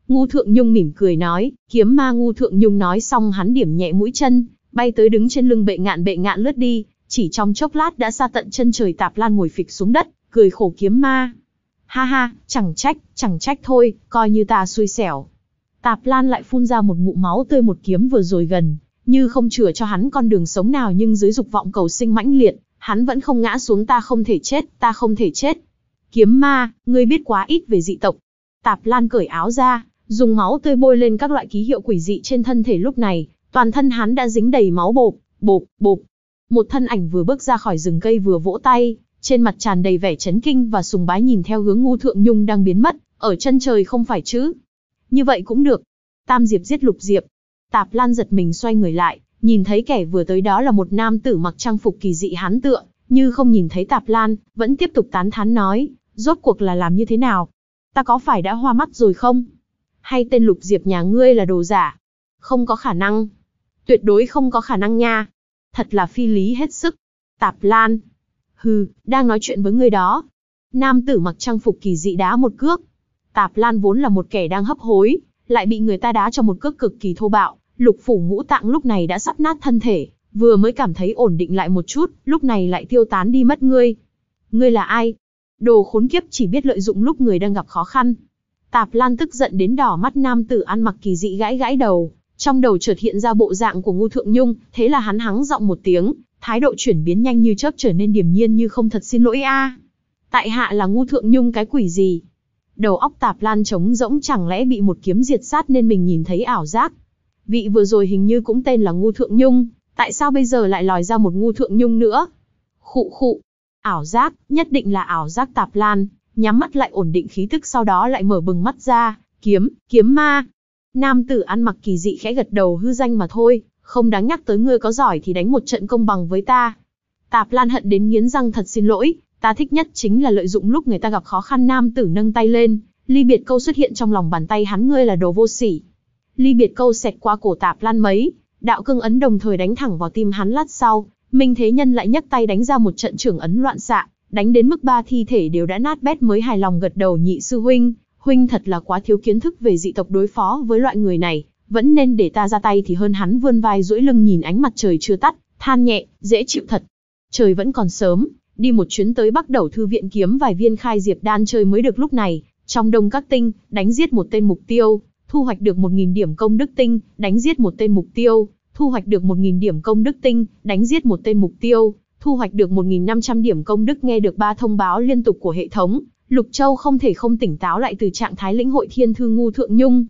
Speaker 1: Ngu thượng nhung mỉm cười nói, kiếm ma ngu thượng nhung nói xong hắn điểm nhẹ mũi chân, bay tới đứng trên lưng bệ ngạn bệ ngạn lướt đi, chỉ trong chốc lát đã xa tận chân trời tạp lan ngồi phịch xuống đất, cười khổ kiếm ma. Ha ha, chẳng trách, chẳng trách thôi, coi như ta xui xẻo. Tạp Lan lại phun ra một ngụm máu tươi một kiếm vừa rồi gần, như không chừa cho hắn con đường sống nào nhưng dưới dục vọng cầu sinh mãnh liệt, hắn vẫn không ngã xuống ta không thể chết, ta không thể chết. Kiếm ma, ngươi biết quá ít về dị tộc. Tạp Lan cởi áo ra, dùng máu tươi bôi lên các loại ký hiệu quỷ dị trên thân thể lúc này, toàn thân hắn đã dính đầy máu bộp, bộp, bộp. Một thân ảnh vừa bước ra khỏi rừng cây vừa vỗ tay, trên mặt tràn đầy vẻ chấn kinh và sùng bái nhìn theo hướng ngu thượng nhung đang biến mất, ở chân trời không phải chứ. Như vậy cũng được. Tam Diệp giết Lục Diệp. Tạp Lan giật mình xoay người lại, nhìn thấy kẻ vừa tới đó là một nam tử mặc trang phục kỳ dị hán tượng như không nhìn thấy Tạp Lan, vẫn tiếp tục tán thán nói, rốt cuộc là làm như thế nào? Ta có phải đã hoa mắt rồi không? Hay tên Lục Diệp nhà ngươi là đồ giả? Không có khả năng. Tuyệt đối không có khả năng nha. thật là phi lý hết sức. Tạp Lan. Hừ, đang nói chuyện với người đó. Nam tử mặc trang phục kỳ dị đá một cước. Tạp Lan vốn là một kẻ đang hấp hối, lại bị người ta đá cho một cước cực kỳ thô bạo, lục phủ ngũ tạng lúc này đã sắp nát thân thể, vừa mới cảm thấy ổn định lại một chút, lúc này lại tiêu tán đi mất ngươi. Ngươi là ai? Đồ khốn kiếp chỉ biết lợi dụng lúc người đang gặp khó khăn. Tạp Lan tức giận đến đỏ mắt nam tử ăn mặc kỳ dị gãi gãi đầu, trong đầu chợt hiện ra bộ dạng của Ngô Thượng Nhung, thế là hắn hắng giọng một tiếng, thái độ chuyển biến nhanh như chớp trở nên điềm nhiên như không thật xin lỗi a. Tại hạ là Ngô Thượng Nhung cái quỷ gì? Đầu óc Tạp Lan trống rỗng chẳng lẽ bị một kiếm diệt sát nên mình nhìn thấy ảo giác. Vị vừa rồi hình như cũng tên là Ngu Thượng Nhung, tại sao bây giờ lại lòi ra một Ngu Thượng Nhung nữa? Khụ khụ, ảo giác, nhất định là ảo giác Tạp Lan, nhắm mắt lại ổn định khí tức sau đó lại mở bừng mắt ra, kiếm, kiếm ma. Nam tử ăn mặc kỳ dị khẽ gật đầu hư danh mà thôi, không đáng nhắc tới ngươi có giỏi thì đánh một trận công bằng với ta. Tạp Lan hận đến nghiến răng thật xin lỗi, ta thích nhất chính là lợi dụng lúc người ta gặp khó khăn nam tử nâng tay lên, ly biệt câu xuất hiện trong lòng bàn tay hắn ngươi là đồ vô sỉ. Ly biệt câu xẹt qua cổ Tạp Lan mấy, đạo cương ấn đồng thời đánh thẳng vào tim hắn lát sau, Minh Thế Nhân lại nhấc tay đánh ra một trận trưởng ấn loạn xạ, đánh đến mức ba thi thể đều đã nát bét mới hài lòng gật đầu nhị sư huynh, huynh thật là quá thiếu kiến thức về dị tộc đối phó với loại người này, vẫn nên để ta ra tay thì hơn hắn vươn vai duỗi lưng nhìn ánh mặt trời chưa tắt, than nhẹ, dễ chịu thật. Trời vẫn còn sớm, đi một chuyến tới Bắc Đầu thư viện kiếm vài viên khai diệp đan chơi mới được lúc này, trong đông các tinh, đánh giết một tên mục tiêu, thu hoạch được 1.000 điểm công đức tinh, đánh giết một tên mục tiêu, thu hoạch được 1.000 điểm công đức tinh, đánh giết một tên mục tiêu, thu hoạch được 1.500 điểm công đức nghe được ba thông báo liên tục của hệ thống, Lục Châu không thể không tỉnh táo lại từ trạng thái lĩnh hội thiên thư ngu thượng nhung.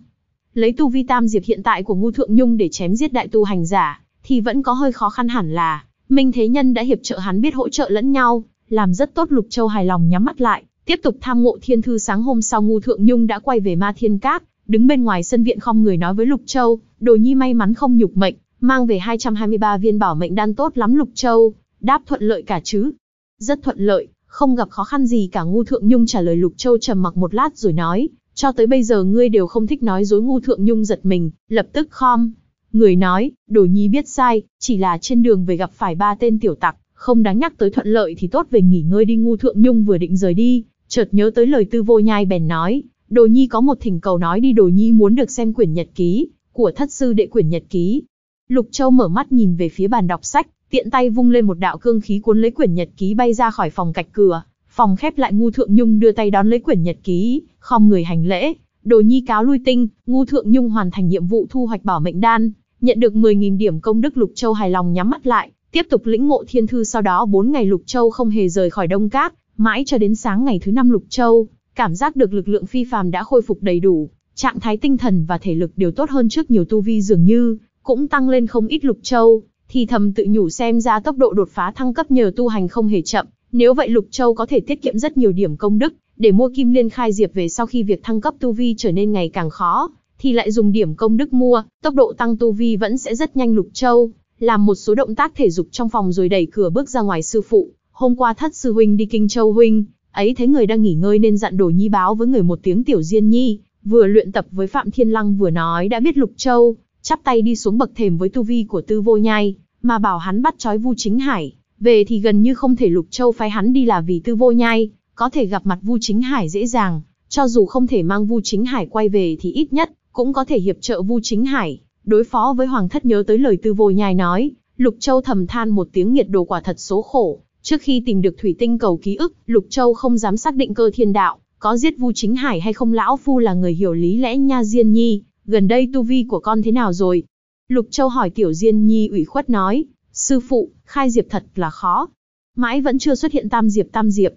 Speaker 1: Lấy tu vi tam diệp hiện tại của ngu thượng nhung để chém giết đại tu hành giả, thì vẫn có hơi khó khăn hẳn là, Minh Thế Nhân đã hiệp trợ hắn biết hỗ trợ lẫn nhau, làm rất tốt Lục Châu hài lòng nhắm mắt lại, tiếp tục tham ngộ thiên thư sáng hôm sau ngu thượng nhung đã quay về ma thiên cát, đứng bên ngoài sân viện không người nói với Lục Châu, đồ nhi may mắn không nhục mệnh, mang về 223 viên bảo mệnh đan tốt lắm Lục Châu, đáp thuận lợi cả chứ. Rất thuận lợi, không gặp khó khăn gì cả ngu thượng nhung trả lời Lục Châu trầm mặc một lát rồi nói, cho tới bây giờ ngươi đều không thích nói dối ngu thượng nhung giật mình, lập tức khom. Người nói, đồ nhi biết sai, chỉ là trên đường về gặp phải ba tên tiểu tặc, không đáng nhắc tới thuận lợi thì tốt về nghỉ ngơi đi ngu thượng nhung vừa định rời đi, chợt nhớ tới lời tư vô nhai bèn nói, đồ nhi có một thỉnh cầu nói đi đồ nhi muốn được xem quyển nhật ký, của thất sư đệ quyển nhật ký. Lục Châu mở mắt nhìn về phía bàn đọc sách, tiện tay vung lên một đạo cương khí cuốn lấy quyển nhật ký bay ra khỏi phòng cạch cửa, phòng khép lại ngu thượng nhung đưa tay đón lấy quyển nhật ký, không người hành lễ, đồ nhi cáo lui tinh, ngu thượng nhung hoàn thành nhiệm vụ thu hoạch bảo mệnh đan, nhận được 10.000 điểm công đức lục châu hài lòng nhắm mắt lại, tiếp tục lĩnh ngộ thiên thư sau đó 4 ngày lục châu không hề rời khỏi đông cát, mãi cho đến sáng ngày thứ năm lục châu, cảm giác được lực lượng phi phàm đã khôi phục đầy đủ, trạng thái tinh thần và thể lực đều tốt hơn trước nhiều tu vi dường như cũng tăng lên không ít lục châu, thì thầm tự nhủ xem ra tốc độ đột phá thăng cấp nhờ tu hành không hề chậm, nếu vậy Lục Châu có thể tiết kiệm rất nhiều điểm công đức, để mua kim liên khai diệp về sau khi việc thăng cấp tu vi trở nên ngày càng khó, thì lại dùng điểm công đức mua, tốc độ tăng tu vi vẫn sẽ rất nhanh Lục Châu, làm một số động tác thể dục trong phòng rồi đẩy cửa bước ra ngoài sư phụ, hôm qua thất sư huynh đi Kinh Châu huynh, ấy thấy người đang nghỉ ngơi nên dặn đồ nhi báo với người một tiếng tiểu diên nhi, vừa luyện tập với Phạm Thiên Lăng vừa nói đã biết Lục Châu, chắp tay đi xuống bậc thềm với tu vi của Tư Vô Nhai, mà bảo hắn bắt trói Vu Chính Hải, về thì gần như không thể Lục Châu phái hắn đi là vì Tư Vô Nhai, có thể gặp mặt Vu Chính Hải dễ dàng, cho dù không thể mang Vu Chính Hải quay về thì ít nhất cũng có thể hiệp trợ Vu Chính Hải, đối phó với Hoàng thất nhớ tới lời Tư Vô Nhai nói, Lục Châu thầm than một tiếng nghiệt đồ quả thật số khổ, trước khi tìm được thủy tinh cầu ký ức, Lục Châu không dám xác định cơ thiên đạo, có giết Vu Chính Hải hay không lão phu là người hiểu lý lẽ nha Diên Nhi, gần đây tu vi của con thế nào rồi? Lục Châu hỏi Tiểu Diên Nhi ủy khuất nói, sư phụ, khai diệp thật là khó. Mãi vẫn chưa xuất hiện tam diệp tam diệp.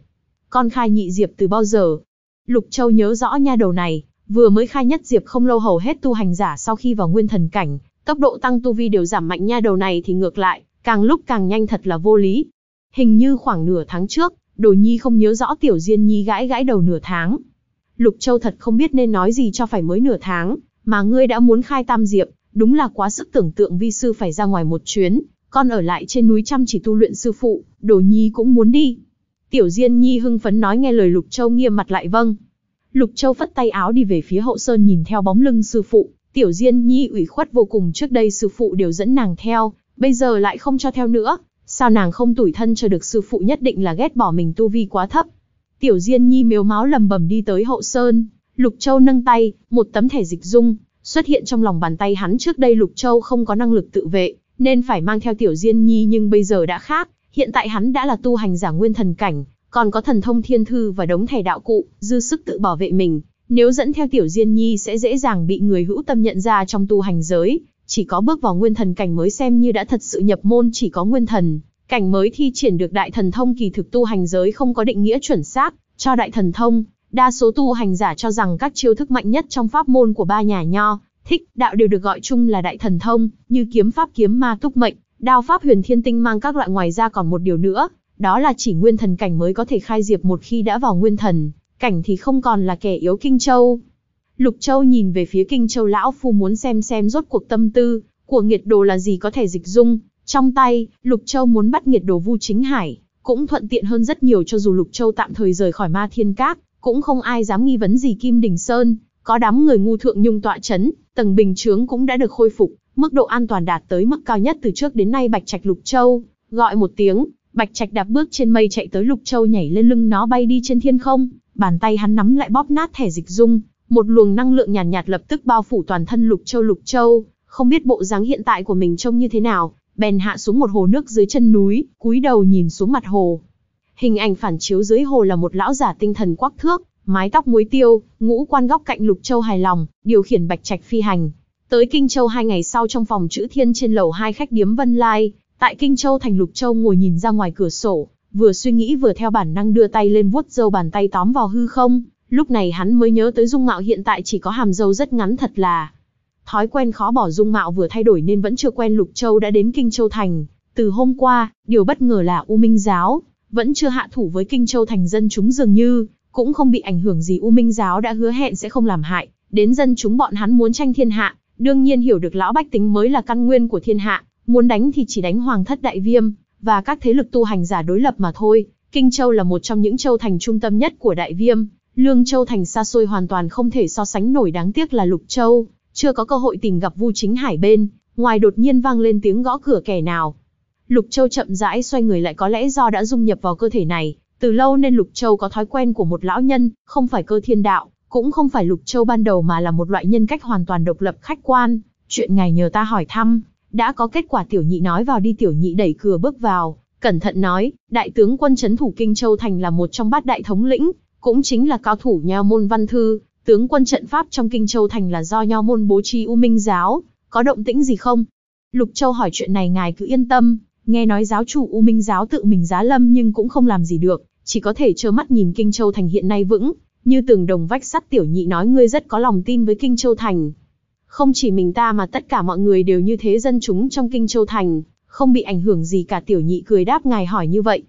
Speaker 1: Con khai nhị diệp từ bao giờ? Lục Châu nhớ rõ nha đầu này, vừa mới khai nhất diệp không lâu hầu hết tu hành giả sau khi vào nguyên thần cảnh, tốc độ tăng tu vi đều giảm mạnh nha đầu này thì ngược lại, càng lúc càng nhanh thật là vô lý. Hình như khoảng nửa tháng trước, Đồ Nhi không nhớ rõ Tiểu Diên Nhi gãi gãi đầu nửa tháng. Lục Châu thật không biết nên nói gì cho phải mới nửa tháng, mà ngươi đã muốn khai tam diệp, đúng là quá sức tưởng tượng vi sư phải ra ngoài một chuyến, con ở lại trên núi chăm chỉ tu luyện sư phụ, đồ nhi cũng muốn đi. Tiểu Diên Nhi hưng phấn nói nghe lời Lục Châu nghiêm mặt lại vâng. Lục Châu phất tay áo đi về phía hậu sơn nhìn theo bóng lưng sư phụ, Tiểu Diên Nhi ủy khuất vô cùng trước đây sư phụ đều dẫn nàng theo, bây giờ lại không cho theo nữa, sao nàng không tủi thân cho được sư phụ nhất định là ghét bỏ mình tu vi quá thấp. Tiểu Diên Nhi miếu máu lầm bầm đi tới hậu sơn, Lục Châu nâng tay, một tấm thẻ dịch dung, xuất hiện trong lòng bàn tay hắn trước đây Lục Châu không có năng lực tự vệ, nên phải mang theo Tiểu Diên Nhi nhưng bây giờ đã khác, hiện tại hắn đã là tu hành giả nguyên thần cảnh, còn có thần thông thiên thư và đống thẻ đạo cụ, dư sức tự bảo vệ mình. Nếu dẫn theo Tiểu Diên Nhi sẽ dễ dàng bị người hữu tâm nhận ra trong tu hành giới, chỉ có bước vào nguyên thần cảnh mới xem như đã thật sự nhập môn chỉ có nguyên thần, cảnh mới thi triển được đại thần thông kỳ thực tu hành giới không có định nghĩa chuẩn xác, cho đại thần thông, đa số tu hành giả cho rằng các chiêu thức mạnh nhất trong pháp môn của ba nhà nho, thích, đạo đều được gọi chung là đại thần thông, như kiếm pháp kiếm ma túc mệnh, đao pháp huyền thiên tinh mang các loại ngoài ra còn một điều nữa, đó là chỉ nguyên thần cảnh mới có thể khai diệp một khi đã vào nguyên thần, cảnh thì không còn là kẻ yếu Kinh Châu. Lục Châu nhìn về phía Kinh Châu lão phu muốn xem xem rốt cuộc tâm tư của nghiệt đồ là gì có thể dịch dung, trong tay, Lục Châu muốn bắt nghiệt đồ Vu Chính Hải, cũng thuận tiện hơn rất nhiều cho dù Lục Châu tạm thời rời khỏi Ma Thiên Các, cũng không ai dám nghi vấn gì Kim Đình Sơn, có đám người ngu thượng nhung tọa chấn, tầng bình chướng cũng đã được khôi phục, mức độ an toàn đạt tới mức cao nhất từ trước đến nay Bạch Trạch Lục Châu, gọi một tiếng, Bạch Trạch đạp bước trên mây chạy tới Lục Châu nhảy lên lưng nó bay đi trên thiên không, bàn tay hắn nắm lại bóp nát thẻ dịch dung, một luồng năng lượng nhàn nhạt, nhạt lập tức bao phủ toàn thân Lục Châu Lục Châu, không biết bộ dáng hiện tại của mình trông như thế nào, bèn hạ xuống một hồ nước dưới chân núi, cúi đầu nhìn xuống mặt hồ. Hình ảnh phản chiếu dưới hồ là một lão giả tinh thần quắc thước, mái tóc muối tiêu, ngũ quan góc cạnh Lục Châu hài lòng, điều khiển bạch trạch phi hành. Tới Kinh Châu hai ngày sau trong phòng chữ thiên trên lầu hai khách điếm Vân Lai, tại Kinh Châu thành Lục Châu ngồi nhìn ra ngoài cửa sổ, vừa suy nghĩ vừa theo bản năng đưa tay lên vuốt râu bàn tay tóm vào hư không, lúc này hắn mới nhớ tới dung mạo hiện tại chỉ có hàm dâu rất ngắn thật là. Thói quen khó bỏ dung mạo vừa thay đổi nên vẫn chưa quen Lục Châu đã đến Kinh Châu thành, từ hôm qua, điều bất ngờ là U Minh giáo vẫn chưa hạ thủ với Kinh Châu thành dân chúng dường như cũng không bị ảnh hưởng gì U Minh giáo đã hứa hẹn sẽ không làm hại, đến dân chúng bọn hắn muốn tranh thiên hạ, đương nhiên hiểu được lão bách tính mới là căn nguyên của thiên hạ, muốn đánh thì chỉ đánh hoàng thất đại viêm, và các thế lực tu hành giả đối lập mà thôi. Kinh Châu là một trong những châu thành trung tâm nhất của đại viêm, Lương Châu thành xa xôi hoàn toàn không thể so sánh nổi đáng tiếc là Lục Châu, chưa có cơ hội tìm gặp Vu Chính Hải bên, ngoài đột nhiên vang lên tiếng gõ cửa kẻ nào. Lục Châu chậm rãi xoay người lại có lẽ do đã dung nhập vào cơ thể này, từ lâu nên Lục Châu có thói quen của một lão nhân, không phải cơ thiên đạo, cũng không phải Lục Châu ban đầu mà là một loại nhân cách hoàn toàn độc lập khách quan. Chuyện ngài nhờ ta hỏi thăm, đã có kết quả tiểu nhị nói vào đi tiểu nhị đẩy cửa bước vào, cẩn thận nói, đại tướng quân chấn thủ Kinh Châu Thành là một trong bát đại thống lĩnh, cũng chính là cao thủ nho môn văn thư, tướng quân trận pháp trong Kinh Châu Thành là do nho môn bố trí U Minh Giáo, có động tĩnh gì không? Lục Châu hỏi chuyện này ngài cứ yên tâm, nghe nói giáo chủ U Minh Giáo tự mình giá lâm nhưng cũng không làm gì được, chỉ có thể trơ mắt nhìn Kinh Châu Thành hiện nay vững, như tường đồng vách sắt tiểu nhị nói ngươi rất có lòng tin với Kinh Châu Thành. Không chỉ mình ta mà tất cả mọi người đều như thế dân chúng trong Kinh Châu Thành, không bị ảnh hưởng gì cả tiểu nhị cười đáp ngài hỏi như vậy.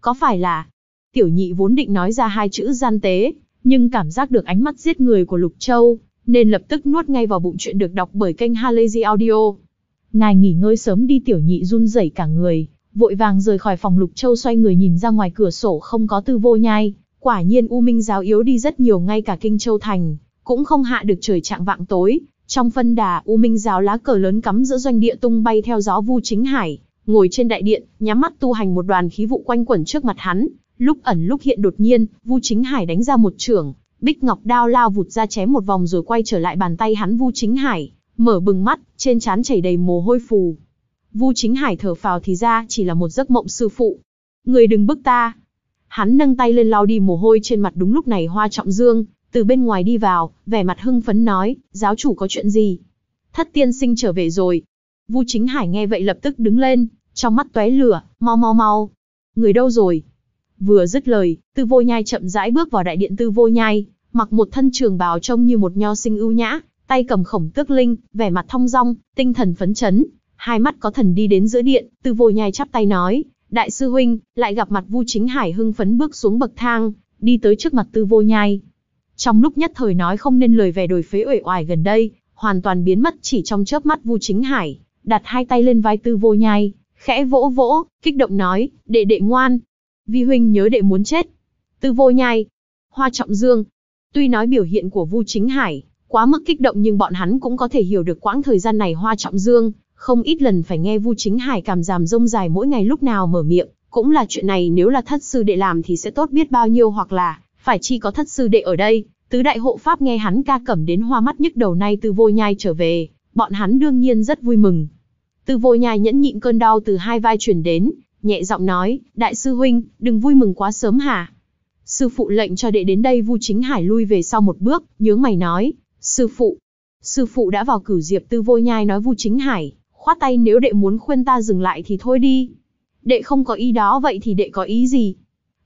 Speaker 1: Có phải là, tiểu nhị vốn định nói ra hai chữ gian tế, nhưng cảm giác được ánh mắt giết người của Lục Châu, nên lập tức nuốt ngay vào bụng chuyện được đọc bởi kênh Halazy Audio. Ngài nghỉ ngơi sớm đi tiểu nhị run rẩy cả người, vội vàng rời khỏi phòng Lục Châu xoay người nhìn ra ngoài cửa sổ không có tư vô nhai, quả nhiên U Minh giáo yếu đi rất nhiều ngay cả Kinh Châu Thành, cũng không hạ được trời trạng vạng tối. Trong phân đà, U Minh giáo lá cờ lớn cắm giữa doanh địa tung bay theo gió vu chính hải, ngồi trên đại điện, nhắm mắt tu hành một đoàn khí vụ quanh quẩn trước mặt hắn, lúc ẩn lúc hiện đột nhiên, Vu Chính Hải đánh ra một trưởng, Bích Ngọc đao lao vụt ra chém một vòng rồi quay trở lại bàn tay hắn Vu Chính Hải, mở bừng mắt, trên trán chảy đầy mồ hôi phù, Vu Chính Hải thở phào thì ra chỉ là một giấc mộng sư phụ. Người đừng bức ta. Hắn nâng tay lên lau đi mồ hôi trên mặt đúng lúc này Hoa Trọng Dương, từ bên ngoài đi vào, vẻ mặt hưng phấn nói, giáo chủ có chuyện gì? Thất tiên sinh trở về rồi. Vu Chính Hải nghe vậy lập tức đứng lên, trong mắt tóe lửa, mau mau mau. Người đâu rồi? Vừa dứt lời, Tư Vô Nhai chậm rãi bước vào đại điện Tư Vô Nhai, mặc một thân trường bào trông như một nho sinh ưu nhã, tay cầm khổng tước linh, vẻ mặt thong dong, tinh thần phấn chấn, hai mắt có thần đi đến giữa điện, Tư Vô Nhai chắp tay nói, đại sư huynh, lại gặp mặt Vu Chính Hải hưng phấn bước xuống bậc thang, đi tới trước mặt Tư Vô Nhai. Trong lúc nhất thời nói không nên lời về đổi phế uể oải gần đây, hoàn toàn biến mất chỉ trong chớp mắt Vu Chính Hải, đặt hai tay lên vai Tư Vô Nhai, khẽ vỗ vỗ, kích động nói, đệ đệ ngoan, vi huynh nhớ đệ muốn chết. Tư Vô Nhai, Hoa Trọng Dương, tuy nói biểu hiện của Vu Chính Hải quá mức kích động nhưng bọn hắn cũng có thể hiểu được quãng thời gian này Hoa Trọng Dương Không ít lần phải nghe Vu Chính Hải cảm giảm rông dài mỗi ngày lúc nào mở miệng, cũng là chuyện này nếu là thất sư đệ làm thì sẽ tốt biết bao nhiêu hoặc là, phải chi có thất sư đệ ở đây, tứ đại hộ pháp nghe hắn ca cẩm đến hoa mắt nhức đầu nay từ vô nhai trở về, bọn hắn đương nhiên rất vui mừng. Từ vô nhai nhẫn nhịn cơn đau từ hai vai truyền đến, nhẹ giọng nói, đại sư huynh, đừng vui mừng quá sớm hả? Sư phụ lệnh cho đệ đến đây Vu Chính Hải lui về sau một bước, nhướng mày nói, sư phụ. Sư phụ đã vào cửu diệp tư vô nhai nói Vu Chính Hải, khoát tay nếu đệ muốn khuyên ta dừng lại thì thôi đi. Đệ không có ý đó vậy thì đệ có ý gì?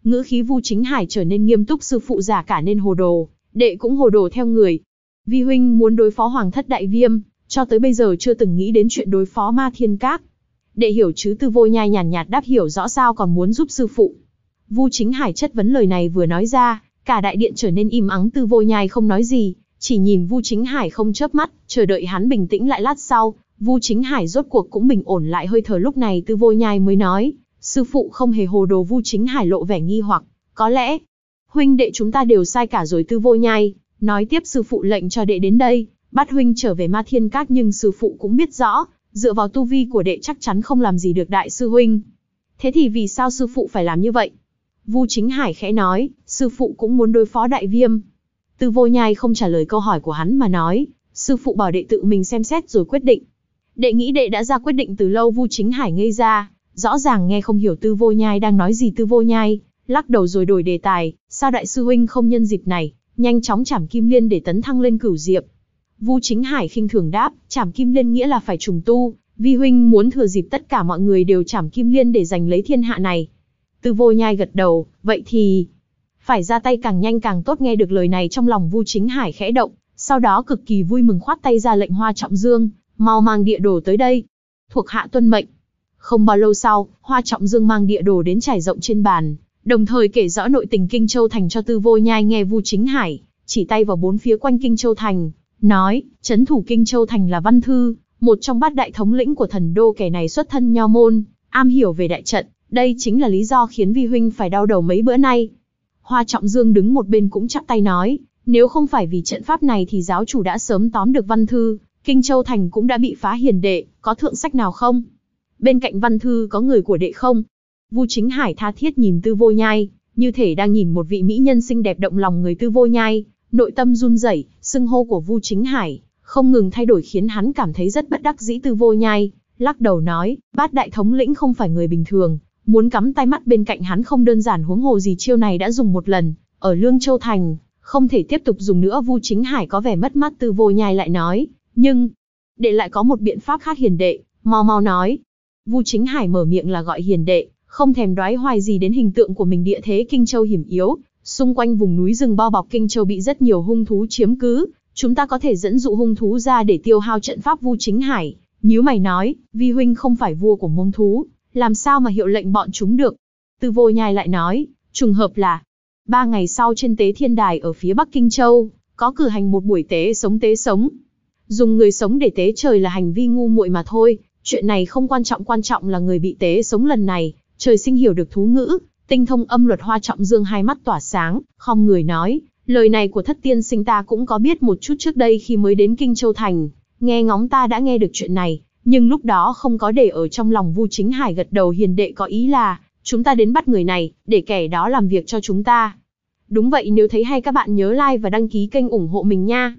Speaker 1: Ngữ khí Vu Chính Hải trở nên nghiêm túc sư phụ giả cả nên hồ đồ, đệ cũng hồ đồ theo người. Vi huynh muốn đối phó hoàng thất đại viêm, cho tới bây giờ chưa từng nghĩ đến chuyện đối phó ma thiên các. Đệ hiểu chứ tư vô nhai nhàn nhạt đáp hiểu rõ sao còn muốn giúp sư phụ. Vu Chính Hải chất vấn lời này vừa nói ra, cả đại điện trở nên im ắng tư vô nhai không nói gì, chỉ nhìn Vu Chính Hải không chớp mắt, chờ đợi hắn bình tĩnh lại lát sau, Vu Chính Hải rốt cuộc cũng bình ổn lại hơi thở lúc này Tư Vô Nhai mới nói, sư phụ không hề hồ đồ. Vu Chính Hải lộ vẻ nghi hoặc, có lẽ huynh đệ chúng ta đều sai cả rồi. Tư Vô Nhai, nói tiếp sư phụ lệnh cho đệ đến đây, bắt huynh trở về Ma Thiên Các nhưng sư phụ cũng biết rõ, dựa vào tu vi của đệ chắc chắn không làm gì được đại sư huynh. Thế thì vì sao sư phụ phải làm như vậy? Vu Chính Hải khẽ nói, sư phụ cũng muốn đối phó đại viêm. Tư Vô Nhai không trả lời câu hỏi của hắn mà nói, sư phụ bảo đệ tự mình xem xét rồi quyết định. Đệ nghĩ đệ đã ra quyết định từ lâu Vu Chính Hải ngây ra, rõ ràng nghe không hiểu Tư Vô Nhai đang nói gì Tư Vô Nhai, lắc đầu rồi đổi đề tài, sao đại sư huynh không nhân dịp này, nhanh chóng chảm kim liên để tấn thăng lên cửu diệp. Vu Chính Hải khinh thường đáp, chảm kim liên nghĩa là phải trùng tu, vi huynh muốn thừa dịp tất cả mọi người đều chảm kim liên để giành lấy thiên hạ này. Tư Vô Nhai gật đầu, vậy thì phải ra tay càng nhanh càng tốt nghe được lời này trong lòng Vu Chính Hải khẽ động, sau đó cực kỳ vui mừng khoát tay ra lệnh Hoa Trọng Dương, mau mang địa đồ tới đây. Thuộc hạ tuân mệnh. Không bao lâu sau, Hoa Trọng Dương mang địa đồ đến trải rộng trên bàn, đồng thời kể rõ nội tình Kinh Châu Thành cho Tư Vô Nhai nghe Vu Chính Hải, chỉ tay vào bốn phía quanh Kinh Châu Thành, nói, chấn thủ Kinh Châu Thành là Văn Thư, một trong bát đại thống lĩnh của thần đô kẻ này xuất thân nho môn, am hiểu về đại trận, đây chính là lý do khiến Vi Huynh phải đau đầu mấy bữa nay. Hoa Trọng Dương đứng một bên cũng chắp tay nói, nếu không phải vì trận pháp này thì giáo chủ đã sớm tóm được Văn Thư, Kinh Châu Thành cũng đã bị phá hiền đệ, có thượng sách nào không? Bên cạnh văn thư có người của đệ không? Vu Chính Hải tha thiết nhìn Tư Vô Nhai, như thể đang nhìn một vị mỹ nhân xinh đẹp động lòng người Tư Vô Nhai, nội tâm run rẩy, xưng hô của Vu Chính Hải không ngừng thay đổi khiến hắn cảm thấy rất bất đắc dĩ Tư Vô Nhai, lắc đầu nói, bát đại thống lĩnh không phải người bình thường, muốn cắm tay mắt bên cạnh hắn không đơn giản huống hồ gì chiêu này đã dùng một lần, ở Lương Châu Thành, không thể tiếp tục dùng nữa Vu Chính Hải có vẻ mất mắt Tư Vô Nhai lại nói, nhưng, đệ lại có một biện pháp khác hiền đệ, mau mau nói. Vu Chính Hải mở miệng là gọi hiền đệ, không thèm đoái hoài gì đến hình tượng của mình địa thế Kinh Châu hiểm yếu, xung quanh vùng núi rừng bao bọc Kinh Châu bị rất nhiều hung thú chiếm cứ, chúng ta có thể dẫn dụ hung thú ra để tiêu hao trận pháp Vu Chính Hải. Nhíu mày nói, Vi huynh không phải vua của môn thú, làm sao mà hiệu lệnh bọn chúng được? Tư Vô Nhai lại nói, trùng hợp là ba ngày sau trên tế thiên đài ở phía Bắc Kinh Châu, có cử hành một buổi tế sống tế sống, Dùng người sống để tế trời là hành vi ngu muội mà thôi, chuyện này không quan trọng quan trọng là người bị tế sống lần này, trời sinh hiểu được thú ngữ, tinh thông âm luật hoa trọng dương hai mắt tỏa sáng, không người nói, lời này của thất tiên sinh ta cũng có biết một chút trước đây khi mới đến Kinh Châu Thành, nghe ngóng ta đã nghe được chuyện này, nhưng lúc đó không có để ở trong lòng Vu Chính Hải gật đầu hiền đệ có ý là, chúng ta đến bắt người này, để kẻ đó làm việc cho chúng ta. Đúng vậy nếu thấy hay các bạn nhớ like và đăng ký kênh ủng hộ mình nha.